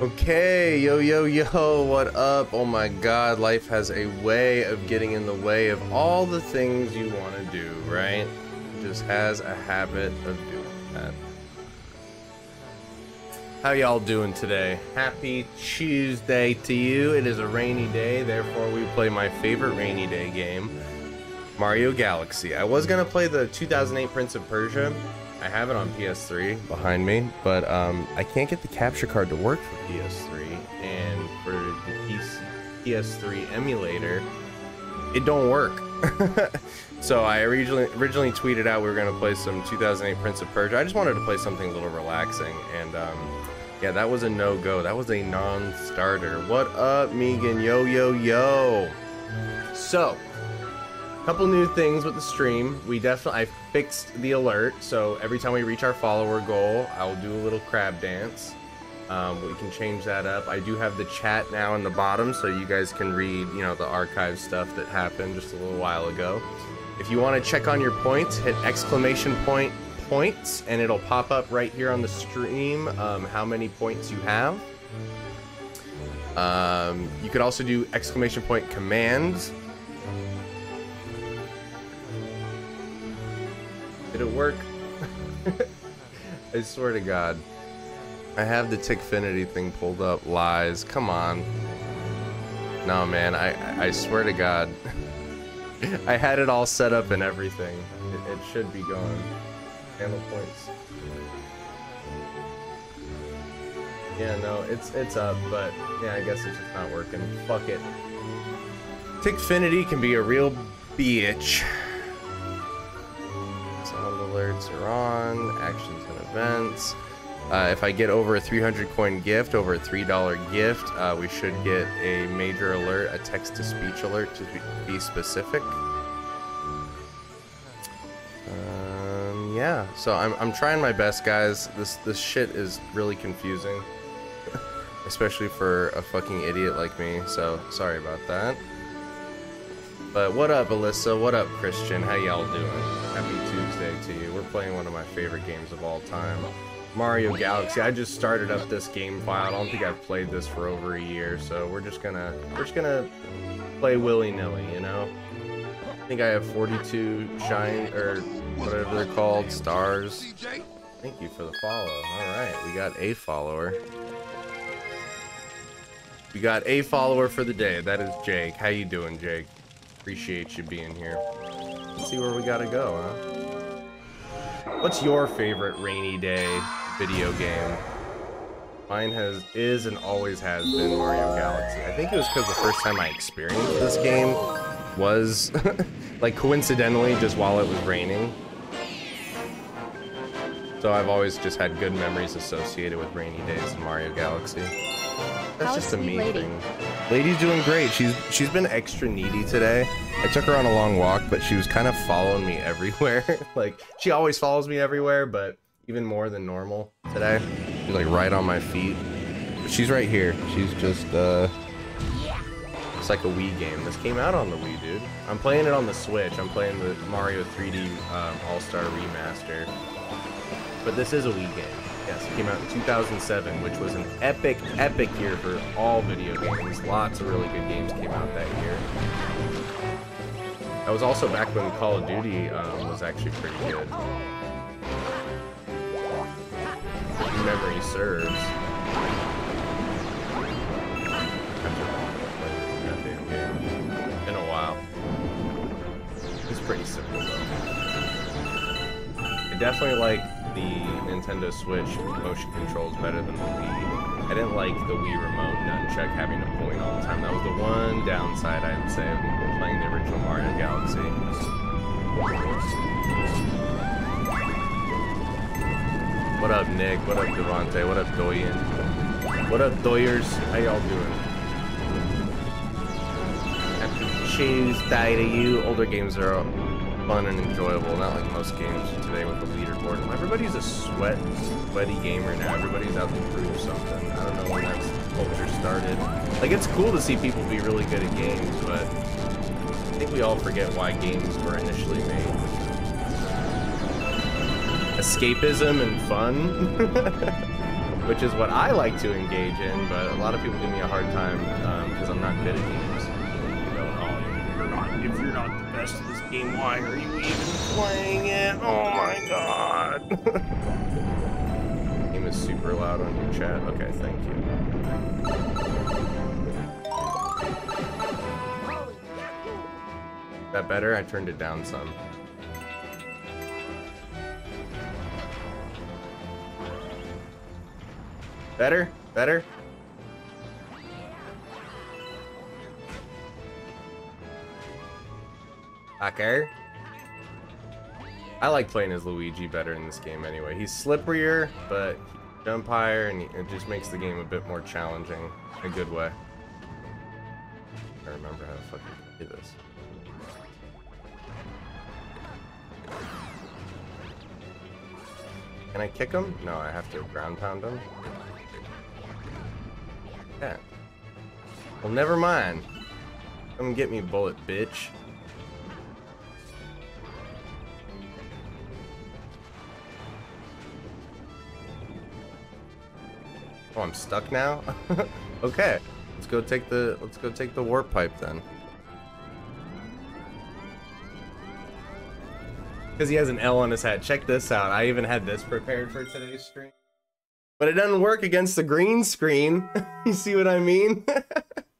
Okay, yo, yo, yo, what up? Oh my god, life has a way of getting in the way of all the things you want to do, right? Just has a habit of doing that. How y'all doing today? Happy Tuesday to you. It is a rainy day, therefore we play my favorite rainy day game, Mario Galaxy. I was gonna play the 2008 Prince of Persia, I have it on PS3 behind me, but um, I can't get the capture card to work for PS3, and for the PC, PS3 emulator, it don't work. so I originally originally tweeted out we were gonna play some 2008 Prince of Persia. I just wanted to play something a little relaxing, and um, yeah, that was a no-go. That was a non-starter. What up, Megan? Yo, yo, yo. So, couple new things with the stream. We definitely I fixed the alert, so every time we reach our follower goal, I will do a little crab dance. Um, we can change that up. I do have the chat now in the bottom, so you guys can read, you know, the archive stuff that happened just a little while ago. If you want to check on your points, hit exclamation point points, and it'll pop up right here on the stream um, how many points you have. Um, you could also do exclamation point commands Did it work? I swear to God. I have the TikFinity thing pulled up. Lies. Come on. No, man. I, I swear to God. I had it all set up and everything. It, it should be going. Handle points. Yeah, no, it's it's up, but yeah, I guess it's just not working. Fuck it. TikFinity can be a real bitch alerts are on, actions and events. Uh, if I get over a 300 coin gift, over a $3 gift, uh, we should get a major alert, a text to speech alert to be specific. Um, yeah, so I'm, I'm trying my best, guys. This, this shit is really confusing, especially for a fucking idiot like me, so sorry about that. But what up, Alyssa? What up, Christian? How y'all doing? Happy To you. We're playing one of my favorite games of all time. Mario Galaxy. I just started up this game file. I don't think I've played this for over a year, so we're just gonna we're just gonna play willy-nilly, you know? I think I have 42 shine or whatever they're called, stars. Thank you for the follow. Alright, we got a follower. We got a follower for the day. That is Jake. How you doing, Jake? Appreciate you being here. Let's see where we gotta go, huh? What's your favorite rainy day video game? Mine has is and always has been Mario Galaxy. I think it was because the first time I experienced this game was like coincidentally just while it was raining. So I've always just had good memories associated with rainy days in Mario Galaxy. That's just a me lady? thing. Lady's doing great. She's she's been extra needy today. I took her on a long walk, but she was kind of following me everywhere. like she always follows me everywhere, but even more than normal today. She's like right on my feet. But she's right here. She's just uh it's like a Wii game. This came out on the Wii, dude. I'm playing it on the Switch. I'm playing the Mario 3D um, All-Star Remaster. But this is a Wii game. Yes, it came out in 2007, which was an epic, epic year for all video games. Lots of really good games came out that year. That was also back when Call of Duty um, was actually pretty good. Memory serves. In a while. It's pretty simple though. I definitely like the Nintendo Switch motion controls better than the Wii. I didn't like the Wii remote nunchuck having to point all the time. That was the one downside I'd say of playing the original Mario Galaxy. What up, Nick? What up, Devontae? What up, Doyen? What up, Doyers? How y'all doing? Happy Tuesday to you. Older games are fun and enjoyable, not like most games today with the leaderboard. Everybody's a sweat, sweaty gamer now. Everybody's out to prove something. I don't know when that culture started. Like, it's cool to see people be really good at games, but I think we all forget why games were initially made. Escapism and fun. which is what I like to engage in, but a lot of people give me a hard time because um, I'm not good at games. You know, oh, if you're not best at this game, why are you even playing it? Oh my god! game is super loud on your chat. Okay, thank you. That better? I turned it down some. Better? Better? Okay. I like playing as Luigi better in this game anyway. He's slipperier, but jump higher, and it just makes the game a bit more challenging in a good way. I remember how to fucking do this. Can I kick him? No, I have to ground pound him. Yeah. Well, never mind. Come get me, bullet bitch. Oh, I'm stuck now? okay. Let's go take the let's go take the warp pipe then. Because he has an L on his hat. Check this out. I even had this prepared for today's stream. But it doesn't work against the green screen. you see what I mean?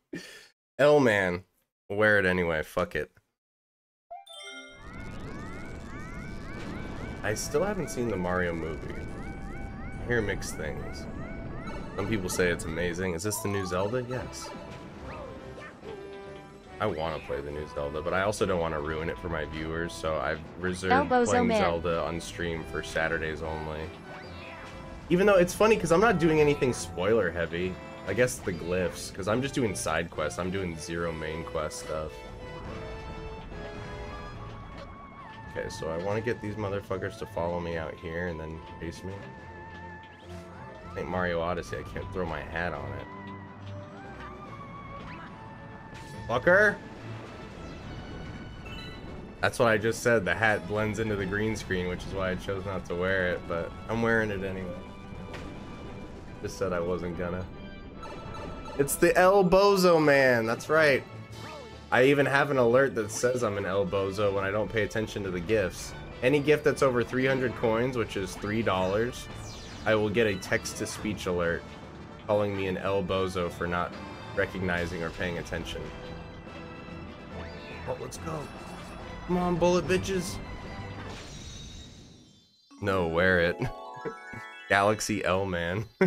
L man. Wear it anyway. Fuck it. I still haven't seen the Mario movie. I hear mixed things. Some people say it's amazing. Is this the new Zelda? Yes. I want to play the new Zelda, but I also don't want to ruin it for my viewers, so I've reserved Elbows playing. Zelda on stream for Saturdays only. Even though it's funny, because I'm not doing anything spoiler heavy. I guess the glyphs, because I'm just doing side quests. I'm doing zero main quest stuff. Okay, so I want to get these motherfuckers to follow me out here and then chase me. Think Mario Odyssey, I can't throw my hat on it. Fucker! That's what I just said. The hat blends into the green screen, which is why I chose not to wear it, but I'm wearing it anyway. Just said I wasn't gonna. It's the El Bozo man, that's right. I even have an alert that says I'm an El Bozo when I don't pay attention to the gifts. Any gift that's over 300 coins, which is $3, I will get a text-to-speech alert calling me an El Bozo for not recognizing or paying attention. Oh, let's go. Come on, bullet bitches. No, wear it. Galaxy L man.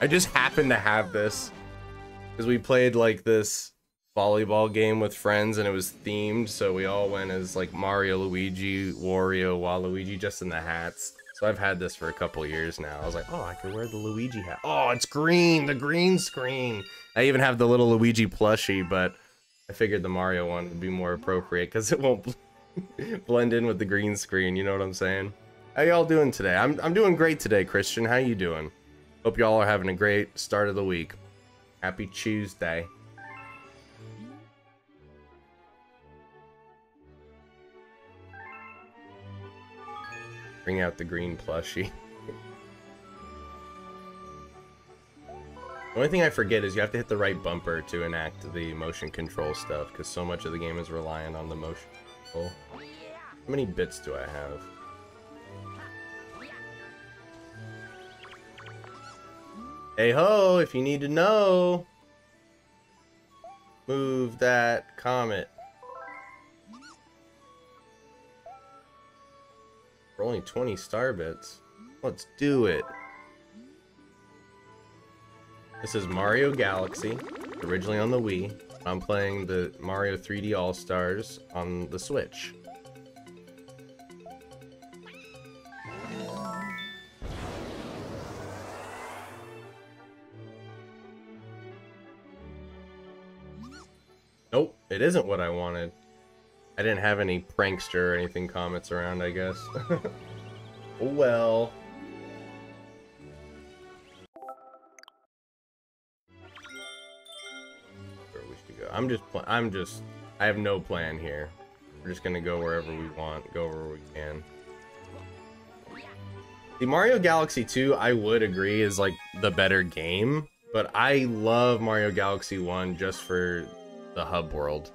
I just happen to have this because we played like this volleyball game with friends and it was themed so we all went as like Mario, Luigi, Wario, Waluigi just in the hats. So I've had this for a couple years now. I was like, oh, I could wear the Luigi hat. Oh, it's green, the green screen. I even have the little Luigi plushie, but I figured the Mario one would be more appropriate because it won't blend in with the green screen. You know what I'm saying? How y'all doing today? I'm, I'm doing great today, Christian. How you doing? Hope y'all are having a great start of the week. Happy Tuesday. Bring out the green plushie. The only thing I forget is you have to hit the right bumper to enact the motion control stuff, because so much of the game is reliant on the motion control. How many bits do I have? Hey ho, if you need to know. Move that comet. For only 20 star bits. Let's do it. This is Mario Galaxy, originally on the Wii. I'm playing the Mario 3D All-Stars on the Switch. Nope, it isn't what I wanted. I didn't have any prankster or anything comments around, I guess. oh well. Where we should go. I'm just I'm just I have no plan here. We're just gonna go wherever we want, go where we can. The Mario Galaxy 2, I would agree, is like the better game, but I love Mario Galaxy 1 just for the hub world.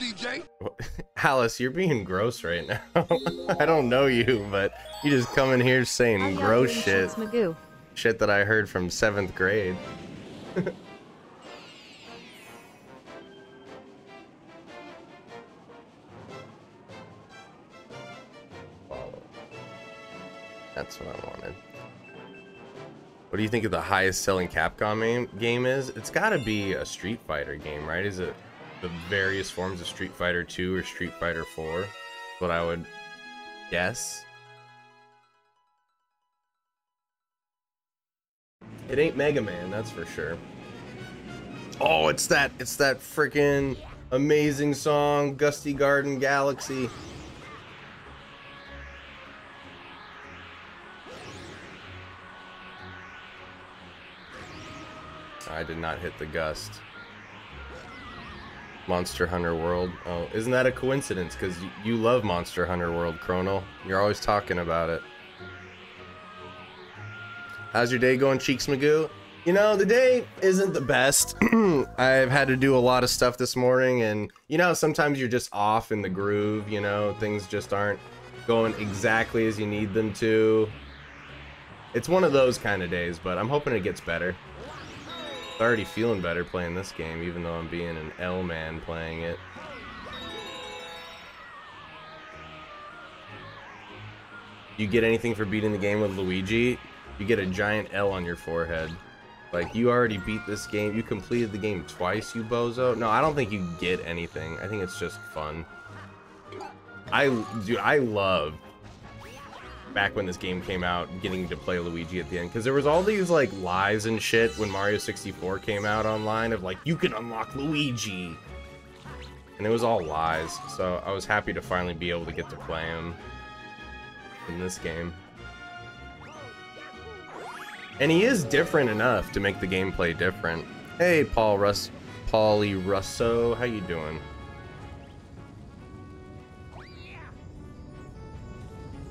CJ. Alice, you're being gross right now. I don't know you, but you just come in here saying gross shit. Magoo. Shit that I heard from seventh grade. That's what I wanted. What do you think of the highest selling Capcom game is? It's got to be a Street Fighter game, right? Is it the various forms of Street Fighter 2 or Street Fighter 4? What I would guess. It ain't Mega Man, that's for sure. Oh, it's that it's that freaking amazing song, Gusty Garden Galaxy. I did not hit the gust. Monster Hunter World. Oh, isn't that a coincidence? Because you love Monster Hunter World, Chrono. You're always talking about it. How's your day going, Cheeks Magoo? You know, the day isn't the best. I've had to do a lot of stuff this morning, and you know, sometimes you're just off in the groove, you know, things just aren't going exactly as you need them to. It's one of those kind of days, but I'm hoping it gets better already feeling better playing this game, even though I'm being an L-man playing it. You get anything for beating the game with Luigi, you get a giant L on your forehead. Like, you already beat this game. You completed the game twice, you bozo. No, I don't think you get anything. I think it's just fun. I, dude, I love back when this game came out, getting to play Luigi at the end. Because there was all these, like, lies and shit when Mario 64 came out online of, like, you can unlock Luigi. And it was all lies. So I was happy to finally be able to get to play him in this game. And he is different enough to make the gameplay different. Hey, Paul Russ, Paulie Russo, how you doing?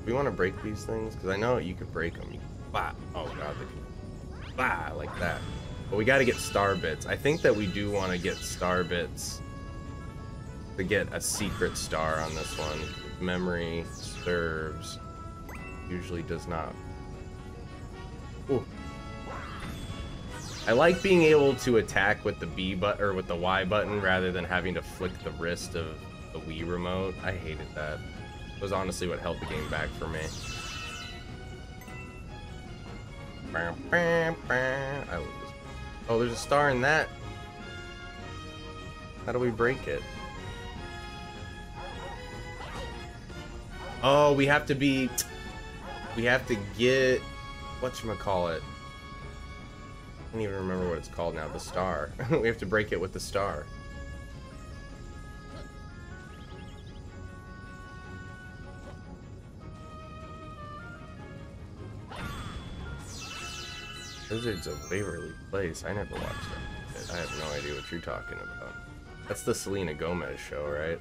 We want to break these things? Because I know you could break them. You bah. Oh, God. They, bah, like that. But we got to get star bits. I think that we do want to get star bits to get a secret star on this one. Memory serves. Usually does not. Ooh. I like being able to attack with the B button or with the Y button rather than having to flick the wrist of the Wii remote. I hated that was honestly what held the game back for me. Oh, there's a star in that. How do we break it? Oh, we have to be... We have to get... What Whatchamacallit? I can't even remember what it's called now. The star. we have to break it with the star. Wizards of Waverly Place. I never watched that. I have no idea what you're talking about. That's the Selena Gomez show, right?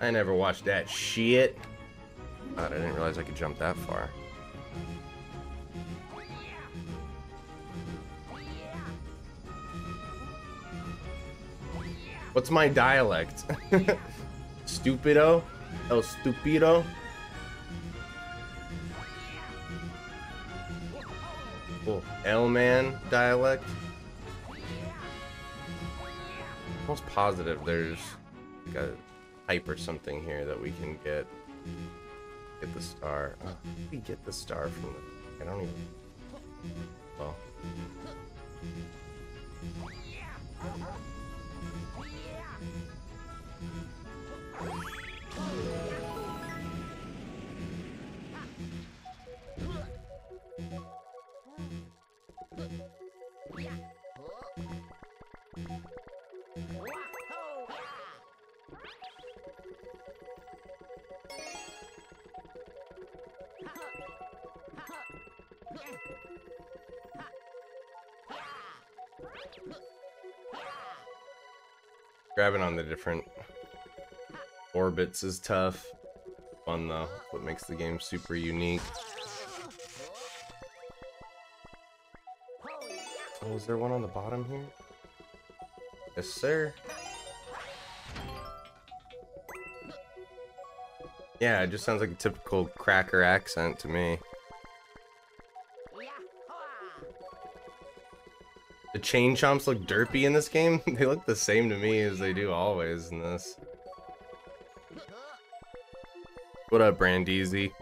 I never watched that shit. God, I didn't realize I could jump that far. What's my dialect? Stupido? El stupido? Cool. Elman dialect. Most positive there's like a type or something here that we can get. Get the star. Uh, we get the star from the. I don't even. Well. Grabbing on the different orbits is tough. Fun though, what makes the game super unique. Oh, is there one on the bottom here? Yes, sir. Yeah, it just sounds like a typical cracker accent to me. The chain chomps look derpy in this game. they look the same to me as they do always in this. What up, Brandeezy?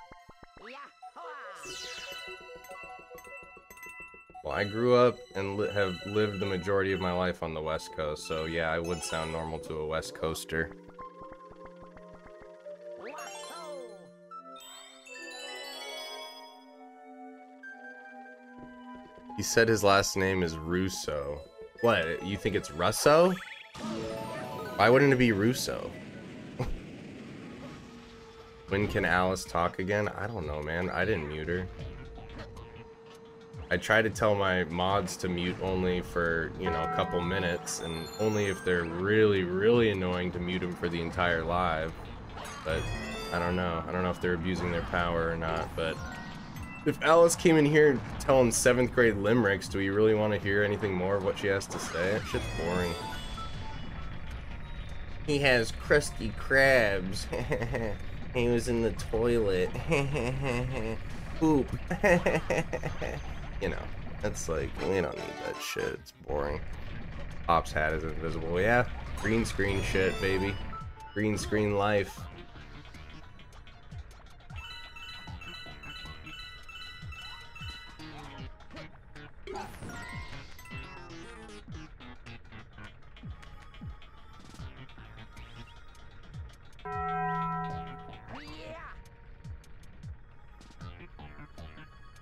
Well, I grew up and li have lived the majority of my life on the West Coast, so yeah, I would sound normal to a West Coaster. Said his last name is Russo. What, you think it's Russo? Why wouldn't it be Russo? when can Alice talk again? I don't know, man. I didn't mute her. I try to tell my mods to mute only for, you know, a couple minutes, and only if they're really, really annoying to mute them for the entire live. But, I don't know. I don't know if they're abusing their power or not, but... If Alice came in here telling 7th grade limericks, do we really want to hear anything more of what she has to say? Shit's boring. He has crusty crabs. he was in the toilet. Poop. you know, that's like, we don't need that shit. It's boring. Pop's hat is invisible. Yeah, green screen shit, baby. Green screen life.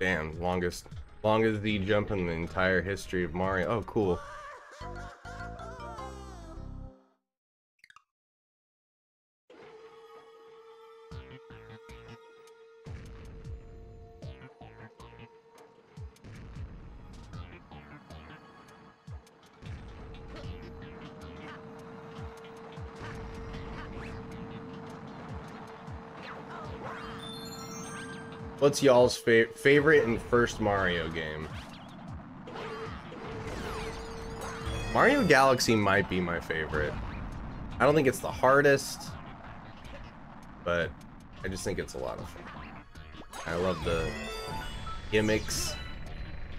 Damn, longest longest the jump in the entire history of Mario. Oh, cool. What's y'all's fa favorite and first Mario game? Mario Galaxy might be my favorite. I don't think it's the hardest, but I just think it's a lot of fun. I love the gimmicks,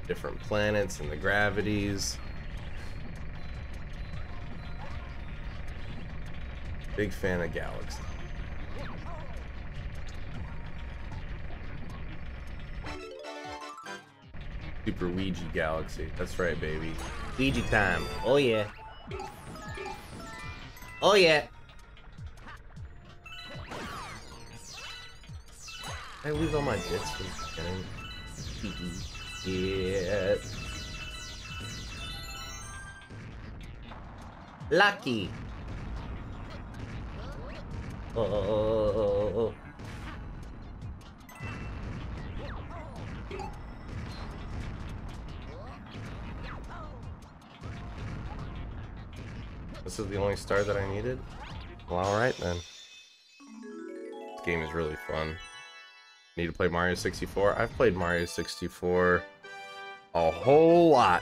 different planets and the gravities. Big fan of Galaxy. Super Ouija Galaxy. That's right, baby. Ouija time. Oh, yeah. Oh, yeah. I lose all my bits from beginning. yeah. Lucky. Oh, oh, oh, oh This is the only star that I needed? Well, alright then. This game is really fun. Need to play Mario 64? I've played Mario 64 a whole lot.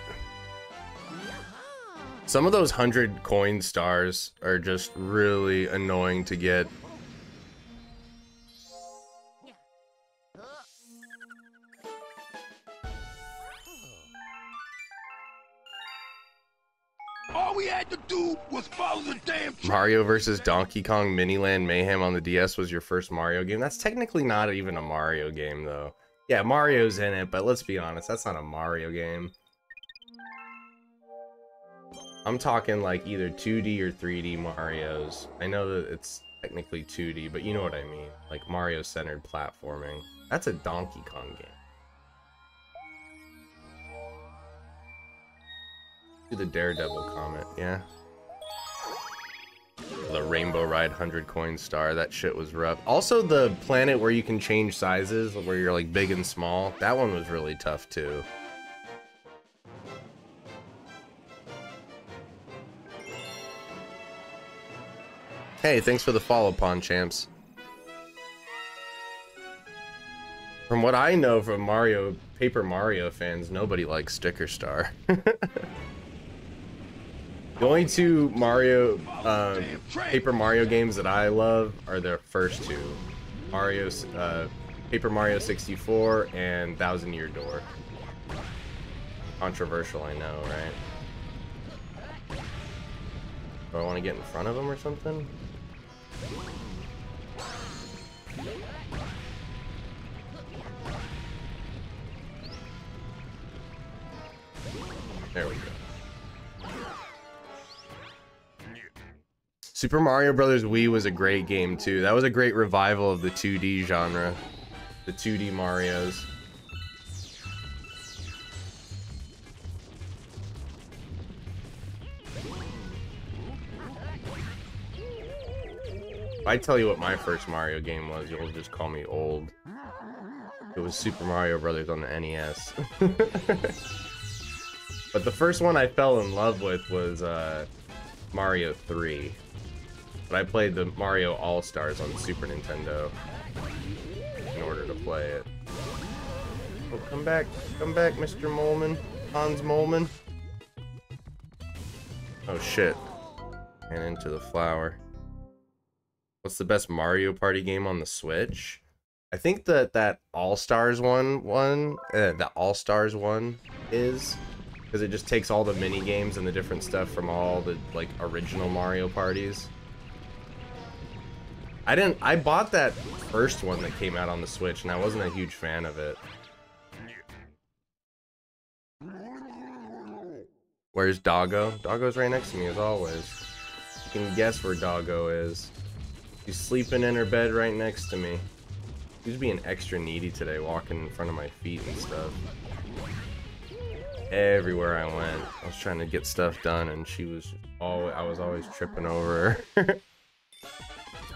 Some of those 100 coin stars are just really annoying to get Mario versus Donkey Kong Miniland Mayhem on the DS was your first Mario game. That's technically not even a Mario game, though. Yeah, Mario's in it, but let's be honest, that's not a Mario game. I'm talking like either 2D or 3D Marios. I know that it's technically 2D, but you know what I mean. Like Mario-centered platforming. That's a Donkey Kong game. Do the Daredevil comment, yeah. The Rainbow Ride 100 coin star, that shit was rough. Also, the planet where you can change sizes, where you're like big and small, that one was really tough too. Hey, thanks for the follow, Pawn Champs. From what I know from Mario, Paper Mario fans, nobody likes Sticker Star. the only two Mario, uh, Paper Mario games that I love are the first two. Mario, uh, Paper Mario 64 and Thousand Year Door. Controversial, I know, right? Do I want to get in front of him or something? There we go. Super Mario Brothers Wii was a great game too. That was a great revival of the 2D genre. The 2D Marios. If I tell you what my first Mario game was, you'll just call me old. It was Super Mario Brothers on the NES. but the first one I fell in love with was uh, Mario 3. But I played the Mario All-Stars on Super Nintendo in order to play it. Oh, come back, come back, Mr. Moleman. Hans Moleman. Oh shit. And into the flower. What's the best Mario Party game on the Switch? I think that that All Stars one, one, uh, the All Stars one is because it just takes all the mini games and the different stuff from all the like original Mario parties. I didn't. I bought that first one that came out on the Switch, and I wasn't a huge fan of it. Where's Doggo? Doggo's right next to me as always. You can guess where Doggo is. She's sleeping in her bed right next to me. She's being extra needy today, walking in front of my feet and stuff. Everywhere I went, I was trying to get stuff done, and she was always, I was always tripping over her.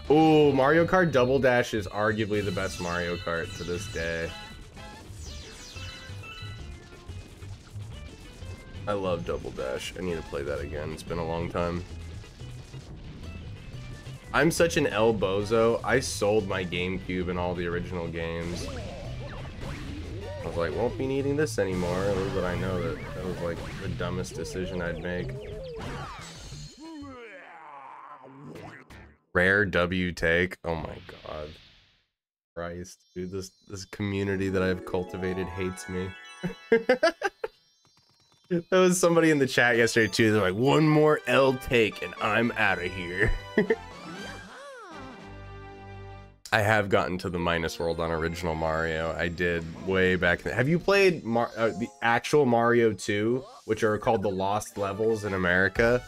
Ooh, Mario Kart Double Dash is arguably the best Mario Kart to this day. I love Double Dash. I need to play that again. It's been a long time. I'm such an El Bozo. I sold my GameCube and all the original games. I was like, won't be needing this anymore. But I know that that was like the dumbest decision I'd make. Rare W take. Oh my god. Christ, dude, this this community that I've cultivated hates me. There was somebody in the chat yesterday too. They're like, one more L take and I'm out of here. I have gotten to the minus world on original Mario. I did way back then. Have you played Mar uh, the actual Mario 2, which are called the Lost Levels in America?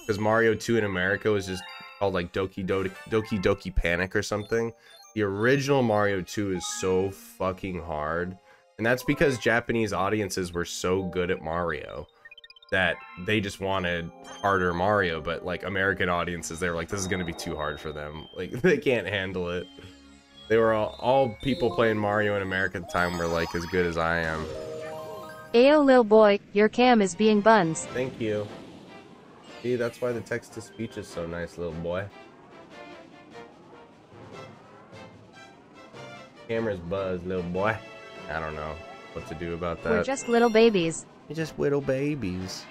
Because Mario 2 in America was just called like Doki Doki, Doki Doki Panic or something. The original Mario 2 is so fucking hard. And that's because Japanese audiences were so good at Mario that they just wanted harder Mario, but like American audiences, they were like, this is gonna be too hard for them. Like they can't handle it. They were all, all people playing Mario in America at the time were like as good as I am. Ayo lil boy, your cam is being buns. Thank you. See, that's why the text to speech is so nice, little boy. Camera's buzz, little boy. I don't know what to do about that. We're just little babies. You're just little babies.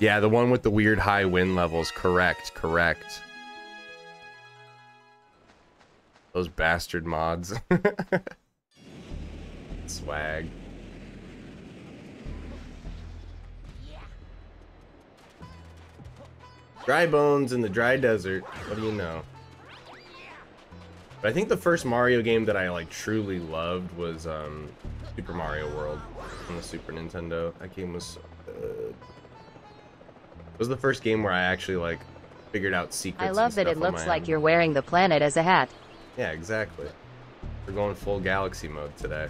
Yeah, the one with the weird high wind levels. Correct, correct. Those bastard mods. Swag. Dry bones in the dry desert. What do you know? But I think the first Mario game that I like truly loved was um, Super Mario World on the Super Nintendo. That game was uh, was the first game where I actually like figured out secrets. I love that it looks like own. you're wearing the planet as a hat. Yeah, exactly. We're going full galaxy mode today.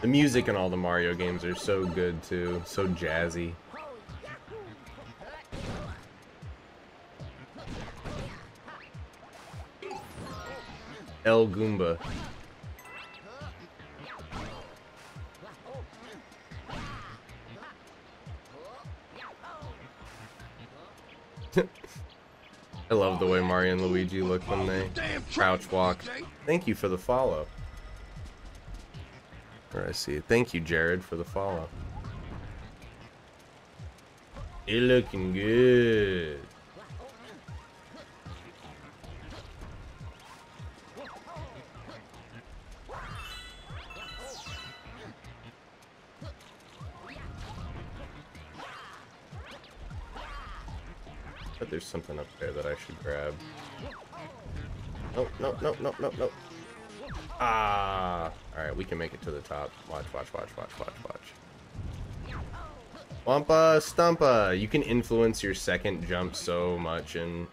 The music in all the Mario games are so good too, so jazzy. El Goomba. I love the way Mario and Luigi look when they crouch walk. Thank you for the follow. Where I see. Thank you, Jared, for the follow. You're looking good. But there's something up there that I should grab. Nope, nope, nope, nope, nope, nope. Ah! Alright, we can make it to the top. Watch, watch, watch, watch, watch, watch. Wampa Stumpa! You can influence your second jump so much in,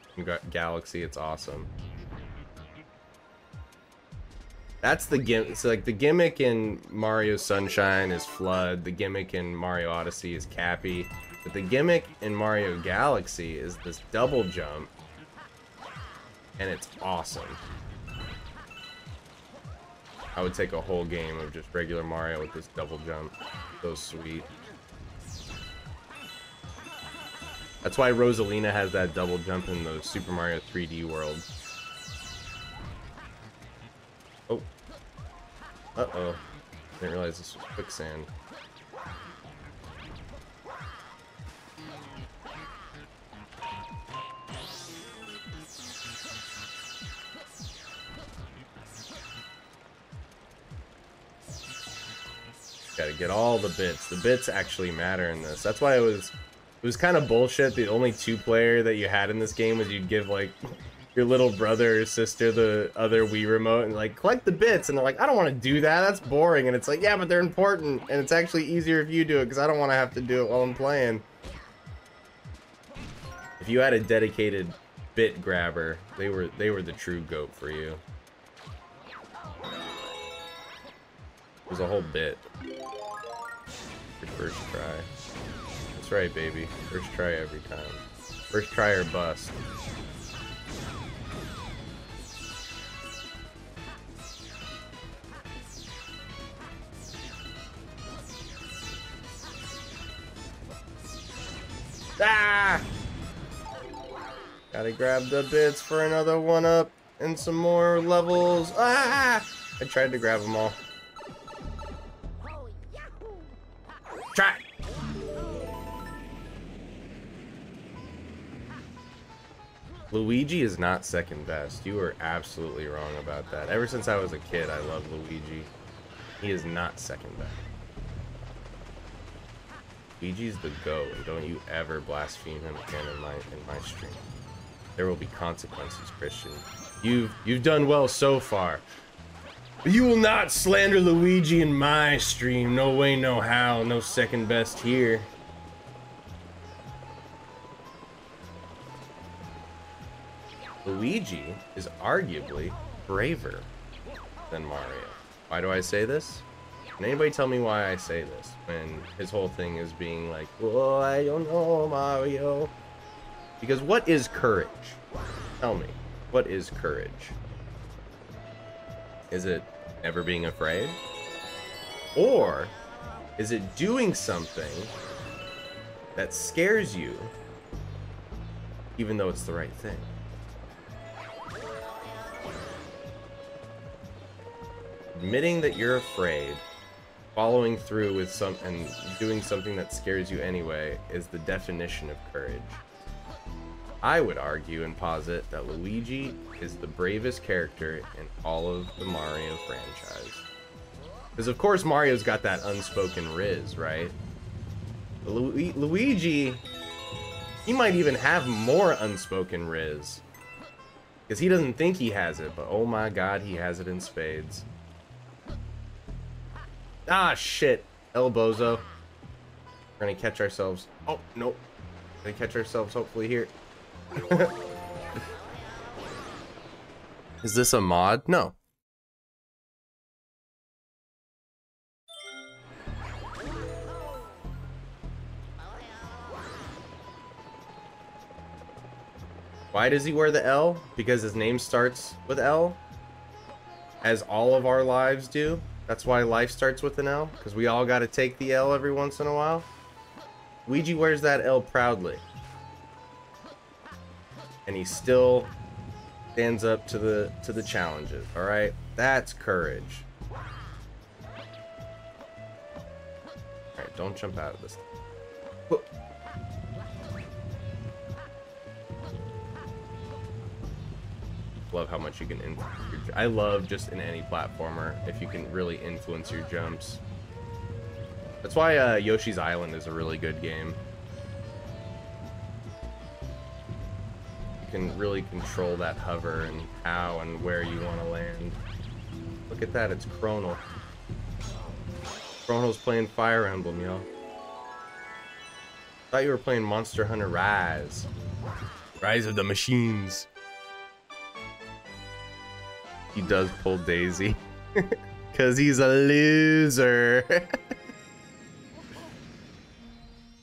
Galaxy, it's awesome. That's the gimmick. So like the gimmick in Mario Sunshine is FLUDD. The gimmick in Mario Odyssey is Cappy. But the gimmick in Mario Galaxy is this double jump, and it's awesome. I would take a whole game of just regular Mario with this double jump. So sweet. That's why Rosalina has that double jump in the Super Mario 3D world. Oh. Uh-oh. Didn't realize this was quicksand. Gotta get all the bits. The bits actually matter in this. That's why it was it was kind of bullshit. The only two player that you had in this game was you'd give like your little brother or sister the other Wii remote and like collect the bits and they're like, I don't want to do that. That's boring. And it's like, yeah, but they're important and it's actually easier if you do it because I don't want to have to do it while I'm playing. If you had a dedicated bit grabber, they were they were the true goat for you. Was a whole bit. First try. That's right, baby. First try every time. First try or bust. Ah! Gotta grab the bits for another one up and some more levels. Ah! I tried to grab them all. Try. Luigi is not second best. You are absolutely wrong about that. Ever since I was a kid, I love Luigi. He is not second best. Luigi's the GOAT, and don't you ever blaspheme him again in my in my stream. There will be consequences, Christian. You've you've done well so far. You will not slander Luigi in my stream. No way, no how. No second best here. Luigi is arguably braver than Mario. Why do I say this? Can anybody tell me why I say this when his whole thing is being like, "Oh, I don't know, Mario." Because what is courage? Tell me, what is courage? Is it never being afraid? Or is it doing something that scares you even though it's the right thing? Admitting that you're afraid, following through with some and doing something that scares you anyway is the definition of courage. I would argue and posit that Luigi is the bravest character in all of the Mario franchise. Because of course Mario's got that unspoken riz, right? Lu- Luigi, he might even have more unspoken riz. Because he doesn't think he has it, but oh my god, he has it in spades. Ah, shit. El Bozo. We're gonna catch ourselves. Oh, nope. Gonna catch ourselves hopefully here. Is this a mod? No. Why does he wear the L? Because his name starts with L? as all of our lives do. That's why life starts with an L, because we all got to take the L every once in a while. Luigi wears that L proudly. And he still stands up to the to the challenges, all right? That's courage. All right, don't jump out of this. Love how much you can I love just in any platformer if you can really influence your jumps. That's why uh, Yoshi's Island is a really good game. Can really control that hover and how and where you want to land. Look at that, it's Chronal. Chronal's playing Fire Emblem, yo. Thought you were playing Monster Hunter Rise. Rise of the Machines. He does pull Daisy. Cause he's a loser.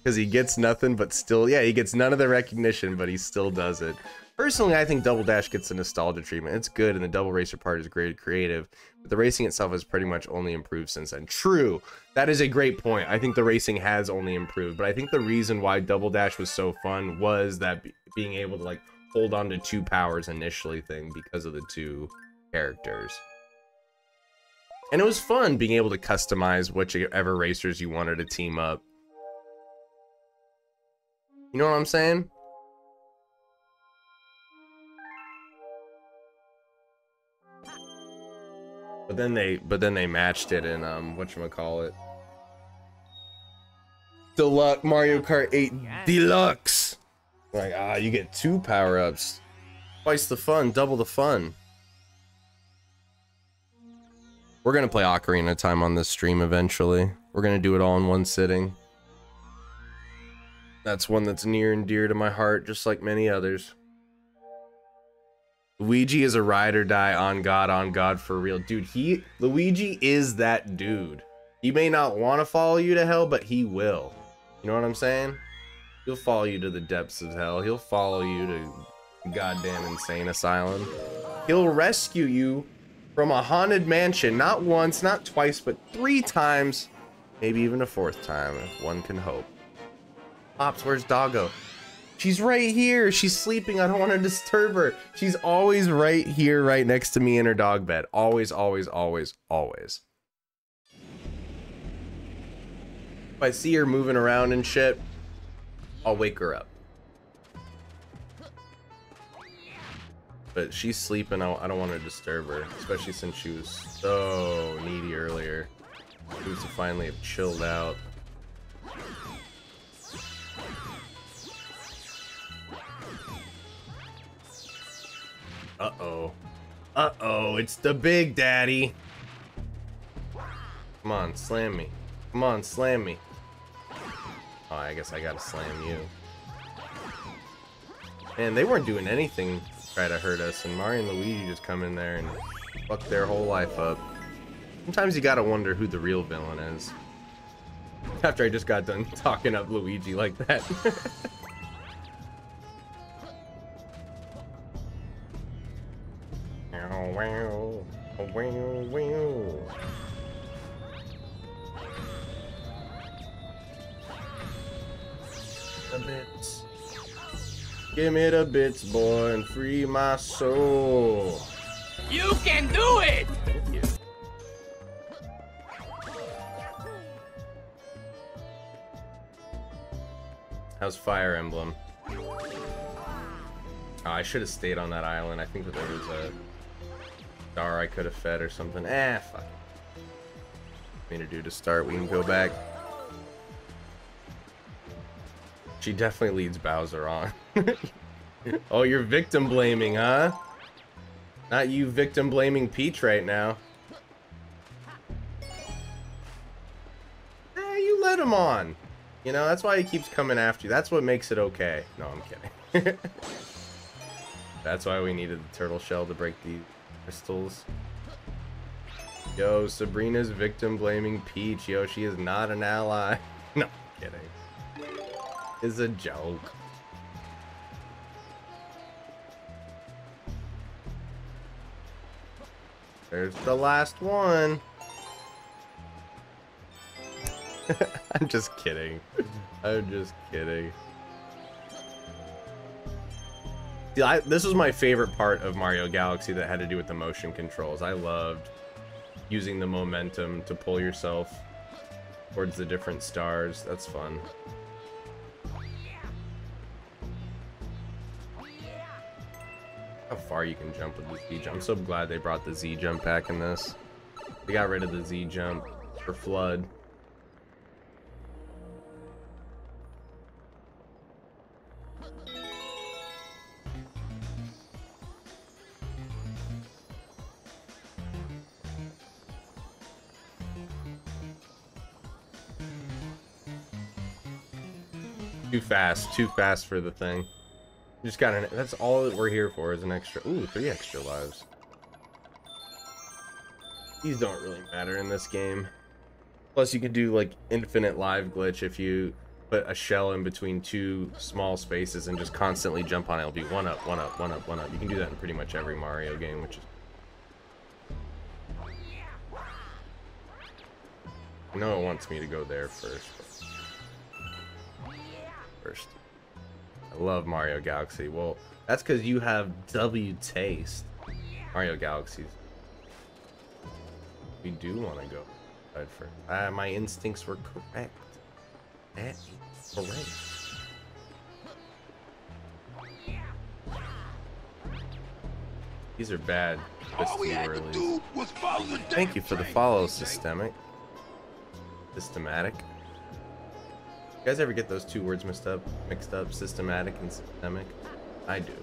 Cause he gets nothing but still yeah, he gets none of the recognition, but he still does it. Personally, I think Double Dash gets the nostalgia treatment. It's good, and the Double Racer part is great, creative. But the racing itself has pretty much only improved since then. True, that is a great point. I think the racing has only improved, but I think the reason why Double Dash was so fun was that being able to like hold on to two powers initially thing because of the two characters. And it was fun being able to customize whichever racers you wanted to team up. You know what I'm saying? But then they but then they matched it in um whatchamacallit. Deluxe Mario Kart 8 Deluxe. Like, ah, you get two power-ups. Twice the fun, double the fun. We're gonna play Ocarina of Time on this stream eventually. We're gonna do it all in one sitting. That's one that's near and dear to my heart, just like many others. Luigi is a ride or die on God, on God for real. Dude, he Luigi is that dude. He may not want to follow you to hell, but he will. You know what I'm saying? He'll follow you to the depths of hell. He'll follow you to goddamn insane asylum. He'll rescue you from a haunted mansion, not once, not twice, but three times, maybe even a fourth time, if one can hope. Pops, where's Doggo? She's right here. She's sleeping. I don't want to disturb her. She's always right here, right next to me in her dog bed. Always, always, always, always. If I see her moving around and shit, I'll wake her up. But she's sleeping. I don't want to disturb her, especially since she was so needy earlier. She was to finally have chilled out. Uh-oh. Uh-oh, it's the big daddy. Come on, slam me. Come on, slam me. Oh, I guess I gotta slam you. Man, they weren't doing anything to try to hurt us, and Mario and Luigi just come in there and fuck their whole life up. Sometimes you gotta wonder who the real villain is. After I just got done talking up Luigi like that. wow, wow, wow. The bits. Give me the bits, boy, and free my soul. You can do it! Thank you. How's Fire Emblem? Oh, I should have stayed on that island. I think that there was a star I could have fed or something. Ah, fuck. Me to do to start. We can go back. She definitely leads Bowser on. oh, you're victim blaming, huh? Not you victim blaming Peach right now. Eh, you let him on. You know, that's why he keeps coming after you. That's what makes it okay. No, I'm kidding. that's why we needed the turtle shell to break these crystals. Yo, Sabrina's victim blaming Peach. Yo, she is not an ally. no, I'm kidding. It's a joke. There's the last one. I'm just kidding. I'm just kidding. I, this was my favorite part of Mario Galaxy that had to do with the motion controls. I loved using the momentum to pull yourself towards the different stars. That's fun. How far you can jump with the Z jump. I'm so glad they brought the Z jump back in this. They got rid of the Z jump for FLUDD. Too fast, too fast for the thing. Just got an. That's all that we're here for is an extra. Ooh, three extra lives. These don't really matter in this game. Plus, you can do like infinite live glitch if you put a shell in between two small spaces and just constantly jump on it. It'll be one up, one up, one up, one up. You can do that in pretty much every Mario game, which is. No, it wants me to go there first. First. I love Mario Galaxy. Well, that's because you have W taste. Mario Galaxies. We do want to go first. Ah, my instincts were correct. That is correct. These are bad. All we had to do was follow the Thank you for the follow, systemic. Systematic. You guys ever get those two words mixed up? Mixed up, systematic and systemic? I do.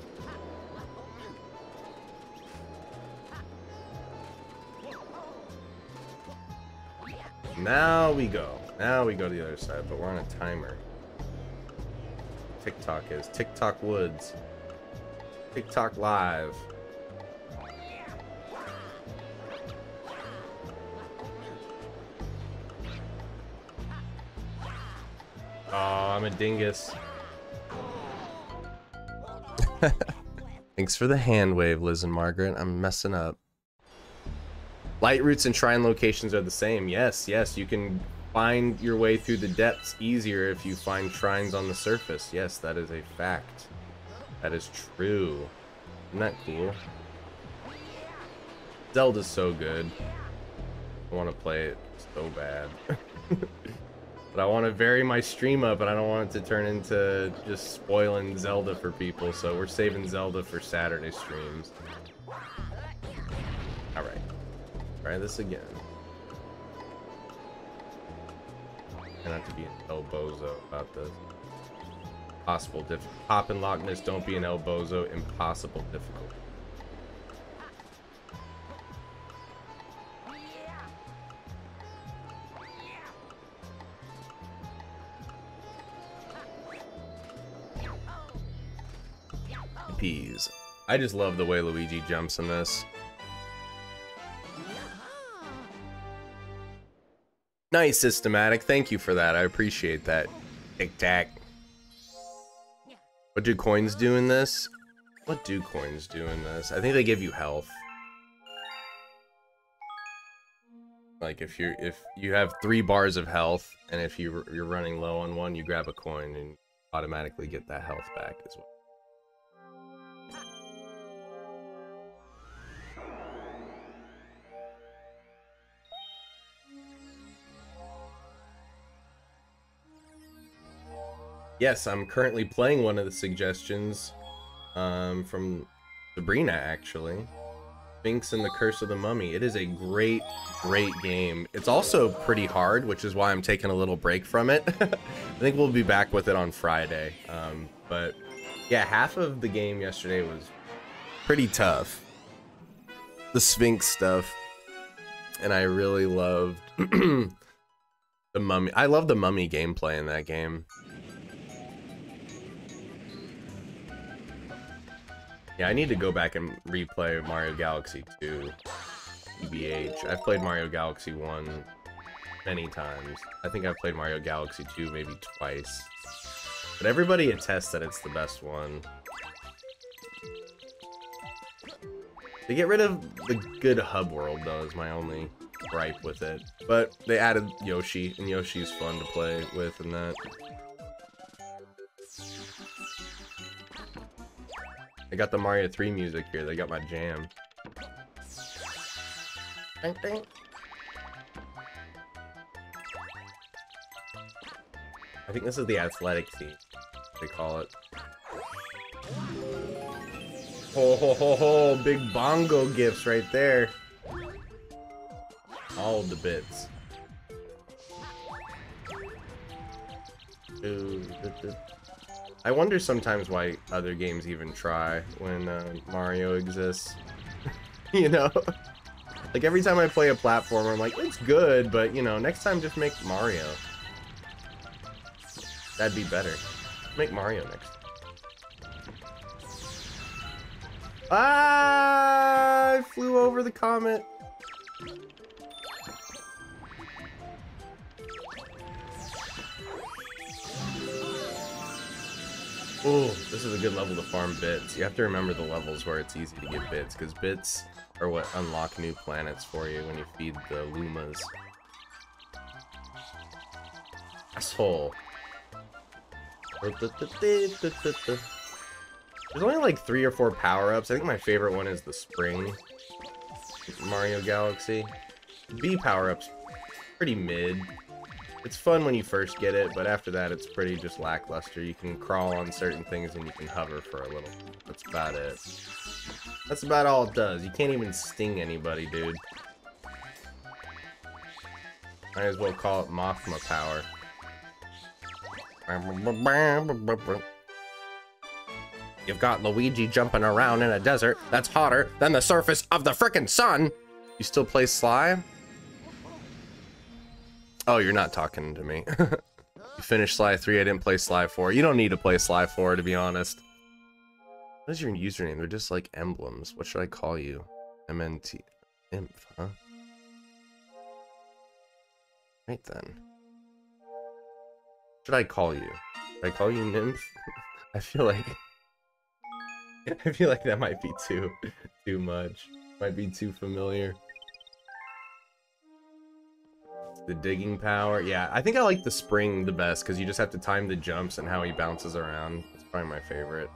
Now we go. Now we go to the other side, but we're on a timer. TikTok is TikTok Woods. TikTok Live. Oh, I'm a dingus. Thanks for the hand wave, Liz and Margaret. I'm messing up. Light routes and shrine locations are the same. Yes, yes, you can find your way through the depths easier if you find shrines on the surface. Yes, that is a fact. That is true. Isn't that cool? Zelda's so good. I want to play it so bad. but I want to vary my stream up, and I don't want it to turn into just spoiling Zelda for people. So we're saving Zelda for Saturday streams. All right, try this again. Try not to be an El Bozo about this. Possible diff. Hop and Loch Ness, don't be an El Bozo. Impossible difficult. I just love the way Luigi jumps in this. Nice systematic. Thank you for that. I appreciate that. Tic tac. What do coins do in this? What do coins do in this? I think they give you health. Like if you if you have three bars of health, and if you you're running low on one, you grab a coin and automatically get that health back as well. Yes, I'm currently playing one of the suggestions um, from Sabrina, actually. Sphinx and the Curse of the Mummy. It is a great, great game. It's also pretty hard, which is why I'm taking a little break from it. I think we'll be back with it on Friday. Um, but yeah, half of the game yesterday was pretty tough. The Sphinx stuff. And I really loved the Mummy. I love the Mummy gameplay in that game. Yeah, I need to go back and replay Mario Galaxy 2 EBH. I've played Mario Galaxy 1 many times. I think I've played Mario Galaxy 2 maybe twice. But everybody attests that it's the best one. They get rid of the good hub world though is my only gripe with it. But they added Yoshi, and Yoshi's fun to play with and that. They got the Mario 3 music here, they got my jam. Ding, ding. I think this is the athletic theme, they call it. Ho ho ho ho, big bongo gifts right there. All the bits. Ooh, I wonder sometimes why other games even try when uh, Mario exists. you know? like every time I play a platformer, I'm like, it's good, but you know, next time just make Mario. That'd be better. Make Mario next. Ah! I flew over the comet. Oh, this is a good level to farm bits. You have to remember the levels where it's easy to get bits, because bits are what unlock new planets for you when you feed the Lumas. Asshole. There's only like three or four power-ups. I think my favorite one is the spring. Mario Galaxy. B power-up's pretty mid. It's fun when you first get it, but after that it's pretty just lackluster. You can crawl on certain things and you can hover for a little. That's about it. That's about all it does. You can't even sting anybody, dude. Might as well call it Mothma power. You've got Luigi jumping around in a desert that's hotter than the surface of the frickin' sun. You still play Sly? Oh, you're not talking to me. you finished Sly 3, I didn't play Sly 4. You don't need to play Sly 4, to be honest. What is your username? They're just like emblems. What should I call you? MNT. Imp, huh? Right then. What should I call you? Should I call you Nymph? I feel like... I feel like that might be too too much. Might be too familiar. The digging power. Yeah, I think I like the spring the best because you just have to time the jumps and how he bounces around. It's probably my favorite.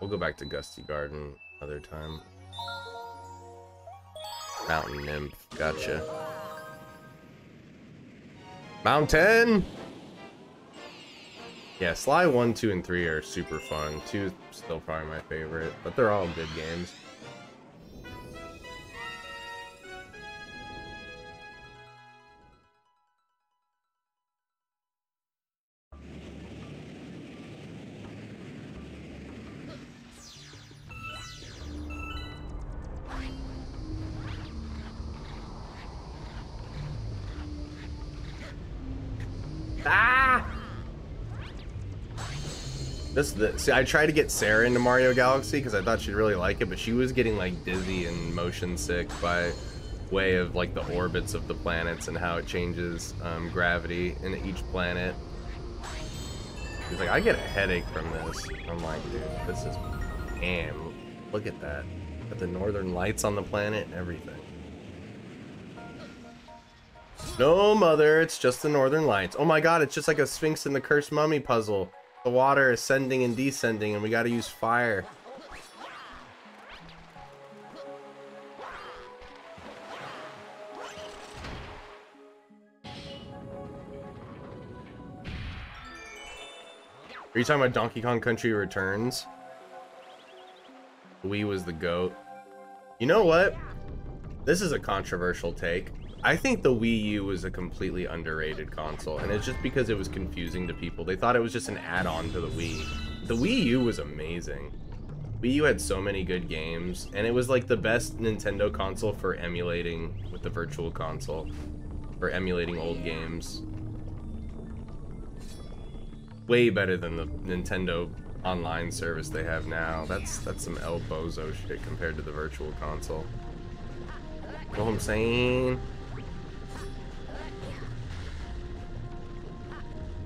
We'll go back to Gusty Garden other time. Mountain Nymph. Gotcha. Mountain! Yeah, Sly 1, 2, and 3 are super fun. 2 is still probably my favorite, but they're all good games. This, see, I tried to get Sarah into Mario Galaxy because I thought she'd really like it, but she was getting like dizzy and motion sick by way of like the orbits of the planets and how it changes um, gravity in each planet. He's like, I get a headache from this. I'm like, dude, this is damn. Look at that. Got the northern lights on the planet and everything. No, mother, it's just the northern lights. Oh my god, it's just like a Sphinx and the Cursed Mummy puzzle. The water ascending and descending, and we gotta use fire. Are you talking about Donkey Kong Country Returns? Wii was the GOAT. You know what? This is a controversial take. I think the Wii U was a completely underrated console, and it's just because it was confusing to people. They thought it was just an add-on to the Wii. The Wii U was amazing. Wii U had so many good games, and it was like the best Nintendo console for emulating with the Virtual Console, for emulating old games. Way better than the Nintendo online service they have now. That's that's some El Bozo shit compared to the Virtual Console. You know what I'm saying?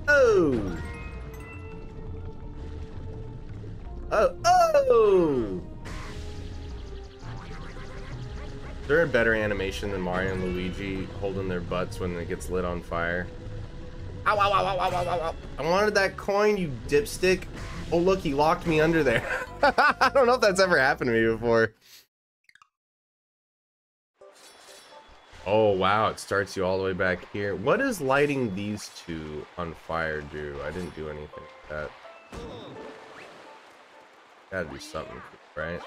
Oh! Oh! Oh! Is there a better animation than Mario and Luigi holding their butts when it gets lit on fire? Ow, ow, ow, I wanted that coin, you dipstick. Oh, look, he locked me under there. I don't know if that's ever happened to me before. Oh, wow, it starts you all the way back here. What does lighting these two on fire do? I didn't do anything with that. Gotta do something, right?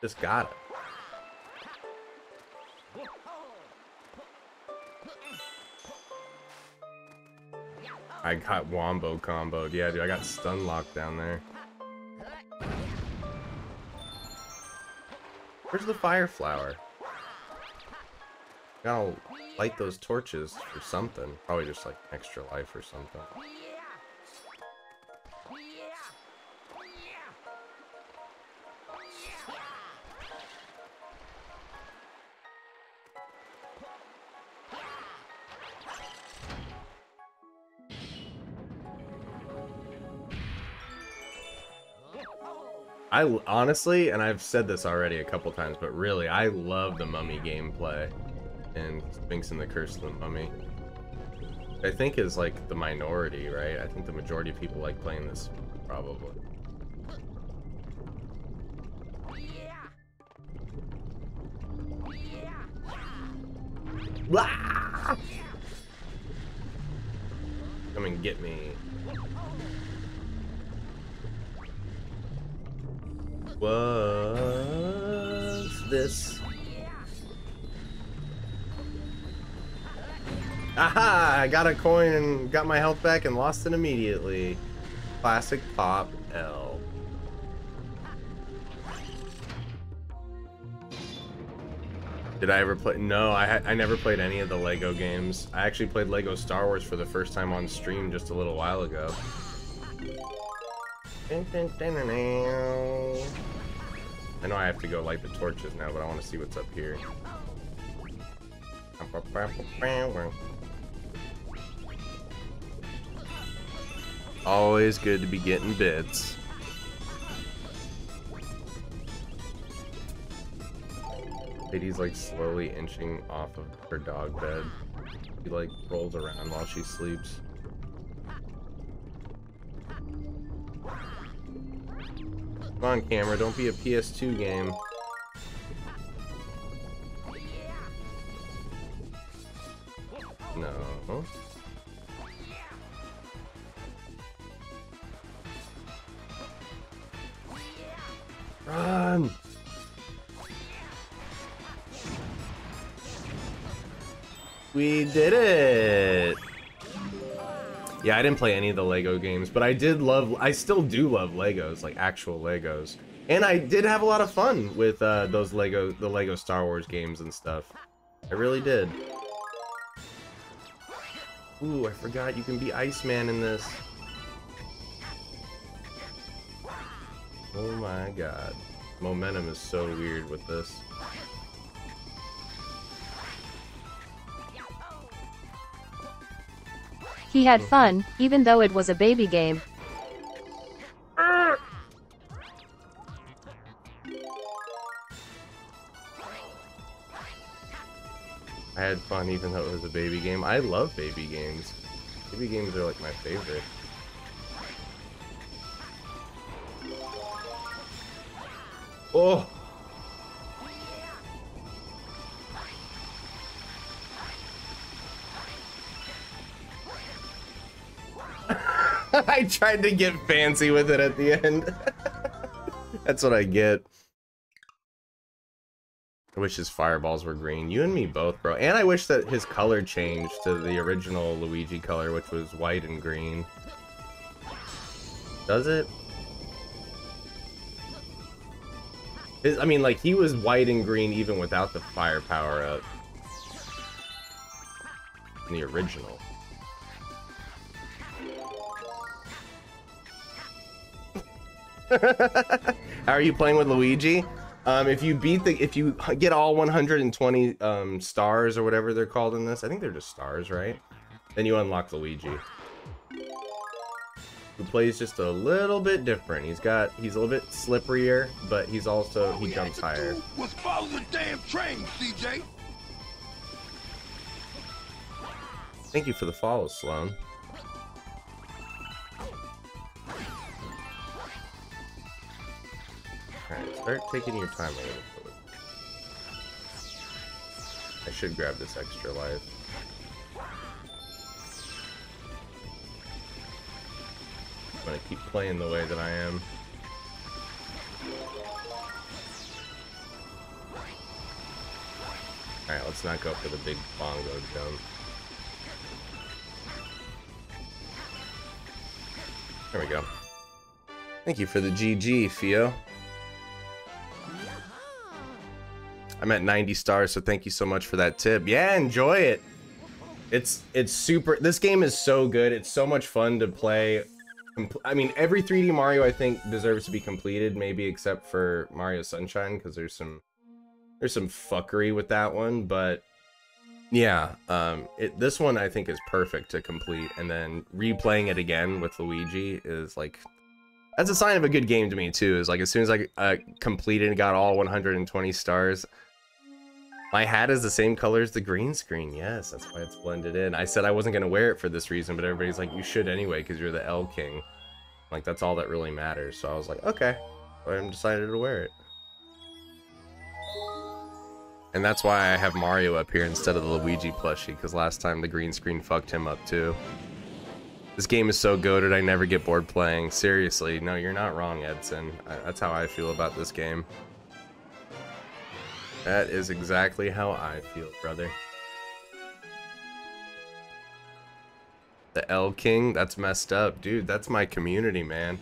Just gotta. I got wombo comboed. Yeah, dude, I got stun locked down there. Where's the fire flower? Gotta light those torches for something. Probably just like extra life or something. I honestly, and I've said this already a couple times, but really, I love the Mummy gameplay in Sphinx and the Curse of the Mummy. I think is like the minority, right? I think the majority of people like playing this, probably. Come and get me. was this? Aha! I got a coin and got my health back and lost it immediately. Classic Pop L. Did I ever play? No, I I never played any of the Lego games. I actually played Lego Star Wars for the first time on stream just a little while ago. I know I have to go light the torches now, but I want to see what's up here. Always good to be getting bits. Lady's like slowly inching off of her dog bed. She like rolls around while she sleeps. Come on, camera, don't be a PS2 game. No. Run! We did it! Yeah, I didn't play any of the Lego games, but I did love, I still do love Legos, like actual Legos. And I did have a lot of fun with uh, those Lego, the Lego Star Wars games and stuff. I really did. Ooh, I forgot you can be Iceman in this. Oh my god. Momentum is so weird with this. He had oh. fun, even though it was a baby game. I had fun even though it was a baby game. I love baby games. Baby games are like my favorite. Oh! I tried to get fancy with it at the end. That's what I get. I wish his fireballs were green. You and me both, bro. And I wish that his color changed to the original Luigi color, which was white and green. Does it? His, I mean, like, he was white and green even without the fire power up. In the original. How are you playing with Luigi? Um, if you beat the, if you get all 120 um, stars or whatever they're called in this, I think they're just stars, right? Then you unlock Luigi. Who plays just a little bit different. He's got he's a little bit slipperier, but he's also he jumps higher. was follow the damn train, CJ. Thank you for the follow, Sloan. Alright, start taking your time a little bit. I should grab this extra life. I'm gonna keep playing the way that I am. Alright, let's not go for the big bongo jump. There we go. Thank you for the GG, Fio. I'm at 90 stars, so thank you so much for that tip. Yeah, enjoy it. It's it's super. This game is so good. It's so much fun to play. I mean, every 3D Mario I think deserves to be completed, maybe except for Mario Sunshine, because there's some there's some fuckery with that one. But yeah, um, it this one I think is perfect to complete, and then replaying it again with Luigi is like that's a sign of a good game to me too. Is like as soon as I uh, completed and got all 120 stars, my hat is the same color as the green screen. Yes, that's why it's blended in. I said I wasn't gonna wear it for this reason, but everybody's like, you should anyway because you're the L King. Like that's all that really matters. So I was like, okay, so I'm decided to wear it. And that's why I have Mario up here instead of the Luigi plushie, because last time the green screen fucked him up too. This game is so goaded, I never get bored playing. Seriously, no, you're not wrong, Edson. I, that's how I feel about this game. That is exactly how I feel, brother. The L King, that's messed up. Dude, that's my community, man.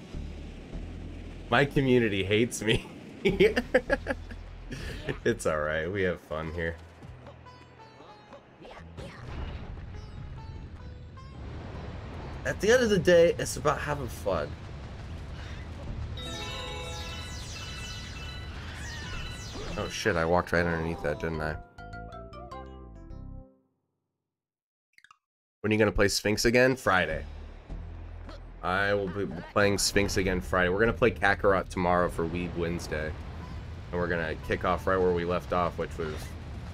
My community hates me. it's alright, we have fun here. At the end of the day, it's about having fun. Oh shit, I walked right underneath that, didn't I? When are you gonna play Sphinx again? Friday. I will be playing Sphinx again Friday. We're gonna play Kakarot tomorrow for Weeb Wednesday. And we're gonna kick off right where we left off, which was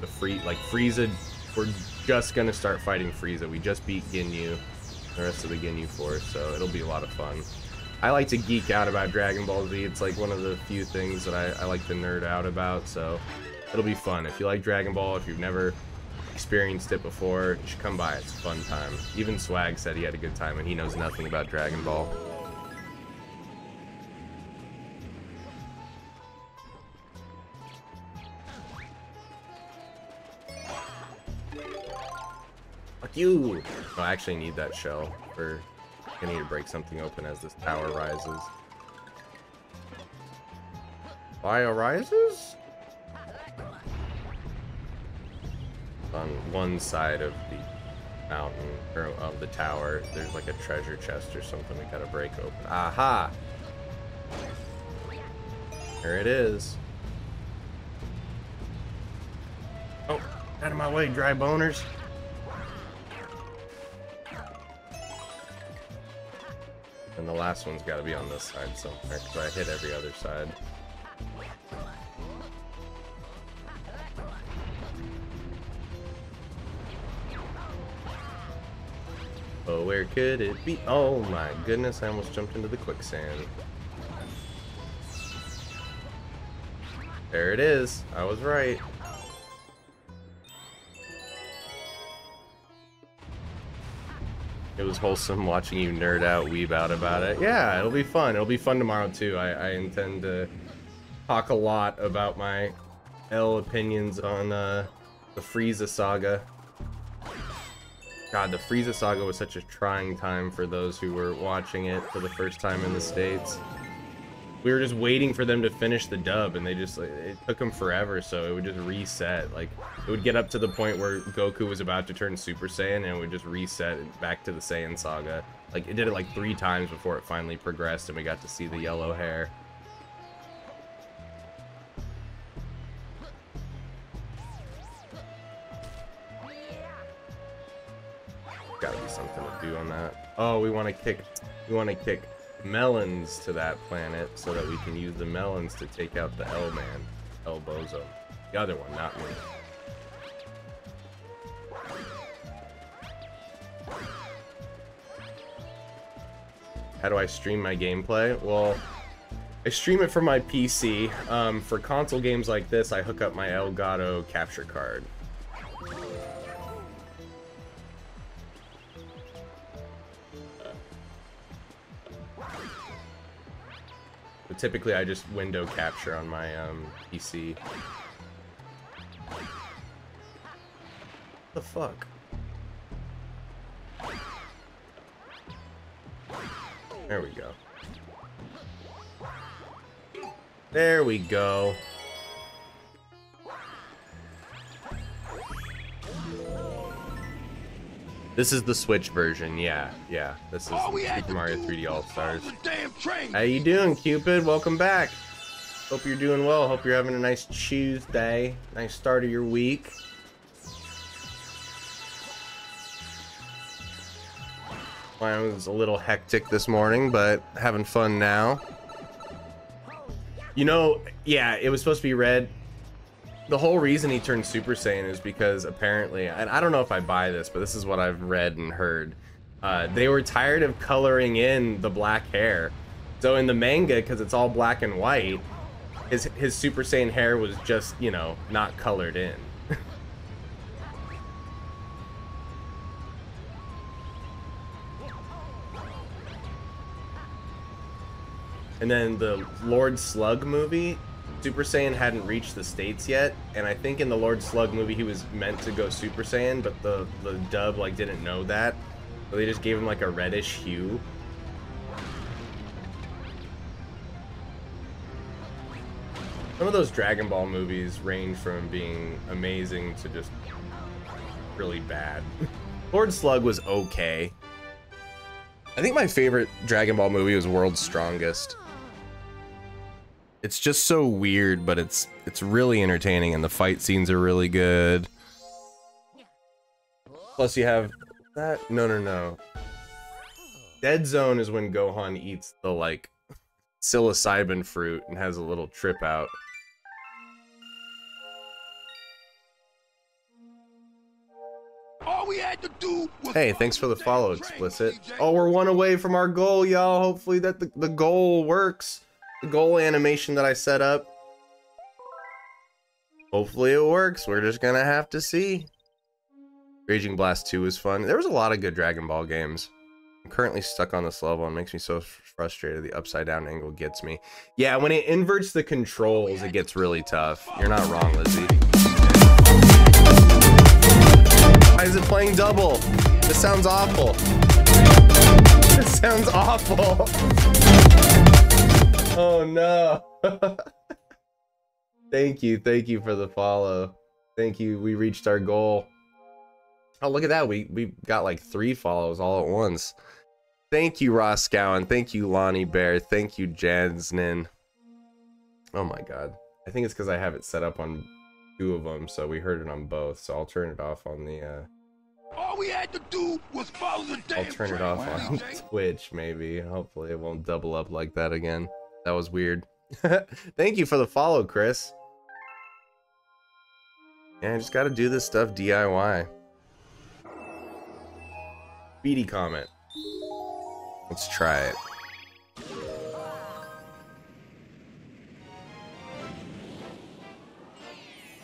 the free like Frieza. We're just gonna start fighting Frieza. We just beat Ginyu, the rest of the Ginyu Force, so it'll be a lot of fun. I like to geek out about Dragon Ball Z. It's like one of the few things that I, I like to nerd out about, so it'll be fun. If you like Dragon Ball, if you've never experienced it before, you should come by. It's a fun time. Even Swag said he had a good time and he knows nothing about Dragon Ball. Fuck you! No, I actually need that shell for... I need to break something open as this tower rises. Bio rises? On one side of the mountain, or of the tower, there's like a treasure chest or something we gotta break open. Aha! There it is. Oh, out of my way, dry boners. And the last one's got to be on this side somewhere, because I hit every other side. Oh, where could it be? Oh my goodness, I almost jumped into the quicksand. There it is. I was right. It was wholesome watching you nerd out, weeb out about it. Yeah, it'll be fun. It'll be fun tomorrow too. I, I intend to talk a lot about my L opinions on uh, the Frieza saga. God, the Frieza saga was such a trying time for those who were watching it for the first time in the States. We were just waiting for them to finish the dub, and they just, like, it took them forever, so it would just reset. Like, it would get up to the point where Goku was about to turn Super Saiyan, and it would just reset back to the Saiyan saga. Like, it did it like three times before it finally progressed, and we got to see the yellow hair. Gotta be something to do on that. Oh, we want to kick. We want to kick melons to that planet so that we can use the melons to take out the L-Man, El Bozo. The other one, not me. How do I stream my gameplay? Well, I stream it from my PC. Um, for console games like this, I hook up my Elgato capture card. But typically, I just window capture on my um, PC. the fuck? There we go. There we go. This is the Switch version, yeah, yeah. This is All Super Mario 3D All was Stars. follow the damn train. How you doing, Cupid? Welcome back. Hope you're doing well. Hope you're having a nice Tuesday. Nice start of your week. Mine was a little hectic this morning, but having fun now. You know, yeah, it was supposed to be red. The whole reason he turned Super Saiyan is because apparently, and I don't know if I buy this, but this is what I've read and heard. Uh, they were tired of coloring in the black hair. So in the manga, because it's all black and white, his his Super Saiyan hair was just, you know, not colored in. And then the Lord Slug movie, Super Saiyan hadn't reached the states yet, and I think in the Lord Slug movie he was meant to go Super Saiyan, but the the dub like didn't know that, so they just gave him like a reddish hue. Some of those Dragon Ball movies range from being amazing to just really bad. Lord Slug was okay. I think my favorite Dragon Ball movie was World's Strongest. It's just so weird, but it's it's really entertaining and the fight scenes are really good. Plus you have that no no no. Dead Zone is when Gohan eats the like psilocybin fruit and has a little trip out. All we had to do was Hey, thanks for the follow, Explicit. Oh, we're one away from our goal, y'all. Hopefully that the, the goal works. Goal animation that I set up. Hopefully it works. We're just gonna have to see. Raging Blast 2 was fun. There was a lot of good Dragon Ball games. I'm currently stuck on this level and makes me so frustrated. The upside down angle gets me. Yeah, when it inverts the controls, it gets really tough. You're not wrong, Lizzie. Why is it playing double? This sounds awful. This sounds awful. Oh no. thank you, thank you for the follow. Thank you. We reached our goal. Oh, look at that. We we got like three follows all at once. Thank you, Ross Gowan. Thank you, Lonnie Bear. Thank you, Jansnin. Oh my god. I think it's because I have it set up on two of them, so we heard it on both. So I'll turn it off on the. uh All we had to do was follow the damn I'll turn it off on Twitch, maybe. Hopefully, it won't double up like that again. That was weird. Thank you for the follow, Chris. Yeah, I just got to do this stuff DIY. Speedy comment. Let's try it.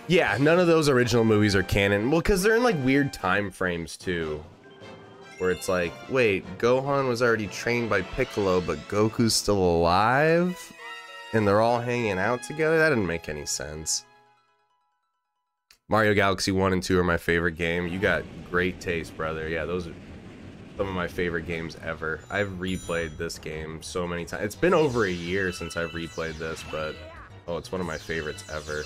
Yeah, none of those original movies are canon. Well, because they're in like weird time frames too. Where it's like, wait, Gohan was already trained by Piccolo, but Goku's still alive? And they're all hanging out together? That didn't make any sense. Mario Galaxy 1 and 2 are my favorite game. You got great taste, brother. Yeah, those are some of my favorite games ever. I've replayed this game so many times. It's been over a year since I've replayed this, but oh, it's one of my favorites ever.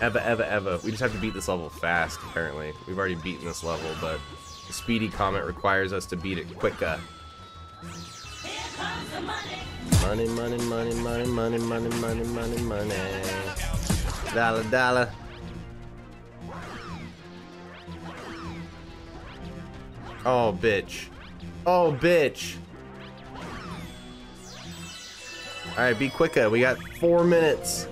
Ever, ever, ever. We just have to beat this level fast, apparently. We've already beaten this level, but the speedy comet requires us to beat it quicker. Money, money, money, money, money, money, money, money, money. Dollar, dollar. Oh, bitch. Oh, bitch. All right, be quicker. We got four minutes.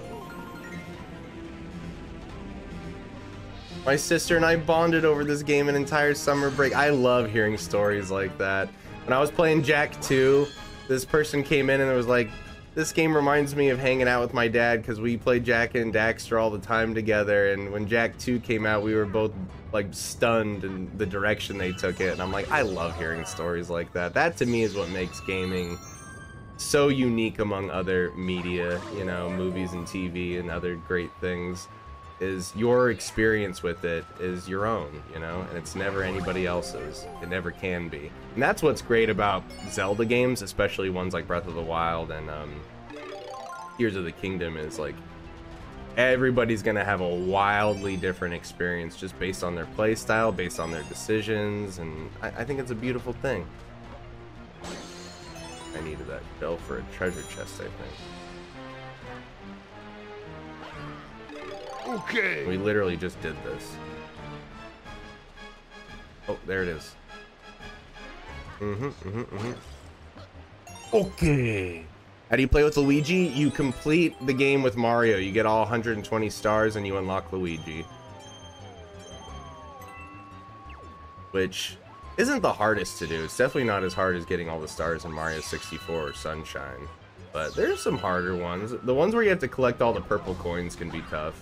My sister and I bonded over this game an entire summer break. I love hearing stories like that. When I was playing Jak 2, this person came in and it was like, this game reminds me of hanging out with my dad because we played Jak and Daxter all the time together. And when Jak 2 came out, we were both like stunned in the direction they took it. And I'm like, I love hearing stories like that. That to me is what makes gaming so unique among other media, you know, movies and TV and other great things is your experience with it is your own, you know, and it's never anybody else's. It never can be. And that's what's great about Zelda games, especially ones like Breath of the Wild and um, Tears of the Kingdom, is like everybody's gonna have a wildly different experience just based on their playstyle, based on their decisions, and I, I think it's a beautiful thing. I needed that bell for a treasure chest, I think. Okay. We literally just did this. Oh, there it is. Mm-hmm, mm-hmm, mm-hmm. Okay. How do you play with Luigi? You complete the game with Mario. You get all 120 stars and you unlock Luigi. Which isn't the hardest to do. It's definitely not as hard as getting all the stars in Mario 64 or Sunshine. But there's some harder ones. The ones where you have to collect all the purple coins can be tough.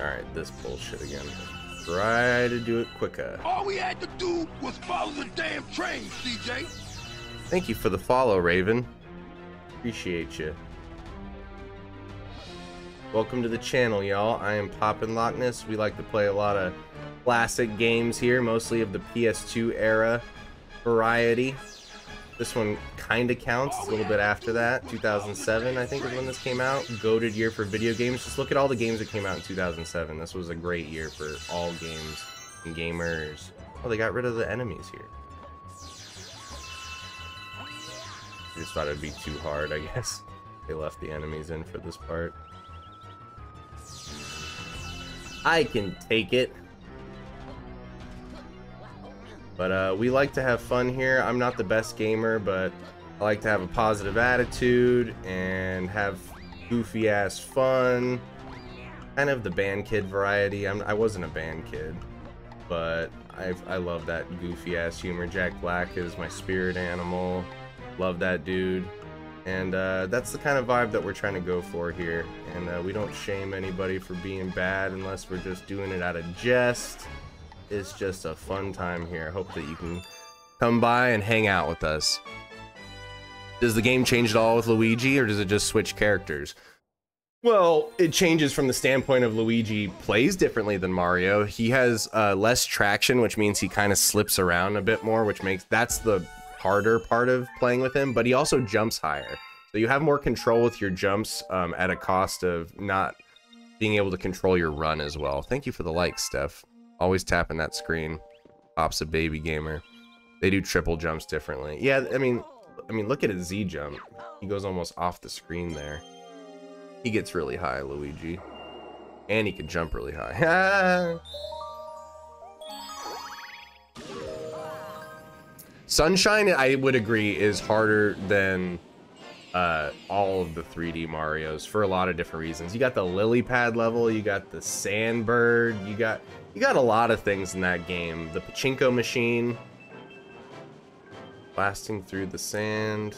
Alright, this bullshit again. Try to do it quicker. All we had to do was follow the damn train, CJ. Thank you for the follow, Raven. Appreciate you. Welcome to the channel, y'all. I am Poppin' Loch Ness. We like to play a lot of classic games here, mostly of the PS2 era variety. This one kind of counts. It's a little bit after that. 2007, I think, is when this came out. Goaded year for video games. Just look at all the games that came out in 2007. This was a great year for all games and gamers. Oh, they got rid of the enemies here. Just thought it'd be too hard, I guess. They left the enemies in for this part. I can take it. But uh, we like to have fun here. I'm not the best gamer, but I like to have a positive attitude and have goofy ass fun. Kind of the band kid variety. I'm, I wasn't a band kid, but I, I love that goofy ass humor. Jack Black is my spirit animal. Love that dude. And uh, that's the kind of vibe that we're trying to go for here. And uh, we don't shame anybody for being bad unless we're just doing it out of jest It's just a fun time here. I hope that you can come by and hang out with us. Does the game change at all with Luigi, or does it just switch characters? Well, it changes from the standpoint of Luigi plays differently than Mario. He has uh, less traction, which means he kind of slips around a bit more, which makes that's the harder part of playing with him. But he also jumps higher, so you have more control with your jumps um, at a cost of not being able to control your run as well. Thank you for the like, Steph. Always tapping that screen. Pop's a baby gamer. They do triple jumps differently. Yeah, I mean, I mean, look at his Z jump. He goes almost off the screen there. He gets really high, Luigi. And he can jump really high. Sunshine, I would agree, is harder than uh, all of the 3D Marios for a lot of different reasons. You got the lily pad level, you got the sandbird, you got you got a lot of things in that game. The pachinko machine, blasting through the sand,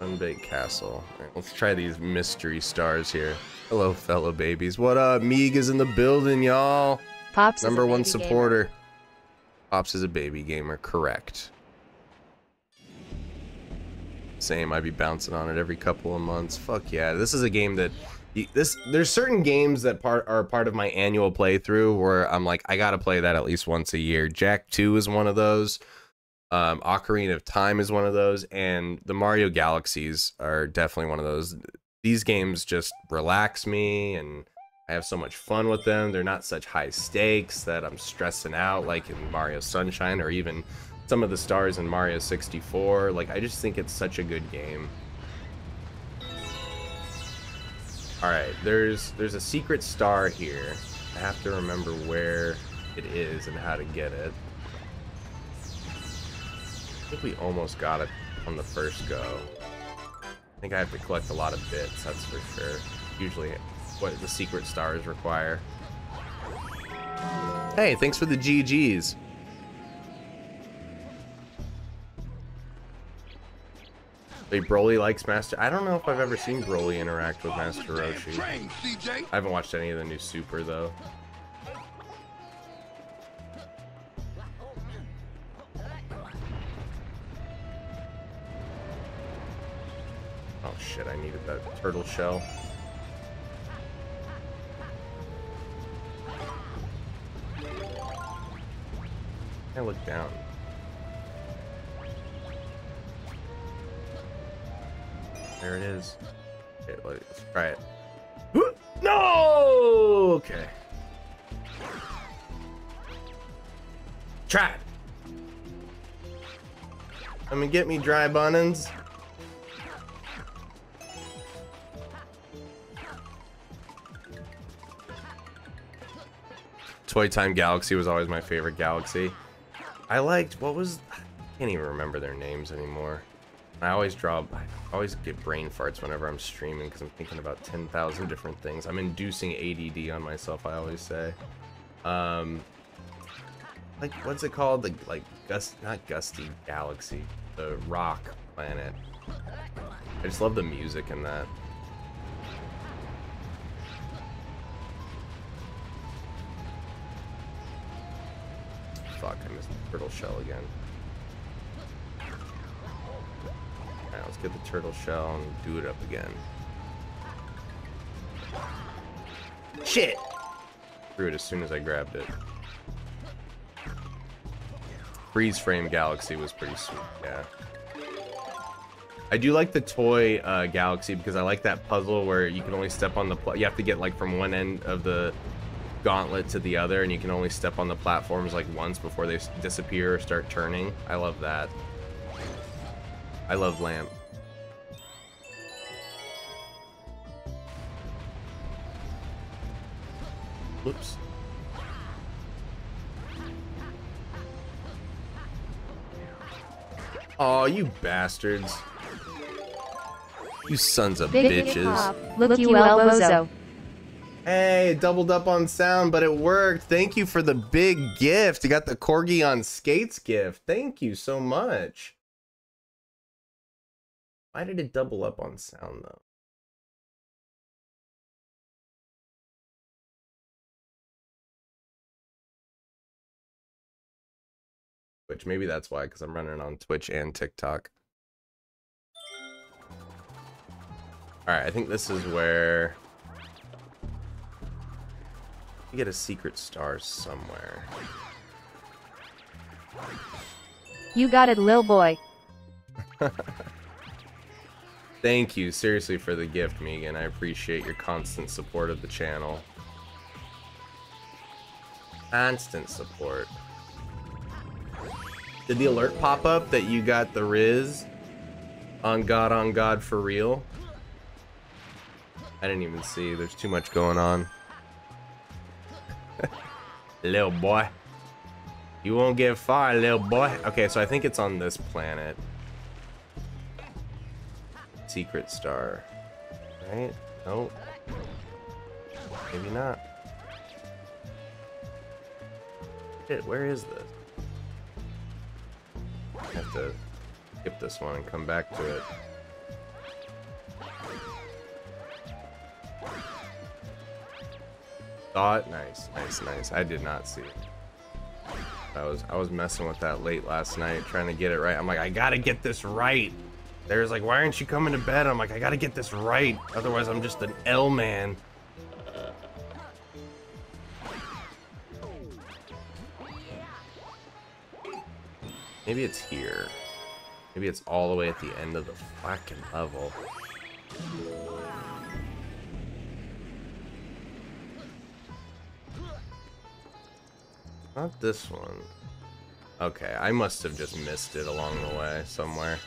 unbaked castle. Right, let's try these mystery stars here. Hello, fellow babies. What up? Meeg is in the building, y'all. Pops is a Number one baby gamer. supporter. Pops is a baby gamer, correct. Same, I'd be bouncing on it every couple of months. Fuck yeah, this is a game that this there's certain games that part are part of my annual playthrough where I'm like I gotta play that at least once a year. Jak 2 is one of those. Um, Ocarina of Time is one of those, and the Mario Galaxies are definitely one of those. These games just relax me, and I have so much fun with them. They're not such high stakes that I'm stressing out like in Mario Sunshine or even some of the stars in Mario 64. Like I just think it's such a good game. All right, there's there's a secret star here. I have to remember where it is and how to get it. I think we almost got it on the first go. I think I have to collect a lot of bits, that's for sure. Usually what the secret stars require. Hey, thanks for the GGs. Wait, Broly likes Master... I don't know if I've ever seen Broly interact with Master Roshi. I haven't watched any of the new Super, though. Oh, shit, I needed that turtle shell. I look down. There it is. Okay, let's try it. No! Okay. Try it. Come and get me, dry bunnins. Toy Time Galaxy was always my favorite galaxy. I liked, what was, I can't even remember their names anymore. I always draw, I always get brain farts whenever I'm streaming because I'm thinking about 10,000 different things. I'm inducing ADD on myself, I always say. Um, like, what's it called? The, like, gust, not Gusty Galaxy, the rock planet. I just love the music in that. Turtle shell again. Alright, let's get the turtle shell and do it up again. Shit! Threw it as soon as I grabbed it. Freezeflame Galaxy was pretty sweet, yeah. I do like the toy uh, Galaxy because I like that puzzle where you can only step on the... you have to get like from one end of the gauntlet to the other and you can only step on the platforms like once before they disappear or start turning. I love that. I love Lamp. Whoops. Oh, you bastards. You sons of Big bitches. Look you elbozo. Hey, doubled up on sound, but it worked. Thank you for the big gift. You got the Corgi on Skates gift. Thank you so much. Why did it double up on sound, though? Which maybe that's why, because I'm running on Twitch and TikTok. Alright, I think this is where... You get a secret star somewhere. You got it, lil boy. Thank you, seriously, for the gift, Megan. I appreciate your constant support of the channel. Constant support. Did the alert pop up that you got the Riz on God on God for real? I didn't even see. There's too much going on. Little boy. You won't get far, little boy. Okay, so I think it's on this planet. Secret star. Right? Nope. Maybe not. Shit, where is this? I have to skip this one and come back to it. Thought, nice, nice, nice. I did not see it. I was I was messing with that late last night, trying to get it right. I'm like, I gotta get this right. There's like, why aren't you coming to bed? I'm like, I gotta get this right. Otherwise, I'm just an L man. Maybe it's here. Maybe it's all the way at the end of the fucking level. Not this one. Okay, I must have just missed it along the way somewhere.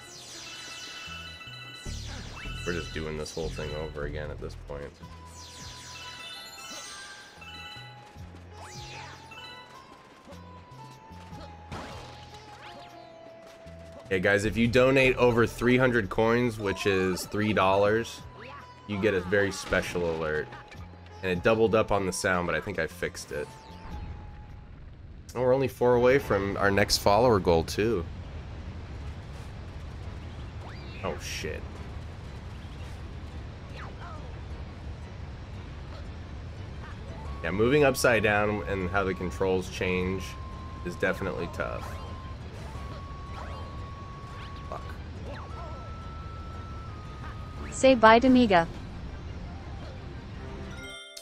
We're just doing this whole thing over again at this point. Hey guys, if you donate over 300 coins, which is $3, you get a very special alert. And it doubled up on the sound, but I think I fixed it. And we're only four away from our next follower goal, too. Oh, shit. Yeah, moving upside down and how the controls change is definitely tough. Fuck. Say bye to Miga.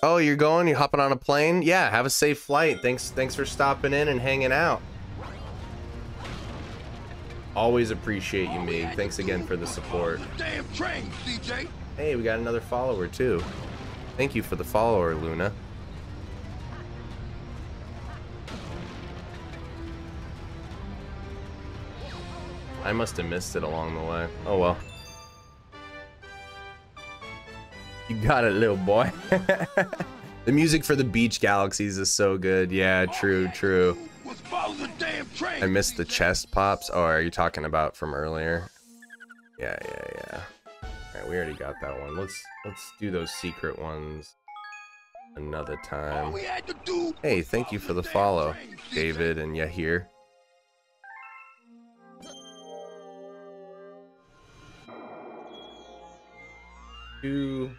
Oh, you're going? You're hopping on a plane? Yeah, have a safe flight. Thanks thanks for stopping in and hanging out. Always appreciate you, Meeg. Thanks again for the support. Damn train, CJ. Hey, we got another follower too. Thank you for the follower, Luna. I must have missed it along the way. Oh well. You got it, little boy. the music for the Beach Galaxies is so good. Yeah, true, true. I missed the chest pops. Oh, are you talking about from earlier? Yeah, yeah, yeah. Alright, we already got that one. Let's let's do those secret ones another time. Hey, thank you for the follow. David and Yahir. Two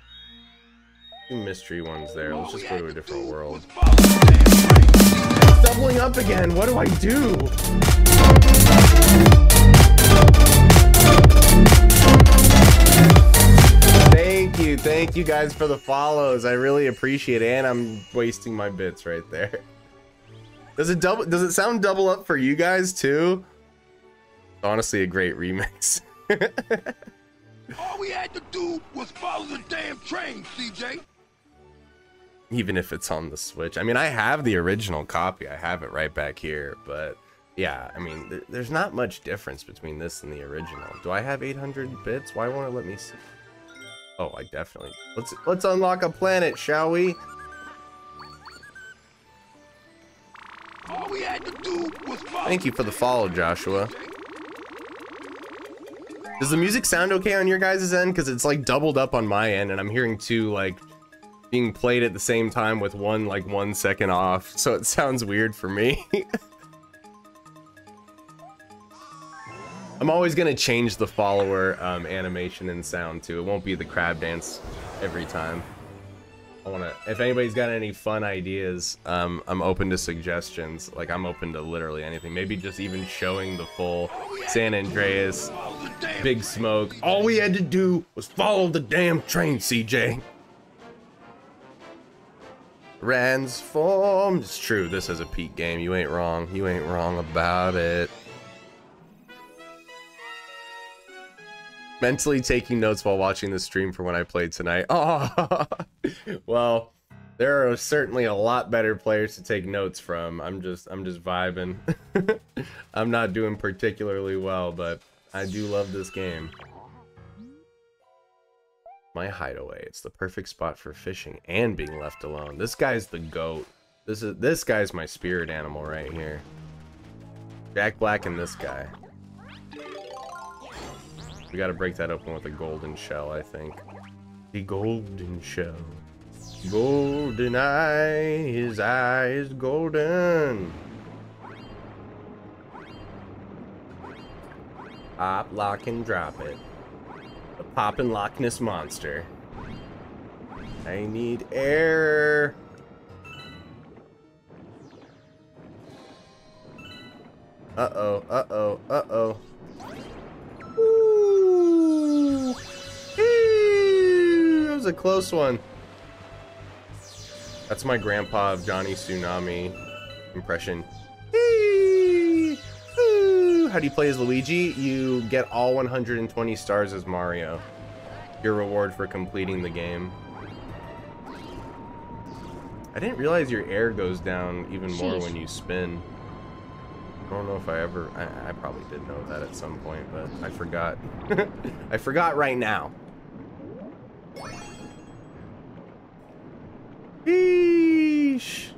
mystery ones there. Let's just go to a different world. was follow the damn train, CJ. Doubling up again. What do I do? Thank you, thank you guys for the follows. I really appreciate it, and I'm wasting my bits right there. Does it double? Does it sound double up for you guys too? Honestly, a great remix. All we had to do was follow the damn train, CJ. Even if it's on the Switch. I mean, I have the original copy. I have it right back here, but yeah, I mean, th- there's not much difference between this and the original. Do I have 800 bits? Why won't it let me see? Oh, I definitely. Let's let's unlock a planet, shall we? All we had to do was follow Thank you for the follow, Joshua. Does the music sound okay on your guys' end? Because it's like doubled up on my end, and I'm hearing two like being played at the same time with one like one second off. So it sounds weird for me. I'm always gonna change the follower um, animation and sound too. It won't be the crab dance every time. I wanna. If anybody's got any fun ideas, um, I'm open to suggestions. Like I'm open to literally anything. Maybe just even showing the full San Andreas Big Smoke. All we had to do was follow the damn train, CJ. Transformed. It's true, this is a peak game. You ain't wrong. You ain't wrong about it. Mentally taking notes while watching the stream for when I played tonight. Oh, well, there are certainly a lot better players to take notes from. I'm just, I'm just vibing. I'm not doing particularly well, but I do love this game. My hideaway. It's the perfect spot for fishing and being left alone. This guy's the goat. This is this guy's my spirit animal right here. Jack Black and this guy. We gotta break that open with a golden shell, I think. The golden shell. Golden eye, his eye is golden. Pop, lock, and drop it. Poppin' Loch Ness monster. I need air. Uh-oh, uh-oh, uh-oh. That was a close one. That's my grandpa of Johnny Tsunami impression. Eee. How do you play as Luigi? You get all 120 stars as Mario. Your reward for completing the game. I didn't realize your air goes down even more when you spin. I don't know if I ever. I, I probably did know that at some point, but I forgot. I forgot right now. Eesh.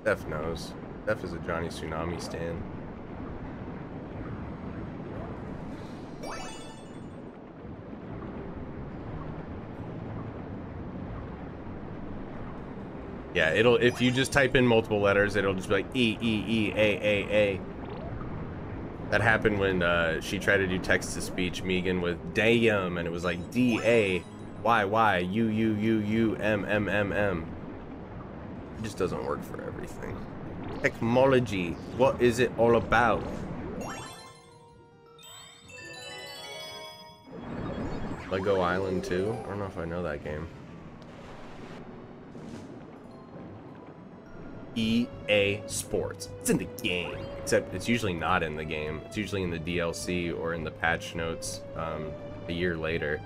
Steph knows. Steph is a Johnny Tsunami stan. Yeah, it'll if you just type in multiple letters, it'll just be like E E E A A A. That happened when uh, she tried to do text to speech Megan with damn, and it was like D A Y Y U U U U M M M M. It just doesn't work for everything. Technology, what is it all about? Lego Island 2? I don't know if I know that game. EA Sports. It's in the game, except it's usually not in the game. It's usually in the DLC or in the patch notes um, a year later.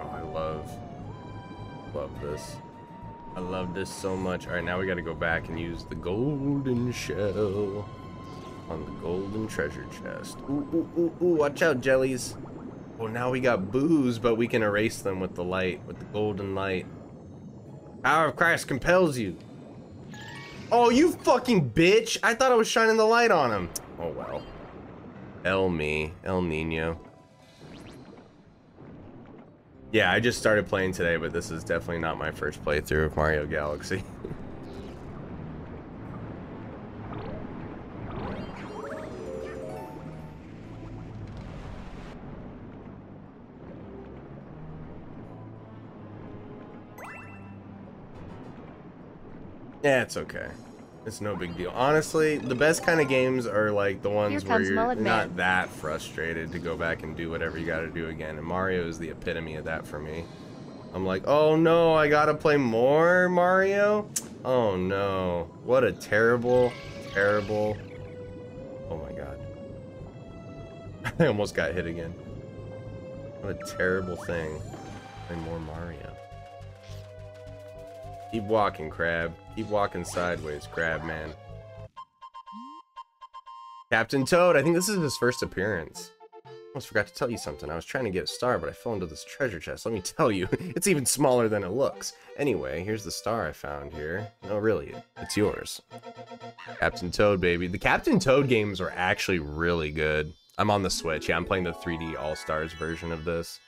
Oh, I love, love this. I love this so much. All right, now we got to go back and use the golden shell on the golden treasure chest. Ooh, ooh, ooh, ooh, watch out, jellies. Well, now we got booze, but we can erase them with the light, with the golden light. Power of Christ compels you. Oh, you fucking bitch! I thought I was shining the light on him. Oh, well. El me. El Nino. Yeah, I just started playing today, but this is definitely not my first playthrough of Mario Galaxy. yeah, it's okay. It's no big deal. Honestly, the best kind of games are like the ones where you're Mullet not Man. that frustrated to go back and do whatever you gotta do again. And Mario is the epitome of that for me. I'm like, oh no, I gotta play more Mario? Oh no. What a terrible, terrible. Oh my god. I almost got hit again. What a terrible thing. Play more Mario. Keep walking, Crab. Keep walking sideways, Crab man. Captain Toad, I think this is his first appearance. I Almost forgot to tell you something. I was trying to get a star, but I fell into this treasure chest. Let me tell you, it's even smaller than it looks. Anyway, here's the star I found here. No, really, it's yours. Captain Toad, baby. The Captain Toad games are actually really good. I'm on the Switch. Yeah, I'm playing the 3D All-Stars version of this.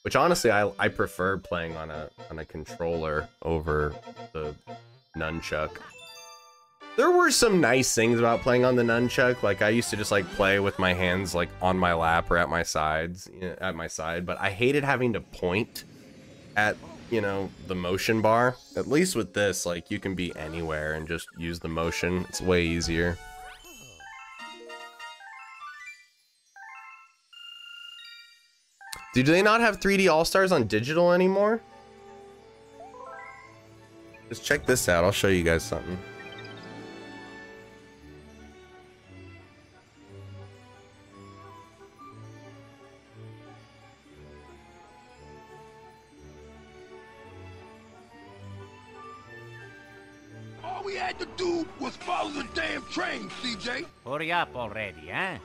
Which honestly, I, I prefer playing on a on a controller over the nunchuck. There were some nice things about playing on the nunchuck. Like I used to just like play with my hands like on my lap or at my sides, you know, at my side. But I hated having to point at you know the motion bar. At least with this, like you can be anywhere and just use the motion. It's way easier. Do they not have 3D All Stars on digital anymore? Just check this out. I'll show you guys something. All we had to do was follow the damn train, CJ. Hurry up already, huh?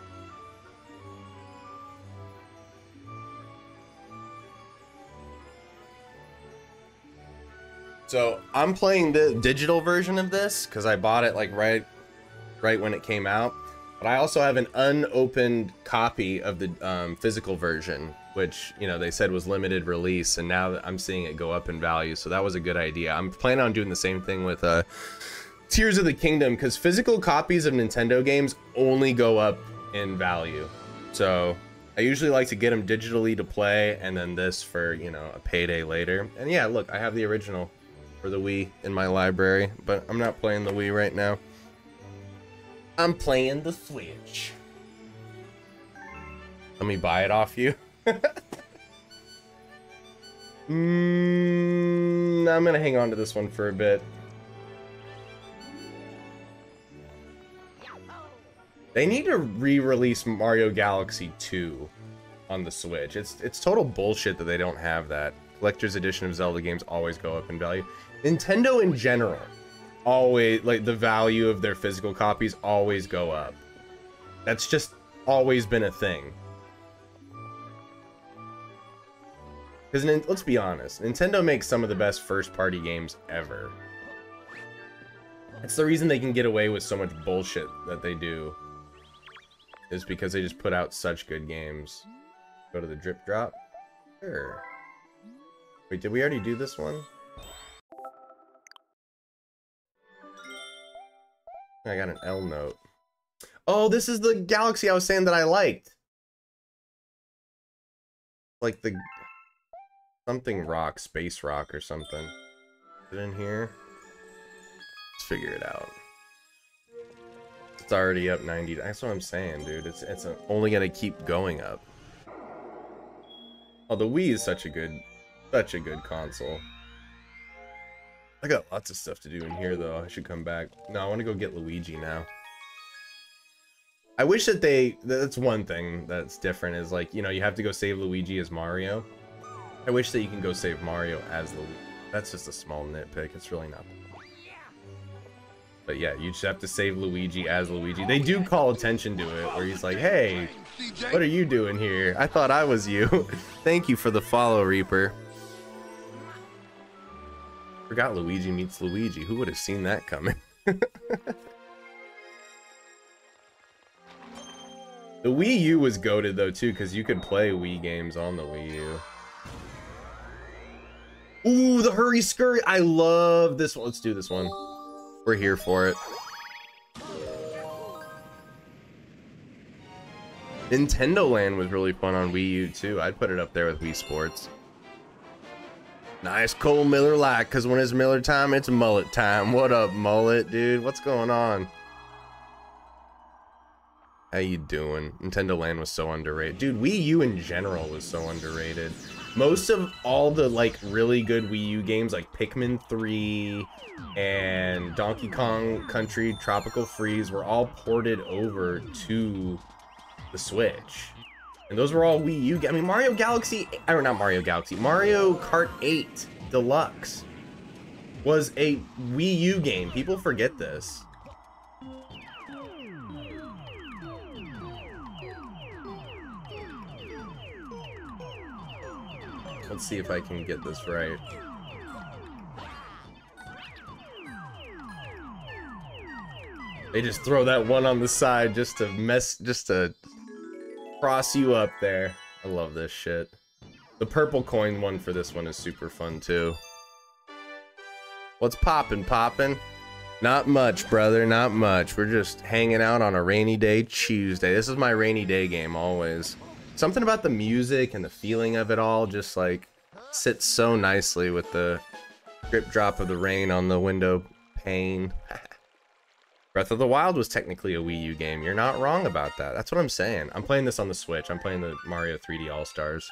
So I'm playing the digital version of this because I bought it like right, right when it came out. But I also have an unopened copy of the um, physical version, which you know they said was limited release, and now I'm seeing it go up in value. So that was a good idea. I'm planning on doing the same thing with uh, Tears of the Kingdom because physical copies of Nintendo games only go up in value. So I usually like to get them digitally to play, and then this for you know a payday later. And yeah, look, I have the original for the Wii in my library, but I'm not playing the Wii right now. I'm playing the Switch. Let me buy it off you. mm, I'm gonna hang on to this one for a bit. They need to re-release Mario Galaxy 2 on the Switch. It's it's total bullshit that they don't have that. Collector's edition of Zelda games always go up in value. Nintendo in general, always like the value of their physical copies always go up. That's just always been a thing. Because let's be honest, Nintendo makes some of the best first-party games ever. It's the reason they can get away with so much bullshit that they do. Is because they just put out such good games. Go to the drip drop. Sure. Wait, did we already do this one? I got an L note. Oh, this is the galaxy I was saying that I liked. Like the something rock, space rock or something. It in here? Let's figure it out. It's already up 90. That's what I'm saying, dude. It's it's only gonna keep going up. Oh, the Wii is such a good, such a good console. I got lots of stuff to do in here, though. I should come back. No, I want to go get Luigi now. I wish that they... That's one thing that's different is, like, you know, you have to go save Luigi as Mario. I wish that you can go save Mario as Luigi. That's just a small nitpick. It's really not but yeah, you just have to save Luigi as Luigi. They do call attention to it, where he's like, hey, what are you doing here? I thought I was you. Thank you for the follow, Reaper. Forgot Luigi meets Luigi. Who would have seen that coming? the Wii U was goaded though too, because you could play Wii games on the Wii U. Ooh, the hurry scurry. I love this one. Let's do this one. We're here for it. Nintendo Land was really fun on Wii U too. I'd put it up there with Wii Sports. Nice Cole Miller like, cause when it's Miller time, it's mullet time. What up, mullet, dude? What's going on? How you doing? Nintendo Land was so underrated. Dude, Wii U in general was so underrated. Most of all the like really good Wii U games like Pikmin 3, and Donkey Kong Country Tropical Freeze were all ported over to the Switch. And those were all Wii U. I mean, Mario Galaxy, or not Mario Galaxy, Mario Kart 8 Deluxe was a Wii U game. People forget this. Let's see if I can get this right. They just throw that one on the side just to mess, just to cross you up there. I love this shit. The purple coin one for this one is super fun too. What's poppin', poppin'? Not much, brother, not much. We're just hanging out on a rainy day Tuesday. This is my rainy day game always. Something about the music and the feeling of it all just like sits so nicely with the drip drop of the rain on the window pane. Breath of the Wild was technically a Wii U game. You're not wrong about that. That's what I'm saying. I'm playing this on the Switch. I'm playing the Mario 3D All-Stars.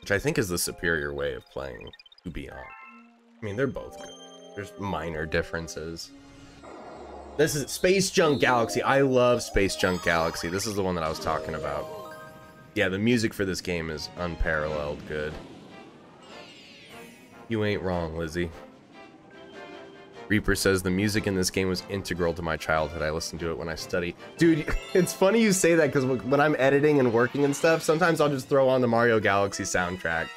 Which I think is the superior way of playing, to be honest. I mean, they're both good. There's minor differences. This is Space Junk Galaxy. I love Space Junk Galaxy. This is the one that I was talking about. Yeah, the music for this game is unparalleled good. You ain't wrong, Lizzie. Reaper says the music in this game was integral to my childhood. I listened to it when I study. Dude, it's funny you say that because when I'm editing and working and stuff, sometimes I'll just throw on the Mario Galaxy soundtrack.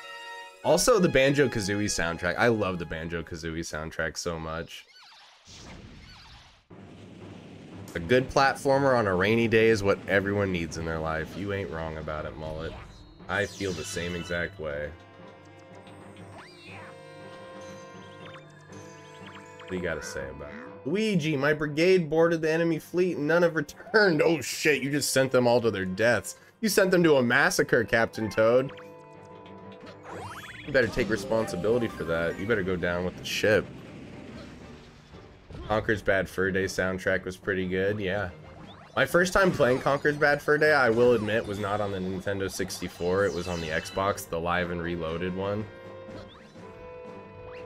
Also, the Banjo Kazooie soundtrack. I love the Banjo Kazooie soundtrack so much. A good platformer on a rainy day is what everyone needs in their life. You ain't wrong about it, Mullet. I feel the same exact way. What do you gotta say about it? Luigi, my brigade boarded the enemy fleet and none have returned. Oh shit, you just sent them all to their deaths. You sent them to a massacre, Captain Toad. You better take responsibility for that. You better go down with the ship. Conker's Bad Fur Day soundtrack was pretty good, yeah. My first time playing Conker's Bad Fur Day, I will admit, was not on the Nintendo 64. It was on the Xbox, the Live and Reloaded one.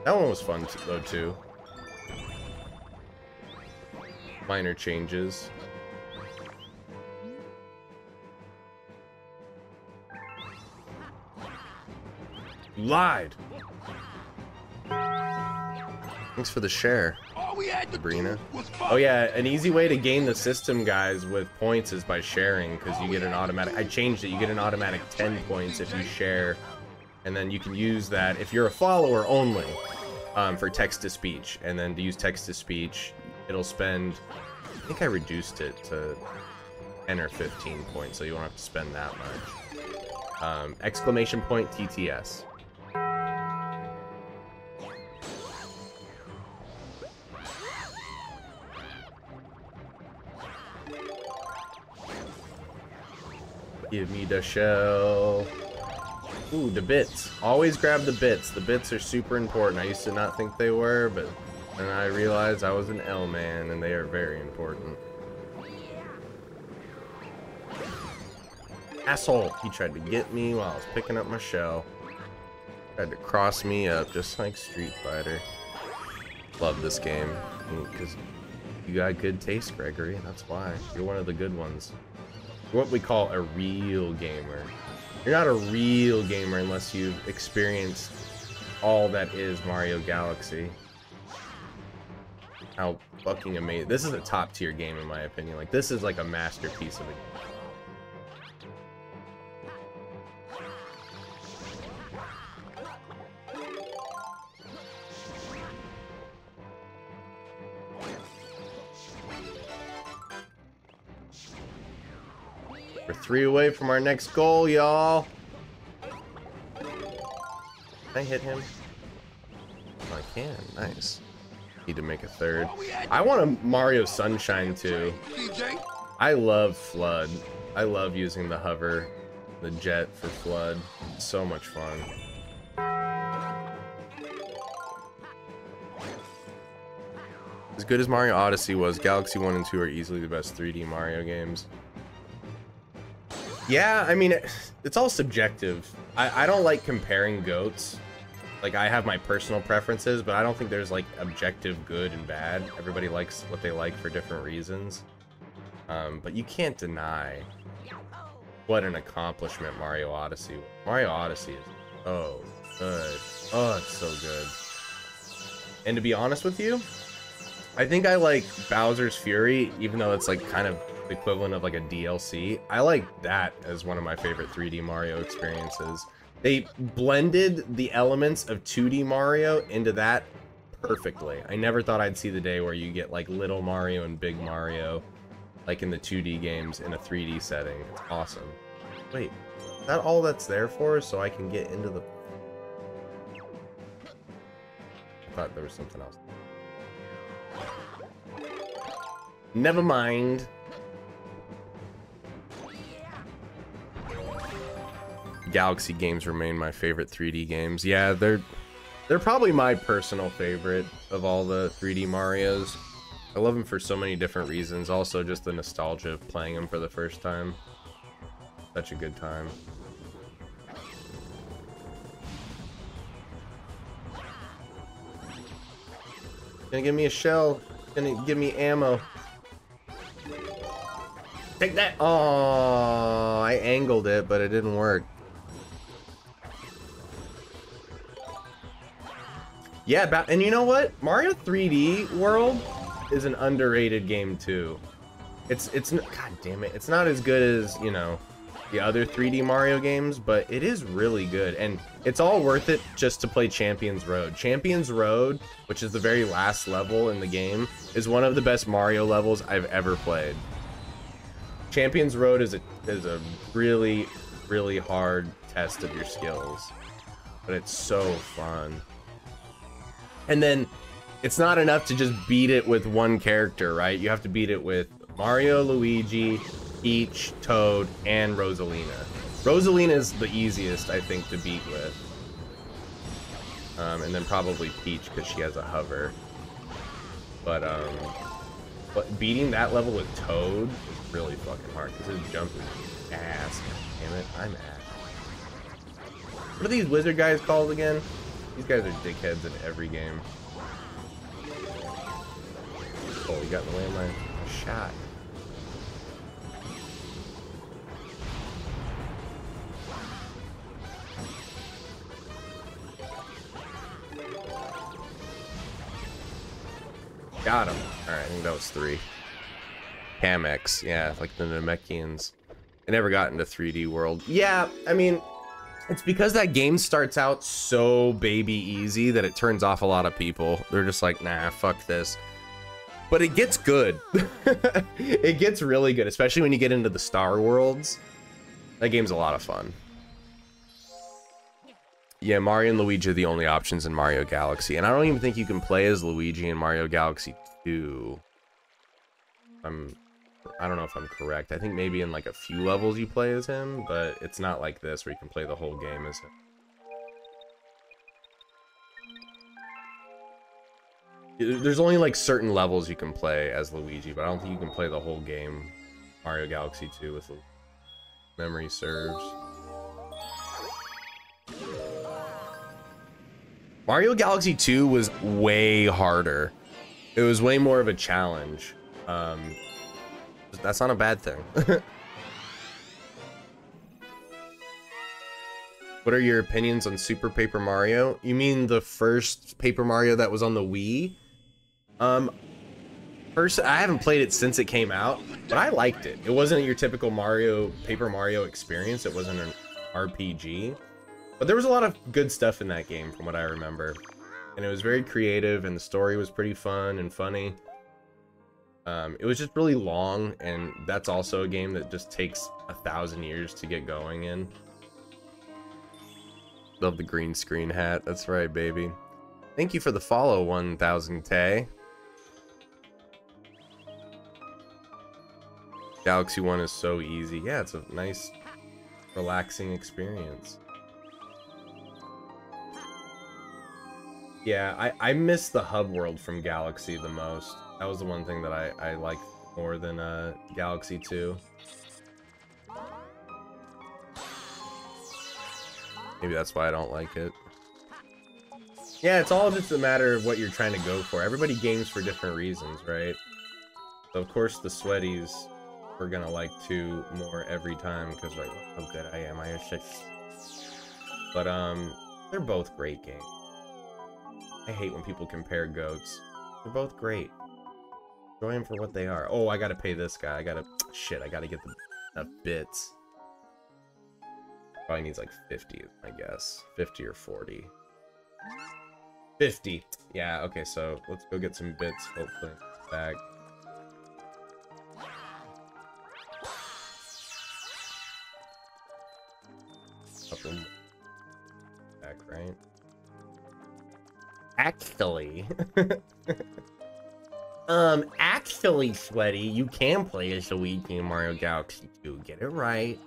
That one was fun, though, too. Minor changes. Lied! Thanks for the share, Sabrina. Oh yeah, an easy way to gain the system, guys, with points is by sharing, because you get an automatic... I changed it, you get an automatic 10 points if you share, and then you can use that if you're a follower only, um, for text-to-speech, and then to use text-to-speech, it'll spend I think I reduced it to 10 or 15 points, so you won't have to spend that much. Um, exclamation point TTS. Give me the shell. Ooh, the bits. Always grab the bits. The bits are super important. I used to not think they were, but then I realized I was an L man, and they are very important. Asshole! He tried to get me while I was picking up my shell. Tried to cross me up, just like Street Fighter. Love this game, because you got good taste, Gregory. That's why. You're one of the good ones. You're what we call a real gamer. You're not a real gamer unless you've experienced all that is Mario Galaxy. How fucking amazing. This is a top tier game in my opinion. Like, this is like a masterpiece of a game. We're three away from our next goal, y'all. I hit him? Oh, I can. Nice. Need to make a third. I want a Mario Sunshine too. I love FLUDD. I love using the hover, the jet for FLUDD. It's so much fun. As good as Mario Odyssey was, Galaxy 1 and 2 are easily the best 3D Mario games. Yeah, I mean, it's all subjective. I, I don't like comparing goats. Like, I have my personal preferences, but I don't think there's, like, objective good and bad. Everybody likes what they like for different reasons. Um, but you can't deny what an accomplishment Mario Odyssey. Mario Odyssey is oh good. Oh, it's so good. And to be honest with you, I think I like Bowser's Fury, even though it's like kind of the equivalent of like a DLC. I like that as one of my favorite 3D Mario experiences. They blended the elements of 2D Mario into that perfectly. I never thought I'd see the day where you get like little Mario and big Mario like in the 2D games in a 3D setting. It's awesome. Wait, is that all that's there for so I can get into the... I thought there was something else. Never mind. Galaxy games remain my favorite 3D games. Yeah, they're they're probably my personal favorite of all the 3D Marios. I love them for so many different reasons. Also, just the nostalgia of playing them for the first time. Such a good time. Gonna give me a shell. Gonna give me ammo. Take that! Oh, I angled it, but it didn't work. Yeah, and you know what? Mario 3D World is an underrated game too. It's it's god damn it. It's not as good as, you know, the other 3D Mario games, but it is really good and it's all worth it just to play Champions Road. Champions Road, which is the very last level in the game, is one of the best Mario levels I've ever played. Champions Road is a is a really really hard test of your skills, but it's so fun. And then it's not enough to just beat it with one character, right? You have to beat it with Mario, Luigi, Peach, Toad, and Rosalina. Rosalina is the easiest, I think, to beat with. Um, and then probably Peach because she has a hover. But um, but beating that level with Toad is really fucking hard because his jump is ass. Damn it, I'm ass. What are these wizard guys called again? These guys are dickheads in every game. Oh, he got in the of my shot. Got him. Alright, I think that was three. Kameks, yeah, like the Namekians. I never got into 3D World. Yeah, I mean, it's because that game starts out so baby easy that it turns off a lot of people. They're just like, nah, fuck this. but it gets good. it gets really good, especially when you get into the Star Worlds. That game's a lot of fun. Yeah, Mario and Luigi are the only options in Mario Galaxy, and I don't even think you can play as Luigi in Mario Galaxy 2. I'm I don't know if I'm correct. I think maybe in like a few levels you play as him, but it's not like this where you can play the whole game as him. There's only like certain levels you can play as Luigi, but I don't think you can play the whole game Mario Galaxy 2 with memory serves. Mario Galaxy 2 was way harder. It was way more of a challenge. Um, that's not a bad thing. what are your opinions on Super Paper Mario? You mean the first Paper Mario that was on the Wii? Um, first, I haven't played it since it came out, but I liked it. It wasn't your typical Mario Paper Mario experience. It wasn't an RPG, but there was a lot of good stuff in that game from what I remember, and it was very creative, and the story was pretty fun and funny. Um, it was just really long, and that's also a game that just takes a thousand years to get going in. Love the green screen hat. That's right, baby. Thank you for the follow, 1000 Tay. Galaxy 1 is so easy. Yeah, it's a nice, relaxing experience. Yeah, I, I miss the hub world from Galaxy the most. That was the one thing that I, I liked more than uh, Galaxy 2. Maybe that's why I don't like it. Yeah, it's all just a matter of what you're trying to go for. Everybody games for different reasons, right? So of course the sweaties we're gonna like two more every time because like how good I am. I have six. But um they're both great games. I hate when people compare goats. They're both great. Enjoy them for what they are. Oh, I gotta pay this guy. I gotta... Shit, I gotta get the, bits. Probably needs like 50, I guess. 50 or 40. 50. Yeah, okay, so let's go get some bits, hopefully. Back. Back, right? Actually. Um, actually, Sweaty, you can play as Luigi in Mario Galaxy 2. Get it right.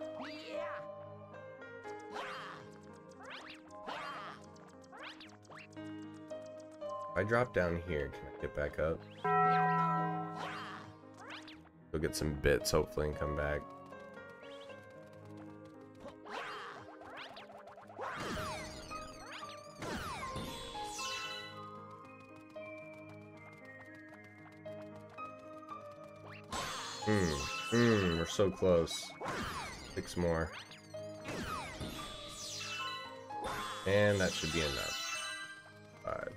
I drop down here, can I get back up? Go get some bits, hopefully, and come back. Hmm. Hmm. We're so close. Six more. And that should be enough. Five.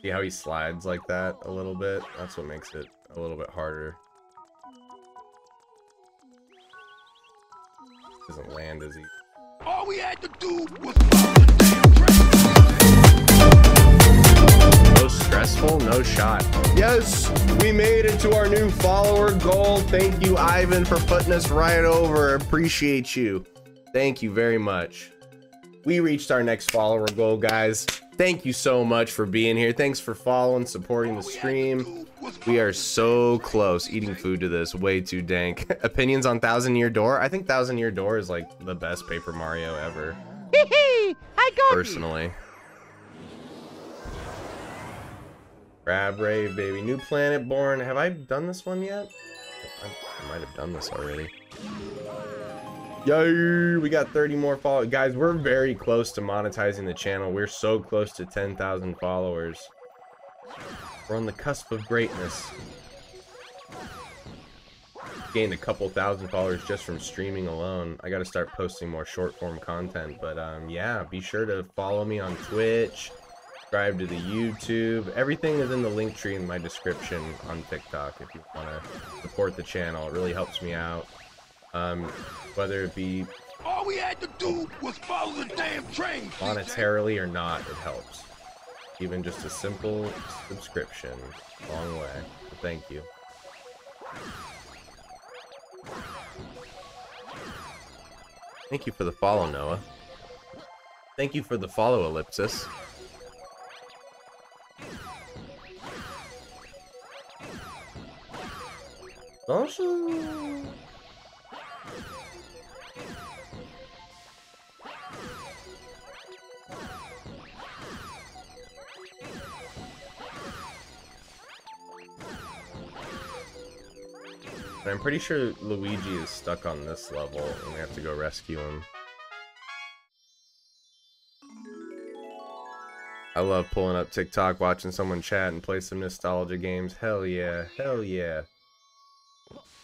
See how he slides like that a little bit? That's what makes it a little bit harder. Doesn't land as he. All we had to do was stressful, no shot. Yes, we made it to our new follower goal. Thank you, Ivan, for putting us right over. Appreciate you. Thank you very much. We reached our next follower goal, guys. Thank you so much for being here. Thanks for following, supporting the stream. We are so close eating food to this. Way too dank. Opinions on Thousand Year Door? I think Thousand Year Door is like the best Paper Mario ever. I got personally. Crab Rave, baby. New Planet Born. Have I done this one yet? I, I might have done this already. Yay! We got 30 more followers. Guys, we're very close to monetizing the channel. We're so close to 10,000 followers. We're on the cusp of greatness. Gained a couple thousand followers just from streaming alone. I gotta start posting more short form content. But um, yeah, be sure to follow me on Twitch. Subscribe to the YouTube. Everything is in the link tree in my description on TikTok if you want to support the channel. It really helps me out. Um, whether it be All we had to do was follow the damn train, Monetarily or not, it helps. Even just a simple subscription. Long way. Thank you. Thank you for the follow, Noah. Thank you for the follow, Ellipsis. Bonjour. I'm pretty sure Luigi is stuck on this level and we have to go rescue him. I love pulling up TikTok, watching someone chat and play some nostalgia games. Hell yeah, hell yeah.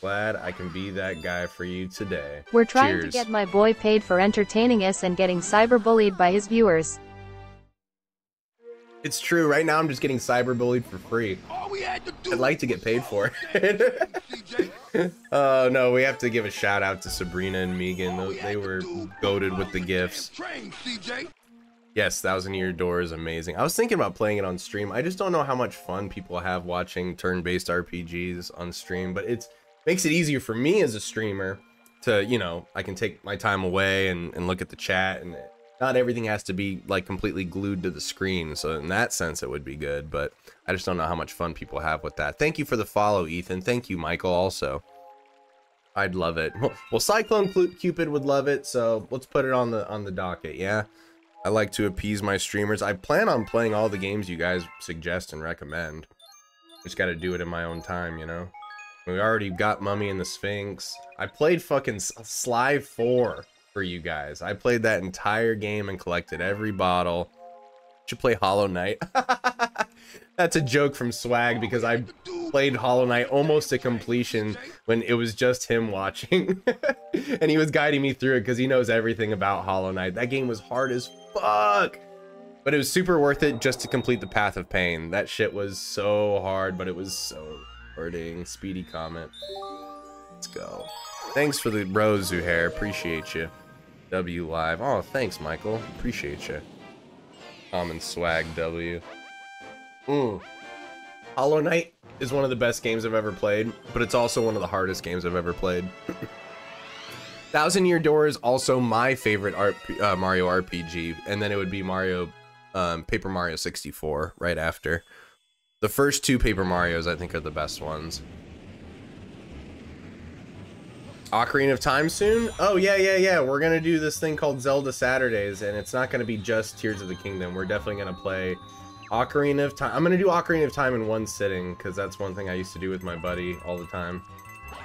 Glad I can be that guy for you today. We're trying Cheers. to get my boy paid for entertaining us and getting cyberbullied by his viewers. It's true, right now I'm just getting cyberbullied for free. All we had to do I'd like to get paid for it. follow the damn train, CJ. Oh no, we have to give a shout out to Sabrina and Megan. All Tho- we They were goaded with the gifts. Train, CJ. Yes, Thousand Year Door is amazing. I was thinking about playing it on stream. I just don't know how much fun people have watching turn-based RPGs on stream, but it's makes it easier for me as a streamer to, you know, I can take my time away and, and look at the chat and not everything has to be like completely glued to the screen. So in that sense it would be good, but I just don't know how much fun people have with that. Thank you for the follow, Ethan. Thank you, Michael, also. I'd love it. Well, Cyclone Cupid would love it, so let's put it on the on the docket, yeah? I like to appease my streamers. I plan on playing all the games you guys suggest and recommend. Just got to do it in my own time, you know? We already got Mummy and the Sphinx. I played fucking Sly 4 for you guys. I played that entire game and collected every bottle. Should play Hollow Knight. That's a joke from Swag because I played Hollow Knight almost to completion when it was just him watching. and he was guiding me through it because he knows everything about Hollow Knight. That game was hard as fuck. But it was super worth it just to complete the Path of Pain. That shit was so hard, but it was so rewarding. Speedy comment. Let's go. Thanks for the rose, Zuhair. Appreciate you. W Live. Oh, thanks, Michael. Appreciate you. Common swag W. Mm. Hollow Knight is one of the best games I've ever played, but it's also one of the hardest games I've ever played. Thousand Year Door is also my favorite RP, uh, Mario RPG, and then it would be Mario, um, Paper Mario 64 right after. The first two Paper Marios, I think, are the best ones. Ocarina of Time soon? Oh, yeah, yeah, yeah. We're going to do this thing called Zelda Saturdays, and it's not going to be just Tears of the Kingdom. We're definitely going to play Ocarina of Time. I'm going to do Ocarina of Time in one sitting, because that's one thing I used to do with my buddy all the time.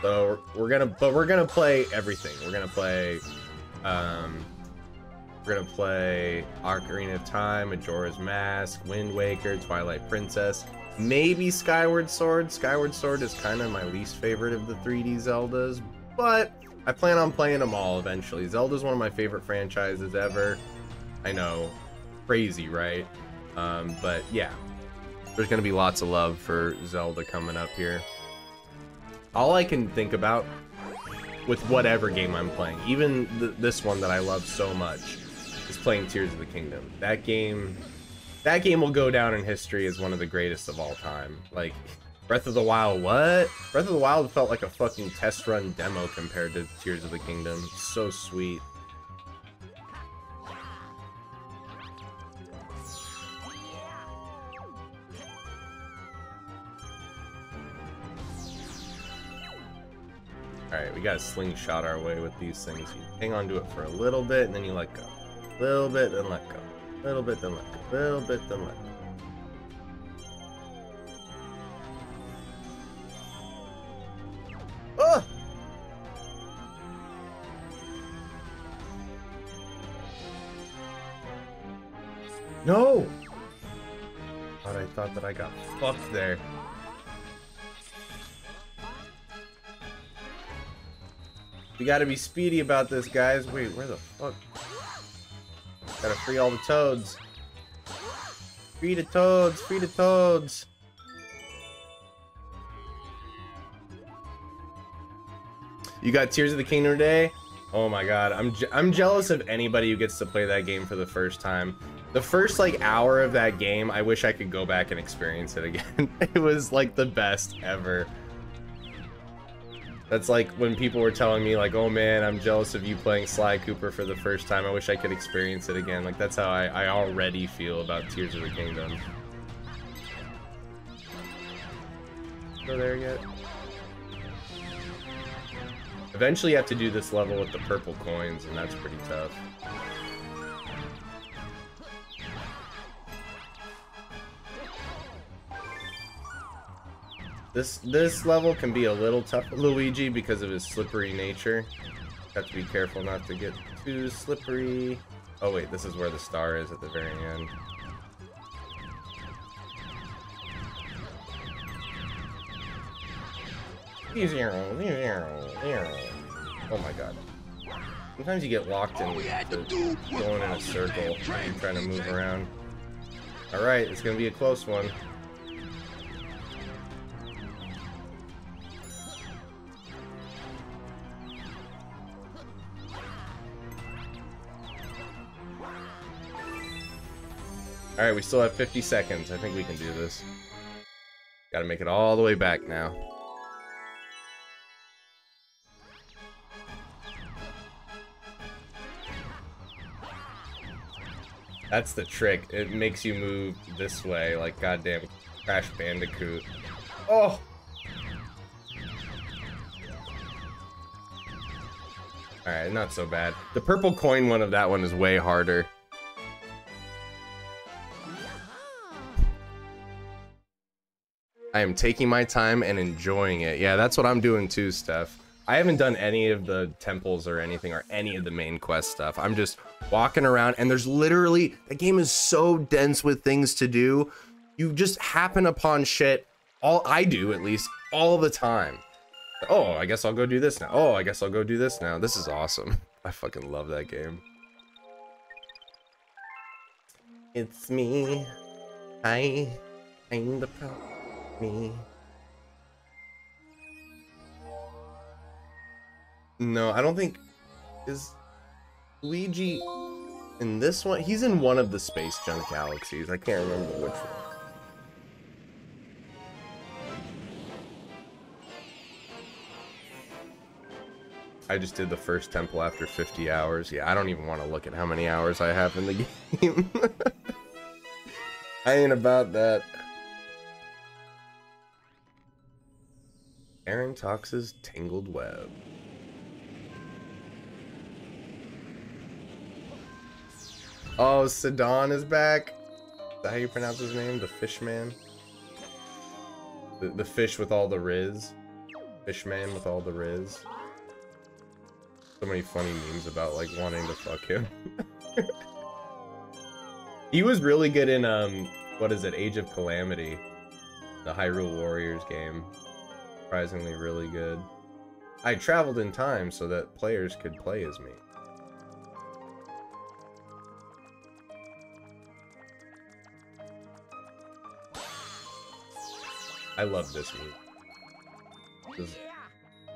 So we're, gonna, but we're gonna play everything. We're gonna play, um, we're gonna play Ocarina of Time, Majora's Mask, Wind Waker, Twilight Princess, maybe Skyward Sword. Skyward Sword is kind of my least favorite of the 3D Zeldas, but I plan on playing them all eventually. Zelda's one of my favorite franchises ever. I know, crazy, right? Um, but yeah, there's gonna be lots of love for Zelda coming up here all I can think about with whatever game I'm playing, even th this one that I love so much, is playing Tears of the Kingdom. That game, that game will go down in history as one of the greatest of all time. Like Breath of the Wild, what? Breath of the Wild felt like a fucking test run demo compared to Tears of the Kingdom. So sweet. Alright, we gotta slingshot our way with these things. You hang on to it for a little bit, and then you let go. A little bit, then let go. Little bit, let go. Little bit, then let go. Ah! No! Thought I thought that I got fucked there. We gotta be speedy about this, guys. Wait, where the fuck? Gotta free all the toads. Free the toads, free the toads. You got Tears of the Kingdom today? Oh my god, I'm je I'm jealous of anybody who gets to play that game for the first time. The first like hour of that game, I wish I could go back and experience it again. it was like the best ever. That's like when people were telling me like, oh man, I'm jealous of you playing Sly Cooper for the first time. I wish I could experience it again. Like that's how I, I already feel about Tears of the Kingdom. Go there yet? Eventually you have to do this level with the purple coins, and that's pretty tough. This this level can be a little tough Luigi because of his slippery nature. Have to be careful not to get too slippery. Oh wait, this is where the star is at the very end. Zero, zero, zero. Oh my god. Sometimes you get locked in going in a circle and trying to move around. Alright, it's gonna be a close one. Alright, we still have 50 seconds. I think we can do this. Gotta make it all the way back now. That's the trick. It makes you move this way, like goddamn Crash Bandicoot. Oh! Alright, not so bad. The purple coin one of that one is way harder. I am taking my time and enjoying it. Yeah, that's what I'm doing too, Steph. I haven't done any of the temples or anything or any of the main quest stuff. I'm just walking around and there's literally, the game is so dense with things to do. You just happen upon shit, all I do at least, all the time. Oh, I guess I'll go do this now. Oh, I guess I'll go do this now. This is awesome. I fucking love that game. It's me. I, I'm the pro me. No, I don't think is Luigi in this one. He's in one of the Space Junk galaxies. I can't remember which one. I just did the first temple after 50 hours. Yeah, I don't even want to look at how many hours I have in the game. I ain't about that. Tarantox's Tangled Web. Oh, Sidon is back. Is that how you pronounce his name? The Fishman? The, the fish with all the Riz? Fishman with all the Riz? So many funny memes about, like, wanting to fuck him. he was really good in, um, what is it, Age of Calamity. The Hyrule Warriors game. Surprisingly really good. I traveled in time so that players could play as me. I love this music. This is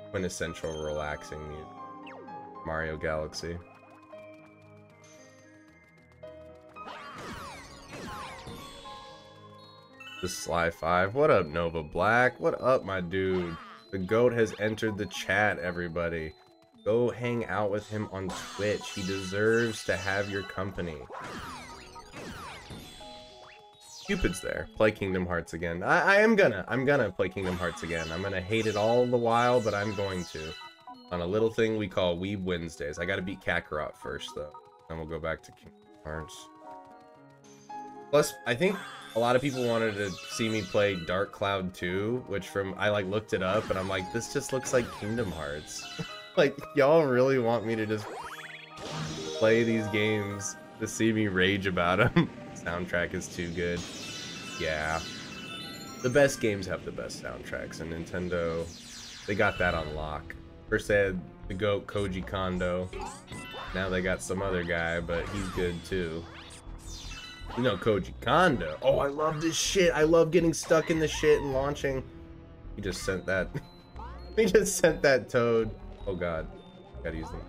quintessential relaxing music. Mario Galaxy. The Sly 5. What up, Nova Black? What up, my dude? The GOAT has entered the chat, everybody. Go hang out with him on Twitch. He deserves to have your company. Cupid's there. Play Kingdom Hearts again. I, I am gonna. I'm gonna play Kingdom Hearts again. I'm gonna hate it all the while, but I'm going to. On a little thing we call Weeb Wednesdays. I gotta beat Kakarot first, though. Then we'll go back to Kingdom Hearts. Plus, I think a lot of people wanted to see me play Dark Cloud 2, which from, I like looked it up and I'm like, this just looks like Kingdom Hearts. like, y'all really want me to just play these games to see me rage about them? soundtrack is too good. Yeah. The best games have the best soundtracks, and Nintendo, they got that on lock. First they had the GOAT Koji Kondo. Now they got some other guy, but he's good too. You know Koji Kondo. Oh, I love this shit. I love getting stuck in the shit and launching. He just sent that. he just sent that toad. Oh god. Gotta use them.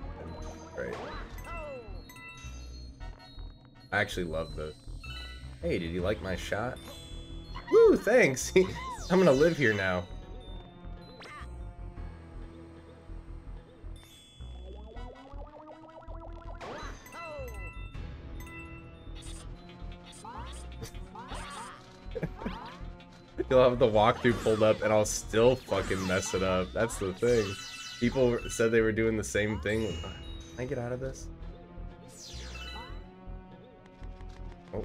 right. I actually love those. Hey, did you like my shot? Woo, thanks. I'm gonna live here now. You'll have the walkthrough pulled up and I'll still fucking mess it up. That's the thing. People said they were doing the same thing. Can I get out of this? Oh.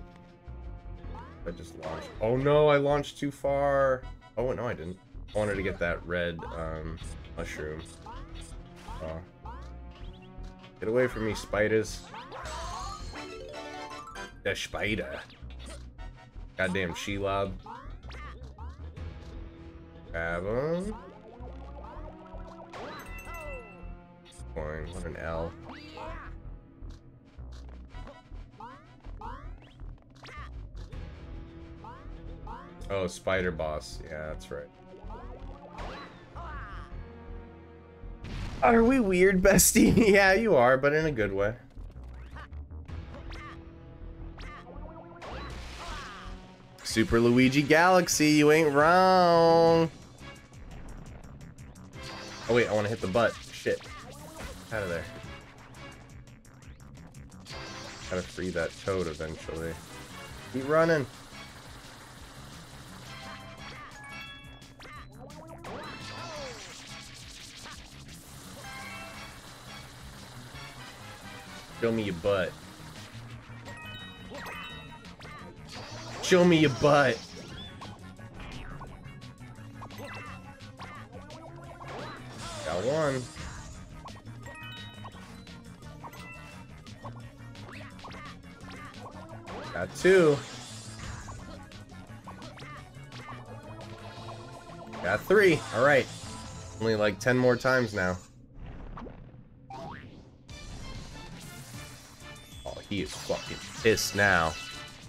I just launched. Oh no, I launched too far. Oh no, I didn't. I wanted to get that red um, mushroom. Oh. Get away from me, spiders. The spider. Goddamn Shelob. Grab him. Coin, what an L. Oh, spider boss. Yeah, that's right. Are we weird, bestie? yeah, you are, but in a good way. Super Luigi Galaxy, you ain't wrong. Oh wait, I want to hit the butt. Shit. Out of there. Gotta free that toad eventually. Keep running. Show me your butt. Show me your butt. Got one. Got two. Got three. All right. Only like 10 more times now. Oh, he is fucking pissed now.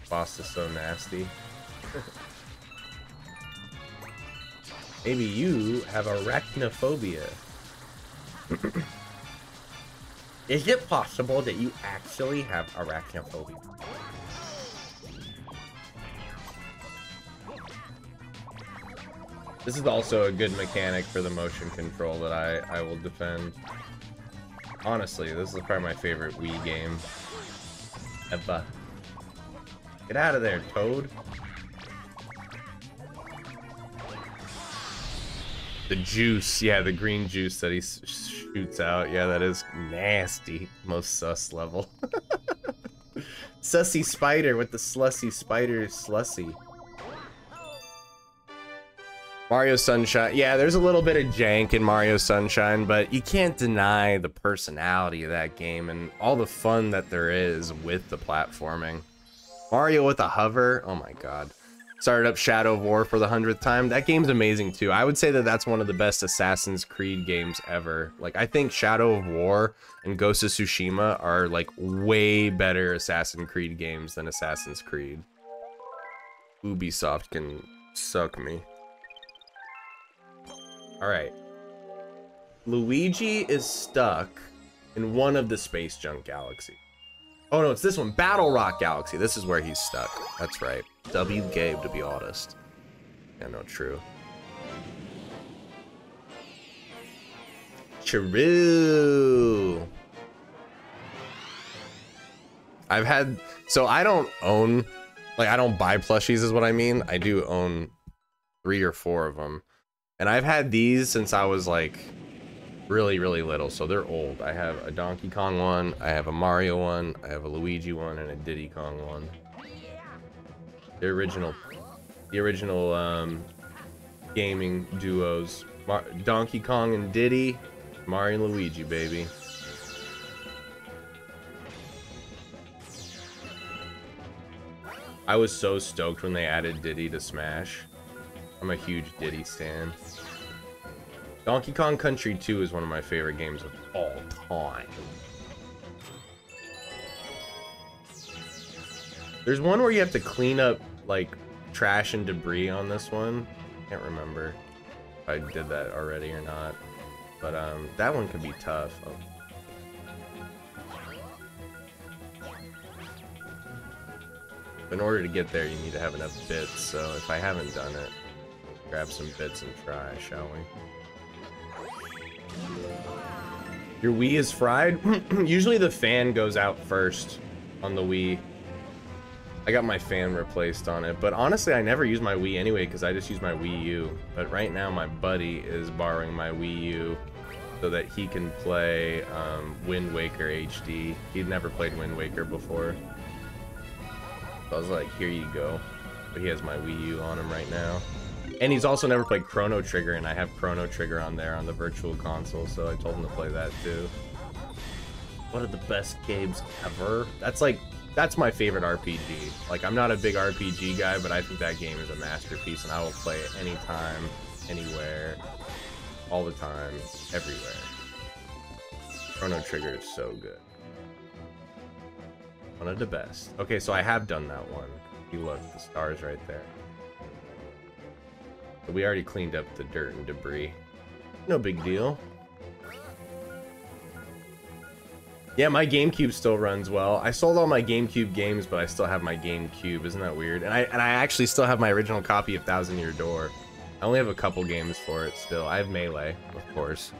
Boss is so nasty. Maybe you have arachnophobia. is it possible that you actually have arachnophobia? This is also a good mechanic for the motion control that I, I will defend. Honestly, this is probably my favorite Wii game ever. Get out of there, Toad. The juice, yeah, the green juice that he shoots out. Yeah, that is nasty. Most sus level. Sussy spider with the slussy spider slussy. Mario Sunshine. Yeah, there's a little bit of jank in Mario Sunshine, but you can't deny the personality of that game and all the fun that there is with the platforming. Mario with a hover. Oh my god. Started up Shadow of War for the hundredth time. That game's amazing too. I would say that that's one of the best Assassin's Creed games ever. Like, I think Shadow of War and Ghost of Tsushima are like way better Assassin's Creed games than Assassin's Creed. Ubisoft can suck me. Alright. Luigi is stuck in one of the Space Junk Galaxy. Oh no, it's this one, Battle Rock Galaxy. This is where he's stuck. That's right. W Gabe, to be honest. Yeah, no, true. True. I've had, so I don't own, like I don't buy plushies is what I mean. I do own three or four of them. And I've had these since I was like really, really little. So they're old. I have a Donkey Kong one, I have a Mario one, I have a Luigi one, and a Diddy Kong one. The original, the original um, gaming duos. Mar Donkey Kong and Diddy, Mario and Luigi, baby. I was so stoked when they added Diddy to Smash. I'm a huge Diddy stan. Donkey Kong Country 2 is one of my favorite games of all time. There's one where you have to clean up, like trash and debris on this one. Can't remember if I did that already or not. But um, that one could be tough. Oh. In order to get there, you need to have enough bits, so if I haven't done it, grab some bits and try, shall we? Your Wii is fried? Usually the fan goes out first on the Wii. I got my fan replaced on it, but honestly, I never use my Wii anyway because I just use my Wii U. But right now, my buddy is borrowing my Wii U so that he can play um, Wind Waker HD. He'd never played Wind Waker before. So I was like, here you go. But he has my Wii U on him right now. And he's also never played Chrono Trigger, and I have Chrono Trigger on there on the Virtual Console, so I told him to play that too. One of the best games ever. That's like, that's my favorite RPG. Like, I'm not a big RPG guy, but I think that game is a masterpiece, and I will play it anytime, anywhere, all the time, everywhere. Chrono Trigger is so good. One of the best. Okay, so I have done that one. You look, the stars right there. But we already cleaned up the dirt and debris. No big deal. Yeah, my GameCube still runs well. I sold all my GameCube games, but I still have my GameCube. Isn't that weird? And I and I actually still have my original copy of Thousand Year Door. I only have a couple games for it still. I have Melee, of course.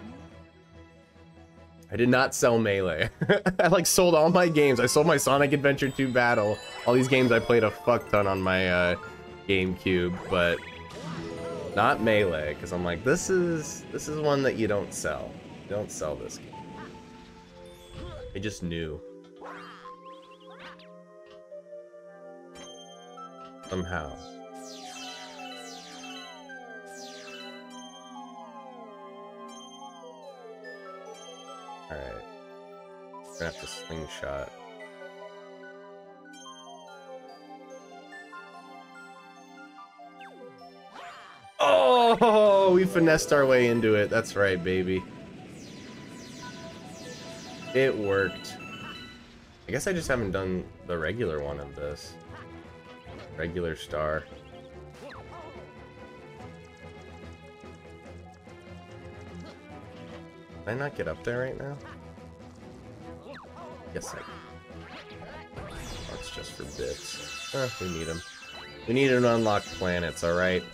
I did not sell Melee. I like sold all my games. I sold my Sonic Adventure 2 Battle. All these games I played a fuck ton on my uh, GameCube, but not Melee, because I'm like, this is this is one that you don't sell. Don't sell this game. I just knew. Somehow. Alright. Gonna have to slingshot. Oh, we finessed our way into it. That's right, baby. It worked. I guess I just haven't done the regular one of this. Regular star. Can I not get up there right now? Yes, I. That's just for bits. Eh, we need them. We need to unlock planets, alright?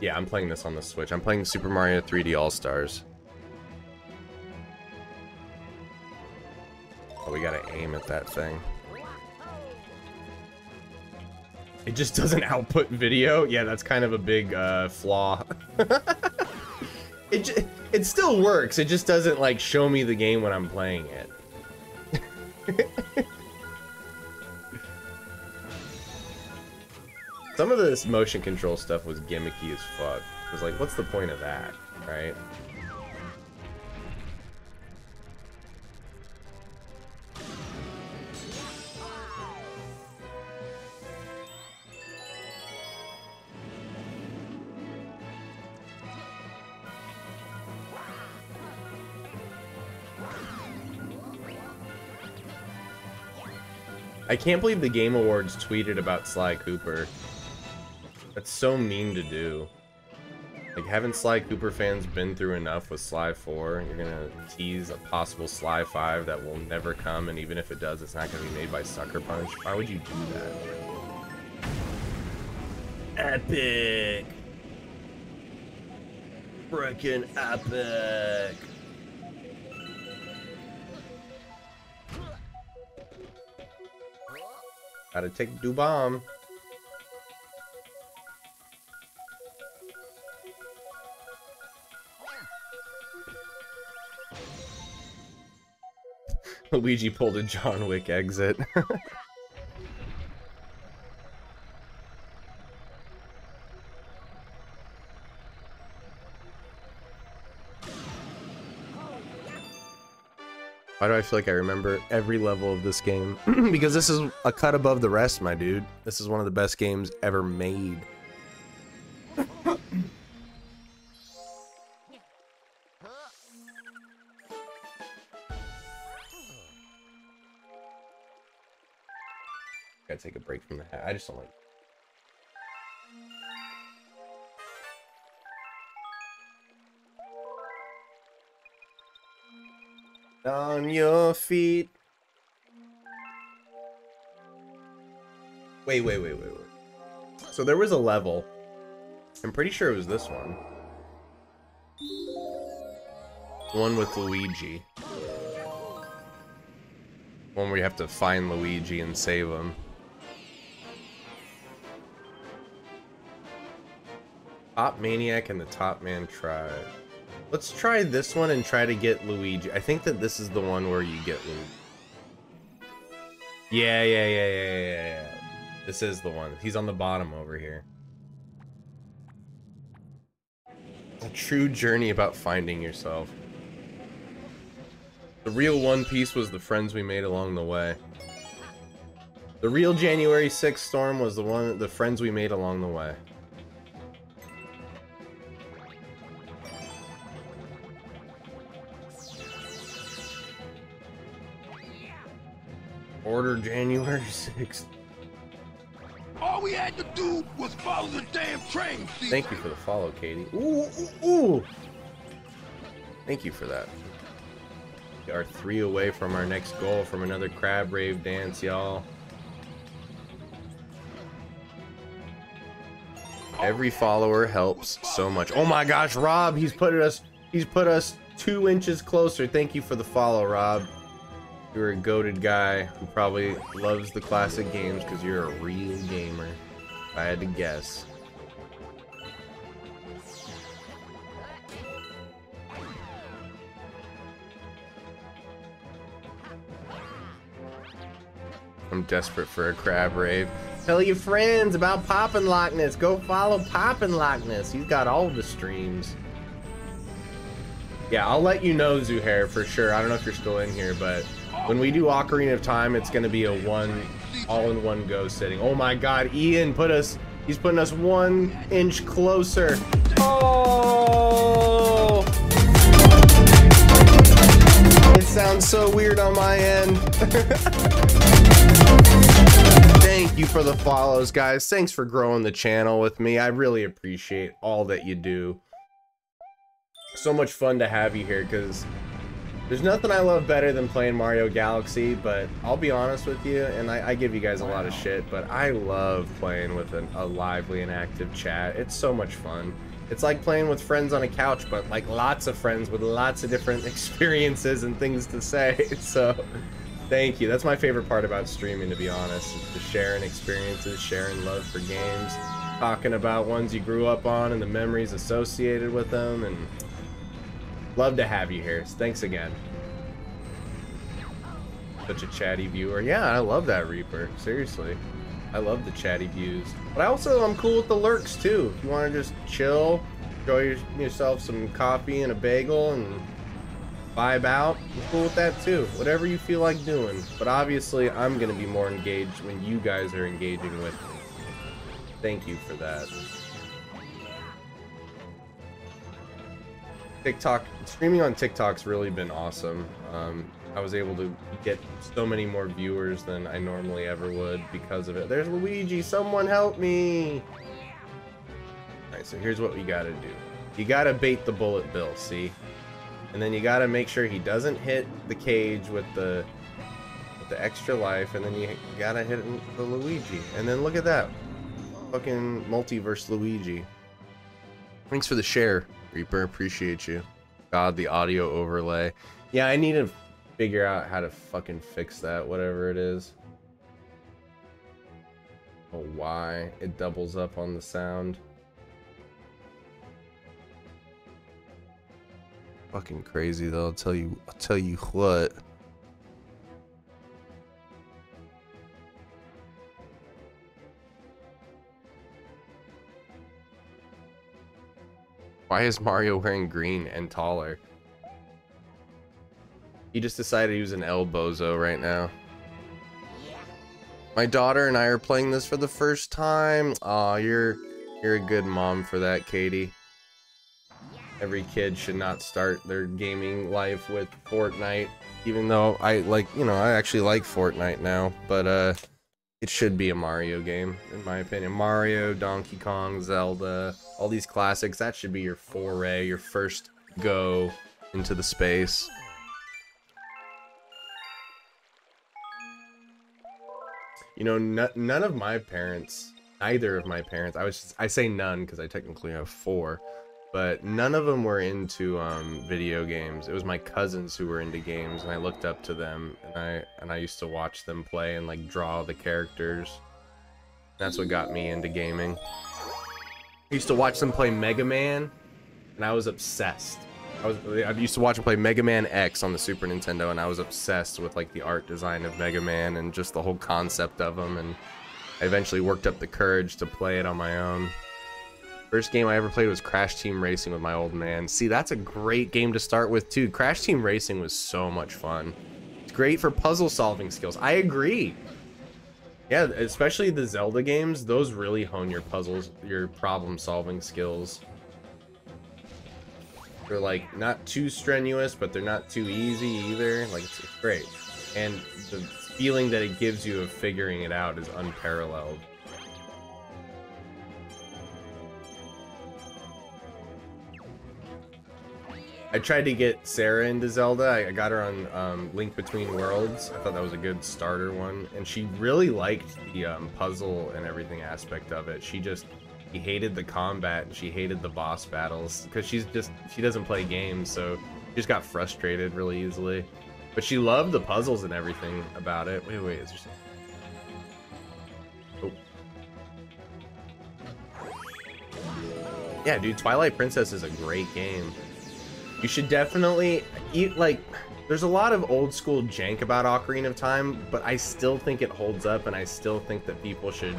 Yeah, I'm playing this on the Switch. I'm playing Super Mario 3D All-Stars. Oh, we gotta aim at that thing. It just doesn't output video? Yeah, that's kind of a big uh, flaw. it, it still works, it just doesn't like show me the game when I'm playing it. Some of this motion control stuff was gimmicky as fuck. It was like, what's the point of that, right? I can't believe the Game Awards tweeted about Sly Cooper. That's so mean to do. Like, haven't Sly Cooper fans been through enough with Sly 4? You're gonna tease a possible Sly 5 that will never come, and even if it does, it's not gonna be made by Sucker Punch. Why would you do that? Epic! Freaking epic! Gotta take do bomb. Luigi pulled a John Wick exit. Why do I feel like I remember every level of this game? because this is a cut above the rest, my dude. This is one of the best games ever made. Gotta take a break from the hat. I just don't like On your feet. Wait, wait, wait, wait, wait. So there was a level. I'm pretty sure it was this one. One with Luigi. One where you have to find Luigi and save him. Topmaniac and the Topman Tribe. Let's try this one and try to get Luigi. I think that this is the one where you get Luigi. Yeah, yeah, yeah, yeah, yeah, yeah. This is the one. He's on the bottom over here. A true journey about finding yourself. The real One Piece was the friends we made along the way. The real January 6th storm was the one the friends we made along the way. January 6th. All we had to do was follow the damn train, CJ. Thank you for the follow, Katie. Ooh, ooh, ooh. Thank you for that. We are three away from our next goal from another crab rave dance, y'all. Every follower helps so much. Oh my gosh, Rob, he's put us he's put us two inches closer. Thank you for the follow, Rob. You're a goaded guy who probably loves the classic games because you're a real gamer. If I had to guess. I'm desperate for a crab rave. Tell your friends about Poppin' Loch Ness. Go follow Poppin' Loch Ness. He's got all the streams. Yeah, I'll let you know, Zuhair, for sure. I don't know if you're still in here, but when we do Ocarina of Time, it's going to be a one, all-in-one go sitting. Oh my god, Ian put us, he's putting us one inch closer. Oh! It sounds so weird on my end. Thank you for the follows, guys. Thanks for growing the channel with me. I really appreciate all that you do. So much fun to have you here because there's nothing I love better than playing Mario Galaxy, but I'll be honest with you, and I, I give you guys a lot of shit, but I love playing with an, a lively and active chat. It's so much fun. It's like playing with friends on a couch, but like lots of friends with lots of different experiences and things to say. So, thank you. That's my favorite part about streaming, to be honest. Is the sharing experiences, sharing love for games, talking about ones you grew up on and the memories associated with them, and love to have you here. Thanks again. Such a chatty viewer. Yeah, I love that Reaper. Seriously. I love the chatty views. But I also, I'm cool with the lurks too. If you want to just chill, enjoy yourself some coffee and a bagel and vibe out, I'm cool with that too. Whatever you feel like doing. But obviously, I'm going to be more engaged when you guys are engaging with me. Thank you for that. TikTok, streaming on TikTok's really been awesome. Um, I was able to get so many more viewers than I normally ever would because of it. There's Luigi, someone help me! Alright, so here's what we gotta do. You gotta bait the bullet bill, see? And then you gotta make sure he doesn't hit the cage with the with the extra life, and then you gotta hit the Luigi. And then look at that. Fucking multiverse Luigi. Thanks for the share, Reaper. Appreciate you. God, the audio overlay. Yeah, I need to figure out how to fucking fix that, whatever it is. Oh, why? It doubles up on the sound. Fucking crazy though, I'll tell you I'll tell you what. Why is Mario wearing green and taller? He just decided he was an El Bozo right now. My daughter and I are playing this for the first time. Aw, you're you're a good mom for that, Katie. Every kid should not start their gaming life with Fortnite, even though I like, you know, I actually like Fortnite now, but uh it should be a Mario game, in my opinion. Mario, Donkey Kong, Zelda, all these classics, that should be your foray, your first go into the space. You know, none of my parents, neither of my parents, I was just, I say none because I technically have four, but none of them were into um, video games. It was my cousins who were into games, and I looked up to them, and I and I used to watch them play and like draw the characters. That's what got me into gaming. I used to watch them play Mega Man, and I was obsessed. I was I used to watch them play Mega Man X on the Super Nintendo, and I was obsessed with like the art design of Mega Man and just the whole concept of them. And I eventually worked up the courage to play it on my own. First game I ever played was Crash Team Racing with my old man. See, that's a great game to start with too. Crash Team Racing was so much fun. It's great for puzzle solving skills. I agree. Yeah, especially the Zelda games, those really hone your puzzles, your problem solving skills. They're like not too strenuous, but they're not too easy either. Like it's, it's great. And the feeling that it gives you of figuring it out is unparalleled. I tried to get Sarah into Zelda. I got her on um, Link Between Worlds. I thought that was a good starter one, and she really liked the um, puzzle and everything aspect of it. She just she hated the combat and she hated the boss battles because she's just she doesn't play games, so she just got frustrated really easily. But she loved the puzzles and everything about it. Wait, wait, is there something? Oh. Yeah, dude, Twilight Princess is a great game. You should definitely eat like there's a lot of old school jank about Ocarina of Time, but I still think it holds up and I still think that people should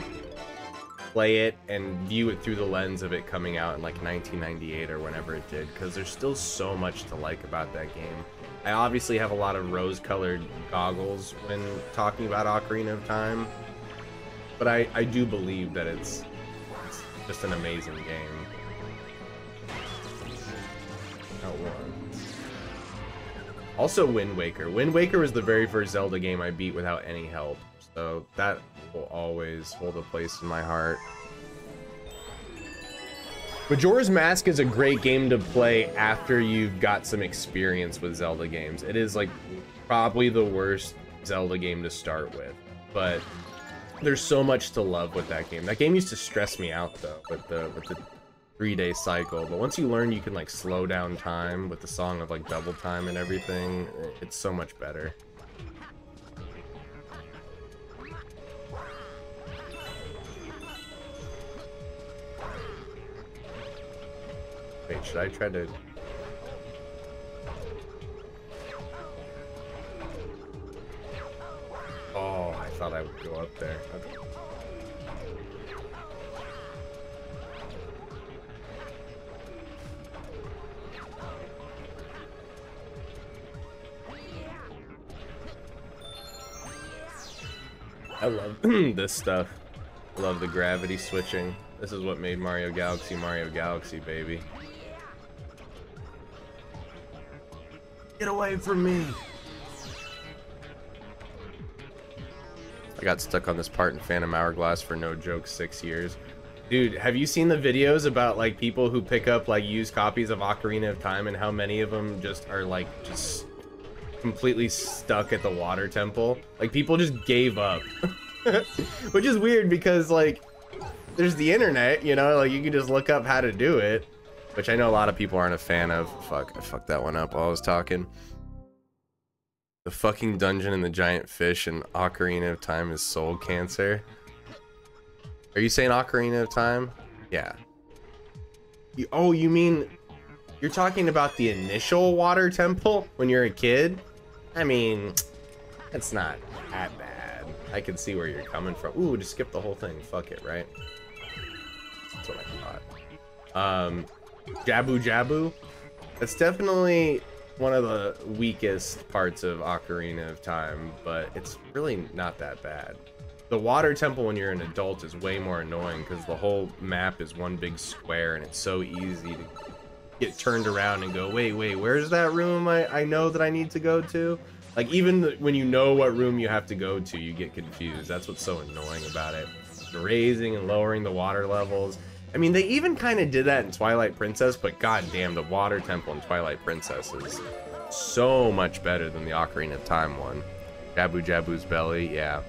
play it and view it through the lens of it coming out in like 1998 or whenever it did because there's still so much to like about that game. I obviously have a lot of rose-colored goggles when talking about Ocarina of Time, but I, I do believe that it's, it's just an amazing game. Outrun. Also Wind Waker. Wind Waker was the very first Zelda game I beat without any help. So that will always hold a place in my heart. Majora's Mask is a great game to play after you've got some experience with Zelda games. It is like probably the worst Zelda game to start with, but there's so much to love with that game. That game used to stress me out though with the with the three day cycle, but once you learn you can like slow down time with the song of like double time and everything, it's so much better. Wait, should I try to... Oh, I thought I would go up there. Okay. I love this stuff. Love the gravity switching. This is what made Mario Galaxy Mario Galaxy, baby. Get away from me! I got stuck on this part in Phantom Hourglass for no joke six years. Dude, have you seen the videos about like people who pick up like used copies of Ocarina of Time and how many of them just are like just completely stuck at the water temple? Like people just gave up. Which is weird because like there's the internet, you know, like you can just look up how to do it. Which I know a lot of people aren't a fan of. Fuck, I fucked that one up while I was talking. The fucking dungeon and the giant fish and Ocarina of Time is soul cancer. Are you saying Ocarina of Time? Yeah. You, oh, you mean you're talking about the initial water temple when you're a kid? I mean, it's not that bad. I can see where you're coming from. Ooh, just skip the whole thing. Fuck it, right? That's what I thought. Um, Jabu Jabu. That's definitely one of the weakest parts of Ocarina of Time, but it's really not that bad. The water temple when you're an adult is way more annoying because the whole map is one big square and it's so easy to get turned around and go, wait, wait, where's that room I, I know that I need to go to? Like, even when you know what room you have to go to, you get confused. That's what's so annoying about it. Raising and lowering the water levels. I mean, they even kind of did that in Twilight Princess, but goddamn, the water temple in Twilight Princess is so much better than the Ocarina of Time one. Jabu Jabu's belly, yeah.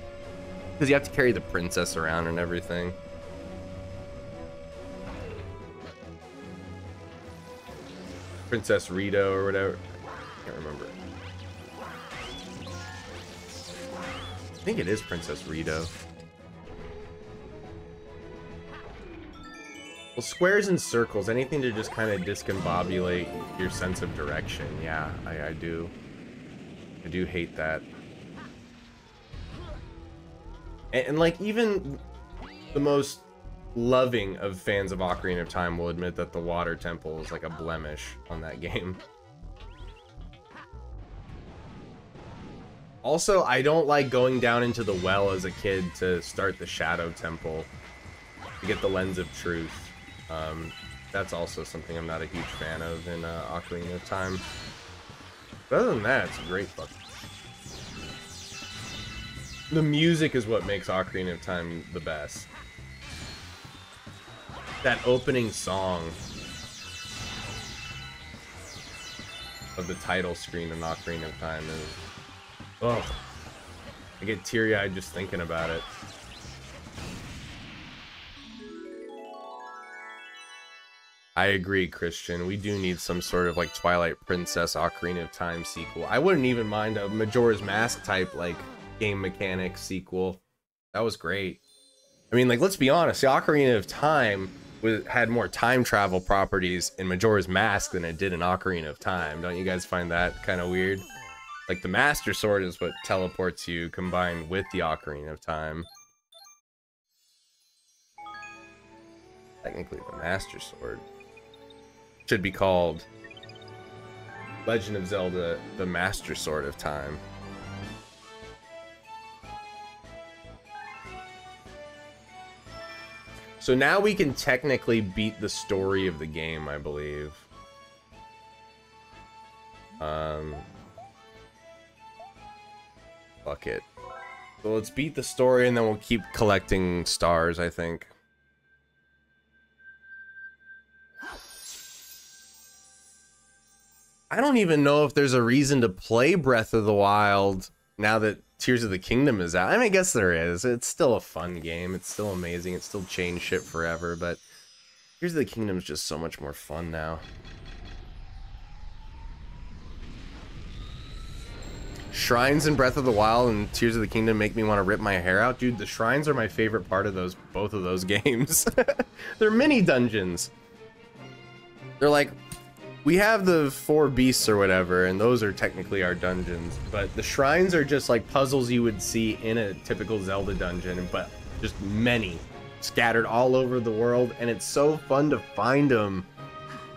Because you have to carry the princess around and everything. Princess Rito or whatever. I can't remember. I think it is Princess Rito. Well, squares and circles, anything to just kind of discombobulate your sense of direction. Yeah, I, I do. I do hate that. And, and, like, even the most loving of fans of Ocarina of Time will admit that the water temple is like a blemish on that game. Also, I don't like going down into the well as a kid to start the Shadow Temple to get the Lens of Truth. Um, that's also something I'm not a huge fan of in uh, Ocarina of Time. But other than that, it's a great book. The music is what makes Ocarina of Time the best. That opening song of the title screen in Ocarina of Time is... Oh, I get teary-eyed just thinking about it. I agree, Christian. We do need some sort of like Twilight Princess Ocarina of Time sequel. I wouldn't even mind a Majora's Mask type like game mechanic sequel. That was great. I mean, like, let's be honest, the Ocarina of Time was, had more time travel properties in Majora's Mask than it did in Ocarina of Time. Don't you guys find that kind of weird? Like, the Master Sword is what teleports you combined with the Ocarina of Time. Technically, the Master Sword should be called Legend of Zelda The Master Sword of Time. So now we can technically beat the story of the game, I believe. Um, fuck it. So let's beat the story and then we'll keep collecting stars, I think. I don't even know if there's a reason to play Breath of the Wild now that Tears of the Kingdom is out. I mean, I guess there is. It's still a fun game. It's still amazing. It's still changed shit forever, but Tears of the Kingdom is just so much more fun now. Shrines in Breath of the Wild and Tears of the Kingdom make me want to rip my hair out. Dude, the shrines are my favorite part of those both of those games. They're mini dungeons. They're like we have the four beasts or whatever, and those are technically our dungeons. But the shrines are just like puzzles you would see in a typical Zelda dungeon, but just many scattered all over the world, and it's so fun to find them.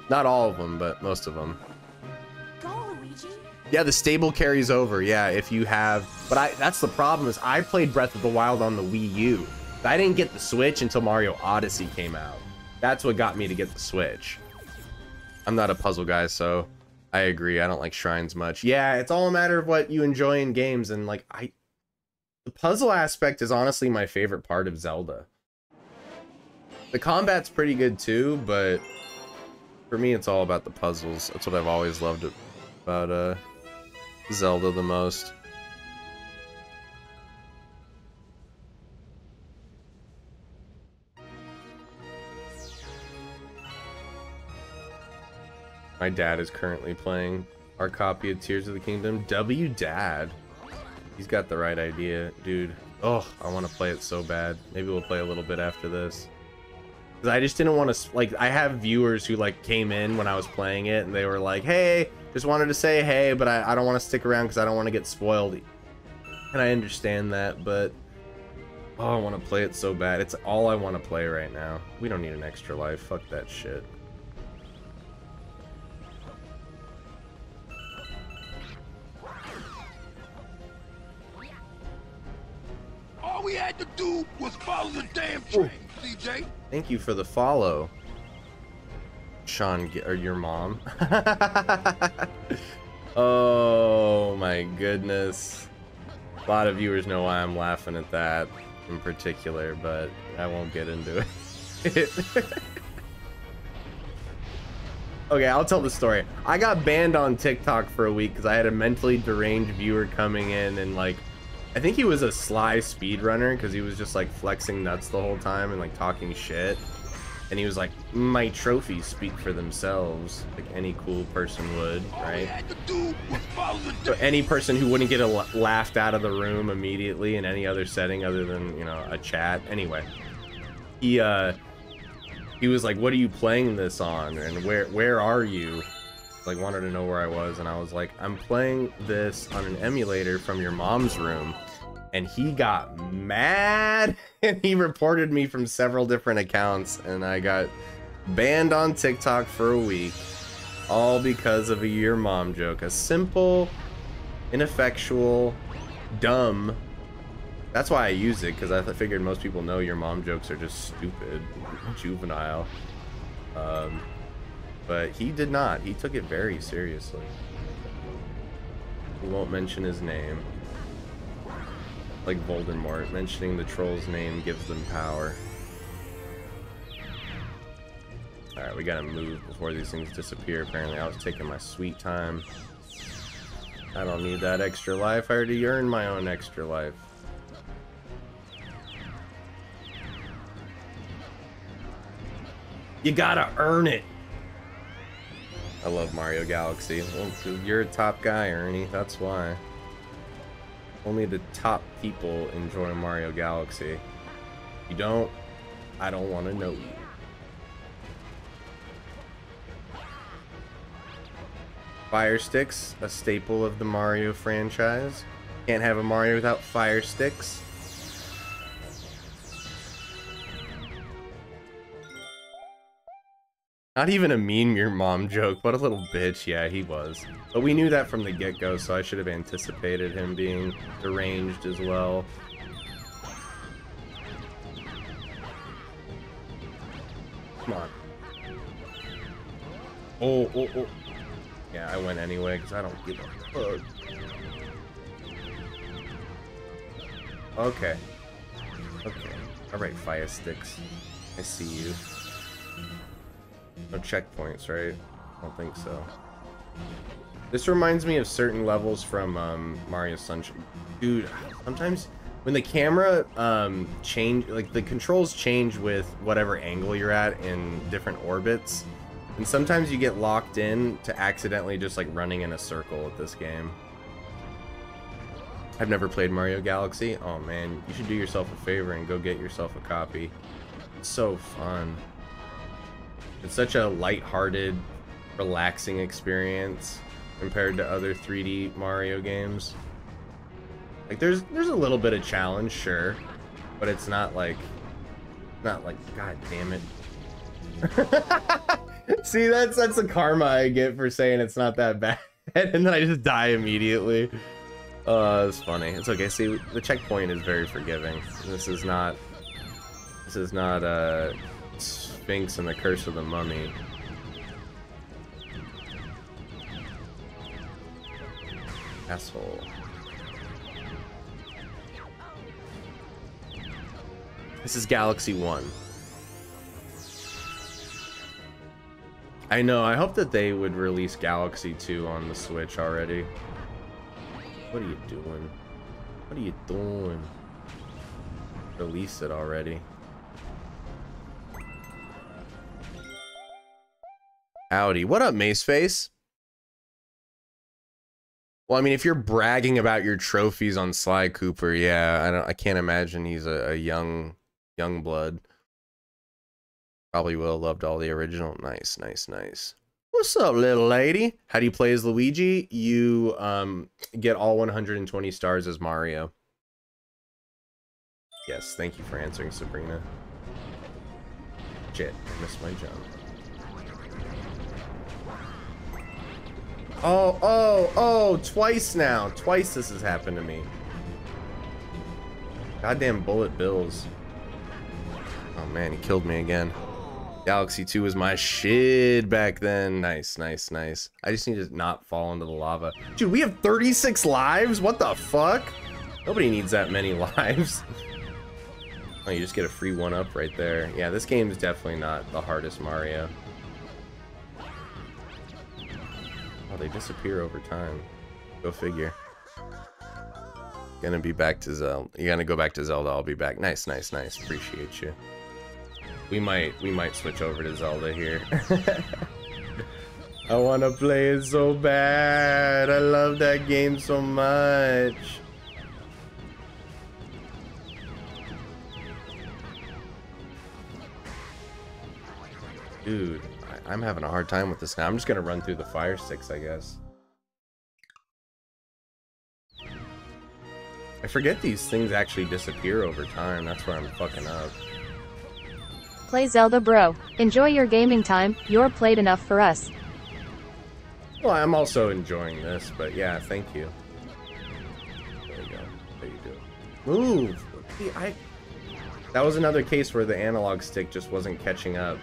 Not all of them, but most of them. Go, Luigi. Yeah, the stable carries over. Yeah, if you have, but I that's the problem is I played Breath of the Wild on the Wii U. I didn't get the Switch until Mario Odyssey came out. That's what got me to get the Switch. I'm not a puzzle guy, so I agree. I don't like shrines much. Yeah, it's all a matter of what you enjoy in games, and like I, the puzzle aspect is honestly my favorite part of Zelda. The combat's pretty good too, but for me, it's all about the puzzles. That's what I've always loved about uh, Zelda the most. My dad is currently playing our copy of Tears of the Kingdom. W Dad. He's got the right idea, dude. Oh, I want to play it so bad. Maybe we'll play a little bit after this. Cause I just didn't want to like. I have viewers who like came in when I was playing it, and they were like, "Hey, just wanted to say hey, but I, I don't want to stick around because I don't want to get spoiled." And I understand that, but oh, I want to play it so bad. It's all I want to play right now. We don't need an extra life. Fuck that shit. We had to do was follow the damn train, CJ. Thank you for the follow. Sean, or your mom. oh my goodness. A lot of viewers know why I'm laughing at that in particular, but I won't get into it. okay, I'll tell the story. I got banned on TikTok for a week because I had a mentally deranged viewer coming in and like I think he was a sly speedrunner because he was just like flexing nuts the whole time and like talking shit. And he was like, my trophies speak for themselves, like any cool person would, right? had to do was follow the So any person who wouldn't get a, laughed out of the room immediately in any other setting other than, you know, a chat. Anyway, he, uh, he was like, what are you playing this on? And where, where are you? Like wanted to know where I was. And I was like, I'm playing this on an emulator from your mom's room and he got mad and he reported me from several different accounts and I got banned on TikTok for a week all because of a your mom joke a simple ineffectual dumb. That's why I use it because I figured most people know your mom jokes are just stupid juvenile. Um, but he did not. He took it very seriously. We won't mention his name like Voldemort, mentioning the troll's name gives them power. Alright, we gotta move before these things disappear. Apparently, I was taking my sweet time. I don't need that extra life. I already earned my own extra life. You gotta earn it. I love Mario Galaxy. Well, you're a top guy, Ernie. That's why. Only the top people enjoy Mario Galaxy. You don't, I don't want to know you. Fire sticks, a staple of the Mario franchise. Can't have a Mario without fire sticks. Not even a mean your mom joke. What a little bitch. Yeah, he was. But we knew that from the get-go, so I should have anticipated him being deranged as well. Come on. Oh, oh, oh. Yeah, I went anyway, because I don't give a fuck. Okay. Okay. Alright, fire sticks. I see you. No checkpoints, right? I don't think so. This reminds me of certain levels from um, Mario Sunshine. Dude, sometimes when the camera um, change, like the controls change with whatever angle you're at in different orbits. And sometimes you get locked in to accidentally just like running in a circle with this game. I've never played Mario Galaxy. Oh man, you should do yourself a favor and go get yourself a copy. It's so fun. It's such a light-hearted, relaxing experience compared to other 3D Mario games. Like there's there's a little bit of challenge, sure, but it's not like not like god damn it. See, that's that's the karma I get for saying it's not that bad and then I just die immediately. Uh, it's funny. It's okay. See, the checkpoint is very forgiving. This is not this is not uh Sphinx and the Curse of the Mummy. Asshole. This is Galaxy 1. I know, I hope that they would release Galaxy 2 on the Switch already. What are you doing? What are you doing? Release it already. Howdy. What up, Maceface? Well, I mean, if you're bragging about your trophies on Sly Cooper, yeah, I don't I can't imagine he's a, a young young blood. Probably will have loved all the original. Nice, nice, nice. What's up, little lady? How do you play as Luigi? You um get all 120 stars as Mario. Yes, thank you for answering, Sabrina. Shit, I missed my jump. Oh, oh, oh, twice now. Twice this has happened to me. Goddamn bullet bills. Oh man, he killed me again. Galaxy 2 was my shit back then. Nice, nice, nice. I just need to not fall into the lava. Dude, we have 36 lives? What the fuck? Nobody needs that many lives. Oh, you just get a free one up right there. Yeah, this game is definitely not the hardest Mario. Oh, they disappear over time. Go figure. Gonna be back to Zelda. You're gonna go back to Zelda. I'll be back. Nice, nice, nice. Appreciate you. We might, we might switch over to Zelda here. I want to play it so bad. I love that game so much. Dude, I'm having a hard time with this now. I'm just gonna run through the fire sticks, I guess. I forget these things actually disappear over time. That's where I'm fucking up. Play Zelda bro. Enjoy your gaming time, you're played enough for us. Well, I'm also enjoying this, but yeah, thank you. There you go. There you do. Move! See, I... That was another case where the analog stick just wasn't catching up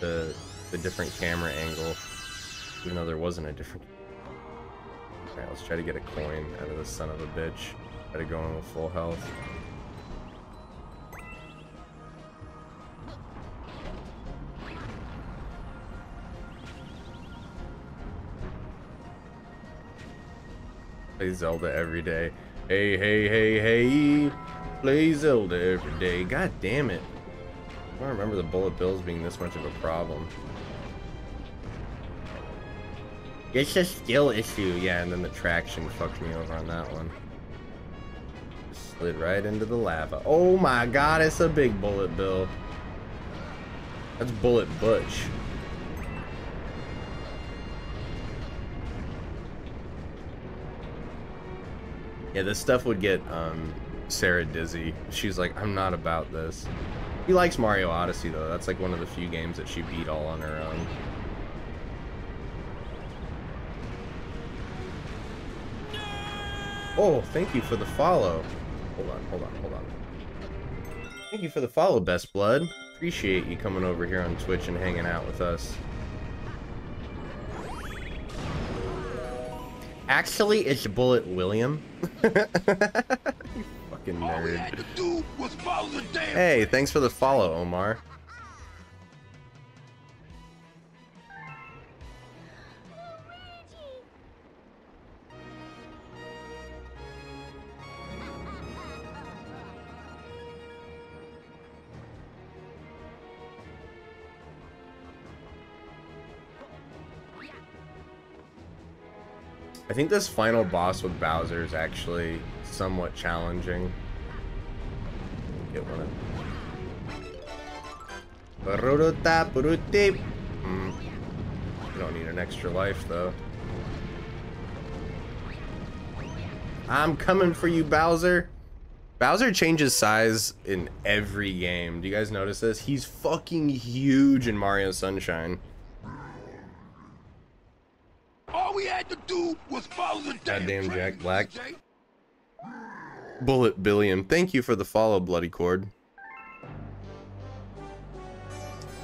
the the different camera angle, even though there wasn't a different. Alright, let's try to get a coin out of this son of a bitch. Try to go in with full health. Play Zelda every day. Hey, hey, hey, hey. Play Zelda every day. God damn it. I don't remember the bullet bills being this much of a problem. It's a skill issue. Yeah, and then the traction fucked me over on that one. Slid right into the lava. Oh my god, it's a big bullet bill. That's Bullet Butch. Yeah, this stuff would get um, Sarah dizzy. She's like, I'm not about this. She likes Mario Odyssey though. That's like one of the few games that she beat all on her own. Oh, thank you for the follow. Hold on, hold on, hold on. Thank you for the follow, Best Blood. Appreciate you coming over here on Twitch and hanging out with us. Actually, it's Bullet William. you fucking nerd. had to do was follow the damn Hey, thanks for the follow, Omar. I think this final boss with Bowser is actually somewhat challenging. Get one of. Hmm. You don't need an extra life though. I'm coming for you, Bowser. Bowser changes size in every game. Do you guys notice this? He's fucking huge in Mario Sunshine. All we had to do was follow the damn, Goddamn train, Jack Black. CJ. Bullet Billion, thank you for the follow, Bloody Cord.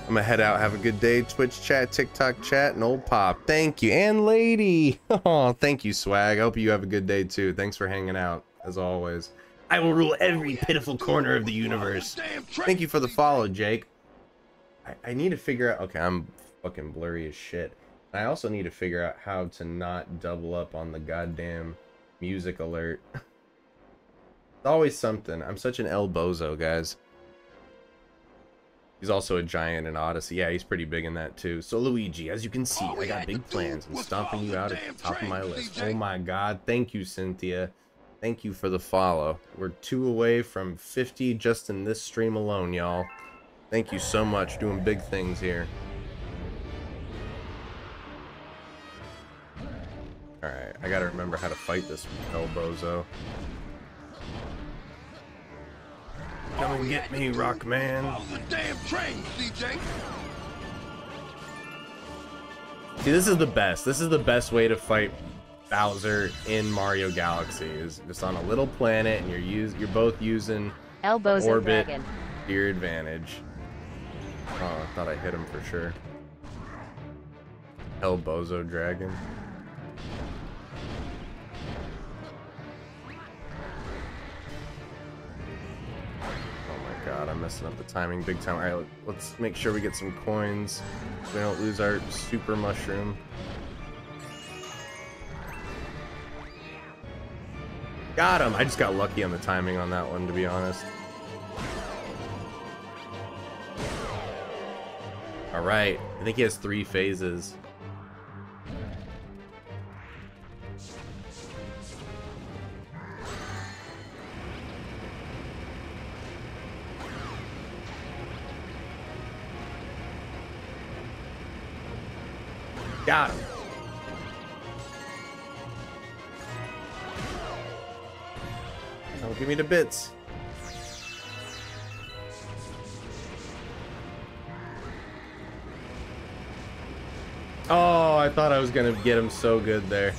I'm gonna head out. Have a good day. Twitch chat, TikTok chat, and old pop. Thank you. And lady. Oh, thank you, swag. I hope you have a good day too. Thanks for hanging out, as always. I will rule every pitiful corner of the universe. Thank you for the follow, Jake. I, I need to figure out. Okay, I'm fucking blurry as shit. I also need to figure out how to not double up on the goddamn music alert. It's always something. I'm such an El Bozo, guys. He's also a giant in Odyssey. Yeah, he's pretty big in that too. So Luigi, as you can see, I got big plans. I'm stomping you out at the top of my list. CJ. Oh my god. Thank you, Cynthia. Thank you for the follow. We're two away from 50 just in this stream alone, y'all. Thank you so much. Doing big things here. Alright, I gotta remember how to fight this Elbozo. Come and get me, do Rock Man. the damn train, CJ. See, this is the best. This is the best way to fight Bowser in Mario Galaxy. Is just on a little planet, and you're use you're both using Elbows and Orbit. dragon. to your advantage. Oh, I thought I hit him for sure. Elbozo Dragon. God, I'm messing up the timing big time. Alright, let- let's make sure we get some coins. So we don't lose our super mushroom. Got him. I just got lucky on the timing on that one, to be honest. All right. I think he has three phases. Got him. Don't give me the bits. Oh, I thought I was gonna get him so good there.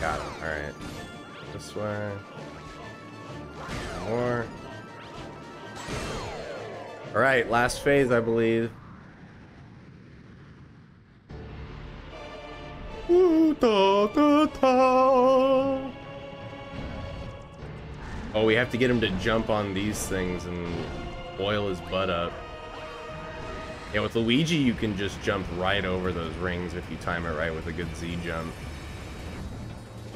Got him. All right. This way. More. All right, last phase, I believe. Ooh, da, da, da. Oh, we have to get him to jump on these things and oil his butt up. Yeah, with Luigi, you can just jump right over those rings if you time it right with a good Z jump.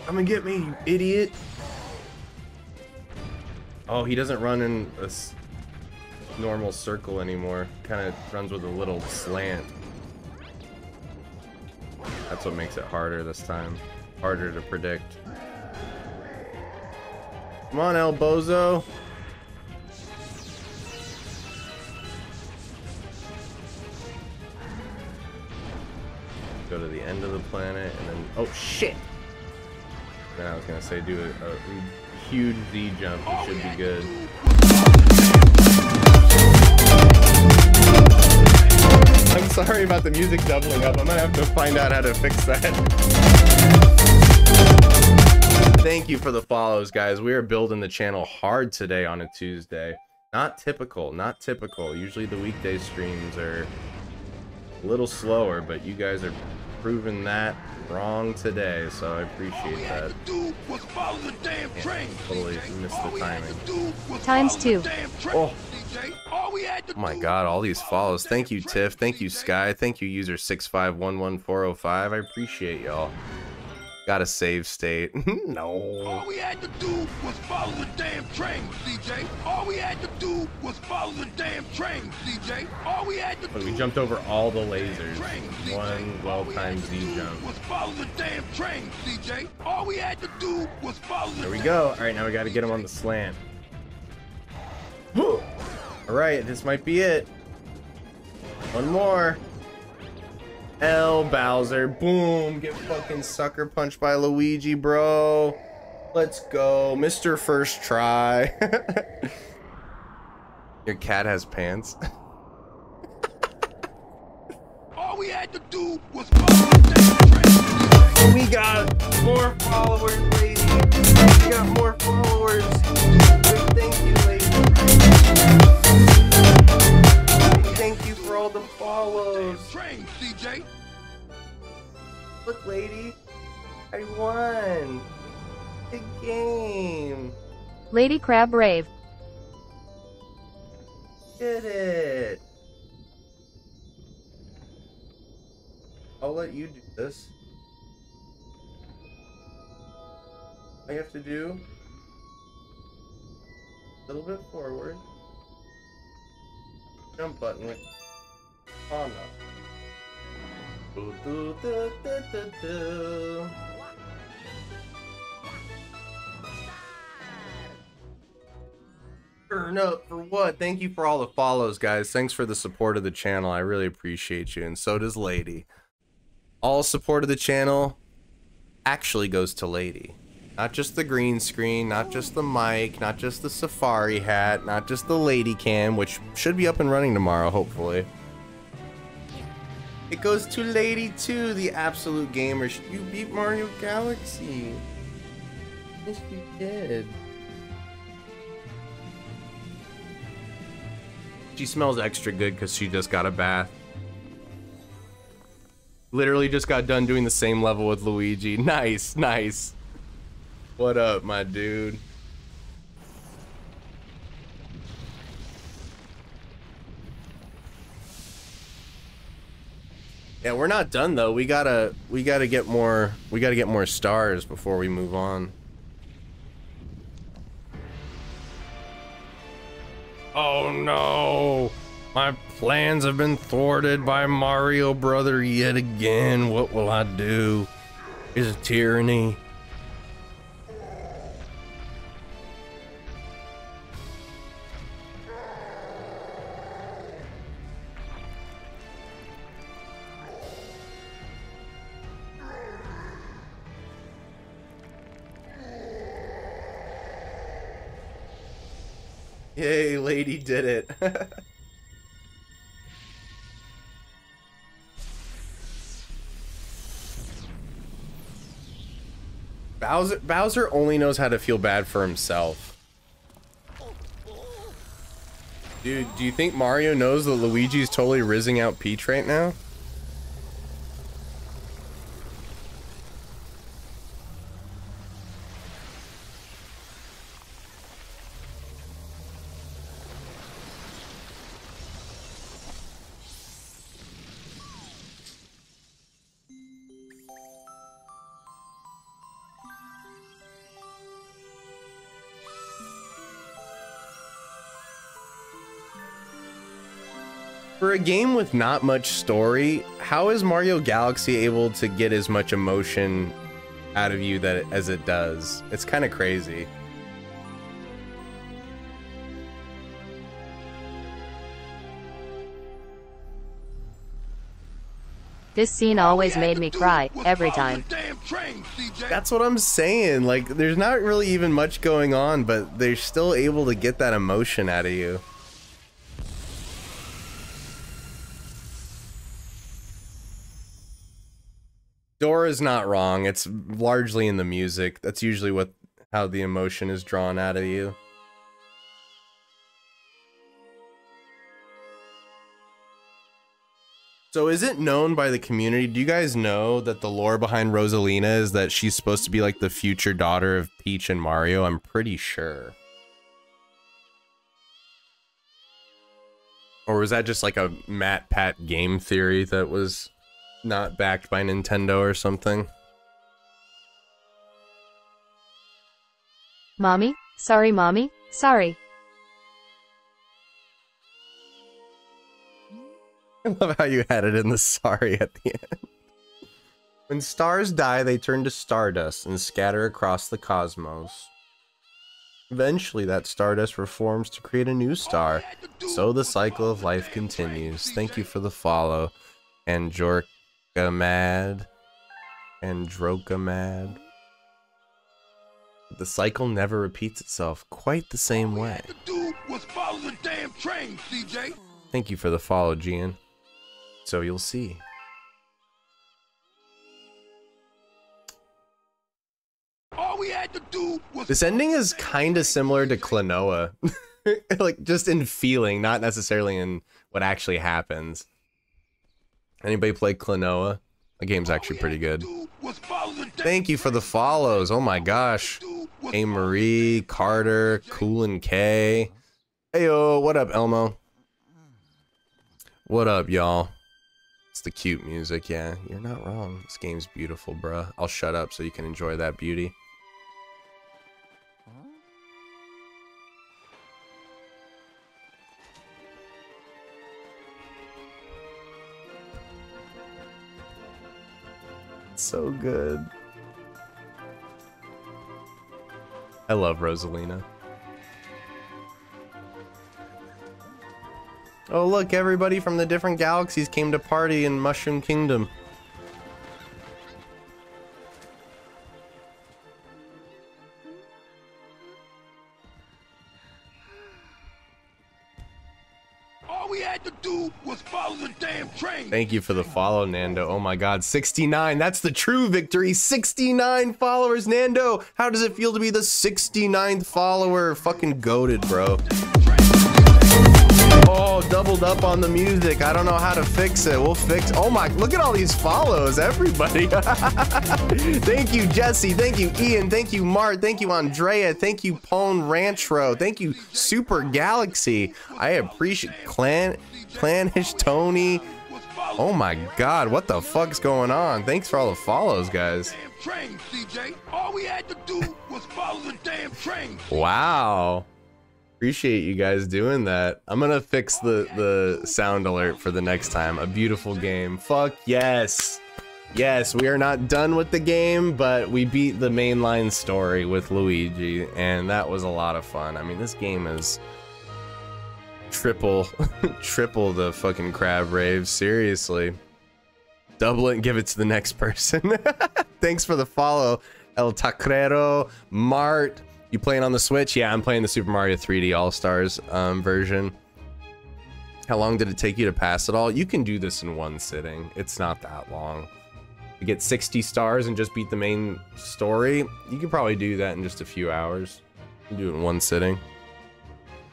Come and get me, you idiot. Oh, he doesn't run in a normal circle anymore. Kind of runs with a little slant. That's what makes it harder this time. Harder to predict. Come on, El Bozo. Go to the end of the planet and then. Oh, shit! Then I was gonna say do a, a huge Z jump. It should be good. I'm sorry about the music doubling up. I'm gonna have to find out how to fix that. Thank you for the follows, guys. We are building the channel hard today on a Tuesday. Not typical, not typical. Usually the weekday streams are a little slower, but you guys are proving that wrong today, so I All appreciate we had that. to do was follow the damn train. totally CJ. missed the we had to timing. Times two. the damn train, Oh. All we had to Oh my do god, all these follows. Thank you, Tiff. Thank you, Sky. Thank you, user 6511405. I appreciate y'all. Got a save state. no. All we had to do was follow the damn train, CJ. All we had to do was follow the damn train, CJ. All we had to But do we jumped over all the lasers. train, One All we had well-timed to Z jump. Was follow the damn train, CJ. All we had to do was follow the There we go. All right, now we got to get him on the slant. all right, this might be it. One more. L Bowser. Boom. Get fucking sucker punched by Luigi, bro. Let's go. Mr. First Try. Your cat has pants. All we had to do was. We got more followers, lady. We got more followers. Thank you, lady. Thank you for all the follows. Train, CJ. Look, lady. I won. The game. Lady Crab Rave. Did it. I'll let you do this. I have to do a little bit forward. Jump button do, do. Turn up for what? Thank you for all the follows, guys. Thanks for the support of the channel. I really appreciate you, and so does Lady. All support of the channel actually goes to Lady. Not just the green screen, not just the mic, not just the safari hat, not just the lady cam, which should be up and running tomorrow, hopefully. It goes to Lady 2, the absolute gamer. You beat Mario Galaxy. Yes, you did. She smells extra good because she just got a bath. Literally just got done doing the same level with Luigi. Nice, nice. What up, my dude? Yeah, we're not done though. We gotta we gotta get more we gotta get more stars before we move on. Oh no! My plans have been thwarted by Mario Brother yet again. What will I do? Is it tyranny? Yay, lady did it. Bowser Bowser only knows how to feel bad for himself. Dude, do you think Mario knows that Luigi's totally rizzing out Peach right now? For a game with not much story, how is Mario Galaxy able to get as much emotion out of you that as it does? It's kind of crazy. This scene always made me cry, every time. Train, That's what I'm saying. Like, there's not really even much going on, but they're still able to get that emotion out of you. Dora's not wrong. It's largely in the music. That's usually what how the emotion is drawn out of you. So is it known by the community? Do you guys know that the lore behind Rosalina is that she's supposed to be like the future daughter of Peach and Mario? I'm pretty sure. Or was that just like a MatPat game theory that was not backed by Nintendo or something? Mommy? Sorry, mommy? Sorry. I love how you added in the sorry at the end. When stars die, they turn to stardust and scatter across the cosmos. Eventually, that stardust reforms to create a new star, so the cycle of life continues. Thank you for the follow, and Jorkamad, and Drokamad. The cycle never repeats itself quite the same way. The the damn train, CJ. Thank you for the follow, Gian. So you'll see. All we had to do was This ending is kind of similar to Klonoa. like, just in feeling, not necessarily in what actually happens. Anybody play Klonoa? The game's actually pretty good. Thank you for the follows. Oh my gosh. Hey Marie, Carter, Cool and K. Heyo, what up, Elmo? What up, y'all? It's the cute music, yeah. You're not wrong. This game's beautiful, bruh. I'll shut up so you can enjoy that beauty. So good. I love Rosalina. Oh look, everybody from the different galaxies came to party in Mushroom Kingdom. Thank you for the follow, Nando. Oh my god, 69. That's the true victory. 69 followers, Nando. How does it feel to be the 69th follower? Fucking goaded, bro. Oh, doubled up on the music. I don't know how to fix it. We'll fix. Oh my, look at all these follows, everybody. thank you, Jesse. Thank you, Ian. Thank you, Mart. Thank you, Andrea. Thank you, Pone Ranchro. Thank you, Super Galaxy. I appreciate Clan, Clanish Tony. Oh my god, what the fuck's going on? Thanks for all the follows, guys. Train, CJ. All we had to do was follow the damn train. Wow. Appreciate you guys doing that. I'm gonna fix the the sound alert for the next time. A beautiful game. Fuck yes. Yes, we are not done with the game, but we beat the mainline story with Luigi, and that was a lot of fun. I mean, this game is triple, triple the fucking crab raves. Seriously, double it and give it to the next person. Thanks for the follow, El Tacrero, Mart. You playing on the Switch? Yeah, I'm playing the Super Mario 3D All Stars um, version. How long did it take you to pass it all? You can do this in one sitting. It's not that long. You get 60 stars and just beat the main story. You can probably do that in just a few hours. Do it in one sitting.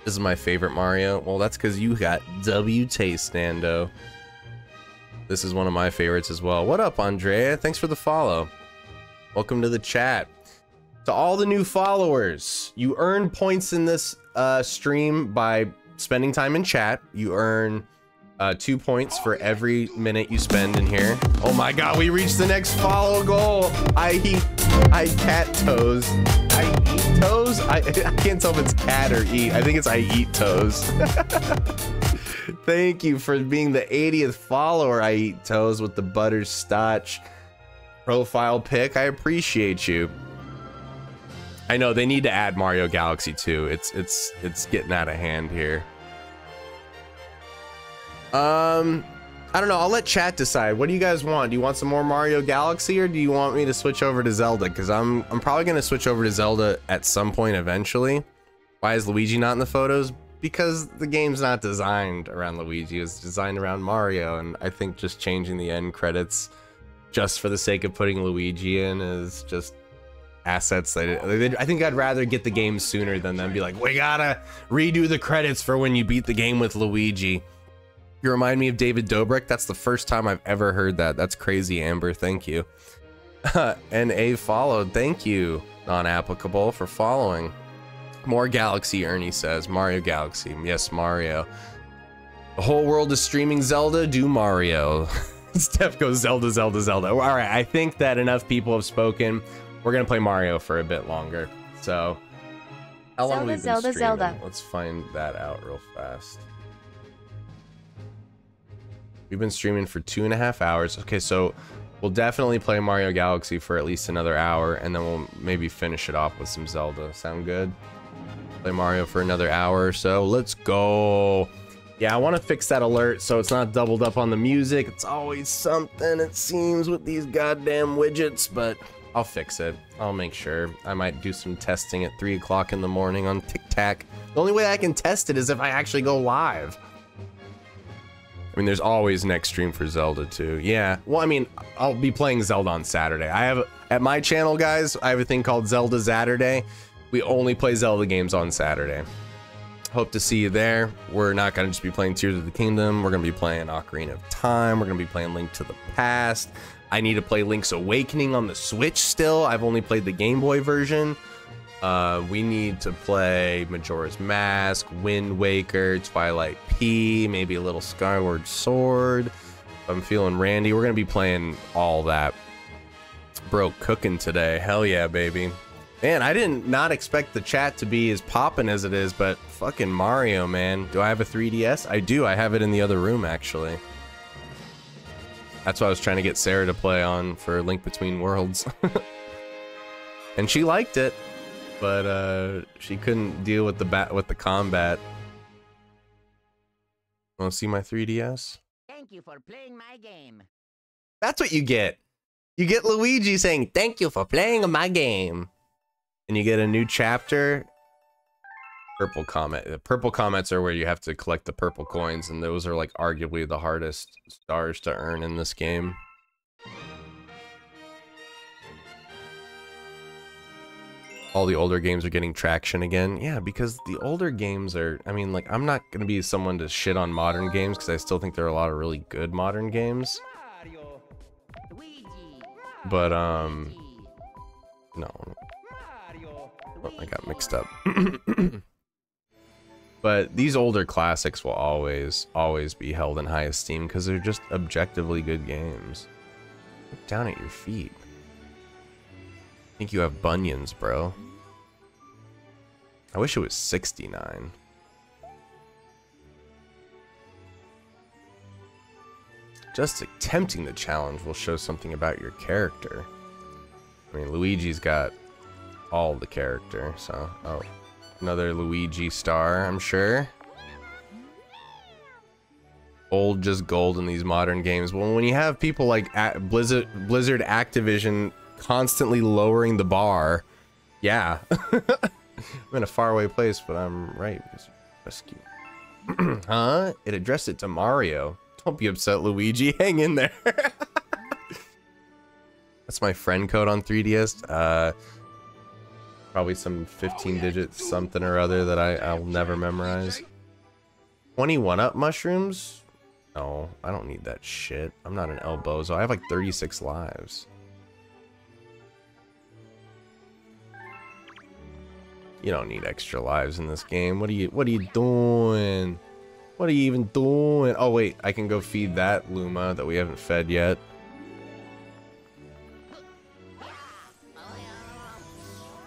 This is my favorite Mario. Well, that's because you got W taste, Nando. This is one of my favorites as well. What up, Andrea? Thanks for the follow. Welcome to the chat. To all the new followers, you earn points in this uh, stream by spending time in chat. You earn uh, two points for every minute you spend in here. Oh my god, we reached the next follow goal. I eat, I cat toes. I toes? I, I can't tell if it's cat or eat. I think it's I eat toes. Thank you for being the 80th follower, I eat toes with the butterscotch profile pic. I appreciate you. I know they need to add Mario Galaxy 2. It's it's it's getting out of hand here. Um, I don't know. I'll let chat decide. What do you guys want? Do you want some more Mario Galaxy, or do you want me to switch over to Zelda? Because I'm I'm probably gonna switch over to Zelda at some point eventually. Why is Luigi not in the photos? Because the game's not designed around Luigi. It's designed around Mario, and I think just changing the end credits just for the sake of putting Luigi in is just assets that I think I'd rather get the game sooner than them be like, we gotta redo the credits for when you beat the game with Luigi. You remind me of David Dobrik. That's the first time I've ever heard that. That's crazy, Amber. Thank you. and A followed. Thank you, non-applicable, for following. More Galaxy, Ernie says. Mario Galaxy. Yes, Mario. The whole world is streaming Zelda. Do Mario. Steph goes Zelda, Zelda, Zelda. All right, I think that enough people have spoken. We're gonna play Mario for a bit longer. So, how long Zelda, been Zelda, streaming? Zelda. Let's find that out real fast. We've been streaming for two and a half hours. Okay, so we'll definitely play Mario Galaxy for at least another hour, and then we'll maybe finish it off with some Zelda. Sound good? Play Mario for another hour or so. Let's go. Yeah, I want to fix that alert so it's not doubled up on the music. It's always something, it seems, with these goddamn widgets, but I'll fix it. I'll make sure. I might do some testing at 3 o'clock in the morning on TikTok. The only way I can test it is if I actually go live. I mean, there's always next stream for Zelda too. Yeah. Well, I mean, I'll be playing Zelda on Saturday. I have at my channel, guys. I have a thing called Zelda Saturday. We only play Zelda games on Saturday. Hope to see you there. We're not gonna just be playing Tears of the Kingdom. We're gonna be playing Ocarina of Time. We're gonna be playing Link to the Past. I need to play Link's Awakening on the Switch still. I've only played the Game Boy version. Uh, we need to play Majora's Mask, Wind Waker, Twilight P, maybe a little Skyward Sword. I'm feeling Randy. We're gonna be playing all that. Bro, cooking today. Hell yeah, baby. Man, I didn't not expect the chat to be as popping as it is, but fucking Mario, man. Do I have a 3DS? I do. I have it in the other room, actually. That's what I was trying to get Sarah to play on for Link Between Worlds. and she liked it, but uh, she couldn't deal with the bat with the combat. Want to see my 3DS? Thank you for playing my game. That's what you get. You get Luigi saying, Thank you for playing my game. And you get a new chapter. Purple Comet. The purple comets are where you have to collect the purple coins, and those are like arguably the hardest stars to earn in this game. All the older games are getting traction again. Yeah, because the older games are, I mean, like, I'm not going to be someone to shit on modern games because I still think there are a lot of really good modern games. But, um, no, Oh, I got mixed up. But these older classics will always, always be held in high esteem because they're just objectively good games. Look down at your feet. I think you have bunions, bro. I wish it was 69. Just attempting the challenge will show something about your character. I mean, Luigi's got all the character, so... Oh, another Luigi star, I'm sure. Old just gold in these modern games. Well, when you have people like Blizzard, Blizzard Activision constantly lowering the bar, yeah. I'm in a faraway place, but I'm right because rescue. huh? It addressed it to Mario. Don't be upset, Luigi. Hang in there. That's my friend code on 3DS. Uh, probably some 15 digits something or other that I, I'll never memorize. 21 up mushrooms? No, I don't need that shit. I'm not an elbozo. I have like 36 lives. You don't need extra lives in this game. What are you what are you doing? What are you even doing? Oh wait, I can go feed that Luma that we haven't fed yet.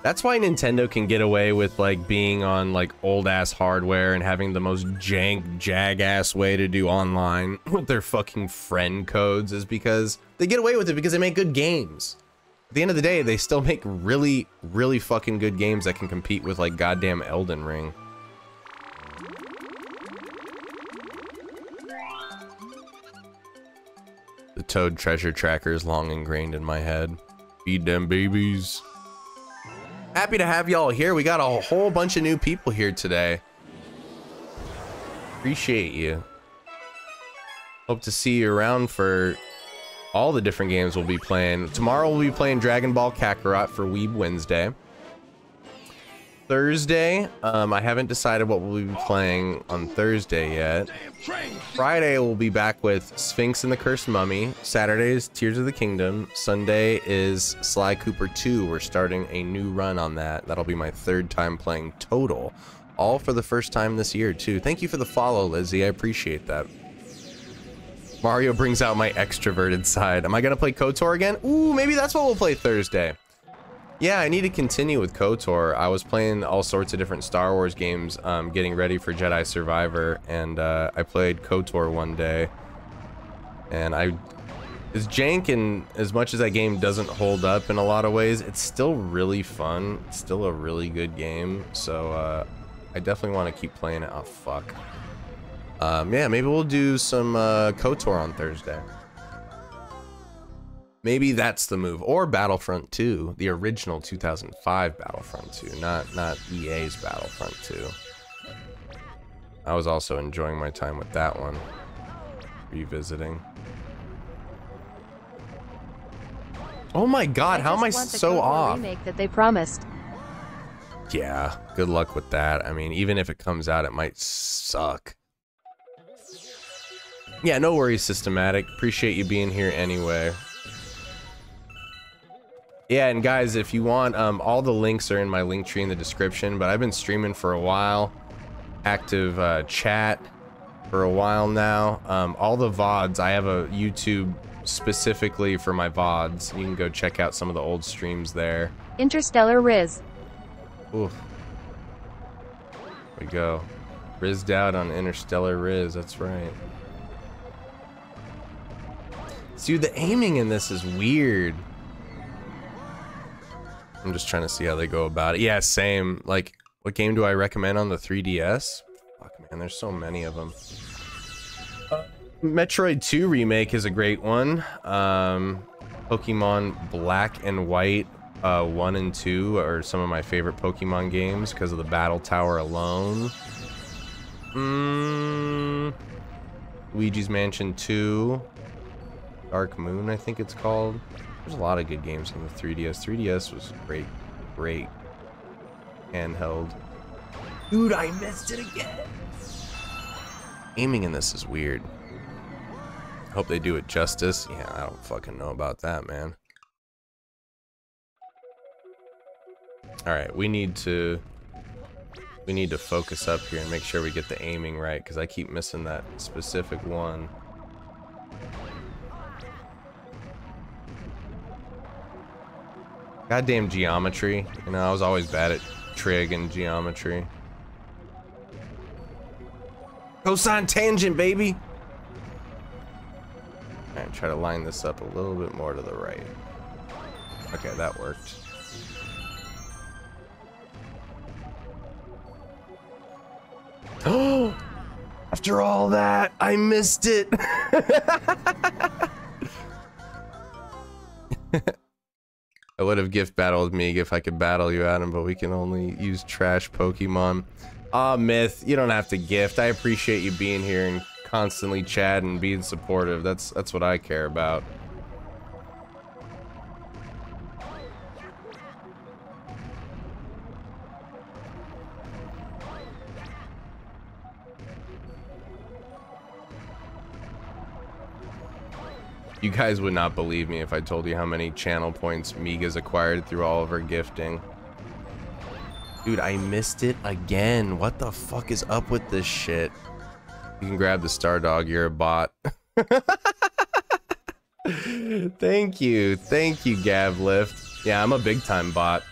That's why Nintendo can get away with like being on like old ass hardware and having the most jank jag ass way to do online with their fucking friend codes is because they get away with it because they make good games. At the end of the day, they still make really, really fucking good games that can compete with like goddamn Elden Ring. The Toad treasure tracker is long ingrained in my head. Feed them babies. Happy to have y'all here. We got a whole bunch of new people here today. Appreciate you. Hope to see you around for all the different games we'll be playing. Tomorrow we'll be playing Dragon Ball Kakarot for Weeb Wednesday. Thursday. Um, I haven't decided what we'll be playing on Thursday yet. Friday we'll be back with Sphinx and the Cursed Mummy. Saturday is Tears of the Kingdom. Sunday is Sly Cooper 2. We're starting a new run on that. That'll be my third time playing total. All for the first time this year too. Thank you for the follow, Lizzie. I appreciate that. Mario brings out my extroverted side. Am I gonna play KOTOR again? Ooh, maybe that's what we'll play Thursday. Yeah, I need to continue with KOTOR. I was playing all sorts of different Star Wars games, um, getting ready for Jedi Survivor, and uh, I played KOTOR one day. And I, as jank and as much as that game doesn't hold up in a lot of ways, it's still really fun. It's still a really good game. So uh, I definitely want to keep playing it. Oh fuck. Um, yeah, maybe we'll do some uh, KOTOR on Thursday. Maybe that's the move. Or Battlefront 2, the original 2005 Battlefront 2, not not EA's Battlefront 2. I was also enjoying my time with that one. Revisiting. Oh my god, how am I so off? that they promised. Yeah, good luck with that. I mean, even if it comes out, it might suck. Yeah, no worries, Systematic. Appreciate you being here anyway. Yeah, and guys, if you want, um, all the links are in my link tree in the description, but I've been streaming for a while. Active uh, chat for a while now. Um, all the VODs, I have a YouTube specifically for my VODs. You can go check out some of the old streams there. Interstellar Riz. Oof. There we go. Rizzed out on Interstellar Riz, that's right. Dude, the aiming in this is weird. I'm just trying to see how they go about it. Yeah, same. Like, what game do I recommend on the 3DS? Fuck, man, there's so many of them. Uh, Metroid 2 Remake is a great one. Um, Pokemon Black and White uh, 1 and 2 are some of my favorite Pokemon games because of the Battle Tower alone. Mm, Luigi's Mansion 2. Dark Moon, I think it's called. There's a lot of good games on the 3DS. 3DS was great, great handheld. Dude, I missed it again. Aiming in this is weird. Hope they do it justice. Yeah, I don't fucking know about that, man. Alright, we need to We need to focus up here and make sure we get the aiming right because I keep missing that specific one. Goddamn geometry. You know, I was always bad at trig and geometry. Cosine tangent, baby! Alright, try to line this up a little bit more to the right. Okay, that worked. Oh! After all that, I missed it! I would have gift battled me if I could battle you, Adam, but we can only use trash Pokemon. Ah, Myth, you don't have to gift. I appreciate you being here and constantly chatting and being supportive. That's that's what I care about. You guys would not believe me if I told you how many channel points Miga's acquired through all of her gifting. Dude, I missed it again. What the fuck is up with this shit? You can grab the star dog, you're a bot. Thank you. Thank you, Gavlift. Yeah, I'm a big time bot.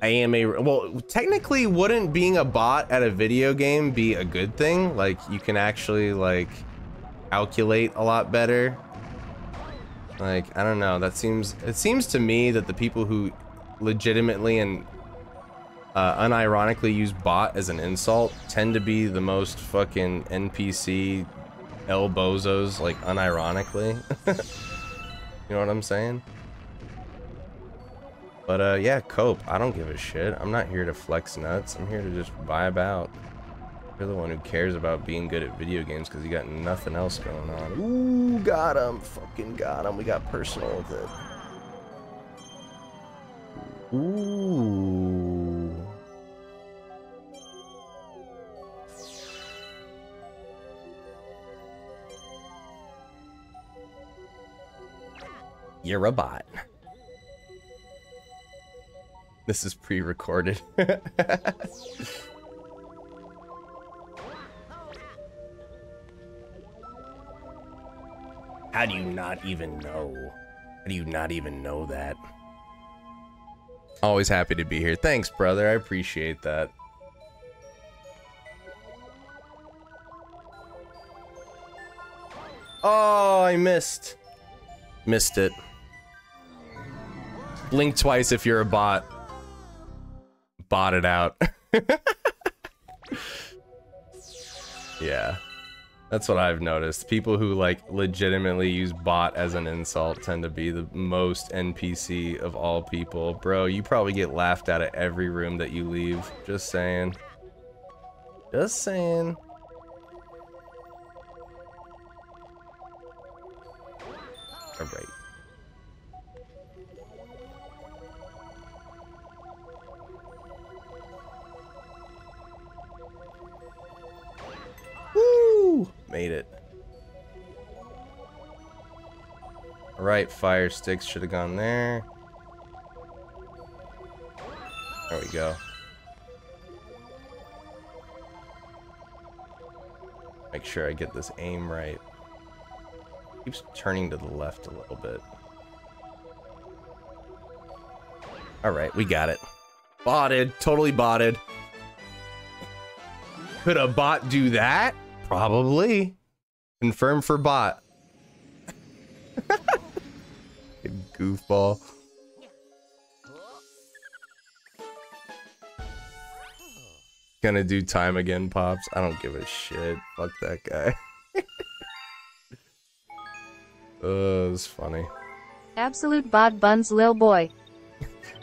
I am a well, technically wouldn't being a bot at a video game be a good thing? Like you can actually like calculate a lot better. Like, I don't know, that seems it seems to me that the people who legitimately and uh, unironically use bot as an insult tend to be the most fucking NPC El Bozos, like unironically. you know what I'm saying? But uh, yeah, cope. I don't give a shit. I'm not here to flex nuts. I'm here to just vibe out. You're the one who cares about being good at video games because you got nothing else going on. Ooh, got him. Fucking got him. We got personal with it. Ooh. You're a bot. This is pre-recorded. How do you not even know? How do you not even know that? Always happy to be here. Thanks, brother. I appreciate that. Oh, I missed. Missed it. Blink twice if you're a bot. Bot it out. yeah. That's what I've noticed. People who like legitimately use bot as an insult tend to be the most NPC of all people. Bro, you probably get laughed out of every room that you leave. Just saying. Just saying. Alright. Made it. Alright, fire sticks should have gone there. There we go. Make sure I get this aim right. Keeps turning to the left a little bit. Alright, we got it. Botted. Totally botted. Could a bot do that? Probably. Confirm for bot. Goofball. Gonna do time again, Pops. I don't give a shit. Fuck that guy. uh, it's funny. Absolute bot buns lil boy.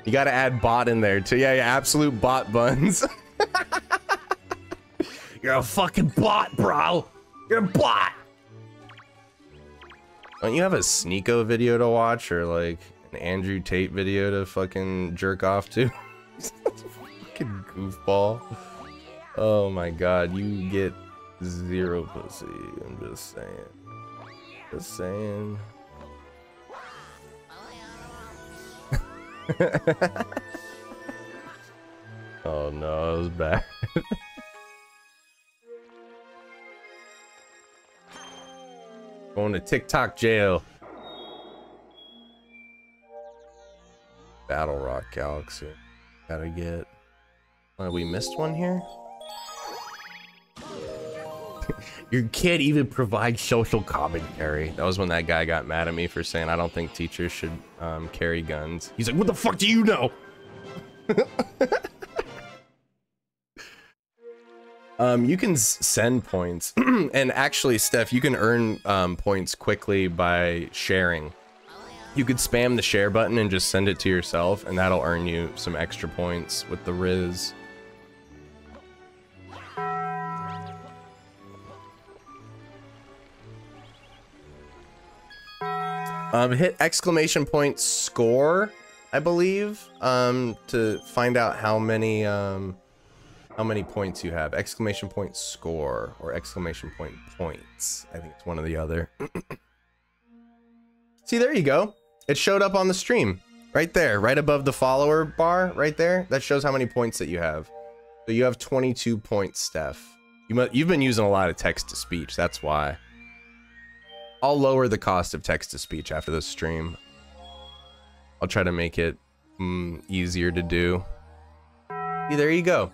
You gotta add bot in there too. Yeah, yeah, absolute bot buns. You're a fucking bot, bro. You're a bot. Don't you have a Sneako video to watch or like an Andrew Tate video to fucking jerk off to? fucking goofball. Oh my god, you get zero pussy. I'm just saying. Just saying. Oh no, it was bad. Going to TikTok jail. Battle Rock Galaxy. Gotta get. Oh, we missed one here? You can't even provide social commentary. That was when that guy got mad at me for saying I don't think teachers should um, carry guns. He's like, what the fuck do you know? um, you can send points. and actually, Steph, you can earn um, points quickly by sharing. You could spam the share button and just send it to yourself, and that'll earn you some extra points with the Riz. Um, hit exclamation point score, I believe, um, to find out how many um, how many points you have. Exclamation point score or exclamation point points. I think it's one or the other. See, there you go. It showed up on the stream right there, right above the follower bar, right there. That shows how many points that you have. So you have 22 points, Steph. You mu- you've been using a lot of text to speech. That's why. I'll lower the cost of text to speech after this stream. I'll try to make it mm, easier to do. There you go.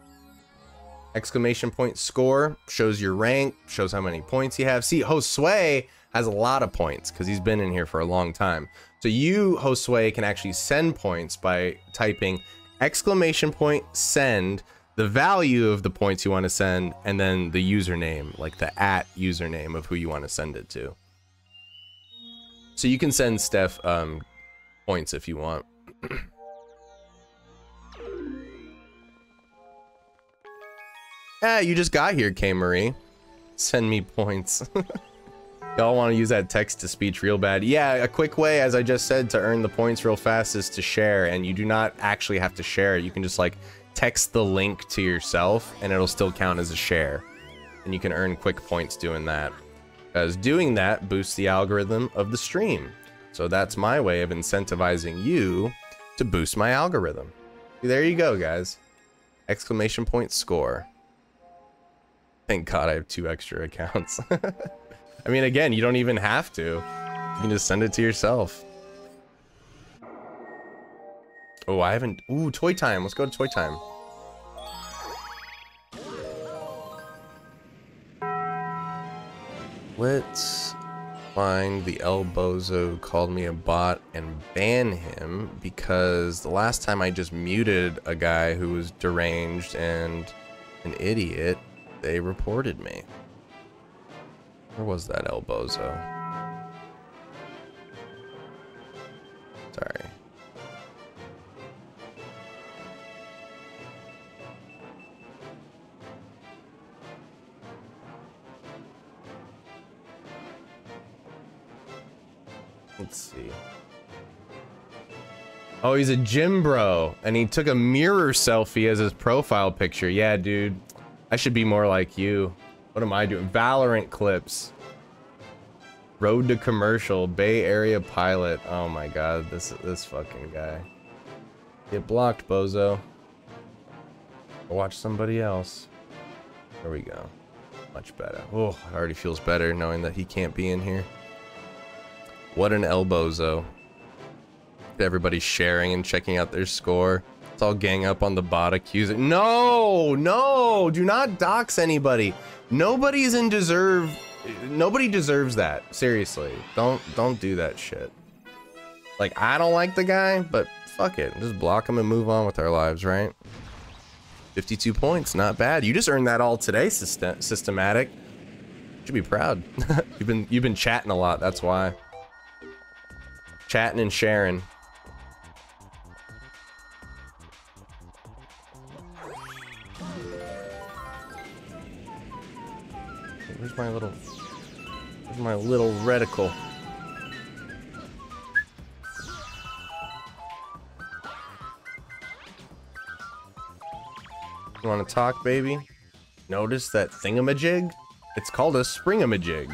Exclamation point score shows your rank, shows how many points you have. See, Josue has a lot of points because he's been in here for a long time. So you, Josue, can actually send points by typing exclamation point send, the value of the points you want to send, and then the username, like the at username of who you want to send it to. So you can send Steph um, points if you want. ah, you just got here, K Marie. Send me points. Y'all want to use that text to speech real bad. Yeah, a quick way, as I just said, to earn the points real fast is to share, and you do not actually have to share. You can just like text the link to yourself, and it'll still count as a share. And you can earn quick points doing that because doing that boosts the algorithm of the stream. So that's my way of incentivizing you to boost my algorithm. There you go, guys. Exclamation point score. Thank God I have two extra accounts. I mean, again, you don't even have to. You can just send it to yourself. Oh, I haven't. Ooh, toy time. Let's go to toy time. Let's find the El Bozo who called me a bot and ban him because the last time I just muted a guy who was deranged and an idiot, they reported me. Where was that El Bozo? Sorry. Let's see. Oh, he's a gym bro, and he took a mirror selfie as his profile picture. Yeah, dude. I should be more like you. What am I doing? Valorant clips. Road to commercial. Bay Area pilot. Oh my god, this this fucking guy. Get blocked, bozo. Watch somebody else. There we go. Much better. Oh, it already feels better knowing that he can't be in here. What an elbozo. Everybody's sharing and checking out their score. It's all gang up on the bot accusing. No, no, do not dox anybody. Nobody's in deserve. Nobody deserves that. Seriously, don't don't do that shit. Like I don't like the guy, but fuck it, just block him and move on with our lives, right? 52 points, not bad. You just earned that all today, system systematic. Should be proud. you've been you've been chatting a lot. That's why. Chatting and sharing. Where's my little Where's my little reticle? You wanna talk, baby? Notice that thingamajig? It's called a springamajig.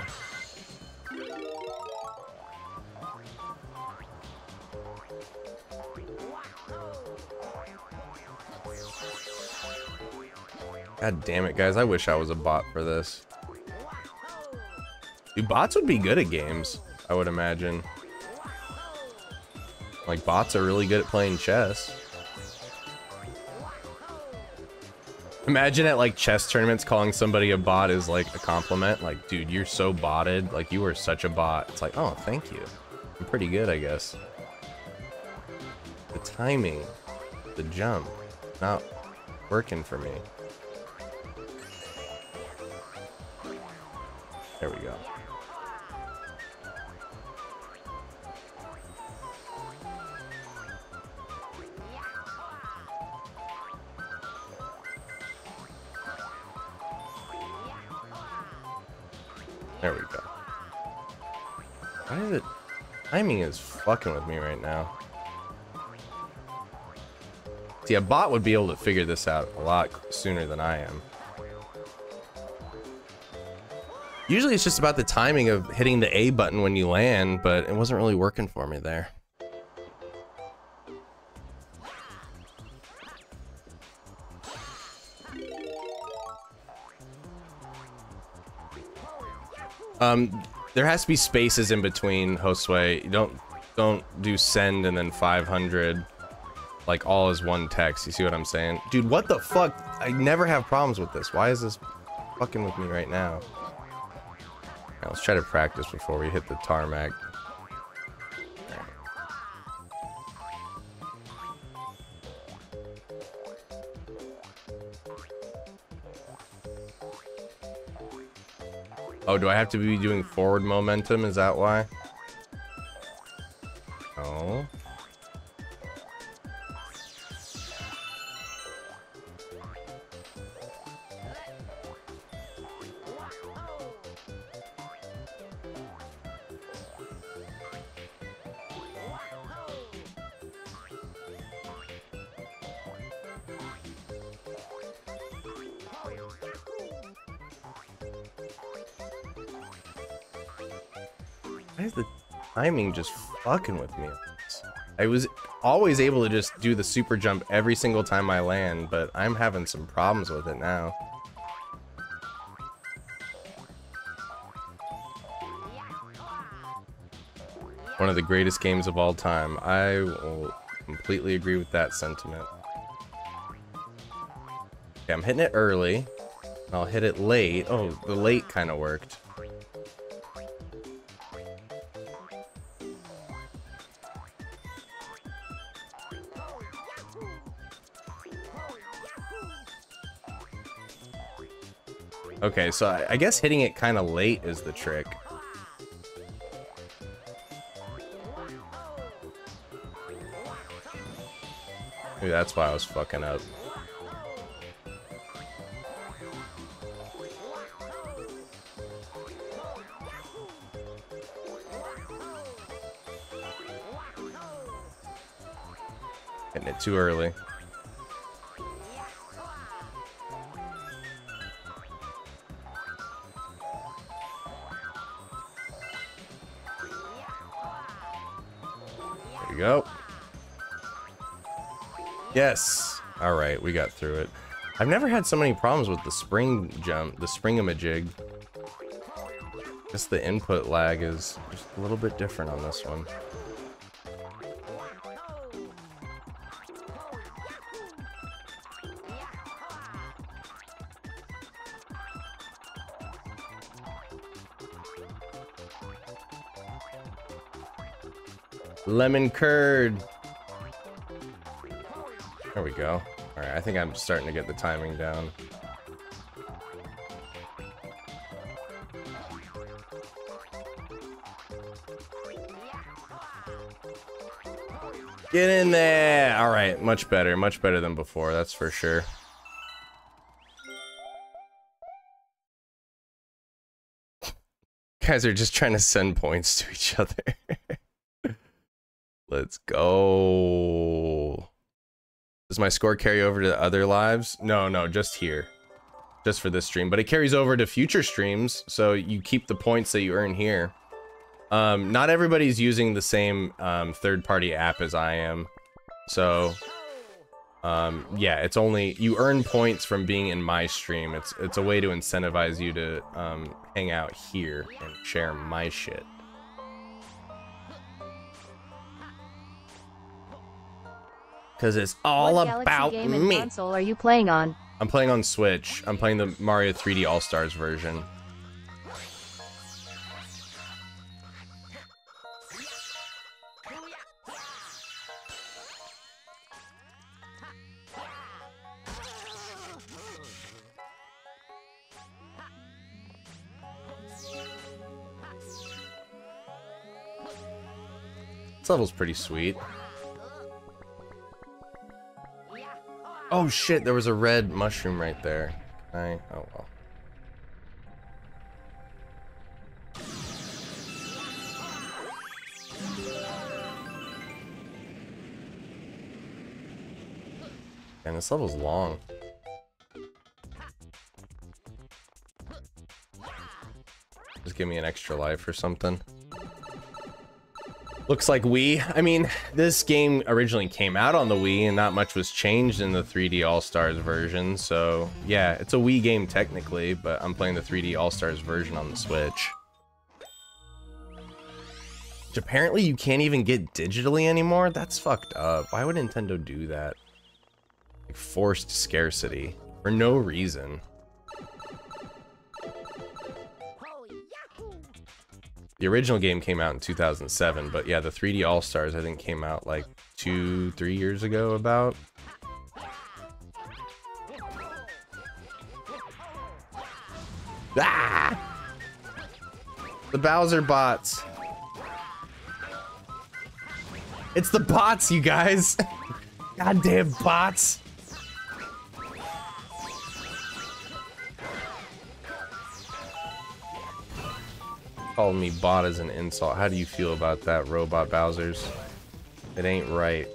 God damn it, guys. I wish I was a bot for this. Dude, bots would be good at games, I would imagine. Like, bots are really good at playing chess. Imagine at like chess tournaments calling somebody a bot is like a compliment. Like, dude, you're so botted. Like, you are such a bot. It's like, oh, thank you. I'm pretty good, I guess. The timing, the jump, not working for me. There we go. There we go. Why is it... Timing is fucking with me right now. See, a bot would be able to figure this out a lot sooner than I am. Usually it's just about the timing of hitting the A button when you land, but it wasn't really working for me there. Um, there has to be spaces in between Josue. You don't don't do send and then 500 like all as one text. You see what I'm saying? Dude, what the fuck? I never have problems with this. Why is this fucking with me right now? Now, let's try to practice before we hit the tarmac. Oh, do I have to be doing forward momentum? Is that why? Fucking with me? I was always able to just do the super jump every single time I land, but I'm having some problems with it now. One of the greatest games of all time. I will completely agree with that sentiment. Okay, I'm hitting it early. I'll hit it late. Oh, the late kind of worked. Okay, so I, I guess hitting it kind of late is the trick. Maybe that's why I was fucking up. Hitting it too early. Yes. All right, we got through it. I've never had so many problems with the spring jump, the springamajig. Just the input lag is just a little bit different on this one. Lemon curd. There we go. All right, I think I'm starting to get the timing down. Get in there. All right, much better, much better than before, that's for sure. Guys are just trying to send points to each other. Let's go. Does my score carry over to other lives? No, no, just here. Just for this stream. But it carries over to future streams, so you keep the points that you earn here. Um, not everybody's using the same um, third-party app as I am. So, Um, yeah, it's only you earn points from being in my stream. It's it's a way to incentivize you to um, hang out here and share my shit. Cause it's all what about game and me. console are you playing on? I'm playing on Switch. I'm playing the Mario 3D All Stars version. This level's pretty sweet. Oh shit, there was a red mushroom right there. I? Oh well. And this level's long. Just give me an extra life or something. Looks like Wii. I mean, this game originally came out on the Wii and not much was changed in the 3D All-Stars version. So, yeah, it's a Wii game technically, but I'm playing the 3D All-Stars version on the Switch. Which apparently you can't even get digitally anymore? That's fucked up. Why would Nintendo do that? Like forced scarcity for no reason. The original game came out in 2007, but yeah, the 3D All Stars I think came out like two, three years ago. About. Ah! The Bowser bots. It's the bots, you guys. Goddamn bots. Calling me bot as an insult. How do you feel about that, Robot Bowsers? It ain't right.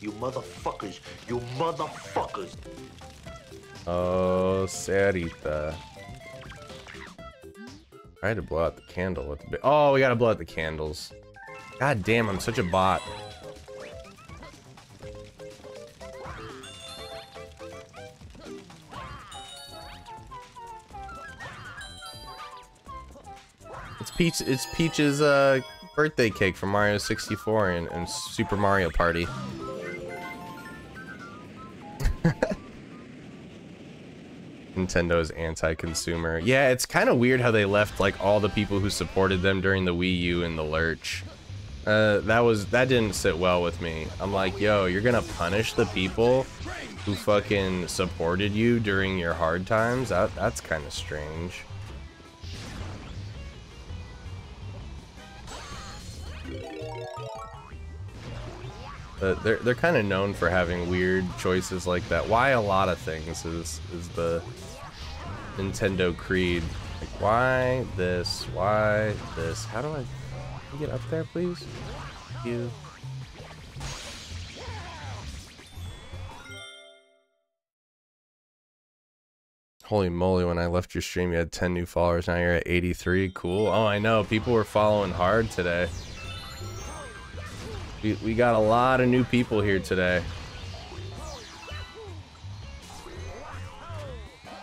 You motherfuckers. You motherfuckers. Oh, Sarita. I had to blow out the candle at the. Oh, we gotta blow out the candles. God damn, I'm such a bot. It's Peach. It's Peach's uh, birthday cake from Mario 64 and, and Super Mario Party. Nintendo's anti-consumer. Yeah, it's kind of weird how they left like all the people who supported them during the Wii U in the lurch. Uh, that was that didn't sit well with me. I'm like, yo, you're gonna punish the people who fucking supported you during your hard times. That that's kind of strange. But they're they're kind of known for having weird choices like that. Why a lot of things is is the Nintendo creed. Like why this? Why this? How do I get up there, please? Thank You. Holy moly, when I left your stream, you had 10 new followers. Now you're at 83. Cool. Oh, I know. People were following hard today. We, we got a lot of new people here today.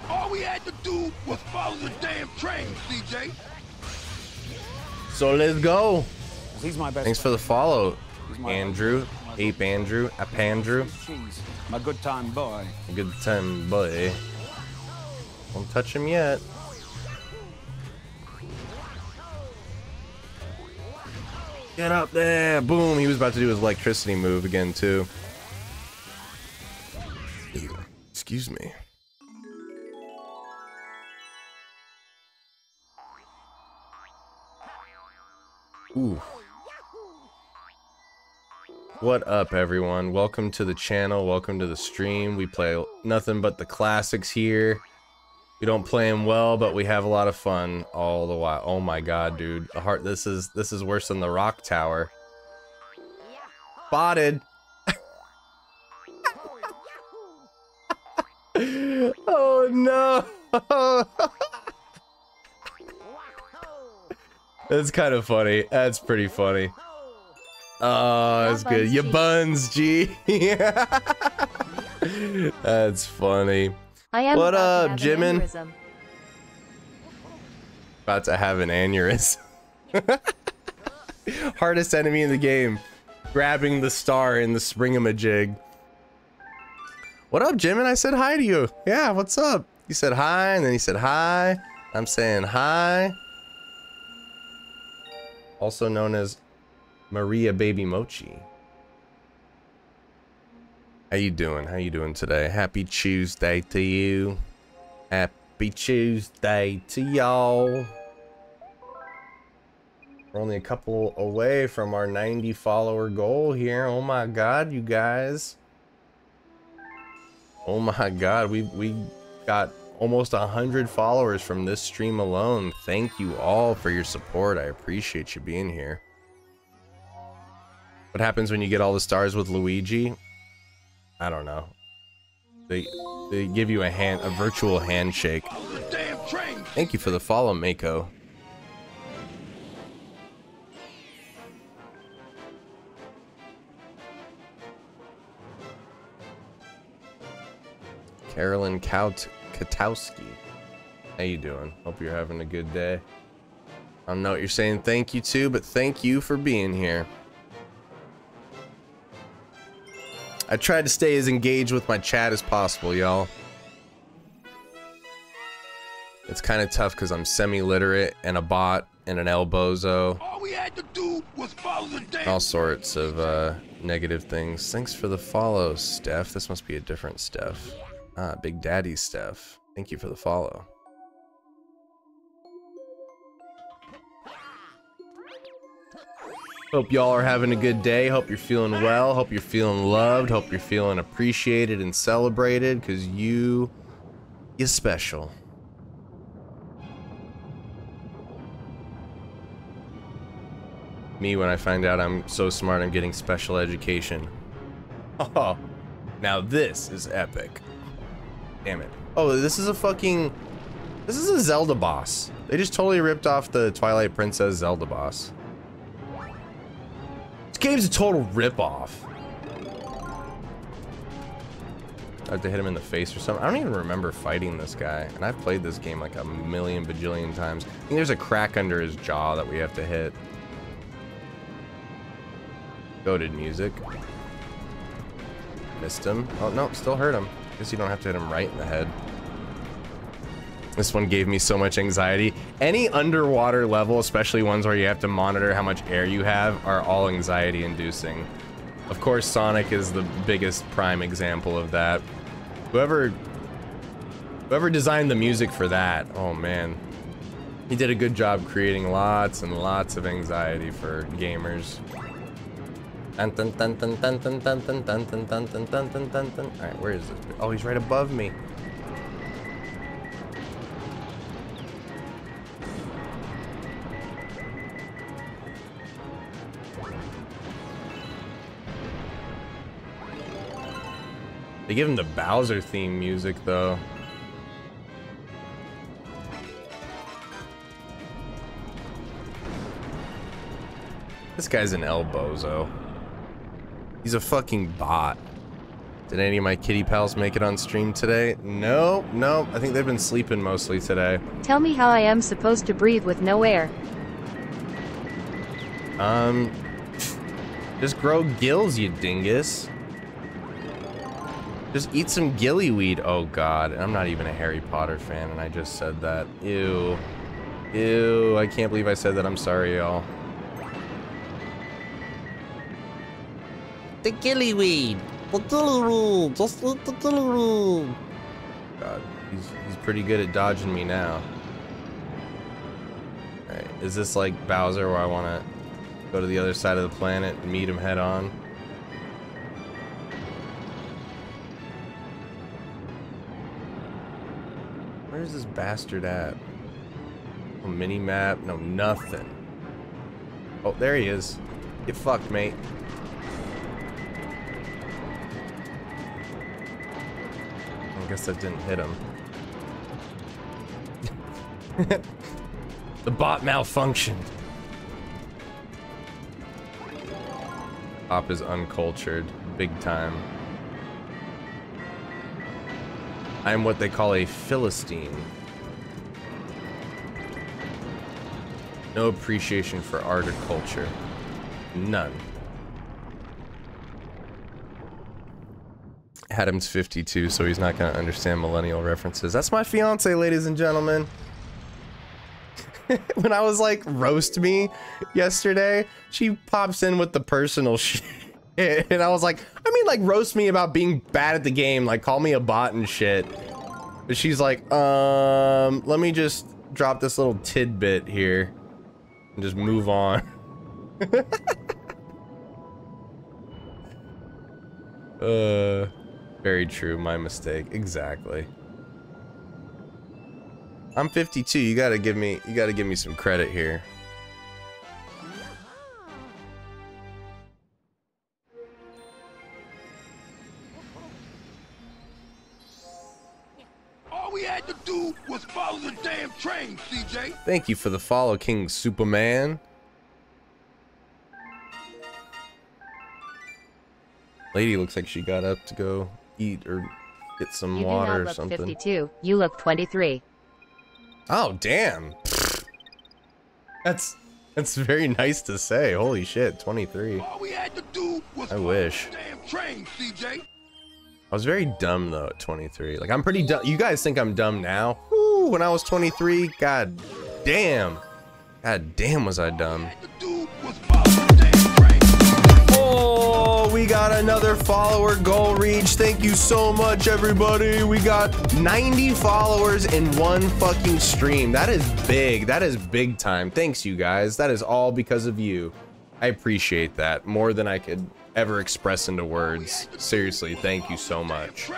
All we had to do was follow the damn train, CJ. So let's go. He's my best. Thanks for the follow, Andrew. Ape Andrew. Ape Andrew. My good time boy. Good time, boy. Don't touch him yet. Get up there! Boom! He was about to do his electricity move again, too. Excuse me. What up, everyone? Welcome to the channel. Welcome to the stream. We play nothing but the classics here. We don't play them well, but we have a lot of fun all the while. Oh my god, dude. A heart this is this is worse than the rock tower. Spotted. oh no. That's kind of funny. That's pretty funny. Oh, that's good. buns, You G. buns, G. that's funny. What up, Jimin? About to have an aneurysm. Hardest enemy in the game. Grabbing the star in the spring a jig. What up, Jimin? I said hi to you. Yeah, what's up? You said hi, and then he said hi. I'm saying hi. Also known as Maria Baby Mochi. How you doing? How you doing today? Happy Tuesday to you. Happy Tuesday to y'all. We're only a couple away from our 90 follower goal here. Oh my god, you guys. Oh my god, we we got almost 100 followers from this stream alone. Thank you all for your support. I appreciate you being here. What happens when you get all the stars with Luigi? I don't know. They they give you a hand a virtual handshake. Thank you for the follow, Mako. Carolyn Kaut Katowski. How you doing? Hope you're having a good day. I don't know what you're saying thank you to, but thank you for being here. I tried to stay as engaged with my chat as possible, y'all. It's kind of tough because I'm semi-literate and a bot and an elbozo. All we had to do was follow the damn All sorts of uh, negative things. Thanks for the follow, Steph. This must be a different Steph. Ah, Big Daddy Steph. Thank you for the follow. Hope y'all are having a good day. Hope you're feeling well. Hope you're feeling loved. Hope you're feeling appreciated and celebrated because you, you're special. Me when I find out I'm so smart I'm getting special education. Oh, now this is epic. Damn it. Oh, this is a fucking... This is a Zelda boss. They just totally ripped off the Twilight Princess Zelda boss. This game's a total ripoff. I have to hit him in the face or something. I don't even remember fighting this guy. And I've played this game like a million bajillion times. I think there's a crack under his jaw that we have to hit. Goaded music. Missed him. Oh, no, still hurt him. Guess you don't have to hit him right in the head. This one gave me so much anxiety. Any underwater level, especially ones where you have to monitor how much air you have, are all anxiety inducing. Of course, Sonic is the biggest prime example of that. Whoever whoever designed the music for that, oh man. He did a good job creating lots and lots of anxiety for gamers. Dun. Alright, where is this? Oh, he's right above me. They give him the Bowser theme music though. This guy's an elbozo. He's a fucking bot. Did any of my kitty pals make it on stream today? No, no. I think they've been sleeping mostly today. Tell me how I am supposed to breathe with no air. Um, just grow gills, you dingus. Just eat some gillyweed. Oh god, I'm not even a Harry Potter fan, and I just said that. Ew. Ew, I can't believe I said that. I'm sorry, y'all. The gillyweed. The gillyweed. Just eat the gillyweed. God, he's he's pretty good at dodging me now. Alright, is this like Bowser where I want to go to the other side of the planet and meet him head on? Where's this bastard at? No mini map, no nothing. Oh, there he is. Get fucked, mate. Guess that didn't hit him. the bot malfunctioned. Pop is uncultured, big time. I am what they call a Philistine. No appreciation for art or culture. None. Adam's 52, so he's not going to understand millennial references. That's my fiance, ladies and gentlemen. when I was like, roast me yesterday, she pops in with the personal shit. And I was like, I mean, like, roast me about being bad at the game, like, call me a bot and shit. But she's like, um, let me just drop this little tidbit here and just move on. uh, very true. My mistake. Exactly. I'm 52. You gotta give me, you gotta give me some credit here. All we had to do was follow the damn train, CJ. Thank you for the follow, King Superman. Lady looks like she got up to go eat or get some You do water not or look something. 52. You look 23. Oh, damn. That's that's very nice to say. Holy shit, 23. All we had to do was I wish. damn train, CJ. I was very dumb though at 23. Like I'm pretty dumb. You guys think I'm dumb now? Woo, when I was 23, god damn. God damn was I dumb. We got another follower goal reach. Thank you so much, everybody. We got 90 followers in one fucking stream. That is big. That is big time. Thanks, you guys. That is all because of you. I appreciate that more than I could ever express into words. Seriously, thank you so much.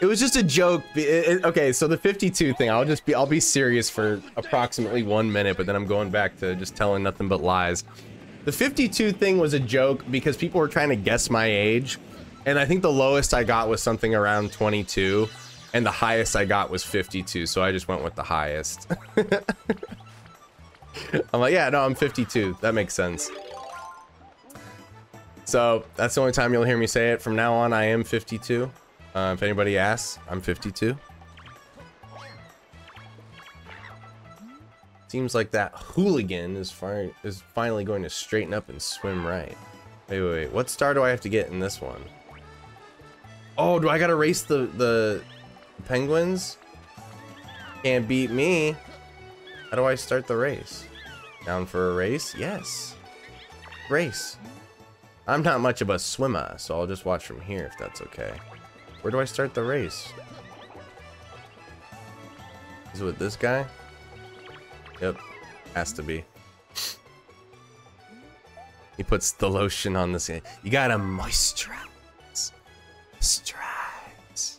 It was just a joke. It- it- okay, so the 52 thing, I'll just be I'll be serious for approximately 1 minute, but then I'm going back to just telling nothing but lies. The 52 thing was a joke because people were trying to guess my age, and I think the lowest I got was something around 22, and the highest I got was 52, so I just went with the highest. I'm like, yeah, no, I'm 52. That makes sense. So that's the only time you'll hear me say it. From now on, I am 52. Uh, if anybody asks, I'm 52. Seems like that hooligan is fi is finally going to straighten up and swim right. Wait, wait, wait. What star do I have to get in this one? Oh, do I gotta race the the penguins? Can't beat me. How do I start the race? Down for a race? Yes. Race. I'm not much of a swimmer, so I'll just watch from here if that's okay. Where do I start the race? Is it with this guy? Yep. Has to be. He puts the lotion on this guy. You gotta moisturize. Moisturize.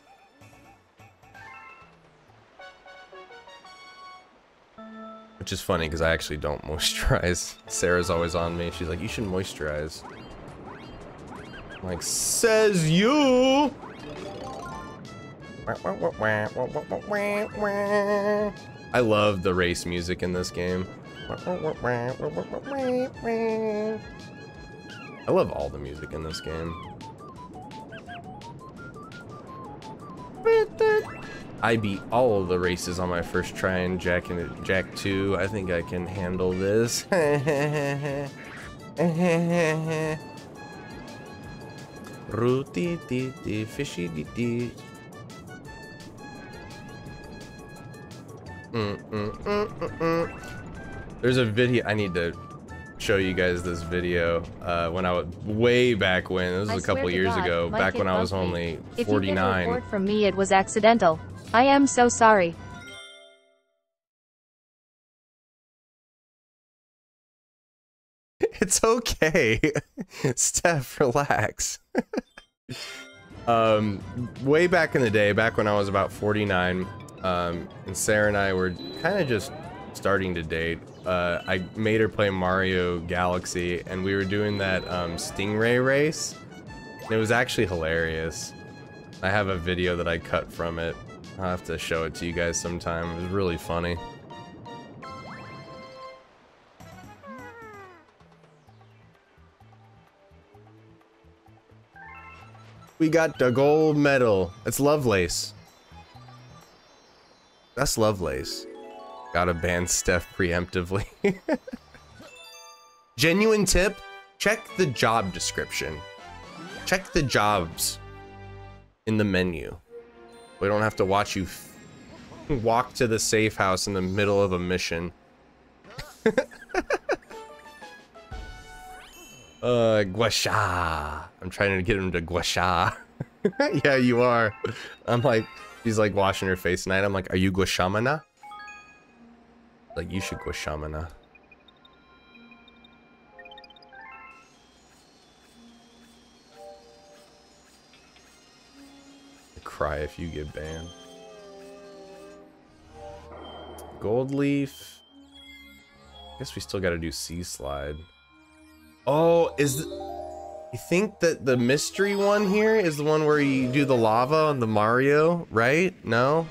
Which is funny because I actually don't moisturize. Sarah's always on me. She's like, you should moisturize. I'm like, says you! I love the race music in this game. I love all the music in this game. I beat all of the races on my first try in Jak and Jak 2. I think I can handle this. Rooty dee dee fishy dee dee. Mm, mm, mm. There's a video I need to show you guys this video uh, when I was way back when this was a couple years God, ago back when I was loves me. only If you get a 49 report from me, it was accidental. I am so sorry. It's okay. Steph, relax. um, way back in the day, back when I was about 49, um, and Sarah and I were kind of just starting to date. Uh, I made her play Mario Galaxy, and we were doing that um, Stingray race It was actually hilarious. I have a video that I cut from it. I'll have to show it to you guys sometime. It was really funny. We got the gold medal. It's Lovelace. That's Lovelace. Gotta ban Steph preemptively. Genuine tip, check the job description. Check the jobs in the menu. We don't have to watch you walk to the safe house in the middle of a mission. uh, Guasha. I'm trying to get him to Guasha. yeah, you are. I'm like, she's like washing her face tonight. I'm like, are you Guashamana? Like, you should Guashamana. Cry if you get banned. Gold leaf. Guess we still got to do sea slide. Oh, is you think that the mystery one here is the one where you do the lava on the Mario, right? No.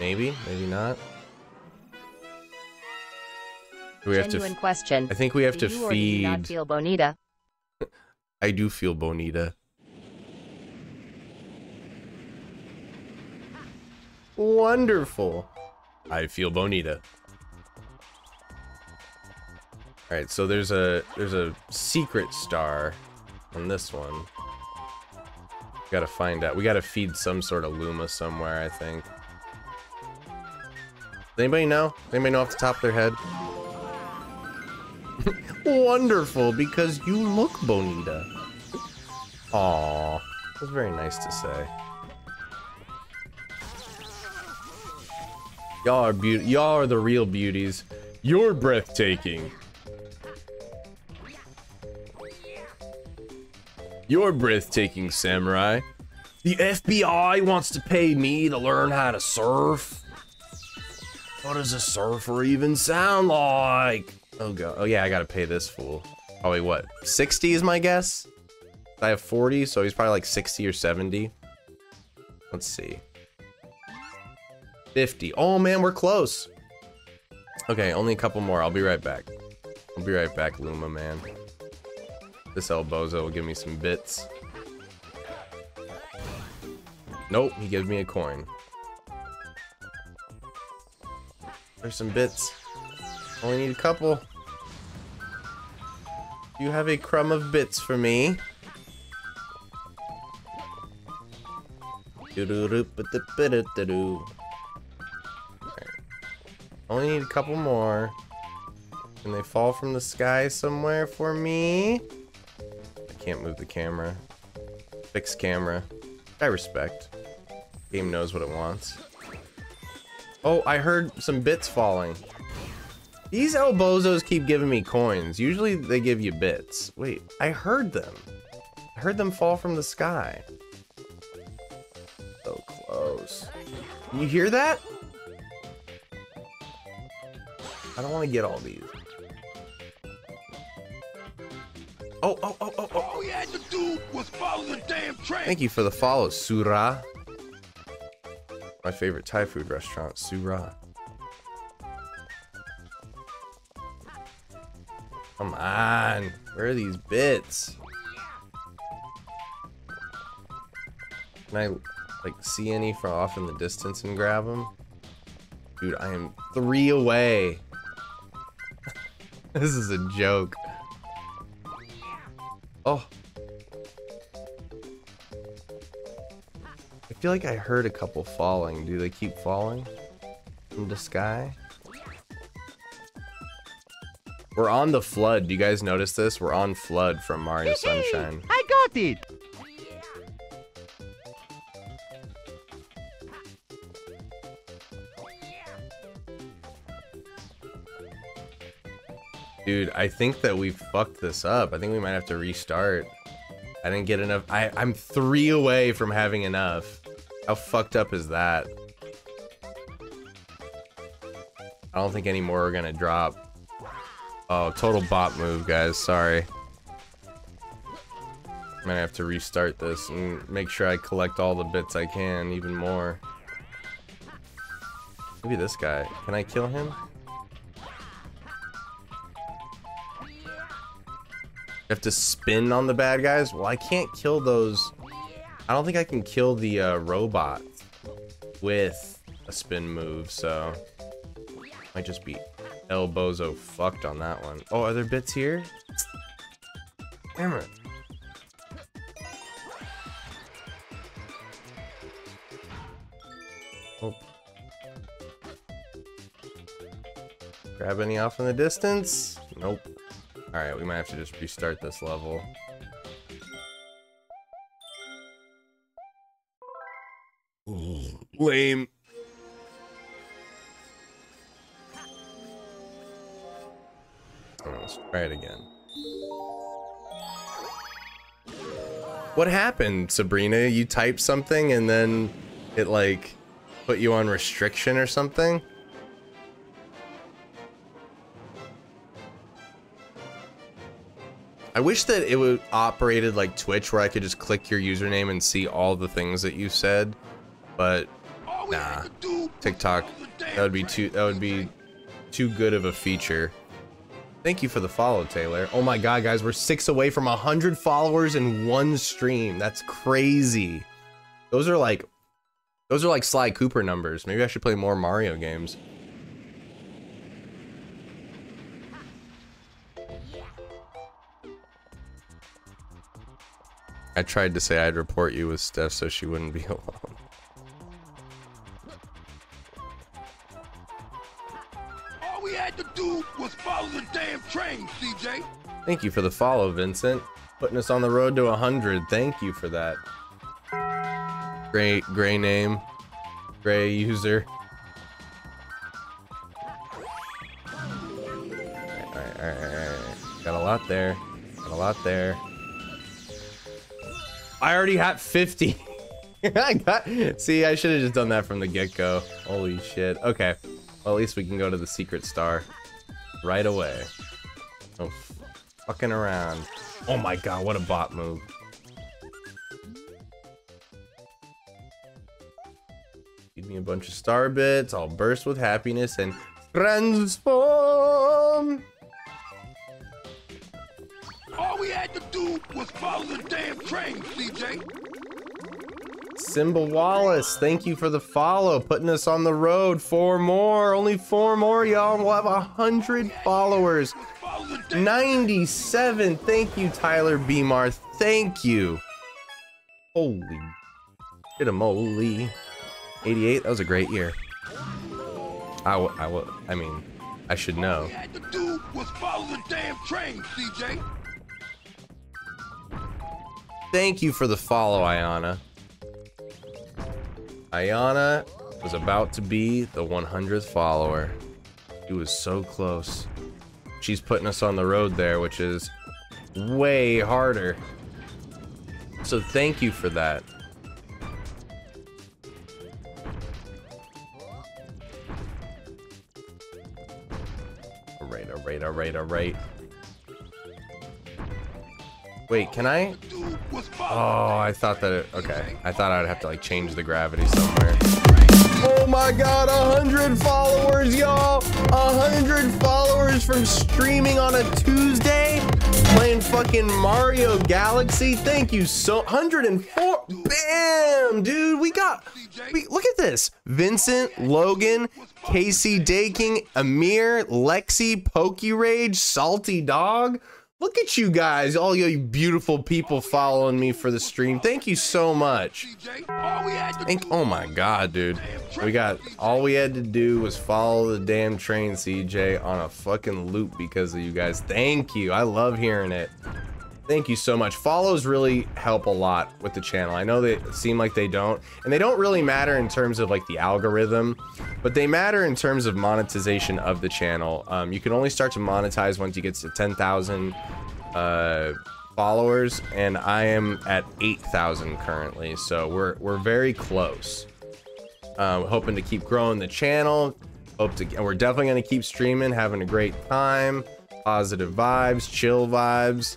Maybe, maybe not. Do we have to Genuine question. I think we have Do to you or do you not feel bonita? I do feel bonita. Wonderful. I feel bonita. All right, so there's a there's a secret star on this one. Got to find out. We got to feed some sort of Luma somewhere, I think. Does anybody know? Does anybody know off the top of their head? Wonderful, because you look bonita. Aw, that's very nice to say. Y'all are beauty. Y'all are the real beauties. You're breathtaking. You're breathtaking, samurai. The FBI wants to pay me to learn how to surf. What does a surfer even sound like? Oh god. Oh yeah, I gotta pay this fool. Probably what? 60 is my guess? I have 40, so he's probably like 60 or 70. Let's see. 50. Oh man, we're close. Okay, only a couple more. I'll be right back. I'll be right back, Luma man. This El Bozo will give me some bits. Nope, he gives me a coin. There's some bits. Only need a couple. You have a crumb of bits for me. Doo-doo-doo-ba-doo-ba-doo-doo. Okay. Only need a couple more. Can they fall from the sky somewhere for me? I can't move the camera. Fix camera. I respect. Game knows what it wants. Oh, I heard some bits falling. These elbozos keep giving me coins. Usually they give you bits. Wait, I heard them. I heard them fall from the sky. So close. Can you hear that? I don't want to get all these. Oh, oh, oh, oh, oh. All we had to do was follow the damn train. Thank you for the follow, Surah. My favorite Thai food restaurant, Surah. Come on. Where are these bits? Can I, like, see any from off in the distance and grab them? Dude, I am three away. this is a joke. Oh. I feel like I heard a couple falling. Do they keep falling from the sky? We're on the FLUDD. Do you guys notice this? We're on FLUDD from Mario Sunshine. I got it! Dude, I think that we fucked this up. I think we might have to restart. I didn't get enough. I, I'm three away from having enough. How fucked up is that? I don't think any more are gonna drop. Oh, total bot move, guys. Sorry. I'm gonna have to restart this and make sure I collect all the bits I can, even more. Maybe this guy. Can I kill him? Have to spin on the bad guys? Well, I can't kill those. I don't think I can kill the uh, robot with a spin move, so might just be El Bozo fucked on that one. Oh, are there bits here? Damn. Oh. Grab any off in the distance? Nope. Alright, we might have to just restart this level. Lame. Let's try it again. What happened, Sabrina? You typed something and then it like put you on restriction or something? I wish that it would operated like Twitch where I could just click your username and see all the things that you said. But Nah. had to do was TikTok, follow the damn that would be too that would be too good of a feature. Thank you for the follow, Taylor. Oh my god, guys, we're six away from a hundred followers in one stream. That's crazy. Those are like those are like Sly Cooper numbers. Maybe I should play more Mario games. I tried to say I'd report you with Steph so she wouldn't be alone. All we had to do was follow the damn train, CJ. Thank you for the follow, Vincent. Putting us on the road to 100. Thank you for that. Great, gray name. Gray user. Alright, alright, alright, alright. Got a lot there. Got a lot there. I already had 50. I got. See, I should have just done that from the get go. Holy shit. Okay. Well, at least we can go to the secret star right away. Oh, fucking around. Oh my god, what a bot move. Give me a bunch of star bits. I'll burst with happiness and transform. All we had to do was follow the damn train, CJ. Simba Wallace, thank you for the follow, putting us on the road. Four more, only four more, y'all. We'll have a hundred followers. Follow the damn 97. Thank you, Tyler Beamar. Thank you. Holy shit, moly. 88. That was a great year. I w- I w- I mean, I should know. All we had to do was follow the damn train, CJ. Thank you for the follow, Ayana. Ayana was about to be the 100th follower. She was so close. She's putting us on the road there, which is way harder. So thank you for that. Alright, alright, alright, alright. Wait, can I? Oh, I thought that it, okay. I thought I'd have to like change the gravity somewhere. Oh my god, a hundred followers, y'all! A hundred followers from streaming on a Tuesday, playing fucking Mario Galaxy. Thank you so 104. Bam, dude, we got. We, look at this. Vincent, Logan, Casey Daking, Amir, Lexi, Pokey Rage, Salty Dog. Look at you guys, all you beautiful people following me for the stream. Thank you so much. Thank, oh my god, dude. We got all we had to do was follow the damn train, CJ, on a fucking loop because of you guys. Thank you. I love hearing it. Thank you so much. Follows really help a lot with the channel. I know they seem like they don't, and they don't really matter in terms of like the algorithm, but they matter in terms of monetization of the channel. Um, you can only start to monetize once you get to 10,000 uh, followers, and I am at 8,000 currently, so we're we're very close. Um, hoping to keep growing the channel, Hope to, we're definitely gonna keep streaming, having a great time, positive vibes, chill vibes.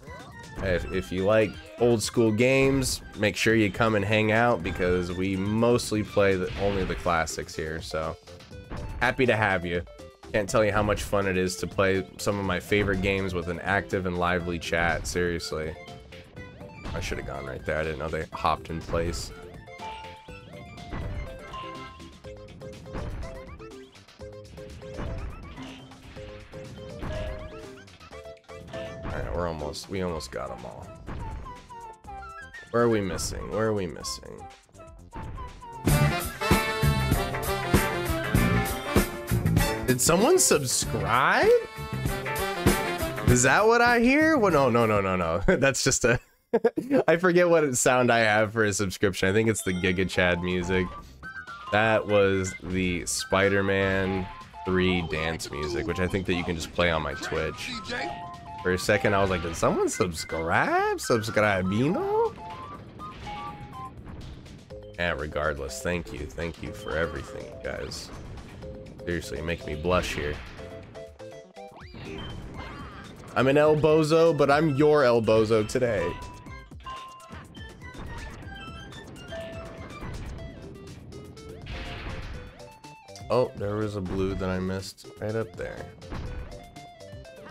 If, if you like old school games, make sure you come and hang out because we mostly play the, only the classics here. So happy to have you. Can't tell you how much fun it is to play some of my favorite games with an active and lively chat. Seriously. I should have gone right there. I didn't know they hopped in place. Almost, we almost got them all. Where are we missing? Where are we missing? Did someone subscribe? Is that what I hear? Well, no, no, no, no, no. That's just a. I forget what sound I have for a subscription. I think it's the Giga Chad music. That was the Spider-Man 3 dance music, which I think that you can just play on my Twitch. For a second, I was like, did someone subscribe? Subscribino? And regardless, thank you. Thank you for everything, guys. Seriously, make me blush here. I'm an El Bozo, but I'm your El Bozo today. Oh, there was a blue that I missed right up there.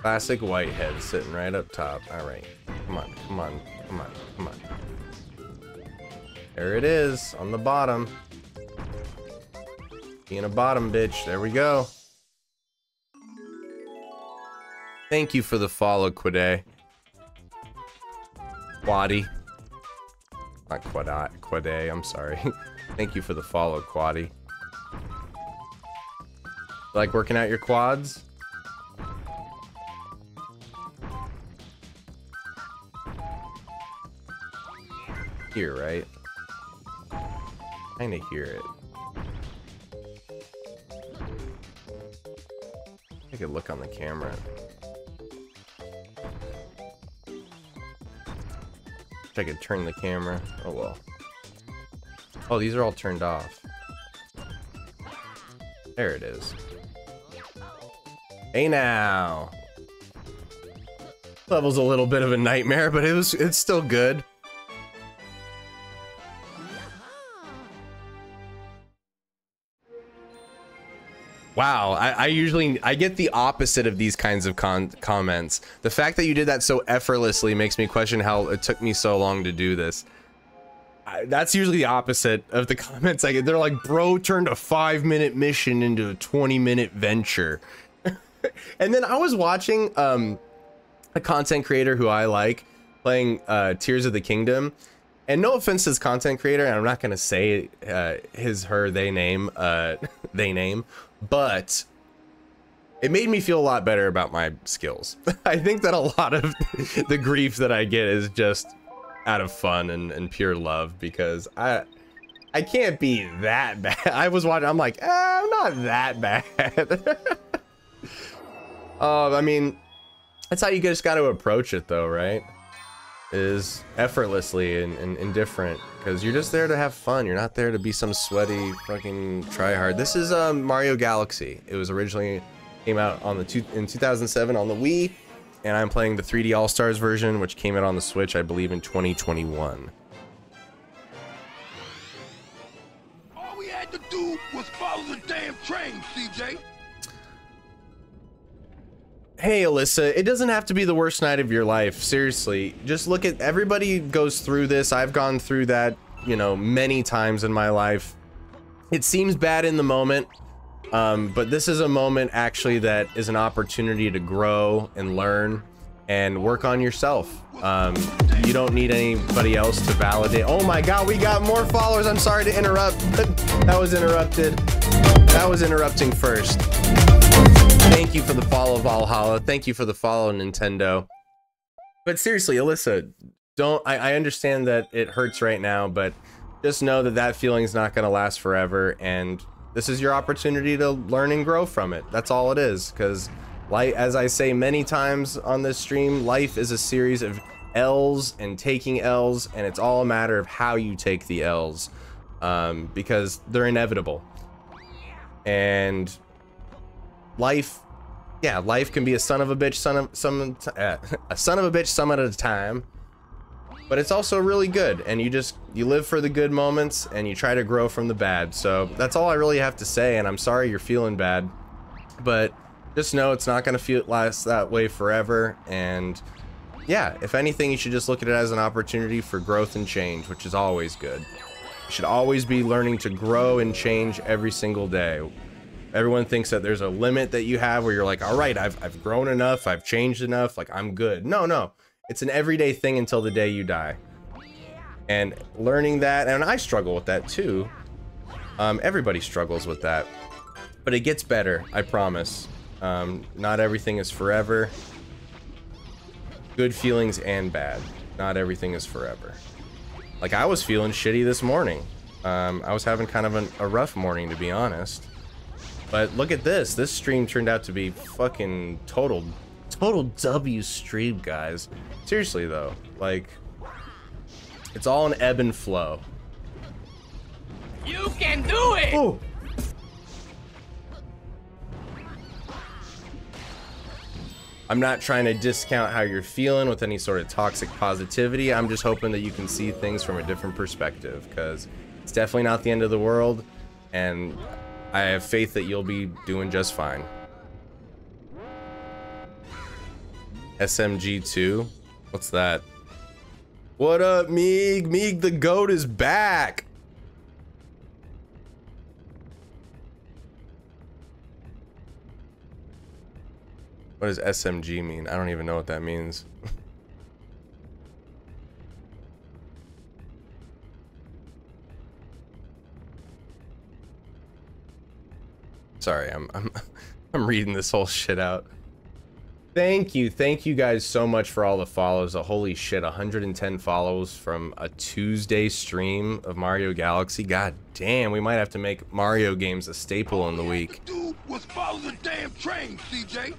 Classic whitehead sitting right up top. All right. Come on, come on, come on, come on. There it is on the bottom. Being a bottom bitch. There we go. Thank you for the follow, Quade. Quaddy. Not Quad Quade, I'm sorry. Thank you for the follow, Quaddy. Like working out your quads? Here, right? Kinda hear it. I could look on the camera. I could turn the camera. Oh well. Oh, these are all turned off. There it is. Hey now. Level's a little bit of a nightmare, but it was it's still good. Wow, I, I usually I get the opposite of these kinds of con comments. The fact that you did that so effortlessly makes me question how it took me so long to do this. I, that's usually the opposite of the comments I get. They're like, "Bro, turned a five-minute mission into a twenty-minute venture." and then I was watching um, a content creator who I like playing uh, Tears of the Kingdom. And no offense to this content creator, and I'm not gonna say uh, his, her, they name, uh, they name, but it made me feel a lot better about my skills. I think that a lot of the grief that I get is just out of fun and, and pure love because I I can't be that bad. I was watching, I'm like, eh, I'm not that bad. uh, I mean, that's how you just got to approach it though, right? Is effortlessly and, and indifferent because you're just there to have fun. You're not there to be some sweaty fucking tryhard. This is um, Mario Galaxy. It was originally came out on the two, in 2007 on the Wii, and I'm playing the 3D All Stars version, which came out on the Switch, I believe, in 2021. All we had to do was follow the damn train, CJ. Hey, Alyssa, it doesn't have to be the worst night of your life. Seriously, just look at everybody goes through this. I've gone through that, you know, many times in my life. It seems bad in the moment, um, but this is a moment actually that is an opportunity to grow and learn and work on yourself. Um, you don't need anybody else to validate. Oh my God, we got more followers. I'm sorry to interrupt. that was interrupted. That was interrupting first. Thank you for the follow, Valhalla. Thank you for the follow, Nintendo. But seriously, Alyssa, don't. I, I understand that it hurts right now, but just know that that feeling's not going to last forever, and this is your opportunity to learn and grow from it. That's all it is. Because, like as I say many times on this stream, life is a series of L's and taking L's, and it's all a matter of how you take the L's, um, because they're inevitable. And life, yeah, life can be a son of a bitch, son of some, uh, a son of a bitch, some at a time. But it's also really good, and you just you live for the good moments, and you try to grow from the bad. So that's all I really have to say. And I'm sorry you're feeling bad, but just know it's not gonna feel last that way forever. And yeah, if anything, you should just look at it as an opportunity for growth and change, which is always good. You should always be learning to grow and change every single day. Everyone thinks that there's a limit that you have where you're like, all right, I've, I've grown enough, I've changed enough, like I'm good. No, no, it's an everyday thing until the day you die. And learning that, and I struggle with that too. Um, everybody struggles with that. But it gets better, I promise. Um, not everything is forever. Good feelings and bad. Not everything is forever. Like I was feeling shitty this morning. Um, I was having kind of an, a rough morning to be honest. But look at this. This stream turned out to be fucking total, total W stream, guys. Seriously though, like, it's all an ebb and flow. You can do it! Oh. I'm not trying to discount how you're feeling with any sort of toxic positivity. I'm just hoping that you can see things from a different perspective because it's definitely not the end of the world. And I have faith that you'll be doing just fine. SMG2? What's that? What up, Meeg? Meeg the GOAT is back! What does SMG mean? I don't even know what that means. Sorry, I'm I'm I'm reading this whole shit out. Thank you, thank you guys so much for all the follows. A holy shit, 110 follows from a Tuesday stream of Mario Galaxy. God damn, we might have to make Mario games a staple in the week. Dude was follow the damn train, CJ. Oh,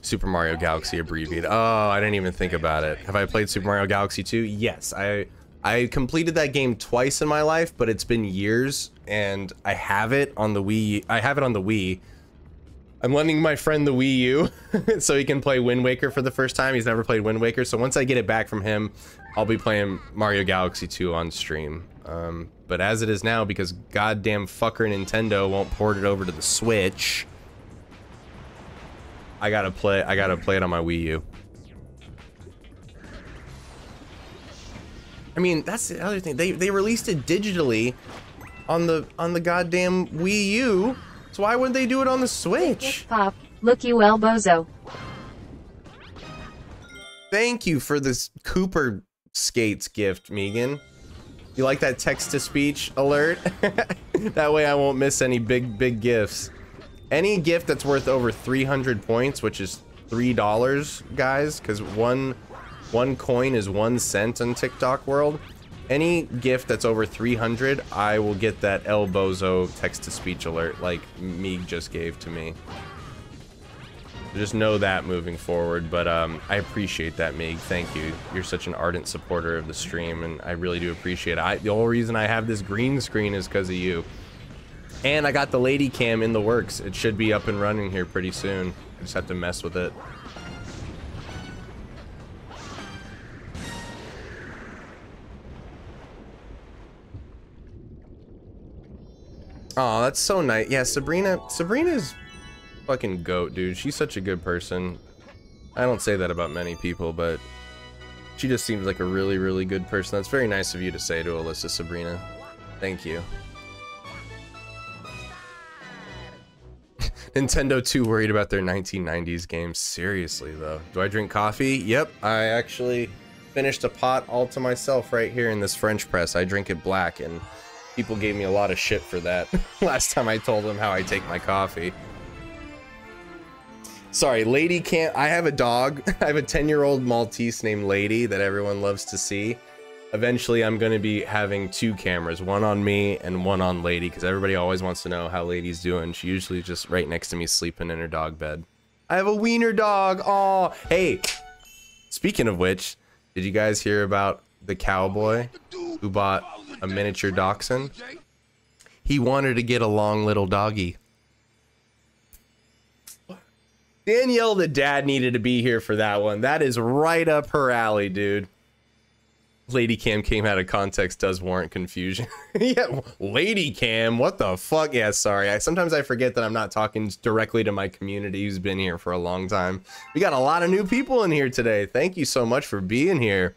Super Mario Galaxy abbreviated. Oh, I didn't even think about it. Have I played Super Mario Galaxy 2? Yes. I I completed that game twice in my life, but it's been years and I have it on the Wii. I have it on the Wii. I'm lending my friend the Wii U so he can play Wind Waker for the first time. He's never played Wind Waker, so once I get it back from him, I'll be playing Mario Galaxy 2 on stream. Um, but as it is now, because goddamn fucker Nintendo won't port it over to the Switch, I gotta play. I gotta play it on my Wii U. I mean, that's the other thing. They they released it digitally on the on the goddamn Wii U. So why wouldn't they do it on the Switch? Pop, look you El Bozo. Thank you for this Cooper skates gift, Megan. You like that text to speech alert? that way I won't miss any big big gifts. Any gift that's worth over 300 points, which is three dollars, guys, because one one coin is one cent in TikTok world. Any gift that's over 300, I will get that El Bozo text-to-speech alert like Meeg just gave to me. Just know that moving forward, but um, I appreciate that, Meeg. Thank you. You're such an ardent supporter of the stream, and I really do appreciate it. I, the only reason I have this green screen is because of you. And I got the lady cam in the works. It should be up and running here pretty soon. I just have to mess with it. Oh, that's so nice. Yeah, Sabrina. Sabrina's fucking goat, dude. She's such a good person. I don't say that about many people, but she just seems like a really, really good person. That's very nice of you to say to Alyssa Sabrina. Thank you. Nintendo 2 worried about their 1990s games. Seriously, though. Do I drink coffee? Yep, I actually finished a pot all to myself right here in this French press. I drink it black, and people gave me a lot of shit for that last time I told them how I take my coffee. Sorry, Lady can't. I have a dog. I have a 10 year old Maltese named Lady that everyone loves to see. Eventually, I'm going to be having two cameras, one on me and one on Lady, because everybody always wants to know how Lady's doing. She usually just right next to me sleeping in her dog bed. I have a wiener dog. Oh, hey. Speaking of which, did you guys hear about the cowboy who bought a miniature dachshund. He wanted to get a long little doggy. Danielle, the dad, needed to be here for that one. That is right up her alley, dude. Lady Cam came out of context does warrant confusion. yeah, Lady Cam, what the fuck? Yeah, sorry. I sometimes I forget that I'm not talking directly to my community who's been here for a long time. We got a lot of new people in here today. Thank you so much for being here.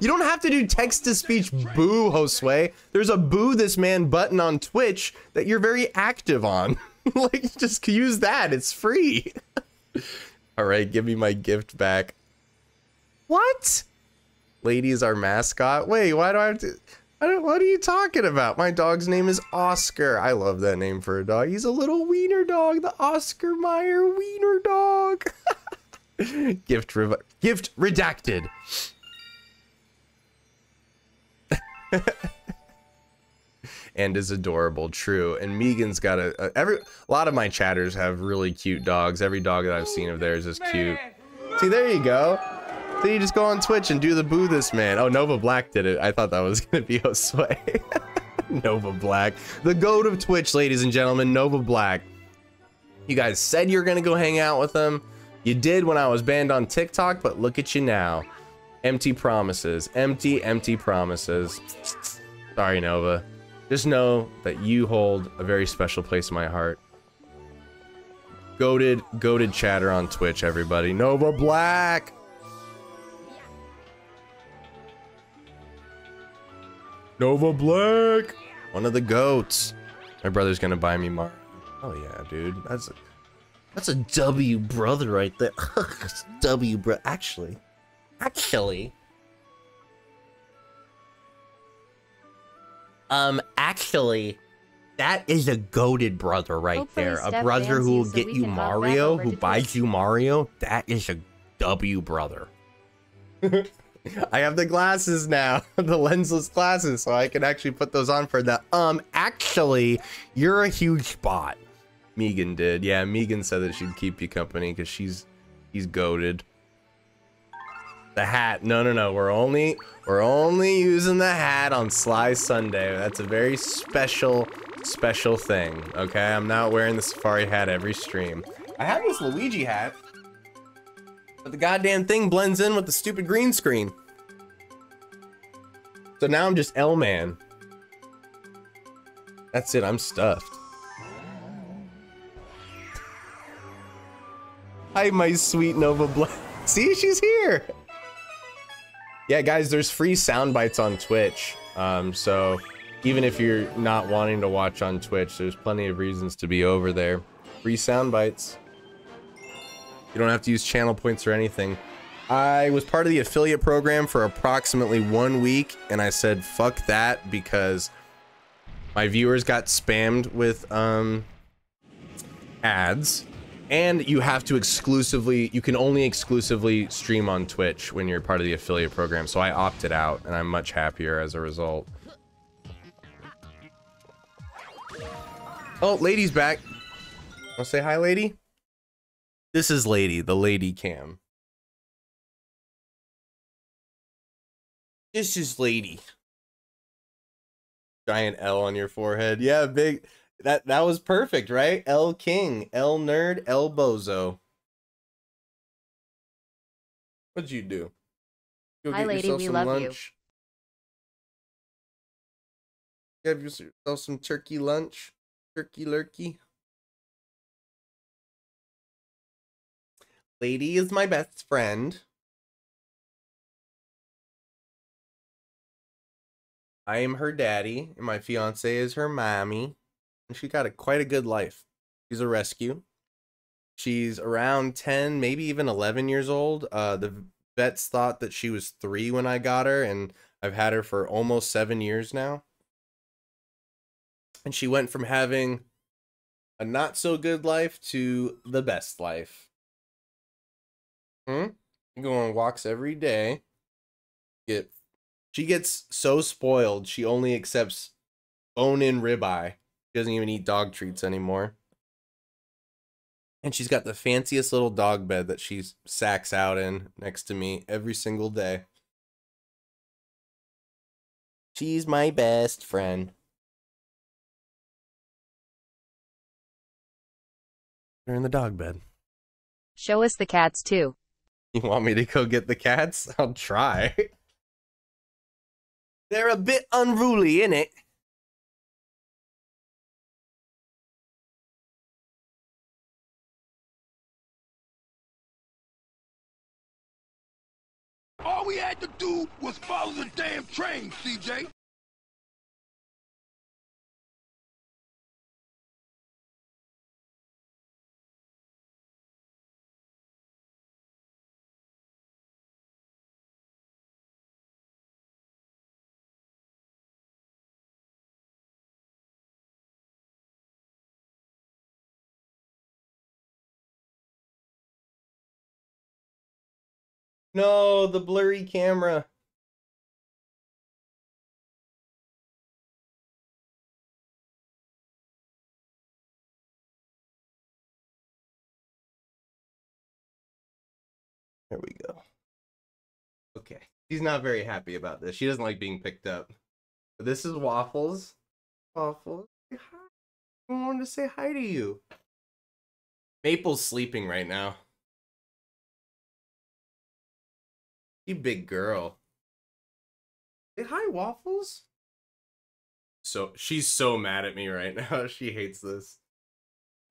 You don't have to do text to speech boo, Josue. There's a boo this man button on Twitch that you're very active on. like, just use that. It's free. All right, give me my gift back. What? Ladies, our mascot. Wait, why do I have to? I don't, what are you talking about? My dog's name is Oscar. I love that name for a dog. He's a little wiener dog, the Oscar Mayer wiener dog. gift gift redacted. And is adorable. True. And Megan's got a, a every a lot of my chatters have really cute dogs. Every dog that I've seen of theirs is cute. See, there you go. So you just go on Twitch and do the boo this man. Oh, Nova Black did it. I thought that was gonna be Josue. Nova Black, the goat of Twitch, ladies and gentlemen. Nova Black. You guys said you're gonna go hang out with him. You did when I was banned on TikTok, but look at you now. Empty promises. Empty, empty promises. Sorry, Nova. Just know that you hold a very special place in my heart. Goaded, goaded chatter on Twitch, everybody. Nova Black! Nova Black! One of the goats. My brother's gonna buy me Mario. Oh yeah, dude. That's a, that's a W brother right there. W bro. Actually, actually. Um, actually, that is a goaded brother right Hopefully there. A brother who will so get you can hop back Mario, who buys you Mario. That is a W brother. I have the glasses now, the lensless glasses, so I can actually put those on for the. Um, actually, you're a huge bot. Megan did, yeah. Megan said that she'd keep you company because she's, he's goaded. The hat, no, no, no. We're only, we're only using the hat on Sly Sunday. That's a very special, special thing. Okay, I'm not wearing the safari hat every stream. I have this Luigi hat. But the goddamn thing blends in with the stupid green screen. So now I'm just L-Man. That's it, I'm stuffed. Hi, my sweet Nova Black. See, she's here. Yeah, guys, there's free sound bites on Twitch. Um, so even if you're not wanting to watch on Twitch, there's plenty of reasons to be over there. Free sound bites. You don't have to use channel points or anything. I was part of the affiliate program for approximately one week, and I said, fuck that, because my viewers got spammed with um, ads. And you have to exclusively, you can only exclusively stream on Twitch when you're part of the affiliate program. So I opted out, and I'm much happier as a result. Oh, lady's back. Want to say hi, lady? This is Lady, the Lady Cam. This is Lady. Giant L on your forehead. Yeah, big. That that was perfect, right? L King, L Nerd, L Bozo. What'd you do? Go Hi, lady, yourself we some love you. lunch? Have yourself some turkey lunch? Turkey lurkey? Lady is my best friend. I am her daddy, and my fiance is her mommy. And she got a quite a good life. She's a rescue. She's around 10, maybe even 11 years old. Uh, the vets thought that she was three when I got her, and I've had her for almost seven years now. And she went from having a not so good life to the best life. Hmm? Go on walks every day. Get she gets so spoiled she only accepts bone in ribeye. She doesn't even eat dog treats anymore. And she's got the fanciest little dog bed that she sacks out in next to me every single day. She's my best friend. They're in the dog bed. Show us the cats too. You want me to go get the cats? I'll try. They're a bit unruly, innit? All we had to do was follow the damn train, CJ. No, the blurry camera. There we go. Okay. She's not very happy about this. She doesn't like being picked up. But this is Waffles. Waffles. I wanted to say hi to you. Maple's sleeping right now. You big girl. Say hi, Waffles. So she's so mad at me right now. She hates this.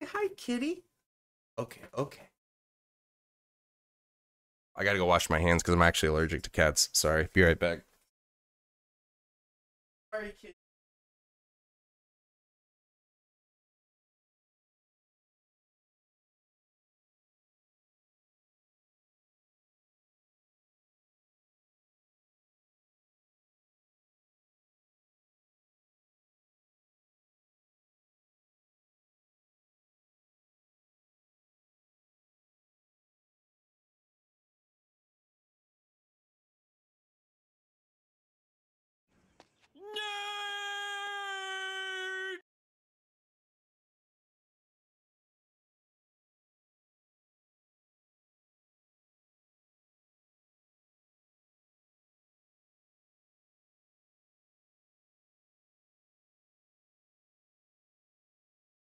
Say hi, kitty. Okay, okay. I gotta go wash my hands because I'm actually allergic to cats. Sorry. Be right back. Sorry, kitty.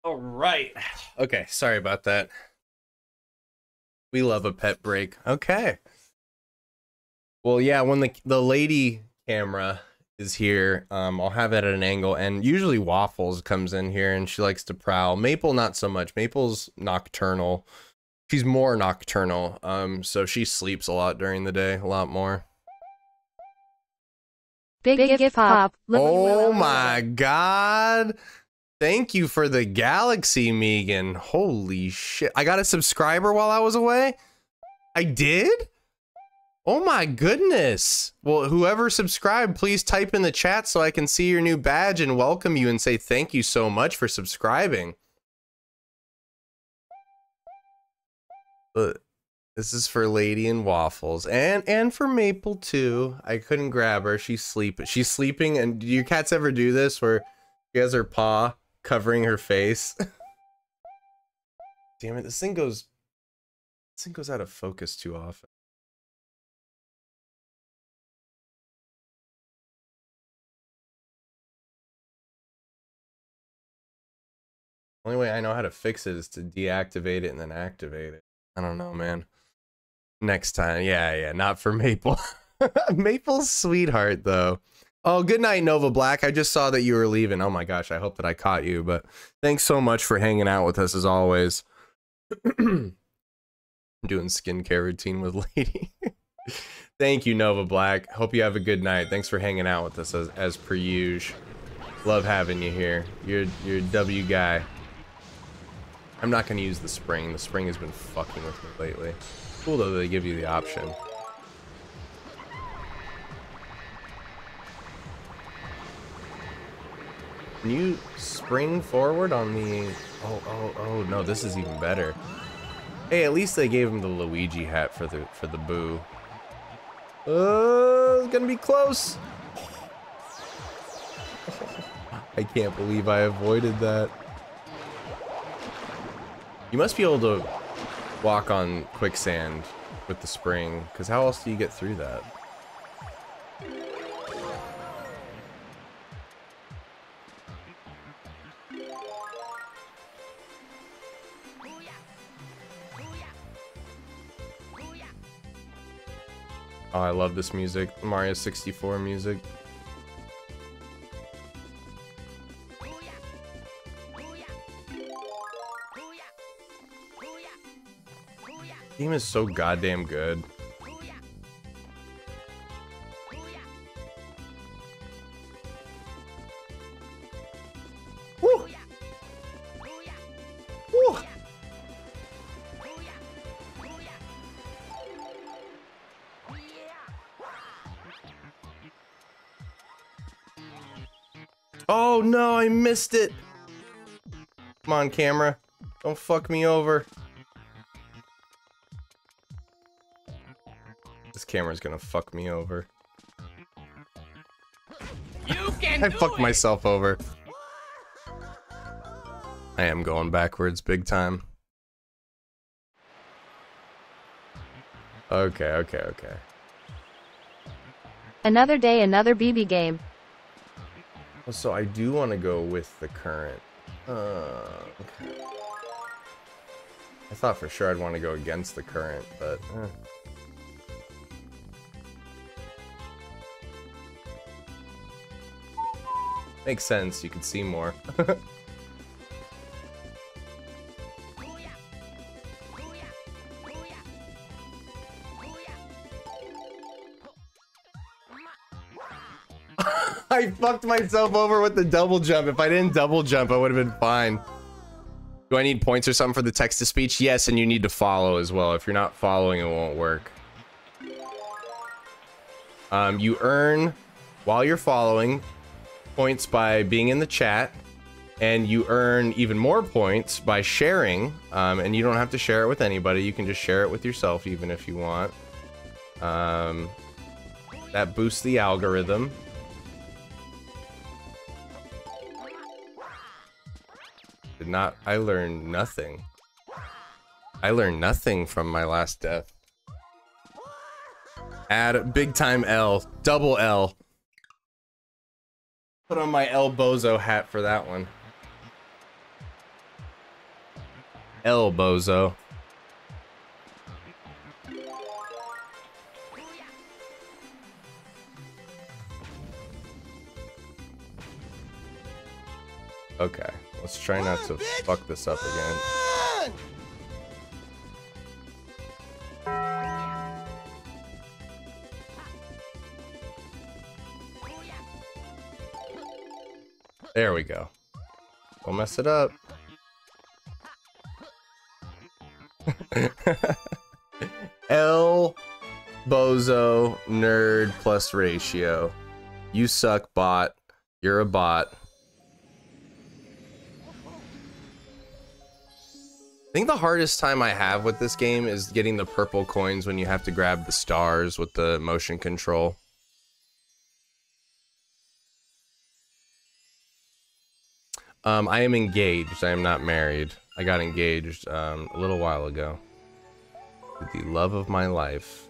All right. Okay, sorry about that. We love a pet break. Okay. Well, yeah, when the the lady camera is here, um, I'll have it at an angle, and usually Waffles comes in here, and she likes to prowl. Maple, not so much. Maple's nocturnal. She's more nocturnal, um, so she sleeps a lot during the day, a lot more. Big, Big gift pop. Look Oh my god. Thank you for the galaxy, Megan. Holy shit. I got a subscriber while I was away? I did? Oh my goodness. Well, whoever subscribed, please type in the chat so I can see your new badge and welcome you and say thank you so much for subscribing. But this is for Lady and Waffles and and for Maple too. I couldn't grab her. She's sleeping. She's sleeping. And do your cats ever do this where she has her paw covering her face? Damn it! This thing goes. This thing goes out of focus too often. Only way I know how to fix it is to deactivate it and then activate it. I don't know, man. Next time. Yeah, yeah, not for Maple. Maple's sweetheart though. Oh, good night, Nova Black. I just saw that you were leaving. Oh my gosh, I hope that I caught you, but thanks so much for hanging out with us as always. I'm doing skincare routine with Lady. Thank you, Nova Black. Hope you have a good night. Thanks for hanging out with us as, as per usual. Love having you here. You're you're W guy. I'm not gonna use the spring. The spring has been fucking with me lately. Cool though they give you the option. Can you spring forward on the... Oh, oh, oh, no, this is even better. Hey, at least they gave him the Luigi hat for the for the boo. Uh, it's gonna be close. I can't believe I avoided that. You must be able to walk on quicksand with the spring, because how else do you get through that? Oh, I love this music. Mario 64 music. Game is so goddamn good. No, I missed it. Come on, camera. Don't fuck me over. This camera's gonna fuck me over. You can I fucked it. myself over. I am going backwards big time. Okay, okay, okay. Another day, another BB game. So I do want to go with the current. Uh, okay. I thought for sure I'd want to go against the current, but eh. makes sense. You can see more. I fucked myself over with the double jump. If I didn't double jump, I would have been fine. Do I need points or something for the text to speech? Yes, and you need to follow as well. If you're not following, it won't work. Um, you earn, while you're following, points by being in the chat, and you earn even more points by sharing. Um, and you don't have to share it with anybody. You can just share it with yourself, even if you want. Um, that boosts the algorithm. Did not. I learned nothing. I learned nothing from my last death. Add big time L. Double L. Put on my El Bozo hat for that one. El Bozo. Okay, let's try not to fuck this up again. There we go. Don't mess it up. L Bozo nerd plus ratio. You suck bot. You're a bot. Think the hardest time I have with this game is getting the purple coins when you have to grab the stars with the motion control. Um, I am engaged. I am not married. I got engaged um, a little while ago. With the love of my life.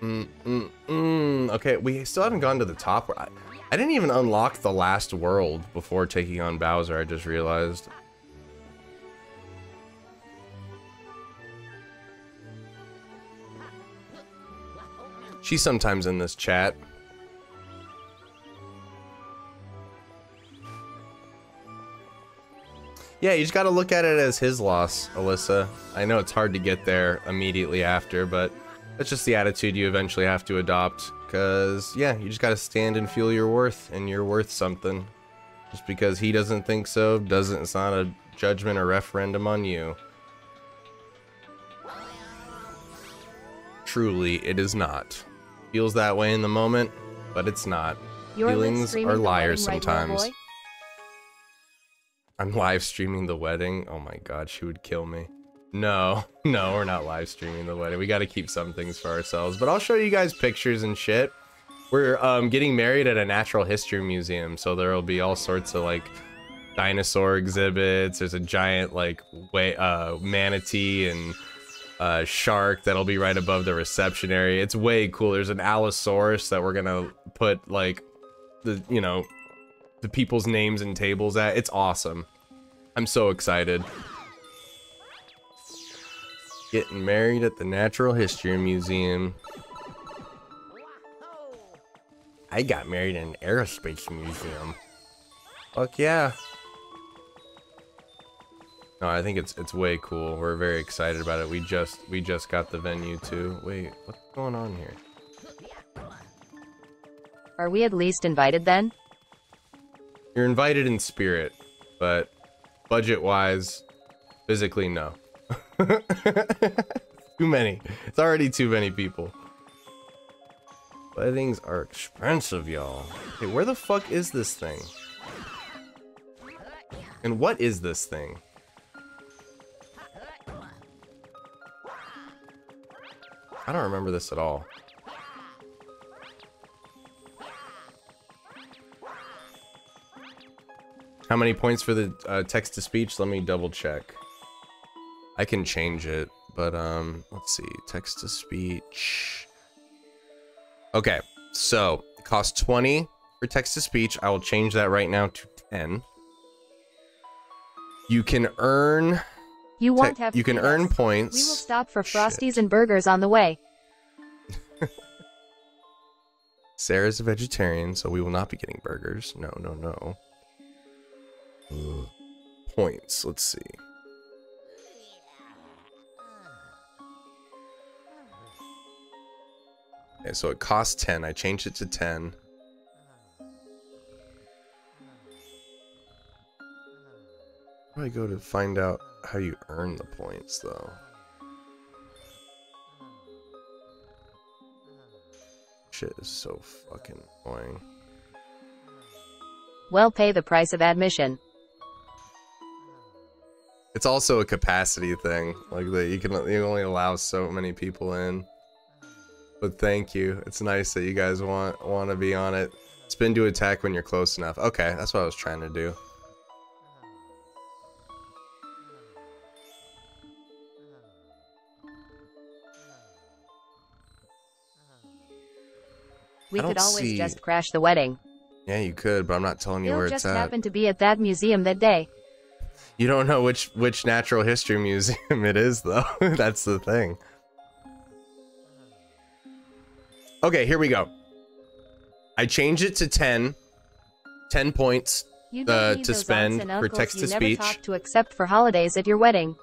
Mm, mm, mm. Okay, we still haven't gone to the top. I, I didn't even unlock the last world before taking on Bowser, I just realized. She's sometimes in this chat. Yeah, you just gotta look at it as his loss, Alyssa. I know it's hard to get there immediately after, but that's just the attitude you eventually have to adopt. Cause yeah, you just gotta stand and feel your worth, and you're worth something. Just because he doesn't think so, doesn't it's not a judgment or referendum on you. Truly, it is not. Feels that way in the moment, but it's not. You're Feelings are liars wedding right now, sometimes. I'm live streaming the wedding. Oh my god, she would kill me. No, no, we're not live streaming the wedding. We got to keep some things for ourselves. But I'll show you guys pictures and shit. We're um, getting married at a natural history museum, so there will be all sorts of like dinosaur exhibits. There's a giant like way uh, manatee and uh, shark that'll be right above the reception area. It's way cool. There's an allosaurus that we're gonna put like the you know the people's names and tables at. It's awesome. I'm so excited. Getting married at the Natural History Museum. I got married in an aerospace museum. Fuck yeah. No, I think it's it's way cool. We're very excited about it. We just we just got the venue too. Wait, what's going on here? Are we at least invited then? You're invited in spirit, but budget wise, physically no. too many. It's already too many people. Weddings are expensive, y'all. Okay, where the fuck is this thing? And what is this thing? I don't remember this at all. How many points for the uh, text to speech? Let me double check. I can change it, but um, let's see. Text to speech. Okay, so it costs 20 for text to speech. I will change that right now to 10. You can earn You won't have you can earn points. We will stop for Shit. Frosties and burgers on the way. Sarah's a vegetarian, so we will not be getting burgers. No, no, no. Ugh. Points. Let's see. Okay, so it costs 10. I changed it to 10. Where do I go to find out how you earn the points, though? Shit is so fucking annoying. Well, pay the price of admission. It's also a capacity thing, like that you can you only allow so many people in. But thank you. It's nice that you guys want want to be on it. Spin to attack when you're close enough. Okay, that's what I was trying to do. We could always see- just crash the wedding. Yeah, you could, but I'm not telling you He'll where just it's at. happen to be at that museum that day. You don't know which which natural history museum it is though. That's the thing. Okay, here we go. I changed it to 10. 10 points. Uh, to spend for text you to never speech. to accept for holidays at your wedding.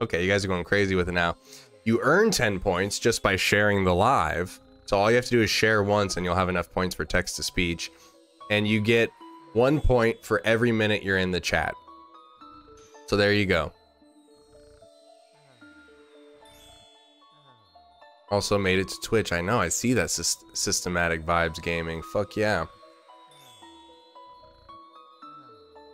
Okay, you guys are going crazy with it now. You earn 10 points just by sharing the live. So all you have to do is share once and you'll have enough points for text to speech. And you get one point for every minute you're in the chat. So there you go. Also made it to Twitch. I know, I see that sys- systematic vibes gaming. Fuck yeah.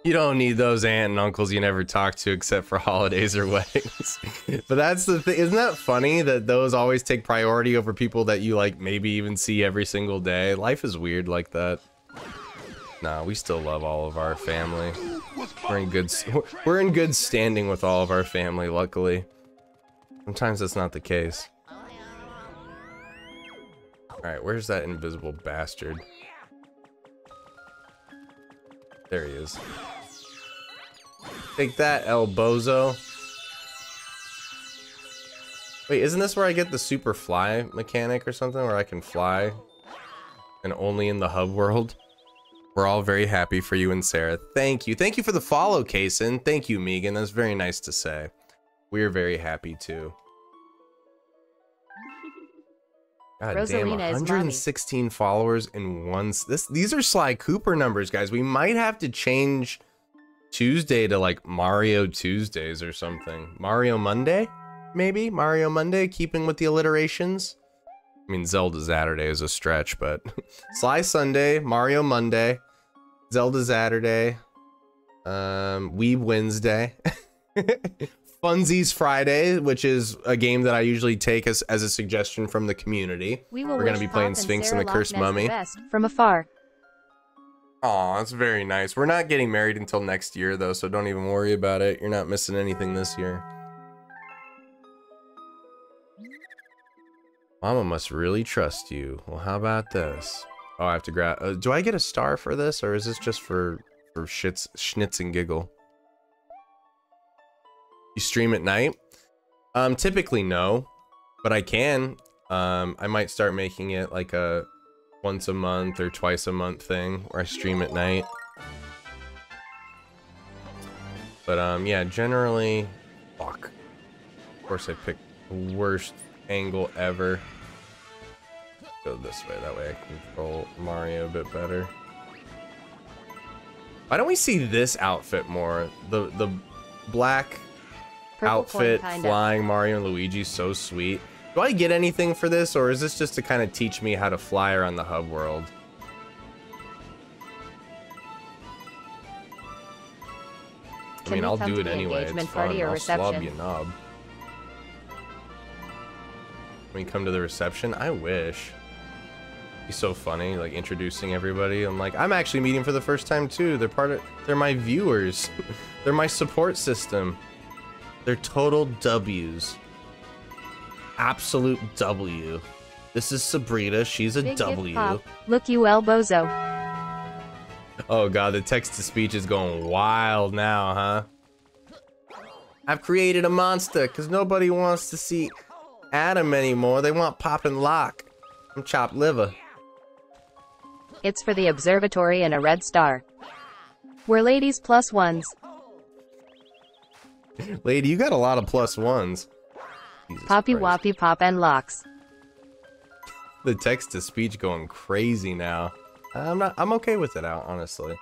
You don't need those aunt and uncles you never talk to except for holidays or weddings. but that's the thing. Isn't that funny that those always take priority over people that you like maybe even see every single day? Life is weird like that. Nah, we still love all of our family. We're in good we're in good standing with all of our family, luckily. Sometimes that's not the case. Alright, where's that invisible bastard? There he is. Take that, El Bozo. Wait, isn't this where I get the super fly mechanic or something? Where I can fly? And only in the hub world? We're all very happy for you and Sarah. Thank you. Thank you for the follow, Kason. Thank you, Megan. That's very nice to say. We're very happy too. God damn, Rosalina is 116 followers in one. This these are Sly Cooper numbers, guys. We might have to change Tuesday to like Mario Tuesdays or something. Mario Monday, maybe Mario Monday, keeping with the alliterations. I mean, Zelda Saturday is a stretch, but Sly Sunday, Mario Monday, Zelda Saturday, um, Weeb Wednesday, Funsies Friday, which is a game that I usually take as, as a suggestion from the community. We will We're gonna be playing Pop and Sphinx Sarah and the Cursed Mummy. From afar. Aw, that's very nice. We're not getting married until next year, though, so don't even worry about it. You're not missing anything this year. Mama must really trust you. Well, how about this? Oh, I have to grab. Uh, do I get a star for this, or is this just for for shits, schnitz and giggle? You stream at night. Um, typically no, but I can. Um, I might start making it like a once a month or twice a month thing where I stream at night. But um, yeah, generally, fuck. Of course, I picked the worst angle ever. Go this way, that way I can control Mario a bit better. Why don't we see this outfit more? The the black Purple outfit flying Mario and Luigi so sweet. Do I get anything for this, or is this just to kind of teach me how to fly around the hub world? I Can mean, we I'll do it anyway. It's fun. I'll reception? you knob. When you come to the reception, I wish. Be so funny, like introducing everybody. I'm like, I'm actually meeting for the first time too. They're part of. They're my viewers. they're my support system. They're total W's. Absolute W. This is Sabrina. She's a Big W. pop. Look you El Bozo. Oh god, the text to speech is going wild now, huh? I've created a monster because nobody wants to see Adam anymore. They want Pop and Lock. I'm chopped liver. It's for the observatory and a red star. We're ladies plus ones. Lady, you got a lot of plus ones. Jesus Poppy Christ. Woppy Pop and Locks. The text to speech going crazy now. I'm not. I'm okay with it out, honestly.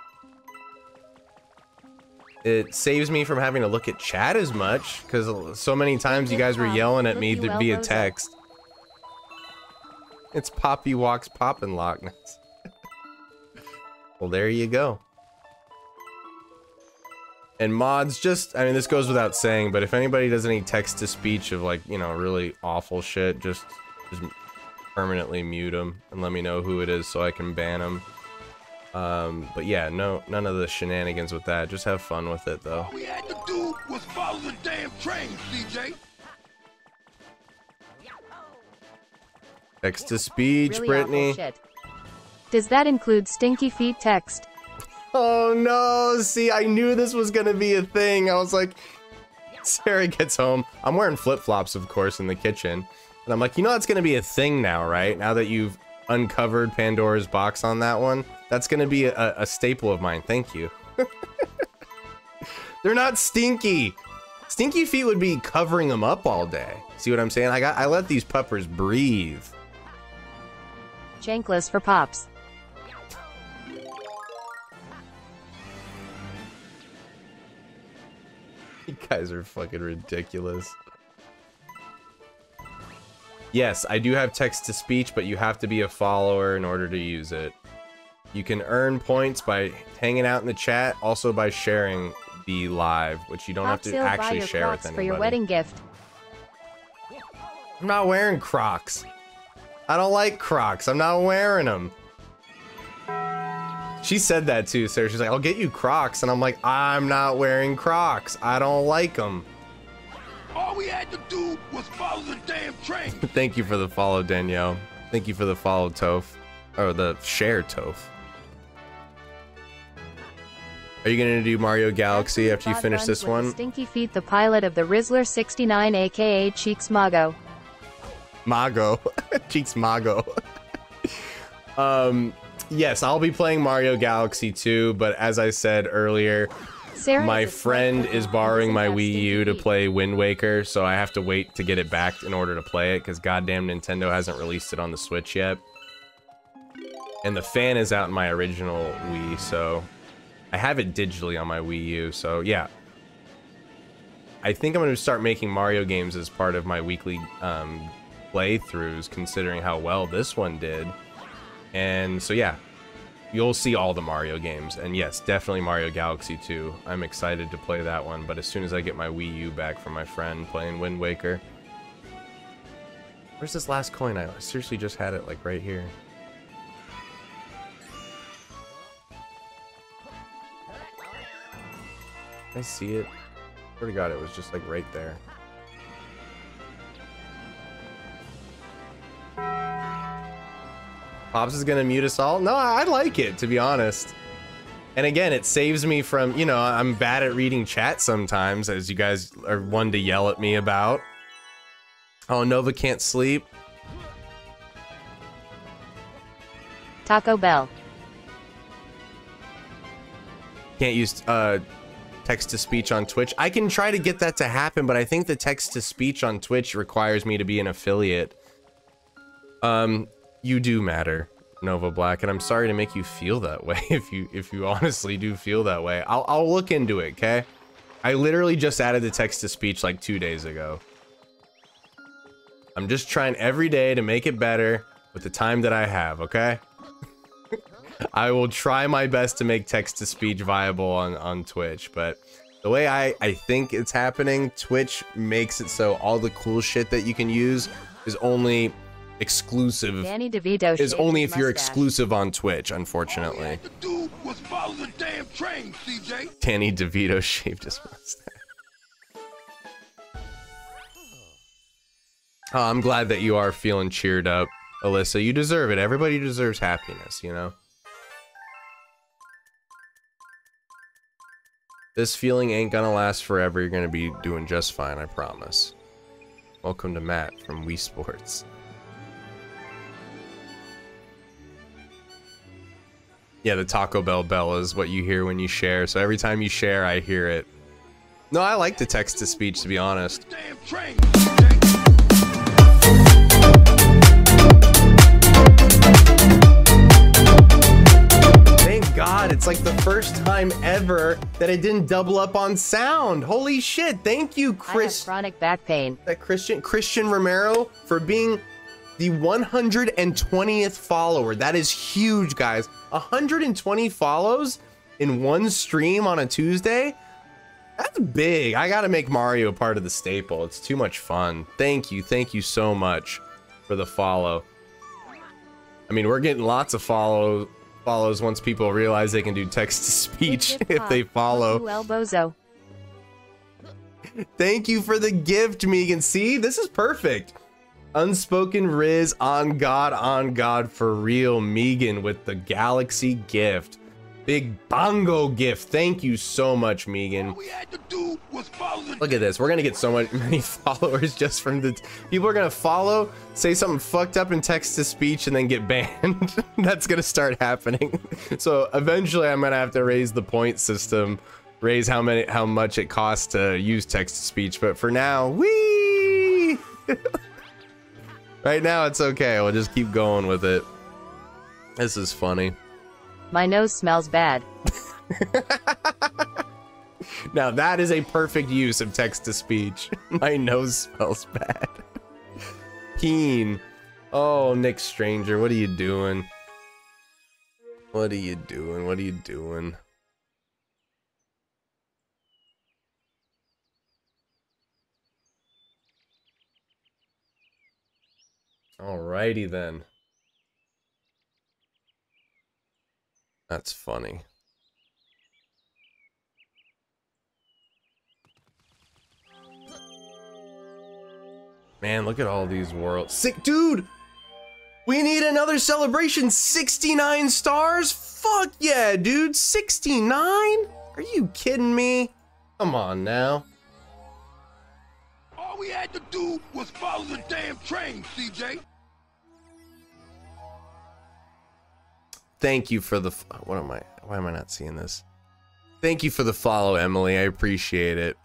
It saves me from having to look at chat as much because so many times you guys were yelling at me Look you th- via text. It's Poppy Walks Pop and Lockness. well, there you go. And mods, just, I mean, this goes without saying, but if anybody does any text to speech of like, you know, really awful shit, just, just permanently mute them and let me know who it is so I can ban them. Um, but yeah, no, none of the shenanigans with that. Just have fun with it though. All we had to do was follow the damn train, CJ. Text to speech, Really Brittany. shit. Does that include stinky feet text? Oh no! See, I knew this was gonna be a thing. I was like, Sarah gets home. I'm wearing flip flops, of course, in the kitchen. And I'm like, you know, that's gonna be a thing now, right? Now that you've uncovered Pandora's box on that one, that's gonna be a, a staple of mine. Thank you. They're not stinky. Stinky feet would be covering them up all day. See what I'm saying? I got, I let these puppers breathe. Jankless for pops. You guys are fucking ridiculous. Yes, I do have text to speech, but you have to be a follower in order to use it. You can earn points by hanging out in the chat, also by sharing the live, which you don't have to actually share with anybody. for your wedding gift. I'm not wearing Crocs. I don't like Crocs. I'm not wearing them. She said that too, Sarah. She's like, I'll get you Crocs. And I'm like, I'm not wearing Crocs. I don't like them. All we had to do was follow the damn train. Thank you for the follow, Danielle. Thank you for the follow, Toph. Or the share, Toph. Are you gonna do Mario Galaxy after you finish this one? Stinky feet, the pilot of the Rizzler 69, aka Cheeks Mago. Mago. Cheeks Mago. um, yes, I'll be playing Mario Galaxy 2, but as I said earlier, Sarah my is friend is borrowing my Wii U to play Wind Waker, so I have to wait to get it back in order to play it because goddamn Nintendo hasn't released it on the Switch yet. And the fan is out in my original Wii, so I have it digitally on my Wii U. So yeah, I think I'm going to start making Mario games as part of my weekly um, playthroughs, considering how well this one did. And so yeah, you'll see all the Mario games. And yes, definitely Mario Galaxy 2. I'm excited to play that one, but as soon as I get my Wii U back from my friend playing Wind Waker. Where's this last coin? I seriously just had it like right here. I see it. To God, it was just like right there. Pops is gonna mute us all? No, I I like it, to be honest. And again, it saves me from, you know, I'm bad at reading chat sometimes, as you guys are one to yell at me about. Oh, Nova can't sleep. Taco Bell. Can't use uh, text to speech on Twitch. I can try to get that to happen, but I think the text to speech on Twitch requires me to be an affiliate. Um, you do matter, Nova Black, and I'm sorry to make you feel that way. If you if you honestly do feel that way, I'll I'll look into it. Okay. I literally just added the text to speech like two days ago. I'm just trying every day to make it better with the time that I have. Okay. I will try my best to make text to speech viable on, on Twitch, but the way I, I think it's happening, Twitch makes it so all the cool shit that you can use is only exclusive Danny DeVito. is only if you're mustache. exclusive on Twitch, All we unfortunately. had to do was follow the damn train, CJ. Danny DeVito shaved his mustache. Oh, I'm glad that you are feeling cheered up, Alyssa. You deserve it. Everybody deserves happiness, you know? This feeling ain't gonna last forever. You're gonna be doing just fine, I promise. Welcome to Matt from Wii Sports. Yeah, the Taco Bell bell is what you hear when you share. So every time you share, I hear it. No, I like the text to speech, to be honest. Damn train, CJ. Thank God, it's like the first time ever that it didn't double up on sound. Holy shit! Thank you, I have Chris. chronic back pain. That Christian Christian Romero for being the 120th follower. That is huge, guys. 120 follows in one stream on a Tuesday. That's big. I gotta make Mario a part of the staple. It's too much fun. Thank you, thank you so much for the follow. I mean, we're getting lots of follow follows once people realize they can do text to speech if they follow. El Bozo. Thank you for the gift, Megan. See, this is perfect. Unspoken Riz on God, on God for real. Megan with the Galaxy gift. Big bongo gift. Thank you so much, Megan. All we had to do was follow the Look at this. We're gonna get so much many followers just from the people are gonna follow, say something fucked up in text to speech, and then get banned. That's gonna start happening. So eventually, I'm gonna have to raise the point system, raise how many, how much it costs to use text to speech. But for now, we. Right now, it's okay. We'll just keep going with it. This is funny. My nose smells bad. Now that is a perfect use of text to speech. My nose smells bad. Keen. Oh, Nick Stranger, what are you doing? What are you doing? What are you doing? Alrighty then. That's funny. Man, look at all these worlds. Sick dude! We need another celebration. 69 stars? Fuck yeah, dude. 69? Are you kidding me? Come on now. All we had to do was follow the damn train, CJ. Thank you for the. What am I? Why am I not seeing this? Thank you for the follow, Emily. I appreciate it.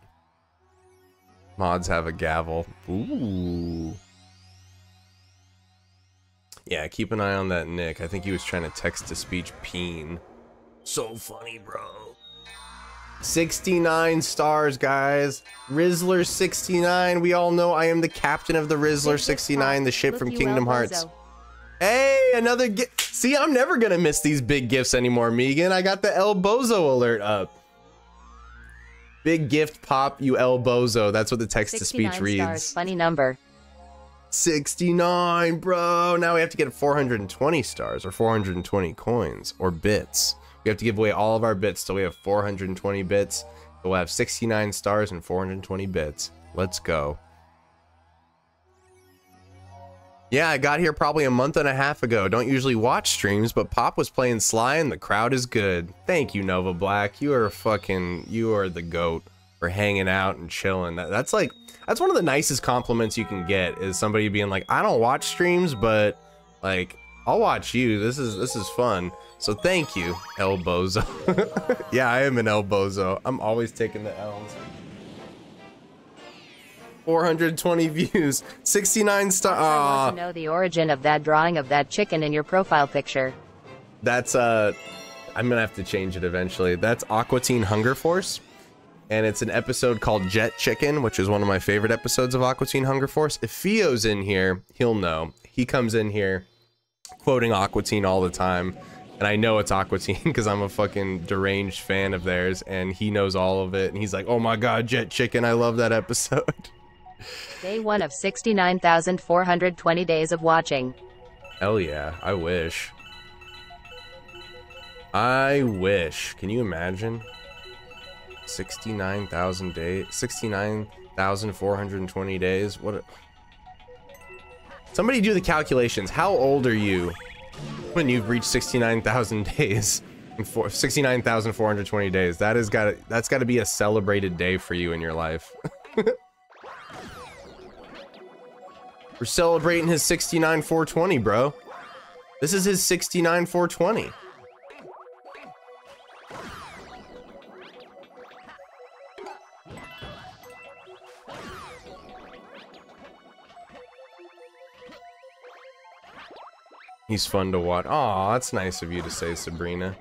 Mods have a gavel. Ooh. Yeah, keep an eye on that Nick. I think he was trying to text to speech peen. So funny, bro. 69 stars, guys. Rizzler 69. We all know I am the captain of the Rizzler 69, the ship from Kingdom Hearts. Hey, another gift. See, I'm never gonna miss these big gifts anymore, Megan. I got the El Bozo alert up. Big gift pop, you El Bozo. That's what the text to speech reads. stars. Funny number. 69, bro. Now we have to get 420 stars or 420 coins or bits. We have to give away all of our bits till we have 420 bits. So we'll have 69 stars and 420 bits. Let's go. Yeah, I got here probably a month and a half ago. Don't usually watch streams, but Pop was playing Sly and the crowd is good. Thank you, Nova Black. You are fucking, you are the goat. for hanging out and chilling. That, that's like that's one of the nicest compliments you can get is somebody being like, I don't watch streams, but like I'll watch you. This is this is fun. So thank you, El Bozo. yeah, I am an El Bozo. I'm always taking the L's. 420 views, 69 star. I want to know the origin of that drawing of that chicken in your profile picture. That's uh I'm gonna have to change it eventually. That's Aqua Teen Hunger Force. And it's an episode called Jet Chicken, which is one of my favorite episodes of Aqua Teen Hunger Force. If Fio's in here, he'll know. He comes in here quoting Aqua Teen all the time. And I know it's Aqua Teen because I'm a fucking deranged fan of theirs, and he knows all of it. And he's like, "Oh my god, Jet Chicken! I love that episode." Day one of 69,420 days of watching. Hell yeah, I wish. I wish. Can you imagine? 69,000 days, 69,420 days. What? A... Somebody do the calculations. How old are you when you've reached 69,000 days? 69,420 days. That has got that's got to be a celebrated day for you in your life. We're celebrating his 69 420, bro. This is his 69 420. He's fun to watch. Aw, that's nice of you to say, Sabrina.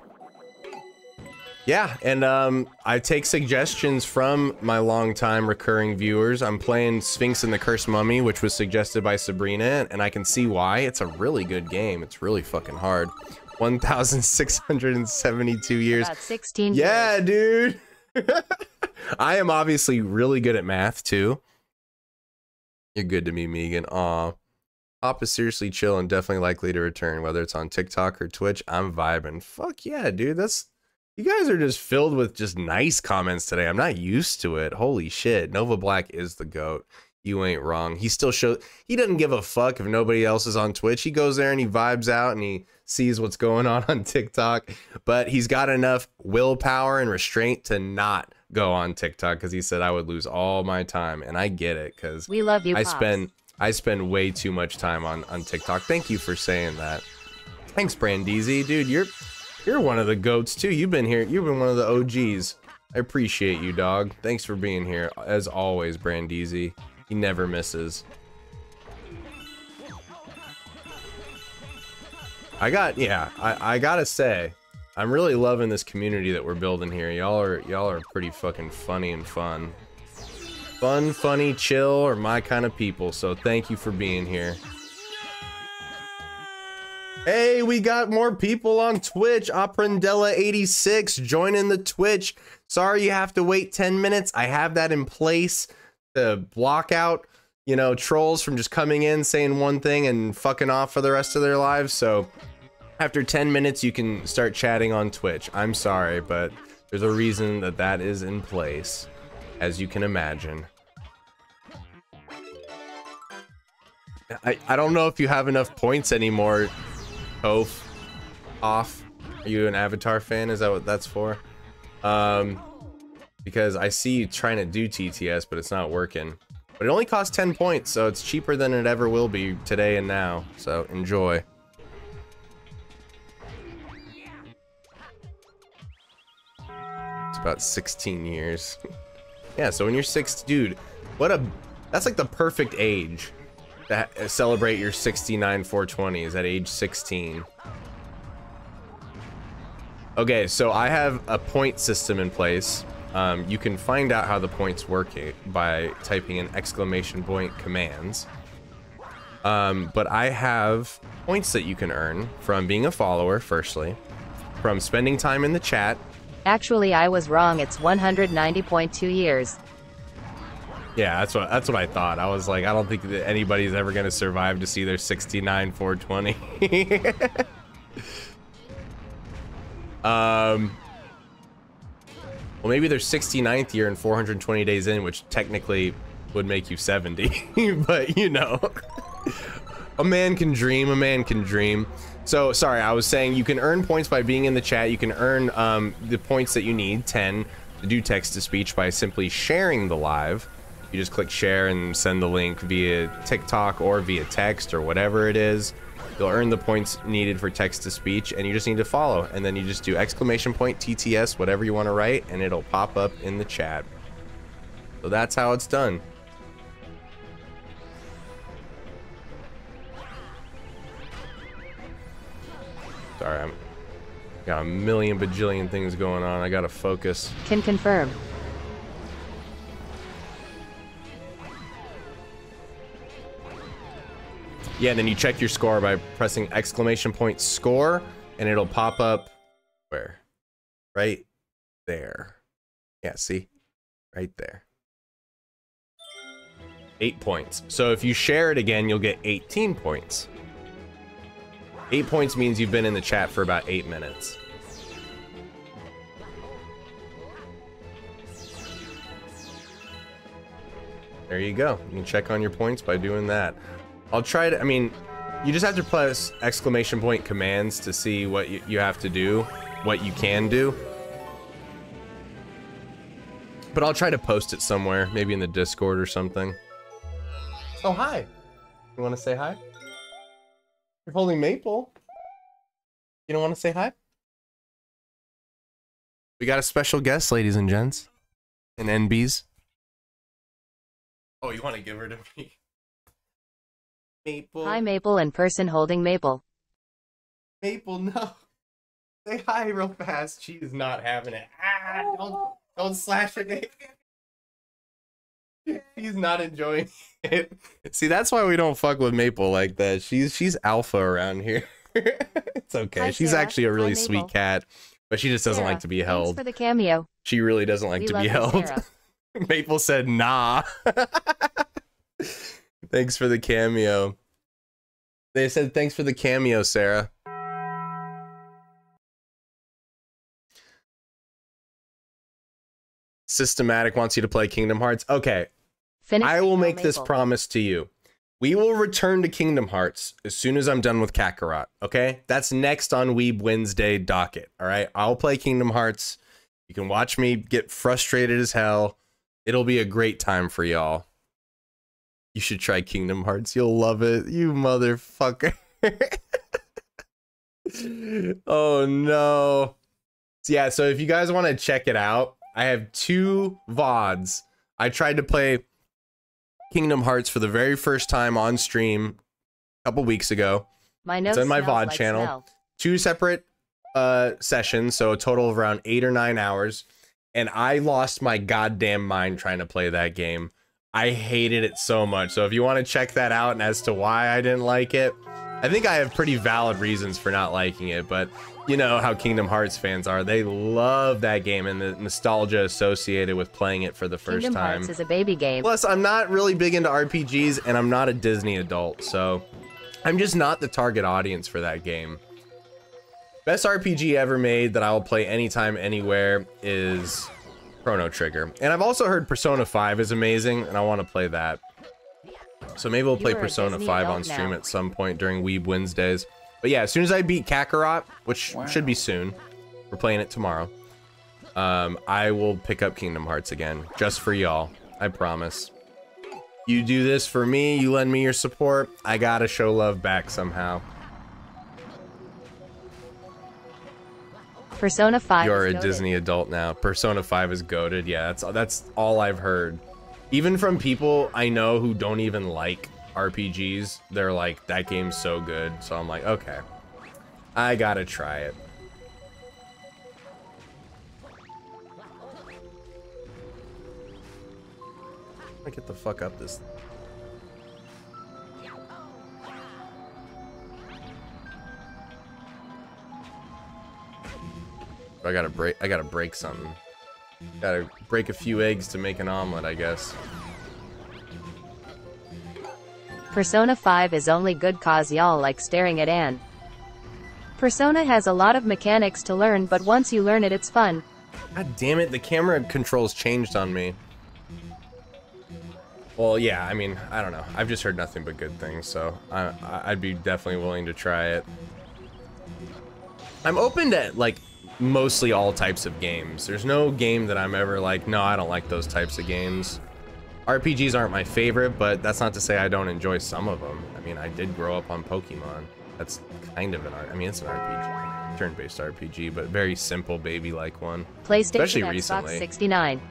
Yeah, and um, I take suggestions from my longtime recurring viewers. I'm playing Sphinx and the Cursed Mummy, which was suggested by Sabrina, and I can see why. It's a really good game. It's really fucking hard. 1,672 years. About 16 Yeah, dude. I am obviously really good at math too. You're good to me, Megan. Aw. Pop is seriously chill and definitely likely to return, whether it's on TikTok or Twitch. I'm vibing. Fuck yeah, dude. That's you guys are just filled with just nice comments today. I'm not used to it. Holy shit. Nova Black is the GOAT. You ain't wrong. He still shows he doesn't give a fuck if nobody else is on Twitch. He goes there and he vibes out and he sees what's going on on TikTok. But he's got enough willpower and restraint to not go on TikTok because he said I would lose all my time. And I get it because We love you, I Pops. spend I spend way too much time on on TikTok. Thank you for saying that. Thanks, Brandeezy, dude. You're you're one of the goats too. You've been here. You've been one of the OGs. I appreciate you, dog. Thanks for being here as always, Brandeezy. He never misses. I got yeah. I I gotta say, I'm really loving this community that we're building here. Y'all are y'all are pretty fucking funny and fun. Fun, funny, chill, are my kind of people. So thank you for being here. Hey, we got more people on Twitch. Aprendella86 joining the Twitch. Sorry you have to wait 10 minutes. I have that in place to block out, you know, trolls from just coming in, saying one thing and fucking off for the rest of their lives. So after 10 minutes, you can start chatting on Twitch. I'm sorry, but there's a reason that that is in place, as you can imagine. I, I don't know if you have enough points anymore, Toph. Off. Are you an Avatar fan? Is that what that's for? Um, because I see you trying to do TTS, but it's not working. But it only costs 10 points, so it's cheaper than it ever will be today and now. So enjoy. It's about 16 years. yeah, so when you're six, dude, what a that's like the perfect age to ha- celebrate your 69 420 is at age 16. Okay, so I have a point system in place. Um, you can find out how the points work by typing in exclamation point commands. Um, but I have points that you can earn from being a follower, firstly, from spending time in the chat, Actually, I was wrong. It's 190.2 years. Yeah, that's what that's what I thought. I was like, I don't think that anybody's ever gonna survive to see their 69 420. um Well maybe their 69th year and 420 days in, which technically would make you 70. but you know. a man can dream, a man can dream. So sorry, I was saying you can earn points by being in the chat. You can earn um, the points that you need, 10, to do text to speech by simply sharing the live. You just click share and send the link via TikTok or via text or whatever it is. You'll earn the points needed for text to speech and you just need to follow. And then you just do exclamation point TTS, whatever you want to write, and it'll pop up in the chat. So that's how it's done. Sorry, I'm got a million bajillion things going on. I gotta focus. Can confirm. Yeah, and then you check your score by pressing exclamation point score, and it'll pop up where? Right there. Yeah, see? Right there. Eight points. So if you share it again, you'll get 18 points. Eight points means you've been in the chat for about eight minutes. There you go. You can check on your points by doing that. I'll try to, I mean, you just have to press exclamation point commands to see what you, you have to do, what you can do. But I'll try to post it somewhere, maybe in the Discord or something. Oh, hi. You want to say hi? You're holding Maple. You don't want to say hi? We got a special guest, ladies and gents. And NBs. Oh, you want to give her to me? Maple. Hi Maple and person holding Maple. Maple, no. Say hi real fast. She is not having it. Ah, don't, don't slash it. She's not enjoying it. See, that's why we don't fuck with Maple like that. She's she's alpha around here. it's okay. Hi, she's Sarah. actually a really Hi, sweet cat, but she just doesn't Sarah, like to be held. for the cameo. She really doesn't like We to be held. Maple said, nah. Thanks for the cameo. They said, thanks for the cameo, Sarah. Systematic wants you to play Kingdom Hearts. Okay, Finish I will make this promise to you. We will return to Kingdom Hearts as soon as I'm done with Kakarot. Okay, that's next on Weeb Wednesday docket. All right, I'll play Kingdom Hearts. You can watch me get frustrated as hell. It'll be a great time for y'all. You should try Kingdom Hearts. You'll love it, you motherfucker. oh no. So yeah, so if you guys want to check it out, I have two VODs. I tried to play Kingdom Hearts for the very first time on stream a couple weeks ago. My nose in my VOD like channel. smell. Two separate uh sessions, so a total of around 8 or 9 hours, and I lost my goddamn mind trying to play that game. I hated it so much. So if you want to check that out and as to why I didn't like it, I think I have pretty valid reasons for not liking it, but you know how Kingdom Hearts fans are. They love that game and the nostalgia associated with playing it for the first Kingdom time. Hearts is a baby game. Plus, I'm not really big into RPGs and I'm not a Disney adult, so I'm just not the target audience for that game. Best RPG ever made that I will play anytime, anywhere is Chrono Trigger. And I've also heard Persona 5 is amazing, and I want to play that. So maybe we'll play You are Persona 5 on stream now. at some point during Weeb Wednesdays. But yeah, as soon as I beat Kakarot, which should be soon, we're playing it tomorrow. Um, I will pick up Kingdom Hearts again, just for y'all. I promise. You do this for me, you lend me your support, I gotta show love back somehow. Persona 5 You're a goated. Disney adult now. Persona 5 is goaded. Yeah, that's that's all I've heard. Even from people I know who don't even like RPGs, they're like, that game's so good. So I'm like, okay. I gotta try it. I get the fuck up this. I gotta break. I gotta break something. Gotta break a few eggs to make an omelet, I guess. Persona 5 is only good cause y'all like staring at Anne. Persona has a lot of mechanics to learn but once you learn it it's fun. God damn it! The camera controls changed on me. Well, yeah. I mean, I don't know. I've just heard nothing but good things, so I, I- I'd be definitely willing to try it. I'm open to like mostly all types of games. There's no game that I'm ever like, no, I don't like those types of games. RPGs aren't my favorite, but that's not to say I don't enjoy some of them. I mean, I did grow up on Pokemon. That's kind of an art. I mean, it's an RPG, turn-based RPG, but very simple, baby-like one. PlayStation, Especially Xbox recently. 69.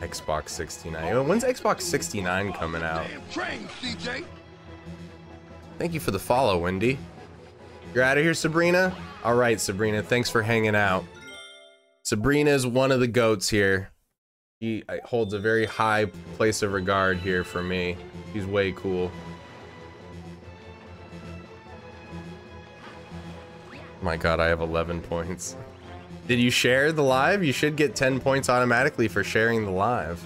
Xbox 69. Oh, When's Xbox 69 coming out? Damn train, CJ. Thank you for the follow, Wendy. You're out of here, Sabrina? All right, Sabrina. Thanks for hanging out. Sabrina is one of the goats here. She uh, holds a very high place of regard here for me. He's way cool. My god, I have 11 points. Did you share the live? You should get 10 points automatically for sharing the live.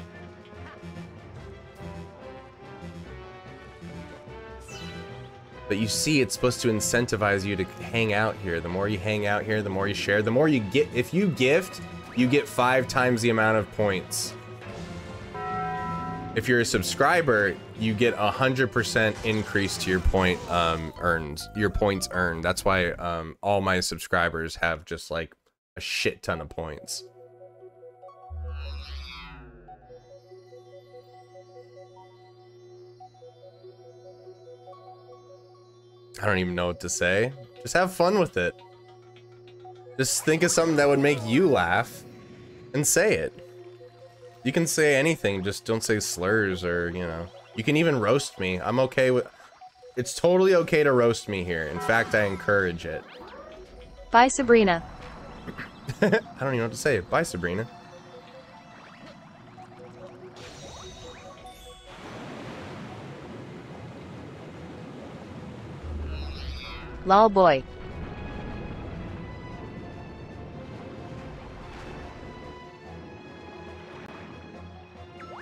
But you see, it's supposed to incentivize you to hang out here. The more you hang out here, the more you share, the more you get. If you gift, you get five times the amount of points. If you're a subscriber, you get a hundred percent increase to your point um, earned. Your points earned. That's why um, all my subscribers have just like a shit ton of points. I don't even know what to say. Just have fun with it. Just think of something that would make you laugh and say it. You can say anything, just don't say slurs or, you know. You can even roast me. I'm okay with It's totally okay to roast me here. In fact, I encourage it. Bye, Sabrina. I don't even know what to say. Bye, Sabrina. Lol boy.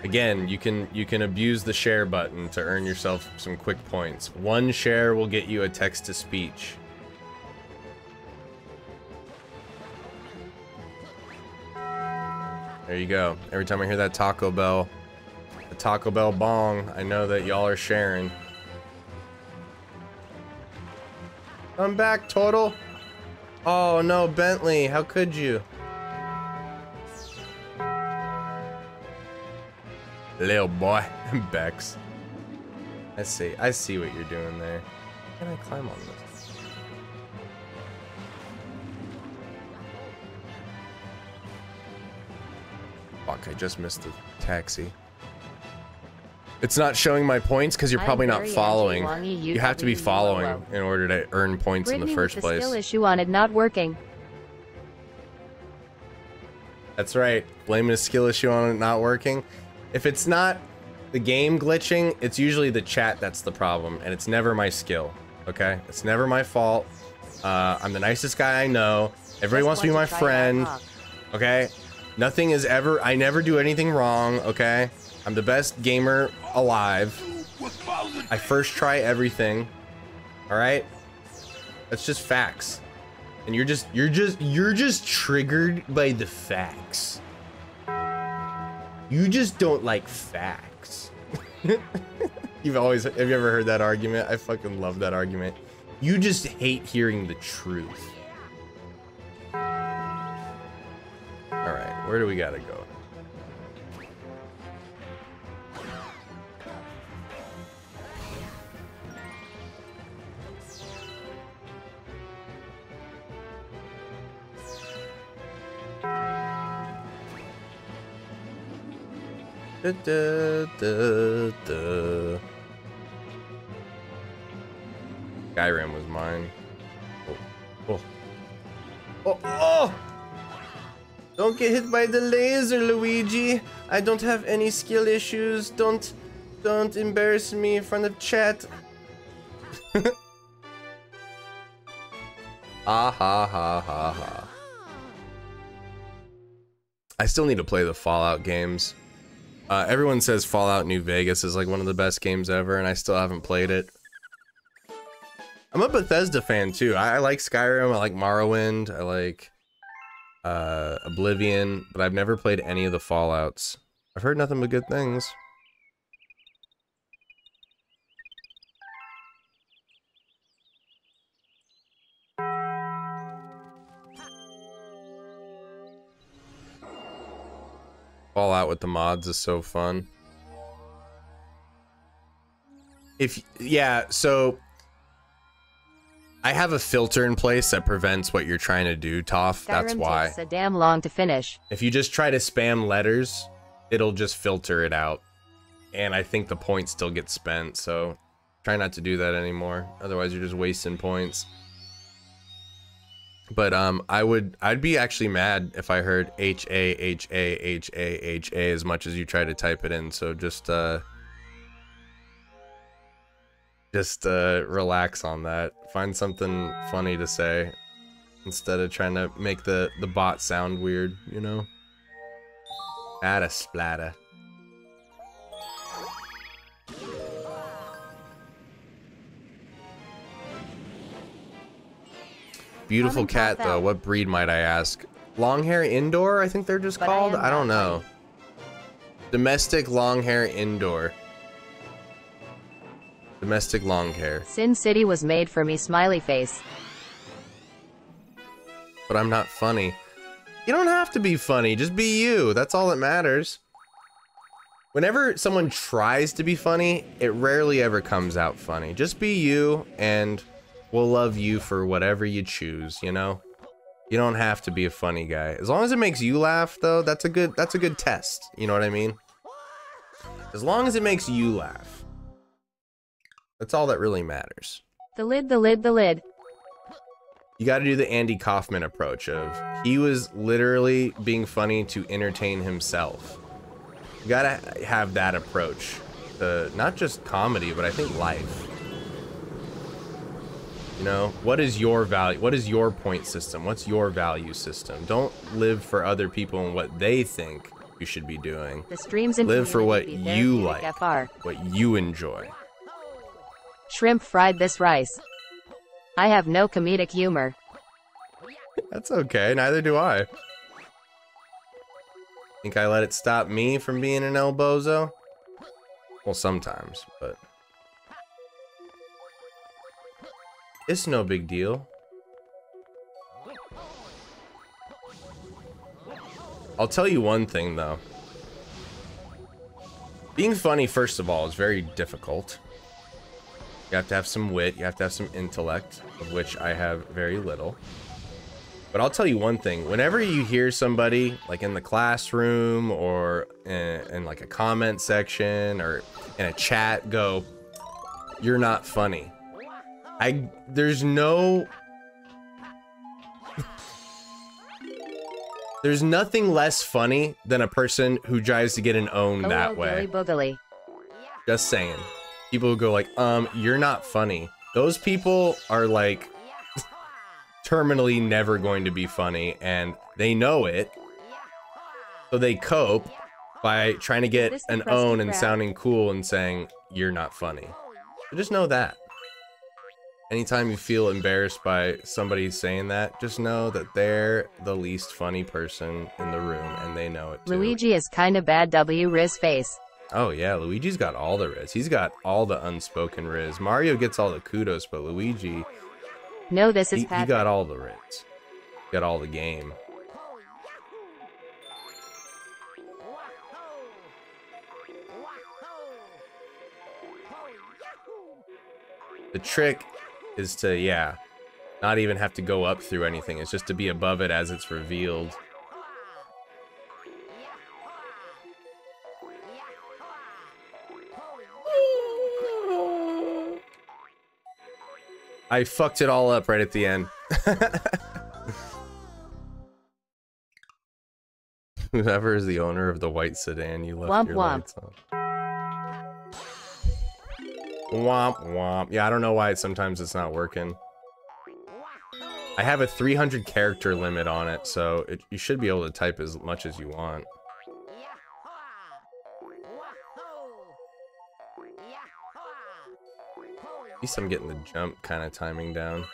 Again, you can you can abuse the share button to earn yourself some quick points. One share will get you a text to speech. There you go. Every time I hear that Taco Bell, the Taco Bell bong, I know that y'all are sharing. Come back, Total. Oh no, Bentley, how could you? Little boy, Bex. I see. I see what you're doing there. Can I climb on this? Fuck, I just missed the taxi. It's not showing my points because you're probably not following. You have to be following in order to earn points in the first with the place. skill issue on it not working. That's right. Blaming a skill issue on it not working. If it's not the game glitching, it's usually the chat that's the problem, and it's never my skill. Okay? It's never my fault. Uh, I'm the nicest guy I know. Everybody wants to be my want try it out friend. Okay? Nothing is ever. I never do anything wrong. Okay? I'm the best gamer alive. I first try everything. All right? That's just facts. And you're just you're just you're just triggered by the facts. You just don't like facts. You've always have you ever heard that argument? I fucking love that argument. You just hate hearing the truth. All right, where do we got to go? Da, da, da. Skyrim was mine. Oh, oh. Oh, oh! Don't get hit by the laser, Luigi. I don't have any skill issues. Don't, don't embarrass me in front of chat. ah ha ha ha ha. I still need to play the Fallout games. Uh, everyone says Fallout New Vegas is like one of the best games ever, and I still haven't played it. I'm a Bethesda fan too. I, I like Skyrim. I like Morrowind. I like uh, Oblivion, but I've never played any of the Fallouts. I've heard nothing but good things. Fallout with the mods is so fun. If yeah, so I have a filter in place that prevents what you're trying to do, Toph. That's Skyrim why. takes a damn long to finish. If you just try to spam letters, it'll just filter it out. And I think the points still get spent, so try not to do that anymore. Otherwise you're just wasting points. But um I would I'd be actually mad if I heard H A H A H A H A as much as you try to type it in. So just uh just uh relax on that. Find something funny to say instead of trying to make the the bot sound weird, you know? Add a splatter. Beautiful cat though. out. What breed might I ask? Long hair indoor, I think they're just But called. am I, don't not know. Domestic long hair indoor. Domestic long hair. Sin City was made for me smiley face. But I'm not funny. You don't have to be funny, just be you. That's all that matters. Whenever someone tries to be funny, it rarely ever comes out funny. Just be you and we'll love you for whatever you choose, you know? You don't have to be a funny guy. As long as it makes you laugh though, that's a good that's a good test. You know what I mean? As long as it makes you laugh. That's all that really matters. The lid, the lid, the lid. You got to do the Andy Kaufman approach of he was literally being funny to entertain himself. You got to have that approach to not just comedy, but I think life. You know, what is your value? What is your point system? What's your value system? Don't live for other people and what they think you should be doing. The streams and Live for what you like, FR. what you enjoy. Shrimp fried this rice. I have no comedic humor. That's okay. Neither do I. Think I let it stop me from being an El Bozo? Well, sometimes, but it's no big deal. I'll tell you one thing though. Being funny, first of all, is very difficult. You have to have some wit, you have to have some intellect, of which I have very little. But I'll tell you one thing. Whenever you hear somebody like in the classroom or in, in like a comment section or in a chat go, "You're not funny." I there's no There's nothing less funny than a person who tries to get an own that Hello, way. Billy Boogly. Just saying. People who go like, um, you're not funny. Those people are like terminally never going to be funny and they know it. So they cope by trying to get an own and sounding cool and saying you're not funny. So just know that. Anytime you feel embarrassed by somebody saying that, just know that they're the least funny person in the room and they know it too. Luigi is kinda bad W Riz face. Oh yeah, Luigi's got all the riz. He's got all the unspoken riz. Mario gets all the kudos, but Luigi, No, this is he, he got all the riz. Got all the game. The trick is to, yeah, not even have to go up through anything. It's just to be above it as it's revealed. I fucked it all up right at the end. Whoever is the owner of the white sedan, you left Womp your womp. lights on. Womp womp. Yeah, I don't know why it, sometimes it's not working. I have a 300 character limit on it, so it, you should be able to type as much as you want. At least I'm getting the jump kind of timing down.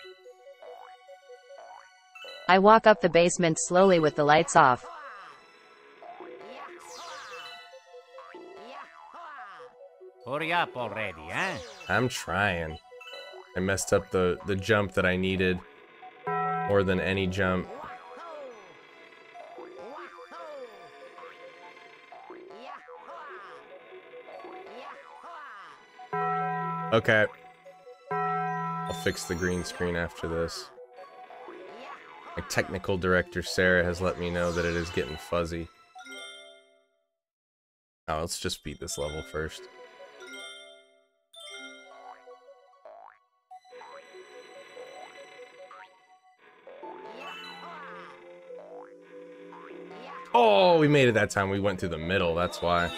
I walk up the basement slowly with the lights off. Hurry up already, eh? I'm trying. I messed up the, the jump that I needed. More than any jump. Okay. I'll fix the green screen after this. My technical director, Sarah, has let me know that it is getting fuzzy. Oh, let's just beat this level first. Oh, we made it that time. We went through the middle, that's why.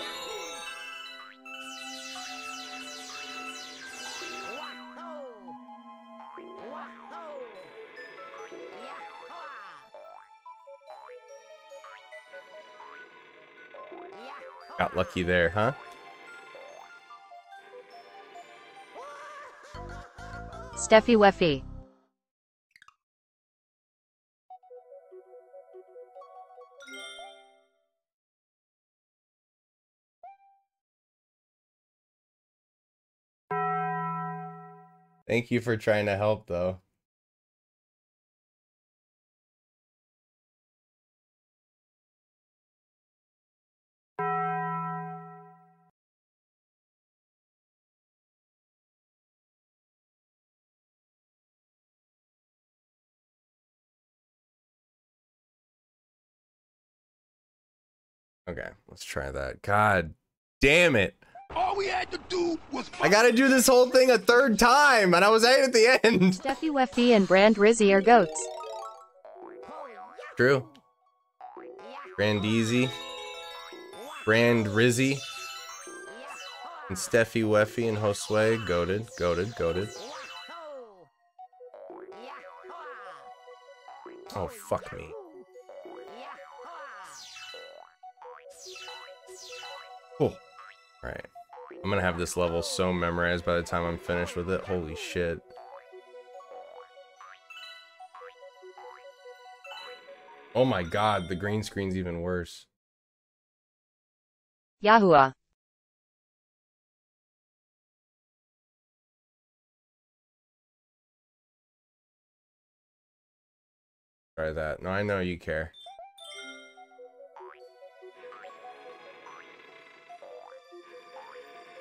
Got lucky there, huh? Steffi Weffy. Thank you for trying to help, though. Okay, let's try that. God damn it. All we had to do was I gotta do this whole thing a third time, and I was right at the end. Steffi Weffy and Brand Rizzy are goats. True. Brandeezy. Brand Rizzy. And Steffi Weffy and Josue. Goaded, goaded, goaded. Oh, fuck me. Cool. Alright. I'm gonna have this level so memorized by the time I'm finished with it. Holy shit. Oh my god, the green screen's even worse. Yahuwah. Try that. No, I know you care.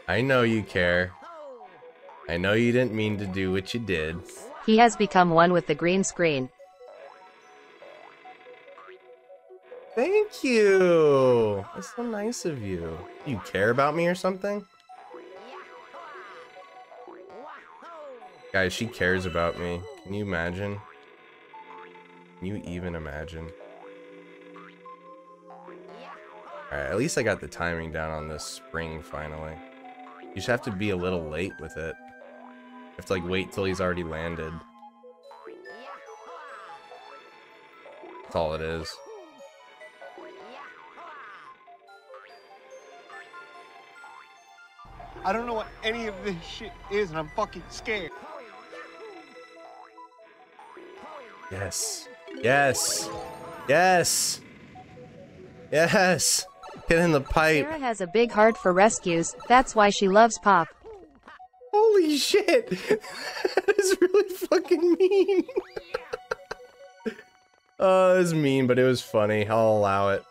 I know you care. I know you didn't mean to do what you did. He has become one with the green screen. Thank you. That's so nice of you. You care about me or something? Guys, she cares about me. Can you imagine? Can you even imagine? Alright, at least I got the timing down on this spring finally. You just have to be a little late with it. You have to like wait till he's already landed. That's all it is. I don't know what any of this shit is, and I'm fucking scared. Yes. Yes. Yes. Yes. Get in the pipe. Sarah has a big heart for rescues, that's why she loves Pop. Holy shit. that is really fucking mean. oh, it was mean, but it was funny. I'll allow it.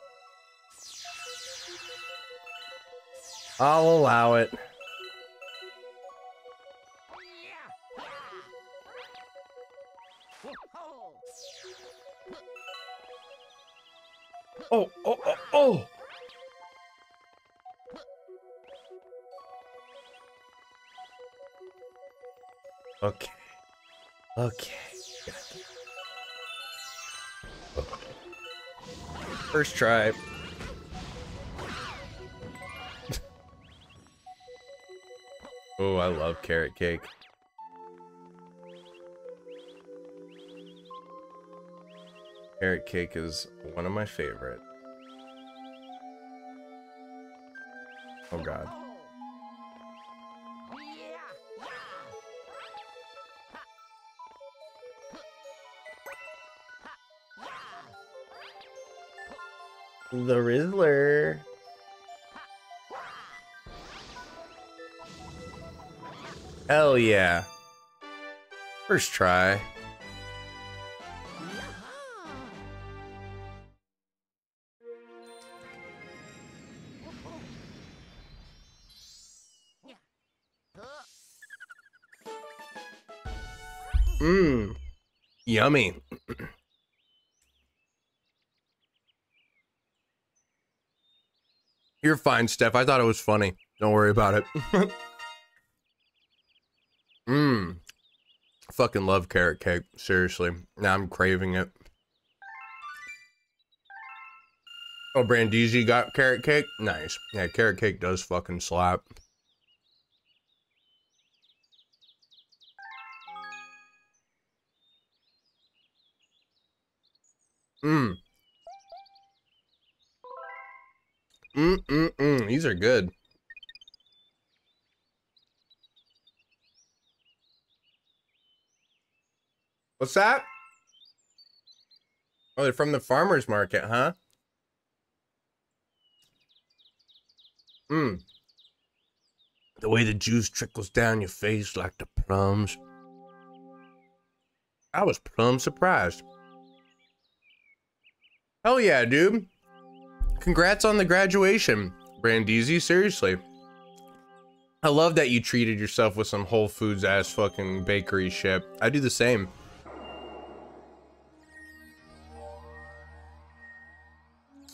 I'll allow it. Okay. First try. oh, I love carrot cake. Carrot cake is one of my favorite. Oh god. The Rizzler. Hell yeah. First try. Mmm. Yummy. You're fine, Steph. I thought it was funny. Don't worry about it. Mmm. Fucking love carrot cake. Seriously. Now I'm craving it. Oh, Brandisi got carrot cake? Nice. Yeah, carrot cake does fucking slap. Mmm. These are good. What's that? Oh, they're from the farmer's market, huh? Mmm. The way the juice trickles down your face like the plums. I was plum surprised. Hell yeah, dude. Congrats on the graduation, Brandisi. Seriously. I love that you treated yourself with some Whole Foods ass fucking bakery shit. I do the same.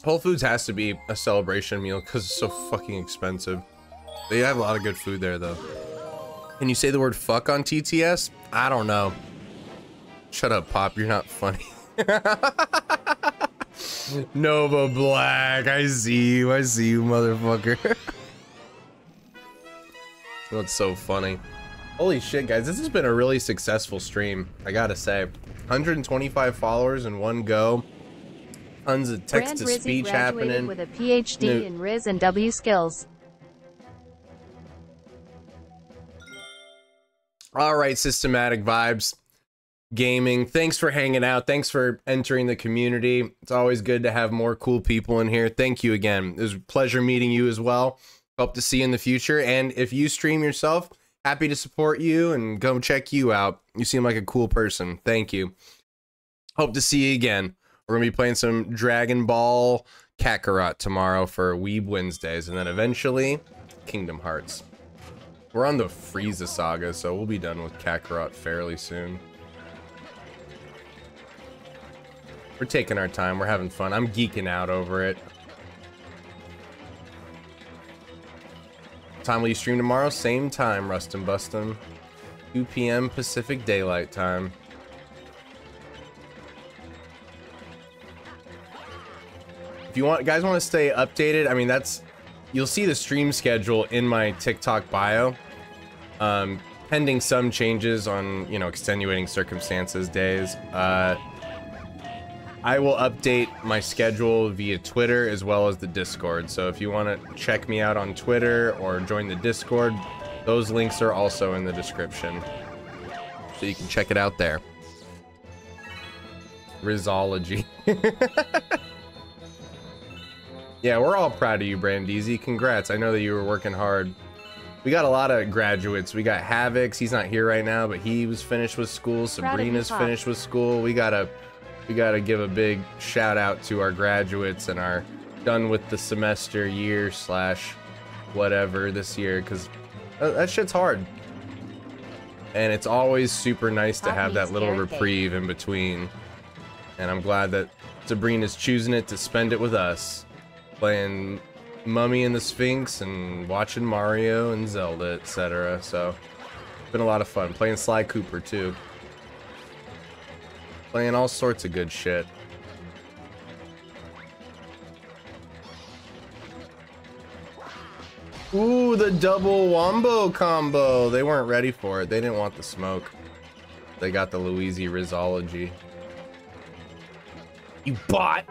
Whole Foods has to be a celebration meal because it's so fucking expensive. They have a lot of good food there though. Can you say the word fuck on TTS? I don't know. Shut up, Pop. You're not funny. Nova Black. I see you. I see you, motherfucker. That's so funny. Holy shit, guys. This has been a really successful stream. I gotta say. 125 followers in one go. Tons of text to speech happening. with a PhD No. in Riz and W skills. All right, systematic vibes gaming. Thanks for hanging out. Thanks for entering the community. It's always good to have more cool people in here. Thank you again. It was a pleasure meeting you as well. Hope to see you in the future. And if you stream yourself, happy to support you and go check you out. You seem like a cool person. Thank you. Hope to see you again. We're gonna be playing some Dragon Ball Kakarot tomorrow for Weeb Wednesdays, and then eventually Kingdom Hearts. We're on the Frieza saga, so we'll be done with Kakarot fairly soon. We're taking our time. We're having fun. I'm geeking out over it. Time will you stream tomorrow? Same time, Rustin Bustin. 2 p.m. Pacific Daylight Time. If you want, guys want to stay updated, I mean, that's, you'll see the stream schedule in my TikTok bio. Um, pending some changes on, you know, extenuating circumstances days. Uh, I will update my schedule via Twitter as well as the Discord. So if you want to check me out on Twitter or join the Discord, those links are also in the description. So you can check it out there. Rizology. yeah, we're all proud of you, Brandisi. Congrats. I know that you were working hard. We got a lot of graduates. We got Havix. He's not here right now, but he was finished with school. Sabrina's finished with school. We got to we got to give a big shout out to our graduates and our done with the semester year slash whatever this year because that shit's hard. And it's always super nice to have that little reprieve in between. And i'm glad that sabrina's choosing it to spend it with us playing mummy and the sphinx and watching mario and zelda etc so been a lot of fun. Playing sly cooper too Playing all sorts of good shit. Ooh, the double wombo combo. They weren't ready for it. They didn't want the smoke. They got the Louisi Rizology. You bot!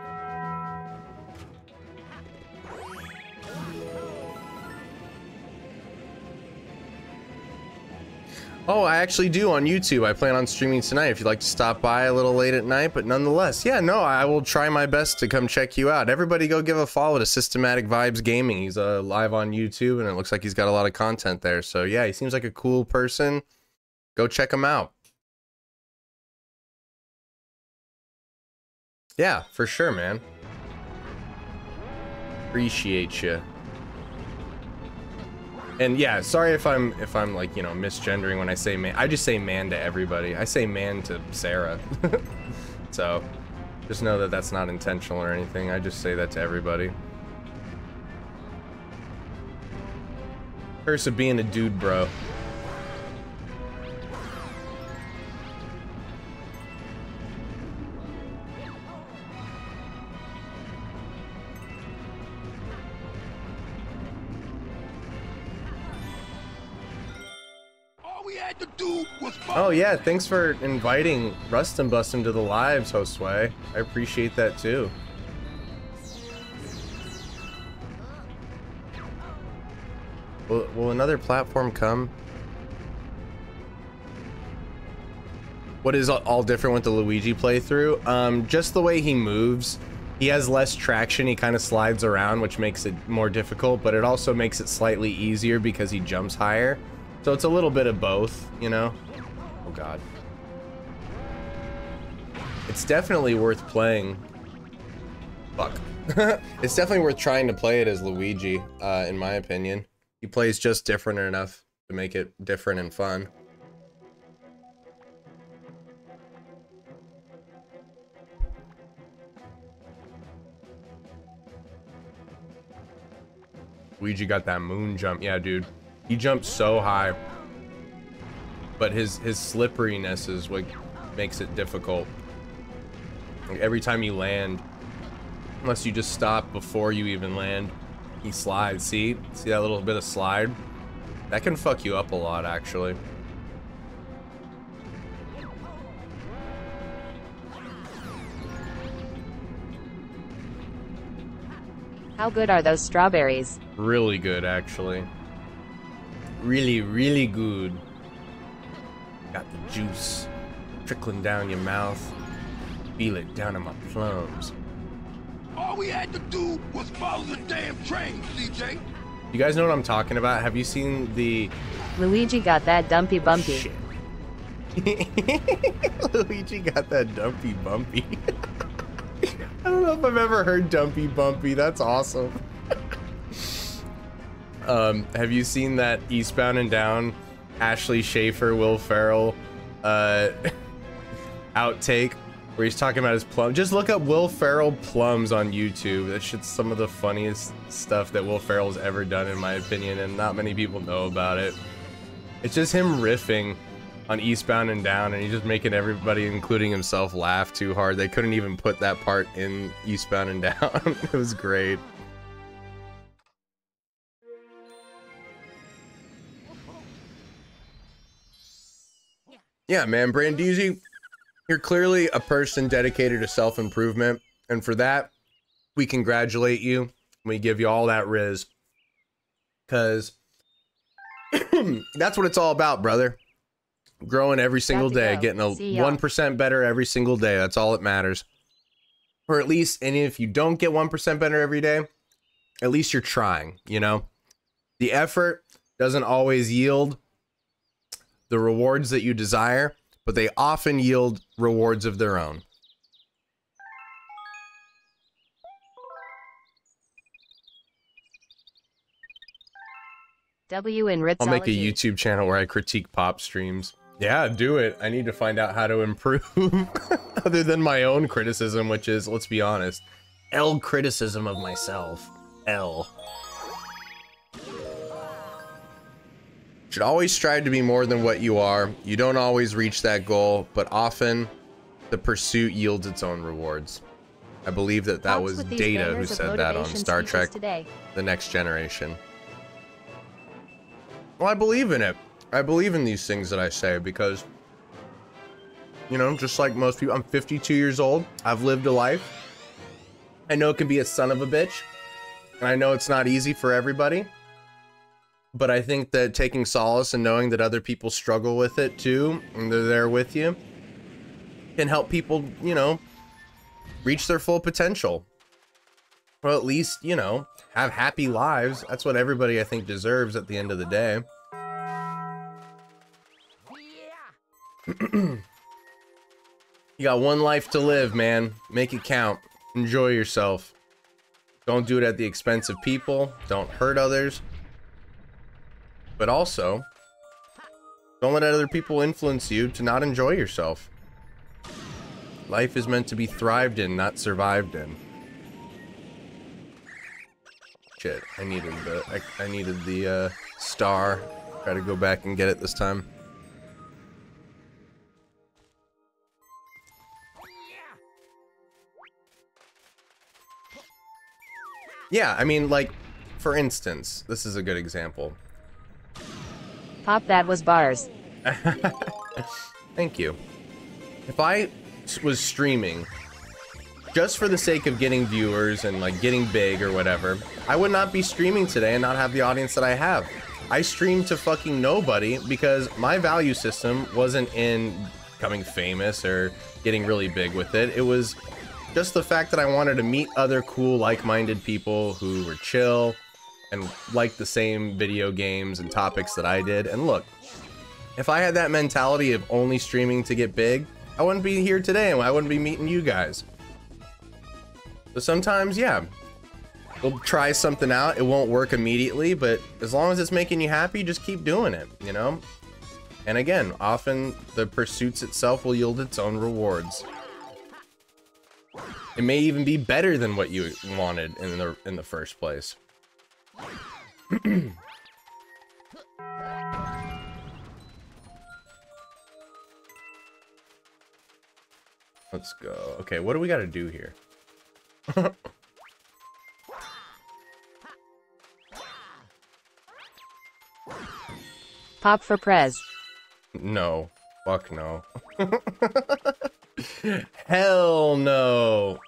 Oh, I actually do on YouTube. I plan on streaming tonight if you'd like to stop by a little late at night, but nonetheless, yeah, no, I will try my best to come check you out. Everybody go give a follow to Systematic Vibes Gaming. He's uh, live on YouTube and it looks like he's got a lot of content there. So, yeah, he seems like a cool person. Go check him out. Yeah, for sure, man. Appreciate you. And yeah, sorry if I'm if I'm like you know misgendering when I say man. I just say man to everybody. I say man to Sarah. so just know that that's not intentional or anything. I just say that to everybody. Curse of being a dude, bro. Oh yeah, thanks for inviting Rust and Bustin to the lives, Hostway. I appreciate that too. Will, will another platform come? What is all different with the Luigi playthrough? Um, just the way he moves. He has less traction, he kind of slides around, which makes it more difficult, but it also makes it slightly easier because he jumps higher. So it's a little bit of both, you know? Oh god. It's definitely worth playing. Fuck. it's definitely worth trying to play it as Luigi, uh, in my opinion. He plays just different enough to make it different and fun. Luigi got that moon jump. Yeah, dude. He jumps so high. But his his slipperiness is what makes it difficult. Like every time you land, unless you just stop before you even land, he slides. See? See that little bit of slide? That can fuck you up a lot, actually. How good are those strawberries? Really good, actually. Really, really good. Got the juice trickling down your mouth. Feel it down in my plums. All we had to do was follow the damn train, CJ. You guys know what I'm talking about? Have you seen the Luigi got that dumpy bumpy. Shit. Luigi got that dumpy bumpy. I don't know if I've ever heard dumpy bumpy. That's awesome. um, have you seen that Eastbound and Down Ashley Schaeffer, Will Ferrell uh, outtake where he's talking about his plum? Just look up Will Ferrell plums on YouTube. That shit's some of the funniest stuff that Will Ferrell's ever done, in my opinion, and not many people know about it. It's just him riffing on Eastbound and Down, and he's just making everybody, including himself, laugh too hard. They couldn't even put that part in Eastbound and Down. it was great. Yeah, man, Brandeezy, you're clearly a person dedicated to self-improvement, and for that, we congratulate you. We give you all that riz. Cause that's what it's all about, brother. Growing every single day, go. getting a one percent better every single day. That's all that matters. Or at least, and if you don't get one percent better every day, at least you're trying. You know, the effort doesn't always yield the rewards that you desire, but they often yield rewards of their own. W in Ritzology. I'll make a YouTube channel where I critique pop streams. Yeah, do it. I need to find out how to improve other than my own criticism, which is, let's be honest, L criticism of myself. L. Should always strive to be more than what you are. You don't always reach that goal, but often the pursuit yields its own rewards. I believe that that Thoughts was Data who said that on Star Trek Today. The Next Generation. Well, I believe in it. I believe in these things that I say because, you know, just like most people, I'm 52 years old. I've lived a life. I know it can be a son of a bitch. And I know it's not easy for everybody. But I think that taking solace and knowing that other people struggle with it too, and they're there with you, can help people, you know, reach their full potential. Or at least, you know, have happy lives. That's what everybody I think deserves at the end of the day. You got one life to live, man. Make it count. Enjoy yourself. Don't do it at the expense of people. Don't hurt others. But also don't let other people influence you to not enjoy yourself. Life is meant to be thrived in, not survived in. Shit, I needed the I, I needed the uh, star. Try to go back and get it this time. Yeah, I mean, like, for instance, this is a good example. Pop that was bars. Thank you. If I was streaming just for the sake of getting viewers and like getting big or whatever, I would not be streaming today and not have the audience that I have. I streamed to fucking nobody because my value system wasn't in becoming famous or getting really big with it. It was just the fact that I wanted to meet other cool, like-minded people who were chill and liked the same video games and topics that I did. And look, if I had that mentality of only streaming to get big, I wouldn't be here today and I wouldn't be meeting you guys. So sometimes, yeah, we'll try something out. It won't work immediately, but as long as it's making you happy, just keep doing it, you know? And again, often the pursuits itself will yield its own rewards. It may even be better than what you wanted in the in the first place. Let's go. Okay, what do we got to do here? Pop for Prez. No. Fuck no. Hell no.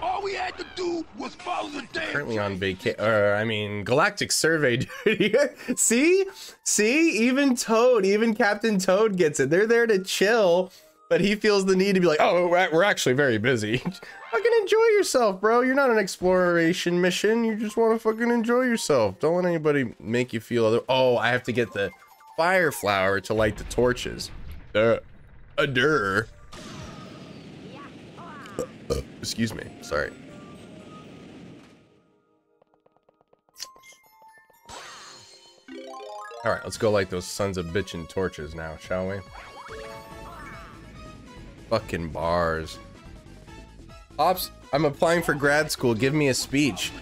All we had to do was follow the damn Currently on vacation. Or I mean, Galactic Survey. dude. See, see, even Toad, even Captain Toad gets it. They're there to chill, but he feels the need to be like, "Oh, we're we're actually very busy." fucking enjoy yourself, bro. You're not an exploration mission. You just want to fucking enjoy yourself. Don't let anybody make you feel other. Oh, I have to get the fire flower to light the torches. Uh, a dur. Oh, excuse me. Sorry. All right, let's go light those sons of bitchin' torches now, shall we? Fucking bars. Ops, I'm applying for grad school. Give me a speech.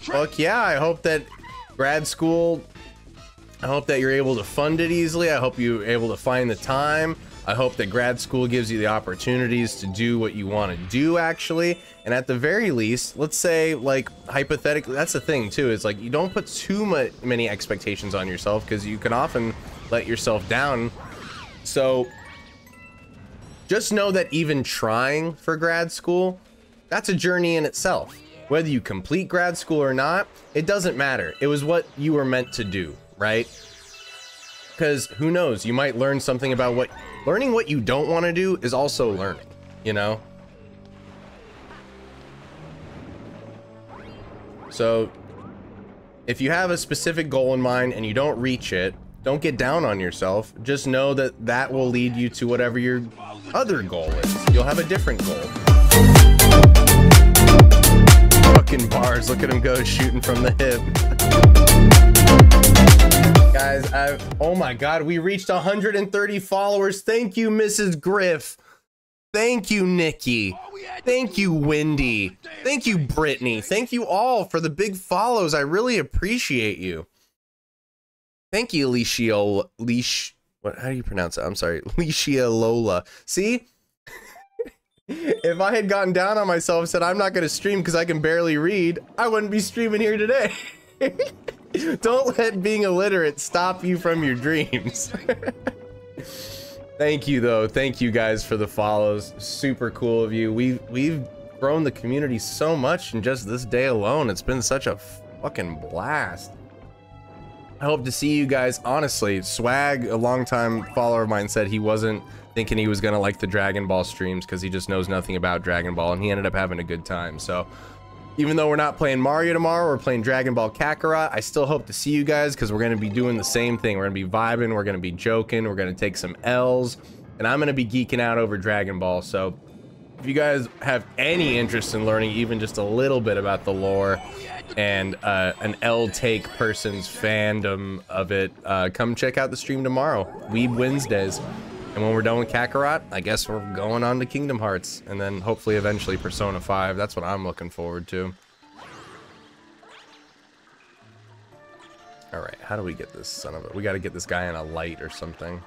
Fuck yeah, I hope that grad school, I hope that you're able to fund it easily. I hope you're able to find the time. I hope that grad school gives you the opportunities to do what you want to do, actually. And at the very least, let's say, like, hypothetically, that's the thing, too, is like you don't put too much, many expectations on yourself because you can often let yourself down. So just know that even trying for grad school, that's a journey in itself. Whether you complete grad school or not, it doesn't matter. It was what you were meant to do, right? Because who knows, you might learn something about what learning what you don't want to do is also learning, you know? So if you have a specific goal in mind and you don't reach it, don't get down on yourself. Just know that that will lead you to whatever your other goal is. You'll have a different goal. Fucking bars, look at him go shooting from the hip. Guys, I oh my god, we reached 130 followers. Thank you, Mrs. Griff. Thank you, Nikki. Thank you, Wendy. Thank you, Brittany. Thank you all for the big follows. I really appreciate you. Thank you, Alicia. Leash. What? How do you pronounce it? I'm sorry, Alicia Lola. See, if I had gotten down on myself and said I'm not going to stream because I can barely read, I wouldn't be streaming here today. Don't let being illiterate stop you from your dreams. Thank you though. Thank you guys for the follows. Super cool of you. We've we've grown the community so much in just this day alone. It's been such a fucking blast. I hope to see you guys. Honestly, Swag, a longtime follower of mine, said he wasn't thinking he was gonna like the Dragon Ball streams because he just knows nothing about Dragon Ball, and he ended up having a good time. So, even though we're not playing Mario tomorrow, we're playing Dragon Ball Kakarot. I still hope to see you guys because we're gonna be doing the same thing. We're gonna be vibing, we're gonna be joking, we're gonna take some L's, and I'm gonna be geeking out over Dragon Ball. So, if you guys have any interest in learning even just a little bit about the lore and uh, an L take person's fandom of it, uh, come check out the stream tomorrow, Weeb Wednesdays. And when we're done with Kakarot, I guess we're going on to Kingdom Hearts, and then hopefully eventually Persona 5. That's what I'm looking forward to. All right, how do we get this son of a? We got to get this guy in a light or something.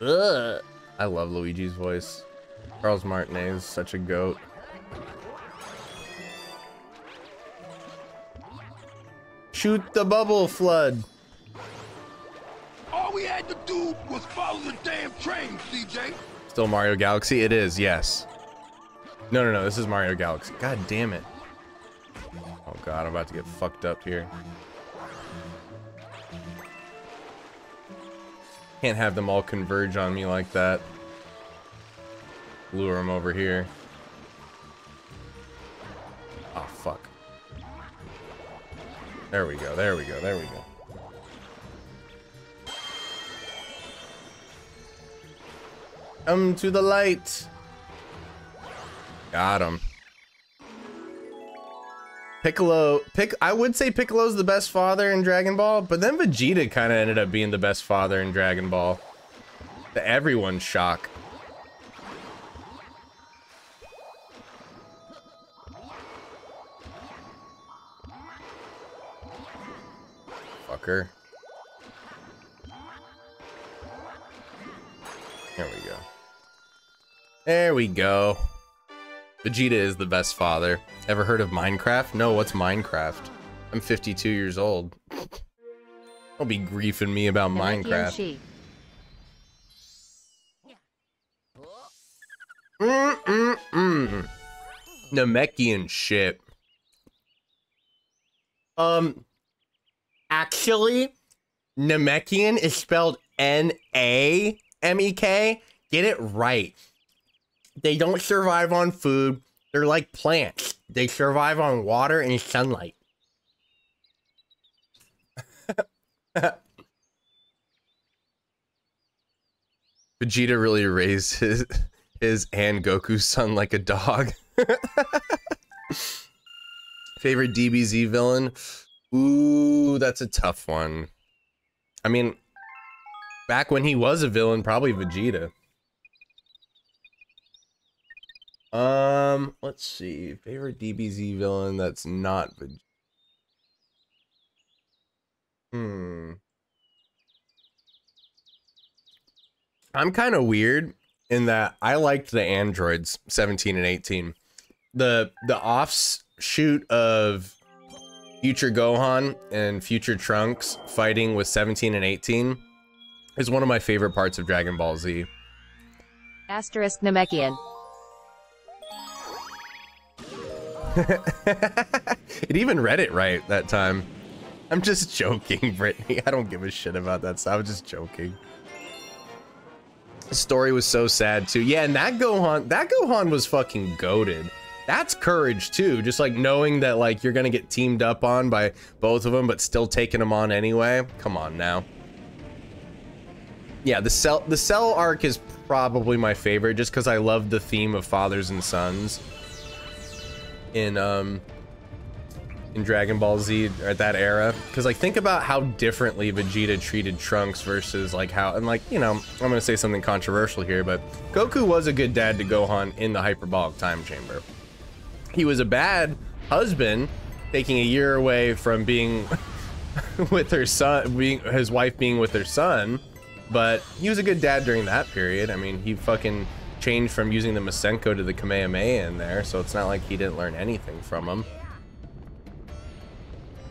Ugh. I love Luigi's voice. Charles Martinet is such a goat. Shoot the bubble flood. All we had to do was follow the damn train, CJ. Still Mario Galaxy? It is, yes. No, no, no, this is Mario Galaxy. God damn it. Oh god, I'm about to get fucked up here. Can't have them all converge on me like that. Lure them over here. There we go, there we go, there we go. Come to the light. Got him. Piccolo, Pic, I would say Piccolo's the best father in Dragon Ball, but then Vegeta kind of ended up being the best father in Dragon Ball. To everyone's shock. Fucker. There we go. There we go. Vegeta is the best father. Ever heard of Minecraft? No, what's Minecraft? I'm 52 years old. Don't be griefing me about Minecraft. Mm-mm-mm. Namekian shit. Um, actually, Namekian is spelled N-A-M-E-K. Get it right. They don't survive on food. They're like plants. They survive on water and sunlight. Vegeta really raised his his and Goku's son like a dog. Favorite DBZ villain? Ooh, that's a tough one. I mean, back when he was a villain, probably Vegeta. Um, let's see. Favorite DBZ villain that's not Vegeta. Hmm. I'm kind of weird in that I liked the androids 17 and 18. The the offshoot of future Gohan and future Trunks fighting with 17 and 18 is one of my favorite parts of Dragon Ball Z. Asterisk Namekian. it even read it right that time. I'm just joking, Brittany. I don't give a shit about that. I was just joking. The story was so sad too. Yeah, and that Gohan, that Gohan was fucking goaded. That's courage too. Just like knowing that like you're gonna get teamed up on by both of them, but still taking them on anyway. Come on now. Yeah, the cell the cell arc is probably my favorite, just because I love the theme of fathers and sons in um in Dragon Ball Z at that era because like think about how differently Vegeta treated Trunks versus like how and like you know I'm gonna say something controversial here but Goku was a good dad to Gohan in the hyperbolic time chamber he was a bad husband taking a year away from being with her son being his wife being with her son but he was a good dad during that period I mean he fucking changed from using the Masenko to the Kamehameha in there so it's not like he didn't learn anything from him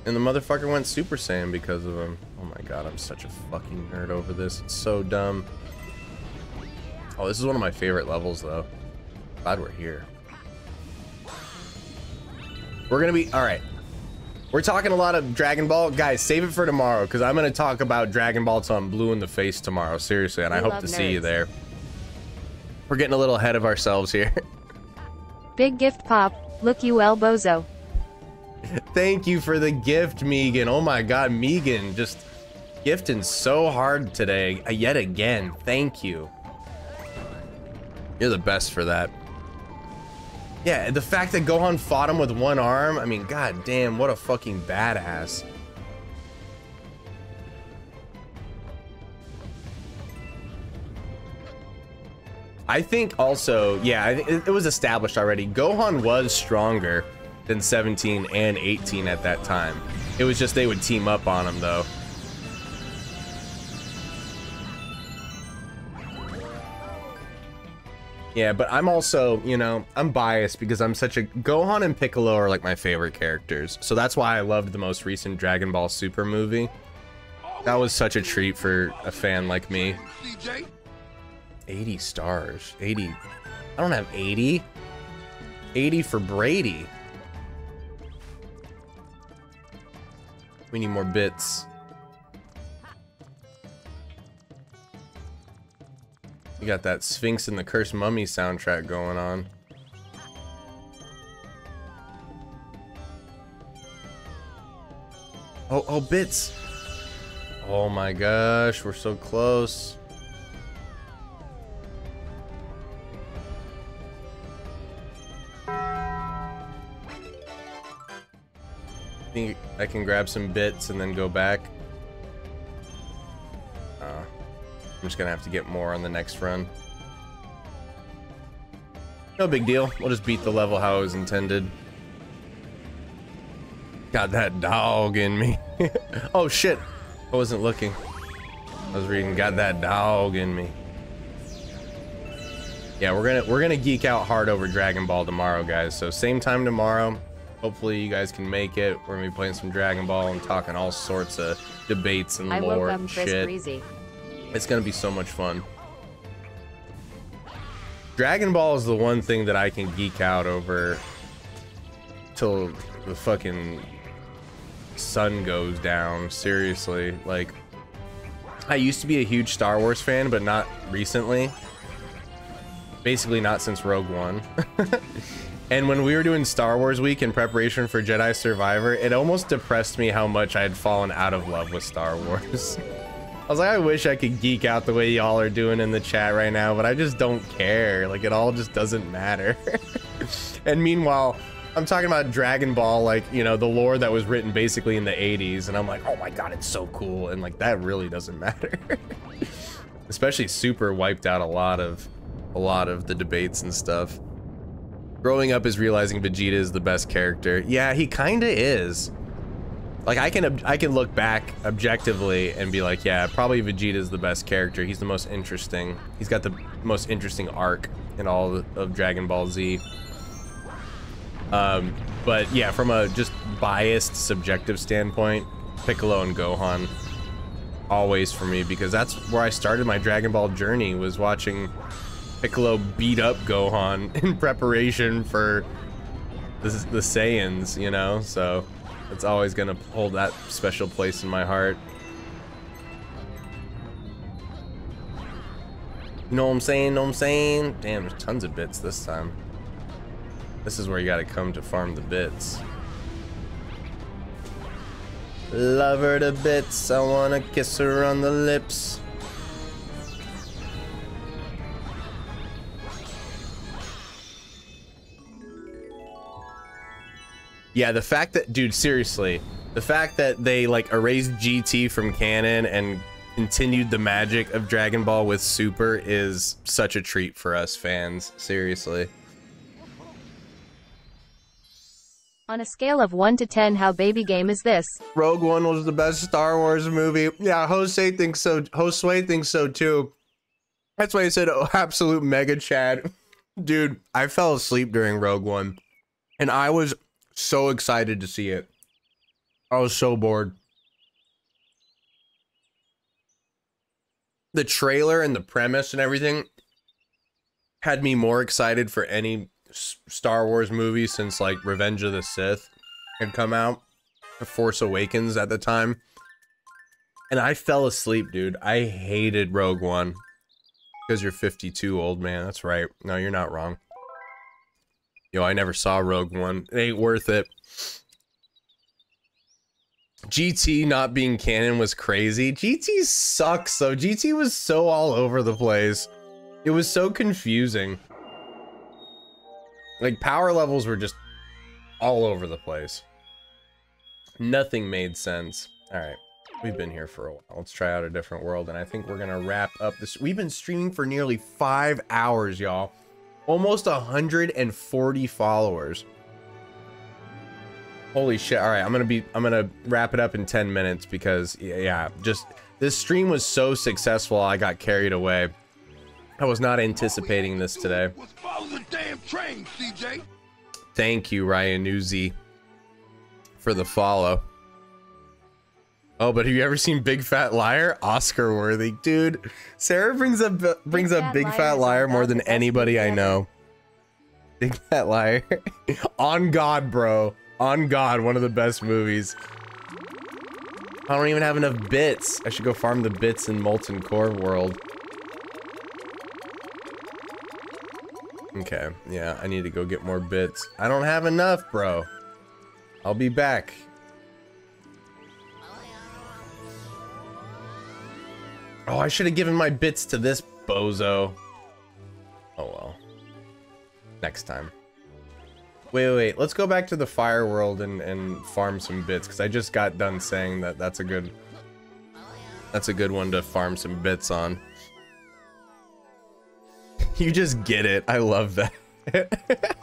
and the motherfucker went Super Saiyan because of him. Oh my god, I'm such a fucking nerd over this. It's so dumb. Oh, this is one of my favorite levels, though. Glad we're here. We're gonna be... Alright. We're talking a lot of Dragon Ball. Guys, save it for tomorrow, because I'm gonna talk about Dragon Ball till I'm blue in the face tomorrow. Seriously, and I hope to see you there. We're getting a little ahead of ourselves here. Big gift pop. Look you El Bozo. Thank you for the gift, Megan. Oh my god, Megan, just Gifting so hard today, yet again. Thank you. You're the best for that. Yeah, the fact that Gohan fought him with one arm, I mean, god damn, what a fucking badass. I think also, yeah, it was established already. Gohan was stronger than 17 and 18 at that time. It was just they would team up on him though. Yeah, but I'm also, you know, I'm biased because I'm such a Gohan and Piccolo are like my favorite characters. So that's why I loved the most recent Dragon Ball Super movie. That was such a treat for a fan like me. 80 stars. 80. I don't have 80. 80 for Brady. We need more bits. You got that Sphinx and the Cursed Mummy soundtrack going on. Oh, oh, bits. Oh my gosh, we're so close. I think I can grab some bits and then go back. I'm just gonna have to get more on the next run. No big deal. We'll just beat the level how it was intended. Got that dog in me. oh shit. I wasn't looking. I was reading got that dog in me. Yeah, we're gonna we're gonna geek out hard over Dragon Ball tomorrow, guys. So same time tomorrow. Hopefully you guys can make it. We're gonna be playing some Dragon Ball and talking all sorts of debates and I lore and shit. Breezy. It's gonna be so much fun. Dragon Ball is the one thing that I can geek out over till the fucking sun goes down. Seriously, like I used to be a huge Star Wars fan, but not recently. Basically, not since Rogue One. and when we were doing Star Wars Week in preparation for Jedi Survivor, it almost depressed me how much I had fallen out of love with Star Wars. I was like, I wish I could geek out the way y'all are doing in the chat right now, but I just don't care. Like, it all just doesn't matter. and meanwhile, I'm talking about Dragon Ball, like, you know, the lore that was written basically in the 80s, and I'm like, oh my god, it's so cool. And, like, that really doesn't matter. Especially Super wiped out a lot of, a lot of the debates and stuff. Growing up is realizing Vegeta is the best character. Yeah, he kinda is. Like I can I can look back objectively and be like, yeah, probably Vegeta's the best character. He's the most interesting. He's got the most interesting arc in all of Dragon Ball Z. Um, but yeah, from a just biased, subjective standpoint, Piccolo and Gohan always for me because that's where I started my Dragon Ball journey was watching Piccolo beat up Gohan in preparation for the, the Saiyans, you know? So it's always gonna hold that special place in my heart. You know what I'm saying? Know what I'm saying? Damn, there's tons of bits this time. This is where you gotta come to farm the bits. Love her to bits, I wanna kiss her on the lips. Yeah, the fact that, dude, seriously, the fact that they like erased GT from canon and continued the magic of Dragon Ball with Super is such a treat for us fans. Seriously. On a scale of 1 to 10, how baby game is this? Rogue One was the best Star Wars movie. Yeah, Jose thinks so. Josue thinks so too. That's why I said oh, absolute mega Chad. Dude, I fell asleep during Rogue One, and I was so excited to see it. I was so bored. The trailer and the premise and everything had me more excited for any Star Wars movie since like Revenge of the Sith had come out, the Force Awakens at the time. And I fell asleep, dude. I hated Rogue One. Because you're 52, old man. That's right. No, you're not wrong. Yo, I never saw Rogue One. It ain't worth it. GT not being canon was crazy. GT sucks though. GT was so all over the place. It was so confusing. Like power levels were just all over the place. Nothing made sense. All right. We've been here for a while. Let's try out a different world. And I think we're going to wrap up this. We've been streaming for nearly five hours, y'all. Almost 140 followers. Holy shit. All right. I'm going to be, I'm going to wrap it up in 10 minutes because yeah, just this stream was so successful. I got carried away. I was not anticipating this today. Train. Thank you, Ryan Uzi, for the follow. Oh, but have you ever seen Big Fat Liar? Oscar worthy, dude. Sarah brings up brings Big up Big Liar Fat Liar more than anybody I know. Big Fat Liar. On God, bro. On God, one of the best movies. I don't even have enough bits. I should go farm the bits in Molten Core World. Okay, yeah, I need to go get more bits. I don't have enough, bro. I'll be back. Oh, I should have given my bits to this bozo. Oh well. Next time. Wait, wait, wait. Let's go back to the fire world and, and farm some bits, because I just got done saying that that's a good... That's a good one to farm some bits on. You just get it. I love that.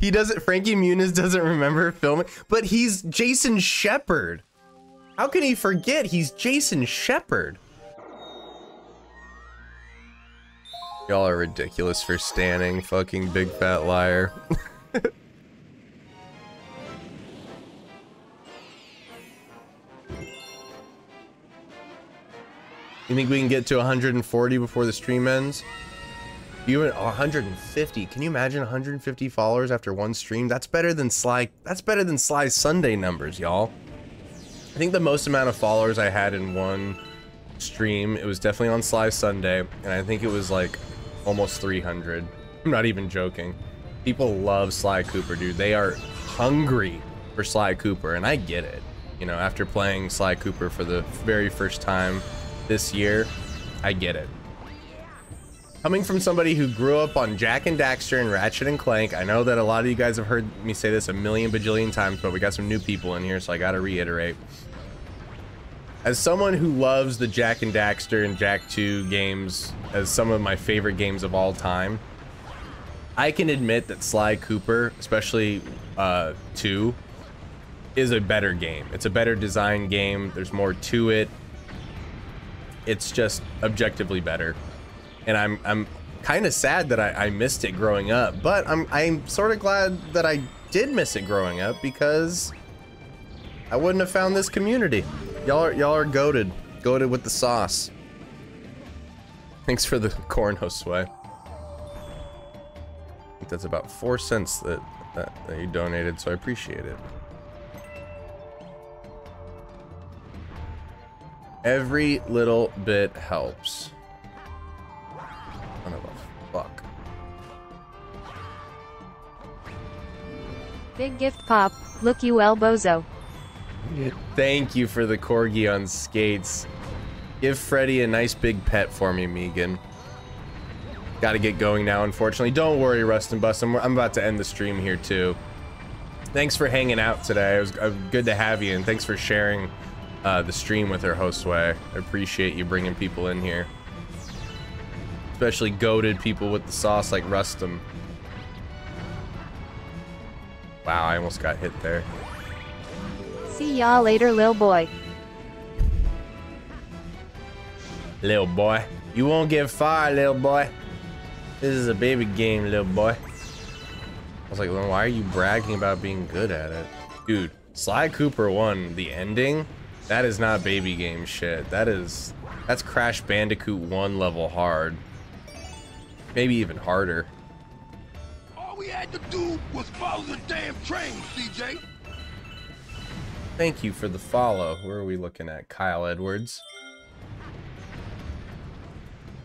he doesn't, Frankie Muniz doesn't remember filming, but he's Jason Shepherd. How can he forget? He's Jason Shepherd. Y'all are ridiculous for standing, fucking big fat liar. you think we can get to 140 before the stream ends? You went 150. Can you imagine 150 followers after one stream? That's better than Sly. That's better than Sly's Sunday numbers, y'all. I think the most amount of followers I had in one stream, it was definitely on Sly Sunday, and I think it was like almost 300. I'm not even joking. People love Sly Cooper, dude. They are hungry for Sly Cooper, and I get it. You know, after playing Sly Cooper for the very first time this year, I get it. Coming from somebody who grew up on Jak and Daxter and Ratchet and Clank, I know that a lot of you guys have heard me say this a million bajillion times, but we got some new people in here, so I gotta reiterate. As someone who loves the Jak and Daxter and Jak 2 games as some of my favorite games of all time, I can admit that Sly Cooper, especially uh, 2, is a better game. It's a better design game. There's more to it. It's just objectively better. And I'm I'm kind of sad that I, I missed it growing up, but I'm I'm sort of glad that I did miss it growing up because I wouldn't have found this community. Y'all are y'all are goaded, goaded with the sauce. Thanks for the corn, Josue. I think that's about four cents that, that that you donated, so I appreciate it. Every little bit helps. Son of a fuck. Big gift pop. Look you El Bozo. Thank you for the corgi on skates. Give Freddy a nice big pet for me, Megan. Gotta get going now, unfortunately. Don't worry, Rust and Bust. I'm, I'm about to end the stream here, too. Thanks for hanging out today. It was uh, good to have you, and thanks for sharing uh, the stream with our host way. I appreciate you bringing people in here. Especially goaded people with the sauce like Rustum. Wow, I almost got hit there. See y'all later, lil boy. Little boy. You won't get fired, little boy. This is a baby game, little boy. I was like, well, why are you bragging about being good at it? Dude, Sly Cooper won the ending. That is not baby game shit. That is, that's Crash Bandicoot 1 level hard. Maybe even harder. All we had to do was follow the damn train, CJ. Thank you for the follow. Where are we looking at? Kyle Edwards.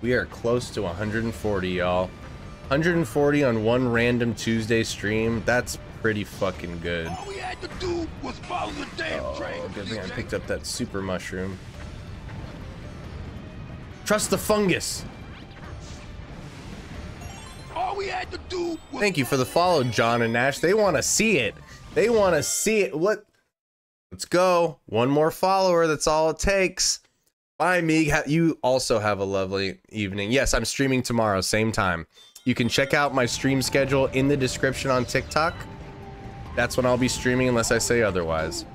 We are close to 140, y'all. 140 on one random Tuesday stream. That's pretty fucking good. All we had to do was follow the damn oh, train. Oh, good thing I picked up that super mushroom. Trust the fungus. All we had to do was Thank you for the follow, John and Nash. They want to see it. They want to see it. What? Let's go. One more follower. That's all it takes. Bye, Meeg. You also have a lovely evening. Yes, I'm streaming tomorrow, same time. You can check out my stream schedule in the description on TikTok. That's when I'll be streaming, unless I say otherwise.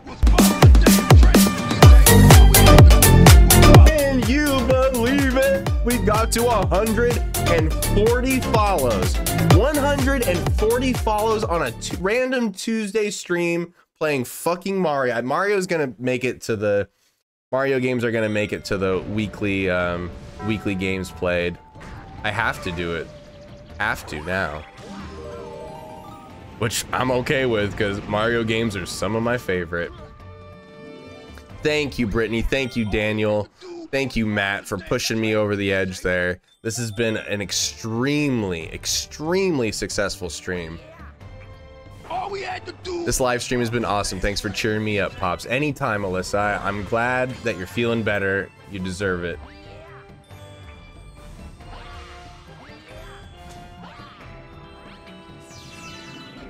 Can you believe it? We got to 140 follows. 140 follows on a random Tuesday stream playing fucking Mario. Mario's gonna make it to the Mario games are gonna make it to the weekly um, weekly games played. I have to do it. Have to now. Which I'm okay with because Mario games are some of my favorite. Thank you, Brittany. Thank you, Daniel. Thank you, Matt, for pushing me over the edge there. This has been an extremely, extremely successful stream. This live stream has been awesome. Thanks for cheering me up, Pops. Anytime, Alyssa. I'm glad that you're feeling better. You deserve it.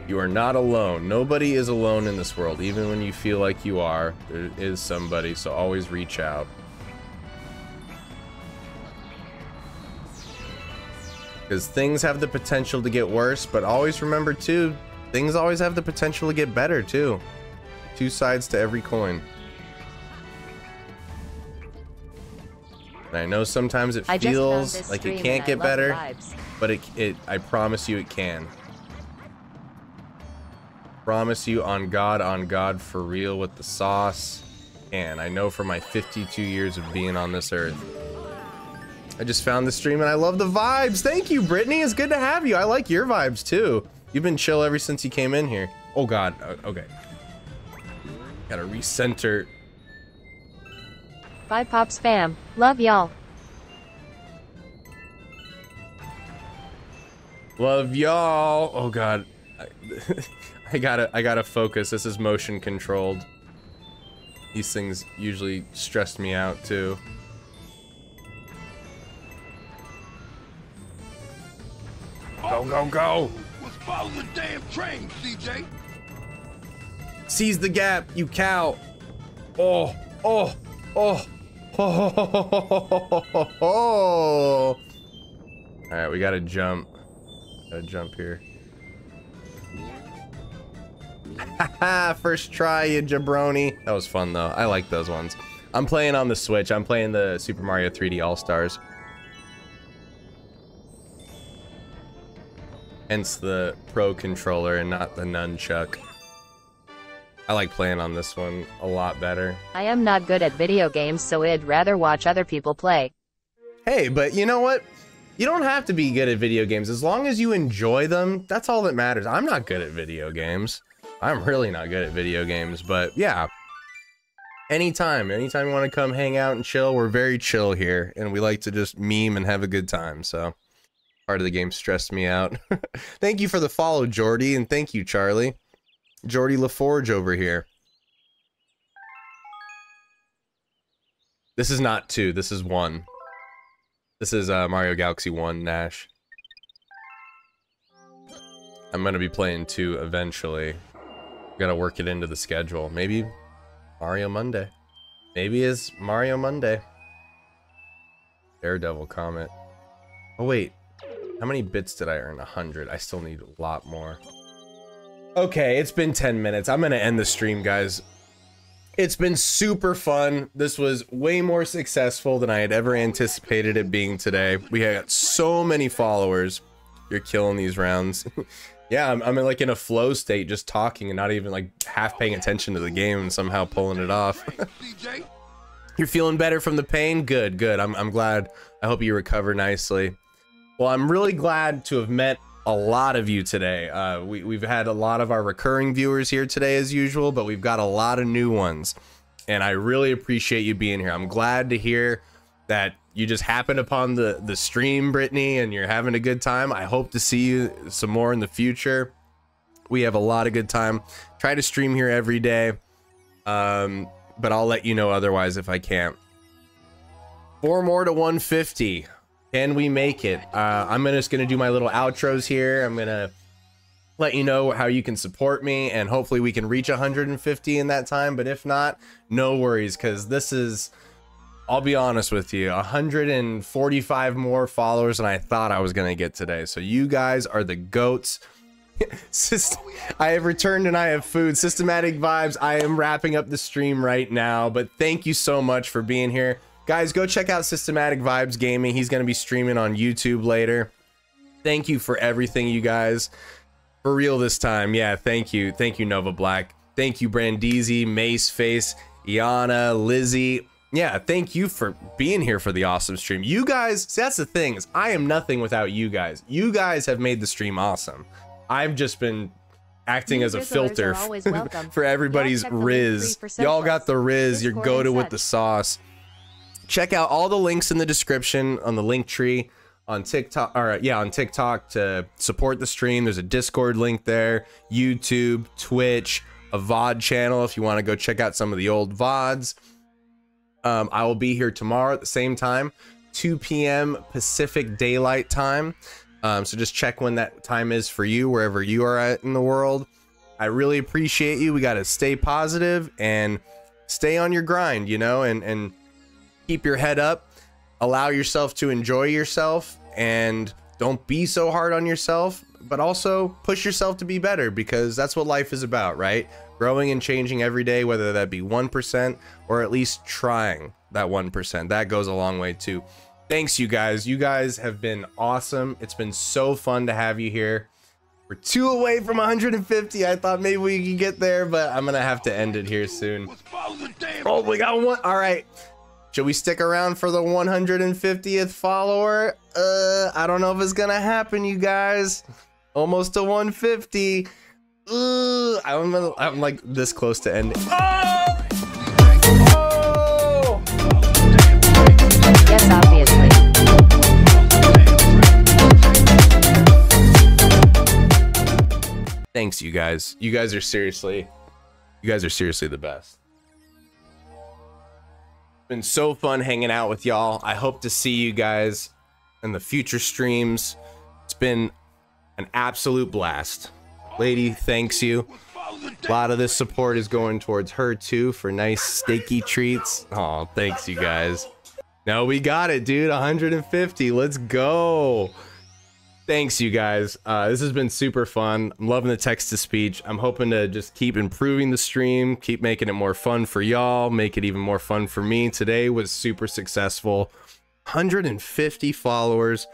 You are not alone. Nobody is alone in this world. Even when you feel like you are, there is somebody, so always reach out. Because things have the potential to get worse, but always remember, too, things always have the potential to get better, too. Two sides to every coin. And I know sometimes it I feels like it can't get better, vibes. but it, it, I promise you it can. Promise you on God, on God, for real with the sauce. And I know for my 52 years of being on this earth. I just found the stream and I love the vibes. Thank you, Brittany. It's good to have you. I like your vibes too. You've been chill ever since you came in here. Oh God. Uh, okay. Gotta recenter. Bye, Pops fam. Love y'all. Love y'all. Oh God. I, I gotta. I gotta focus. This is motion controlled. These things usually stress me out too. Go go go! Follow the damn train, CJ. Seize the gap, you cow. Oh, oh, oh. Oh, All right, we gotta jump. Gotta jump here. First try, you jabroni. That was fun though. I like those ones. I'm playing on the Switch. I'm playing the Super Mario 3D All Stars. Hence the Pro controller and not the nunchuck. I like playing on this one a lot better. I am not good at video games, so I'd rather watch other people play. Hey, but you know what? You don't have to be good at video games. As long as you enjoy them, that's all that matters. I'm not good at video games. I'm really not good at video games, but yeah. Anytime, anytime you want to come hang out and chill, we're very chill here, and we like to just meme and have a good time, so part of the game stressed me out. thank you for the follow, Jordy, and thank you, Charlie. Geordi La Forge over here. This is not two, this is one. This is uh, Mario Galaxy 1 Nash. I'm gonna be playing 2 eventually. Gotta work it into the schedule. Maybe Mario Monday. Maybe is Mario Monday. Daredevil Comet. Oh wait, how many bits did I earn? 100. I still need a lot more. Okay, it's been 10 minutes. I'm gonna end the stream, guys. It's been super fun. This was way more successful than I had ever anticipated it being today. We had so many followers. You're killing these rounds. yeah, I'm, I'm like in a flow state, just talking and not even like half paying attention to the game and somehow pulling it off. You're feeling better from the pain? Good, good. I'm, I'm glad. I hope you recover nicely. Well, I'm really glad to have met a lot of you today. Uh, we, we've had a lot of our recurring viewers here today as usual, but we've got a lot of new ones. And I really appreciate you being here. I'm glad to hear that you just happened upon the, the stream, Brittany, and you're having a good time. I hope to see you some more in the future. We have a lot of good time. Try to stream here every day. Um, but I'll let you know otherwise if I can't. Four more to 150. Can we make it? Uh, I'm just going to do my little outros here. I'm going to let you know how you can support me and hopefully we can reach 150 in that time. But if not, no worries because this is, I'll be honest with you, 145 more followers than I thought I was going to get today. So you guys are the goats. I have returned and I have food. Systematic vibes. I am wrapping up the stream right now, but thank you so much for being here. Guys, go check out Systematic Vibes Gaming. He's going to be streaming on YouTube later. Thank you for everything, you guys. For real this time. Yeah, thank you. Thank you, Nova Black. Thank you, Brandeezy, Mace Face, Iana, Lizzie. Yeah, thank you for being here for the awesome stream. You guys, see, that's the thing is I am nothing without you guys. You guys have made the stream awesome. I've just been acting as a filter are always welcome. for everybody's Y'all check the link Riz. Y'all got the Riz. You're go to with the sauce. Check out all the links in the description on the link tree on TikTok or yeah, on TikTok to support the stream. There's a Discord link there, YouTube, Twitch, a VOD channel if you want to go check out some of the old VODs. Um, I will be here tomorrow at the same time, 2 p.m. Pacific Daylight Time. Um, so just check when that time is for you, wherever you are at in the world. I really appreciate you. We got to stay positive and stay on your grind, you know, and and keep your head up. Allow yourself to enjoy yourself and don't be so hard on yourself, but also push yourself to be better because that's what life is about, right? Growing and changing every day, whether that be 1% or at least trying that 1%. That goes a long way too. Thanks, you guys. You guys have been awesome. It's been so fun to have you here. We're two away from 150. I thought maybe we could get there, but I'm gonna have to end it here soon. Oh, we got one. All right. Should we stick around for the 150th follower? Uh, I don't know if it's gonna happen, you guys. Almost to 150. Uh, I'm, I'm like this close to ending. Oh! Oh! Yes, obviously. Thanks, you guys. You guys are seriously, you guys are seriously the best. Been so fun hanging out with y'all. I hope to see you guys in the future streams. It's been an absolute blast. Lady, thanks you. A lot of this support is going towards her too for nice steaky treats. Oh, thanks you guys. No, we got it, dude. 150. Let's go. Thanks, you guys. Uh, this has been super fun. I'm loving the text to speech. I'm hoping to just keep improving the stream, keep making it more fun for y'all, make it even more fun for me. Today was super successful. 150 followers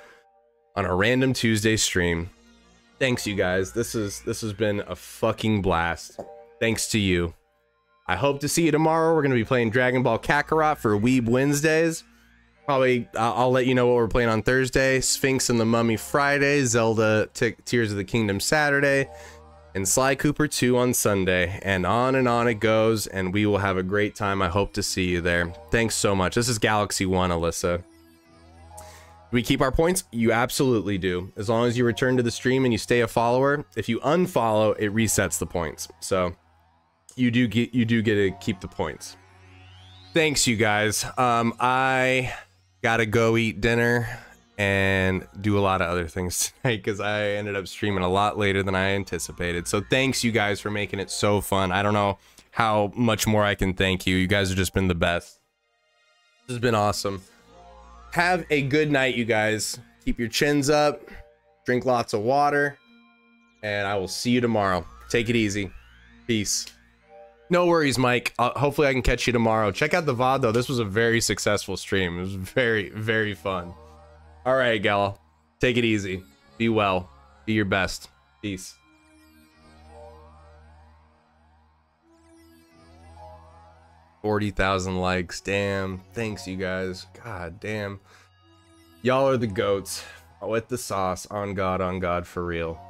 on a random Tuesday stream. Thanks, you guys. This is this has been a fucking blast. Thanks to you. I hope to see you tomorrow. We're gonna be playing Dragon Ball Kakarot for Weeb Wednesdays. Probably, I'll I'll let you know what we're playing on Thursday. Sphinx and the Mummy Friday, Zelda Tears of the Kingdom Saturday, and Sly Cooper 2 on Sunday. And on and on it goes, and we will have a great time. I hope to see you there. Thanks so much. This is Galaxy One, Alyssa. Do we keep our points? You absolutely do. As long as you return to the stream and you stay a follower. If you unfollow, it resets the points. So you do get you do get to keep the points. Thanks, you guys. Um, I gotta go eat dinner and do a lot of other things tonight because I ended up streaming a lot later than I anticipated. So thanks, you guys, for making it so fun. I don't know how much more I can thank you. You guys have just been the best. This has been awesome. Have a good night, you guys. Keep your chins up, drink lots of water, and I will see you tomorrow. Take it easy. Peace. No worries, Mike. Uh, hopefully, I can catch you tomorrow. Check out the VOD, though. This was a very successful stream. It was very, very fun. All right, gal. Take it easy. Be well. Be your best. Peace. Forty thousand likes. Damn. Thanks, you guys. God damn. Y'all are the goats. With the sauce. On God, on God, for real.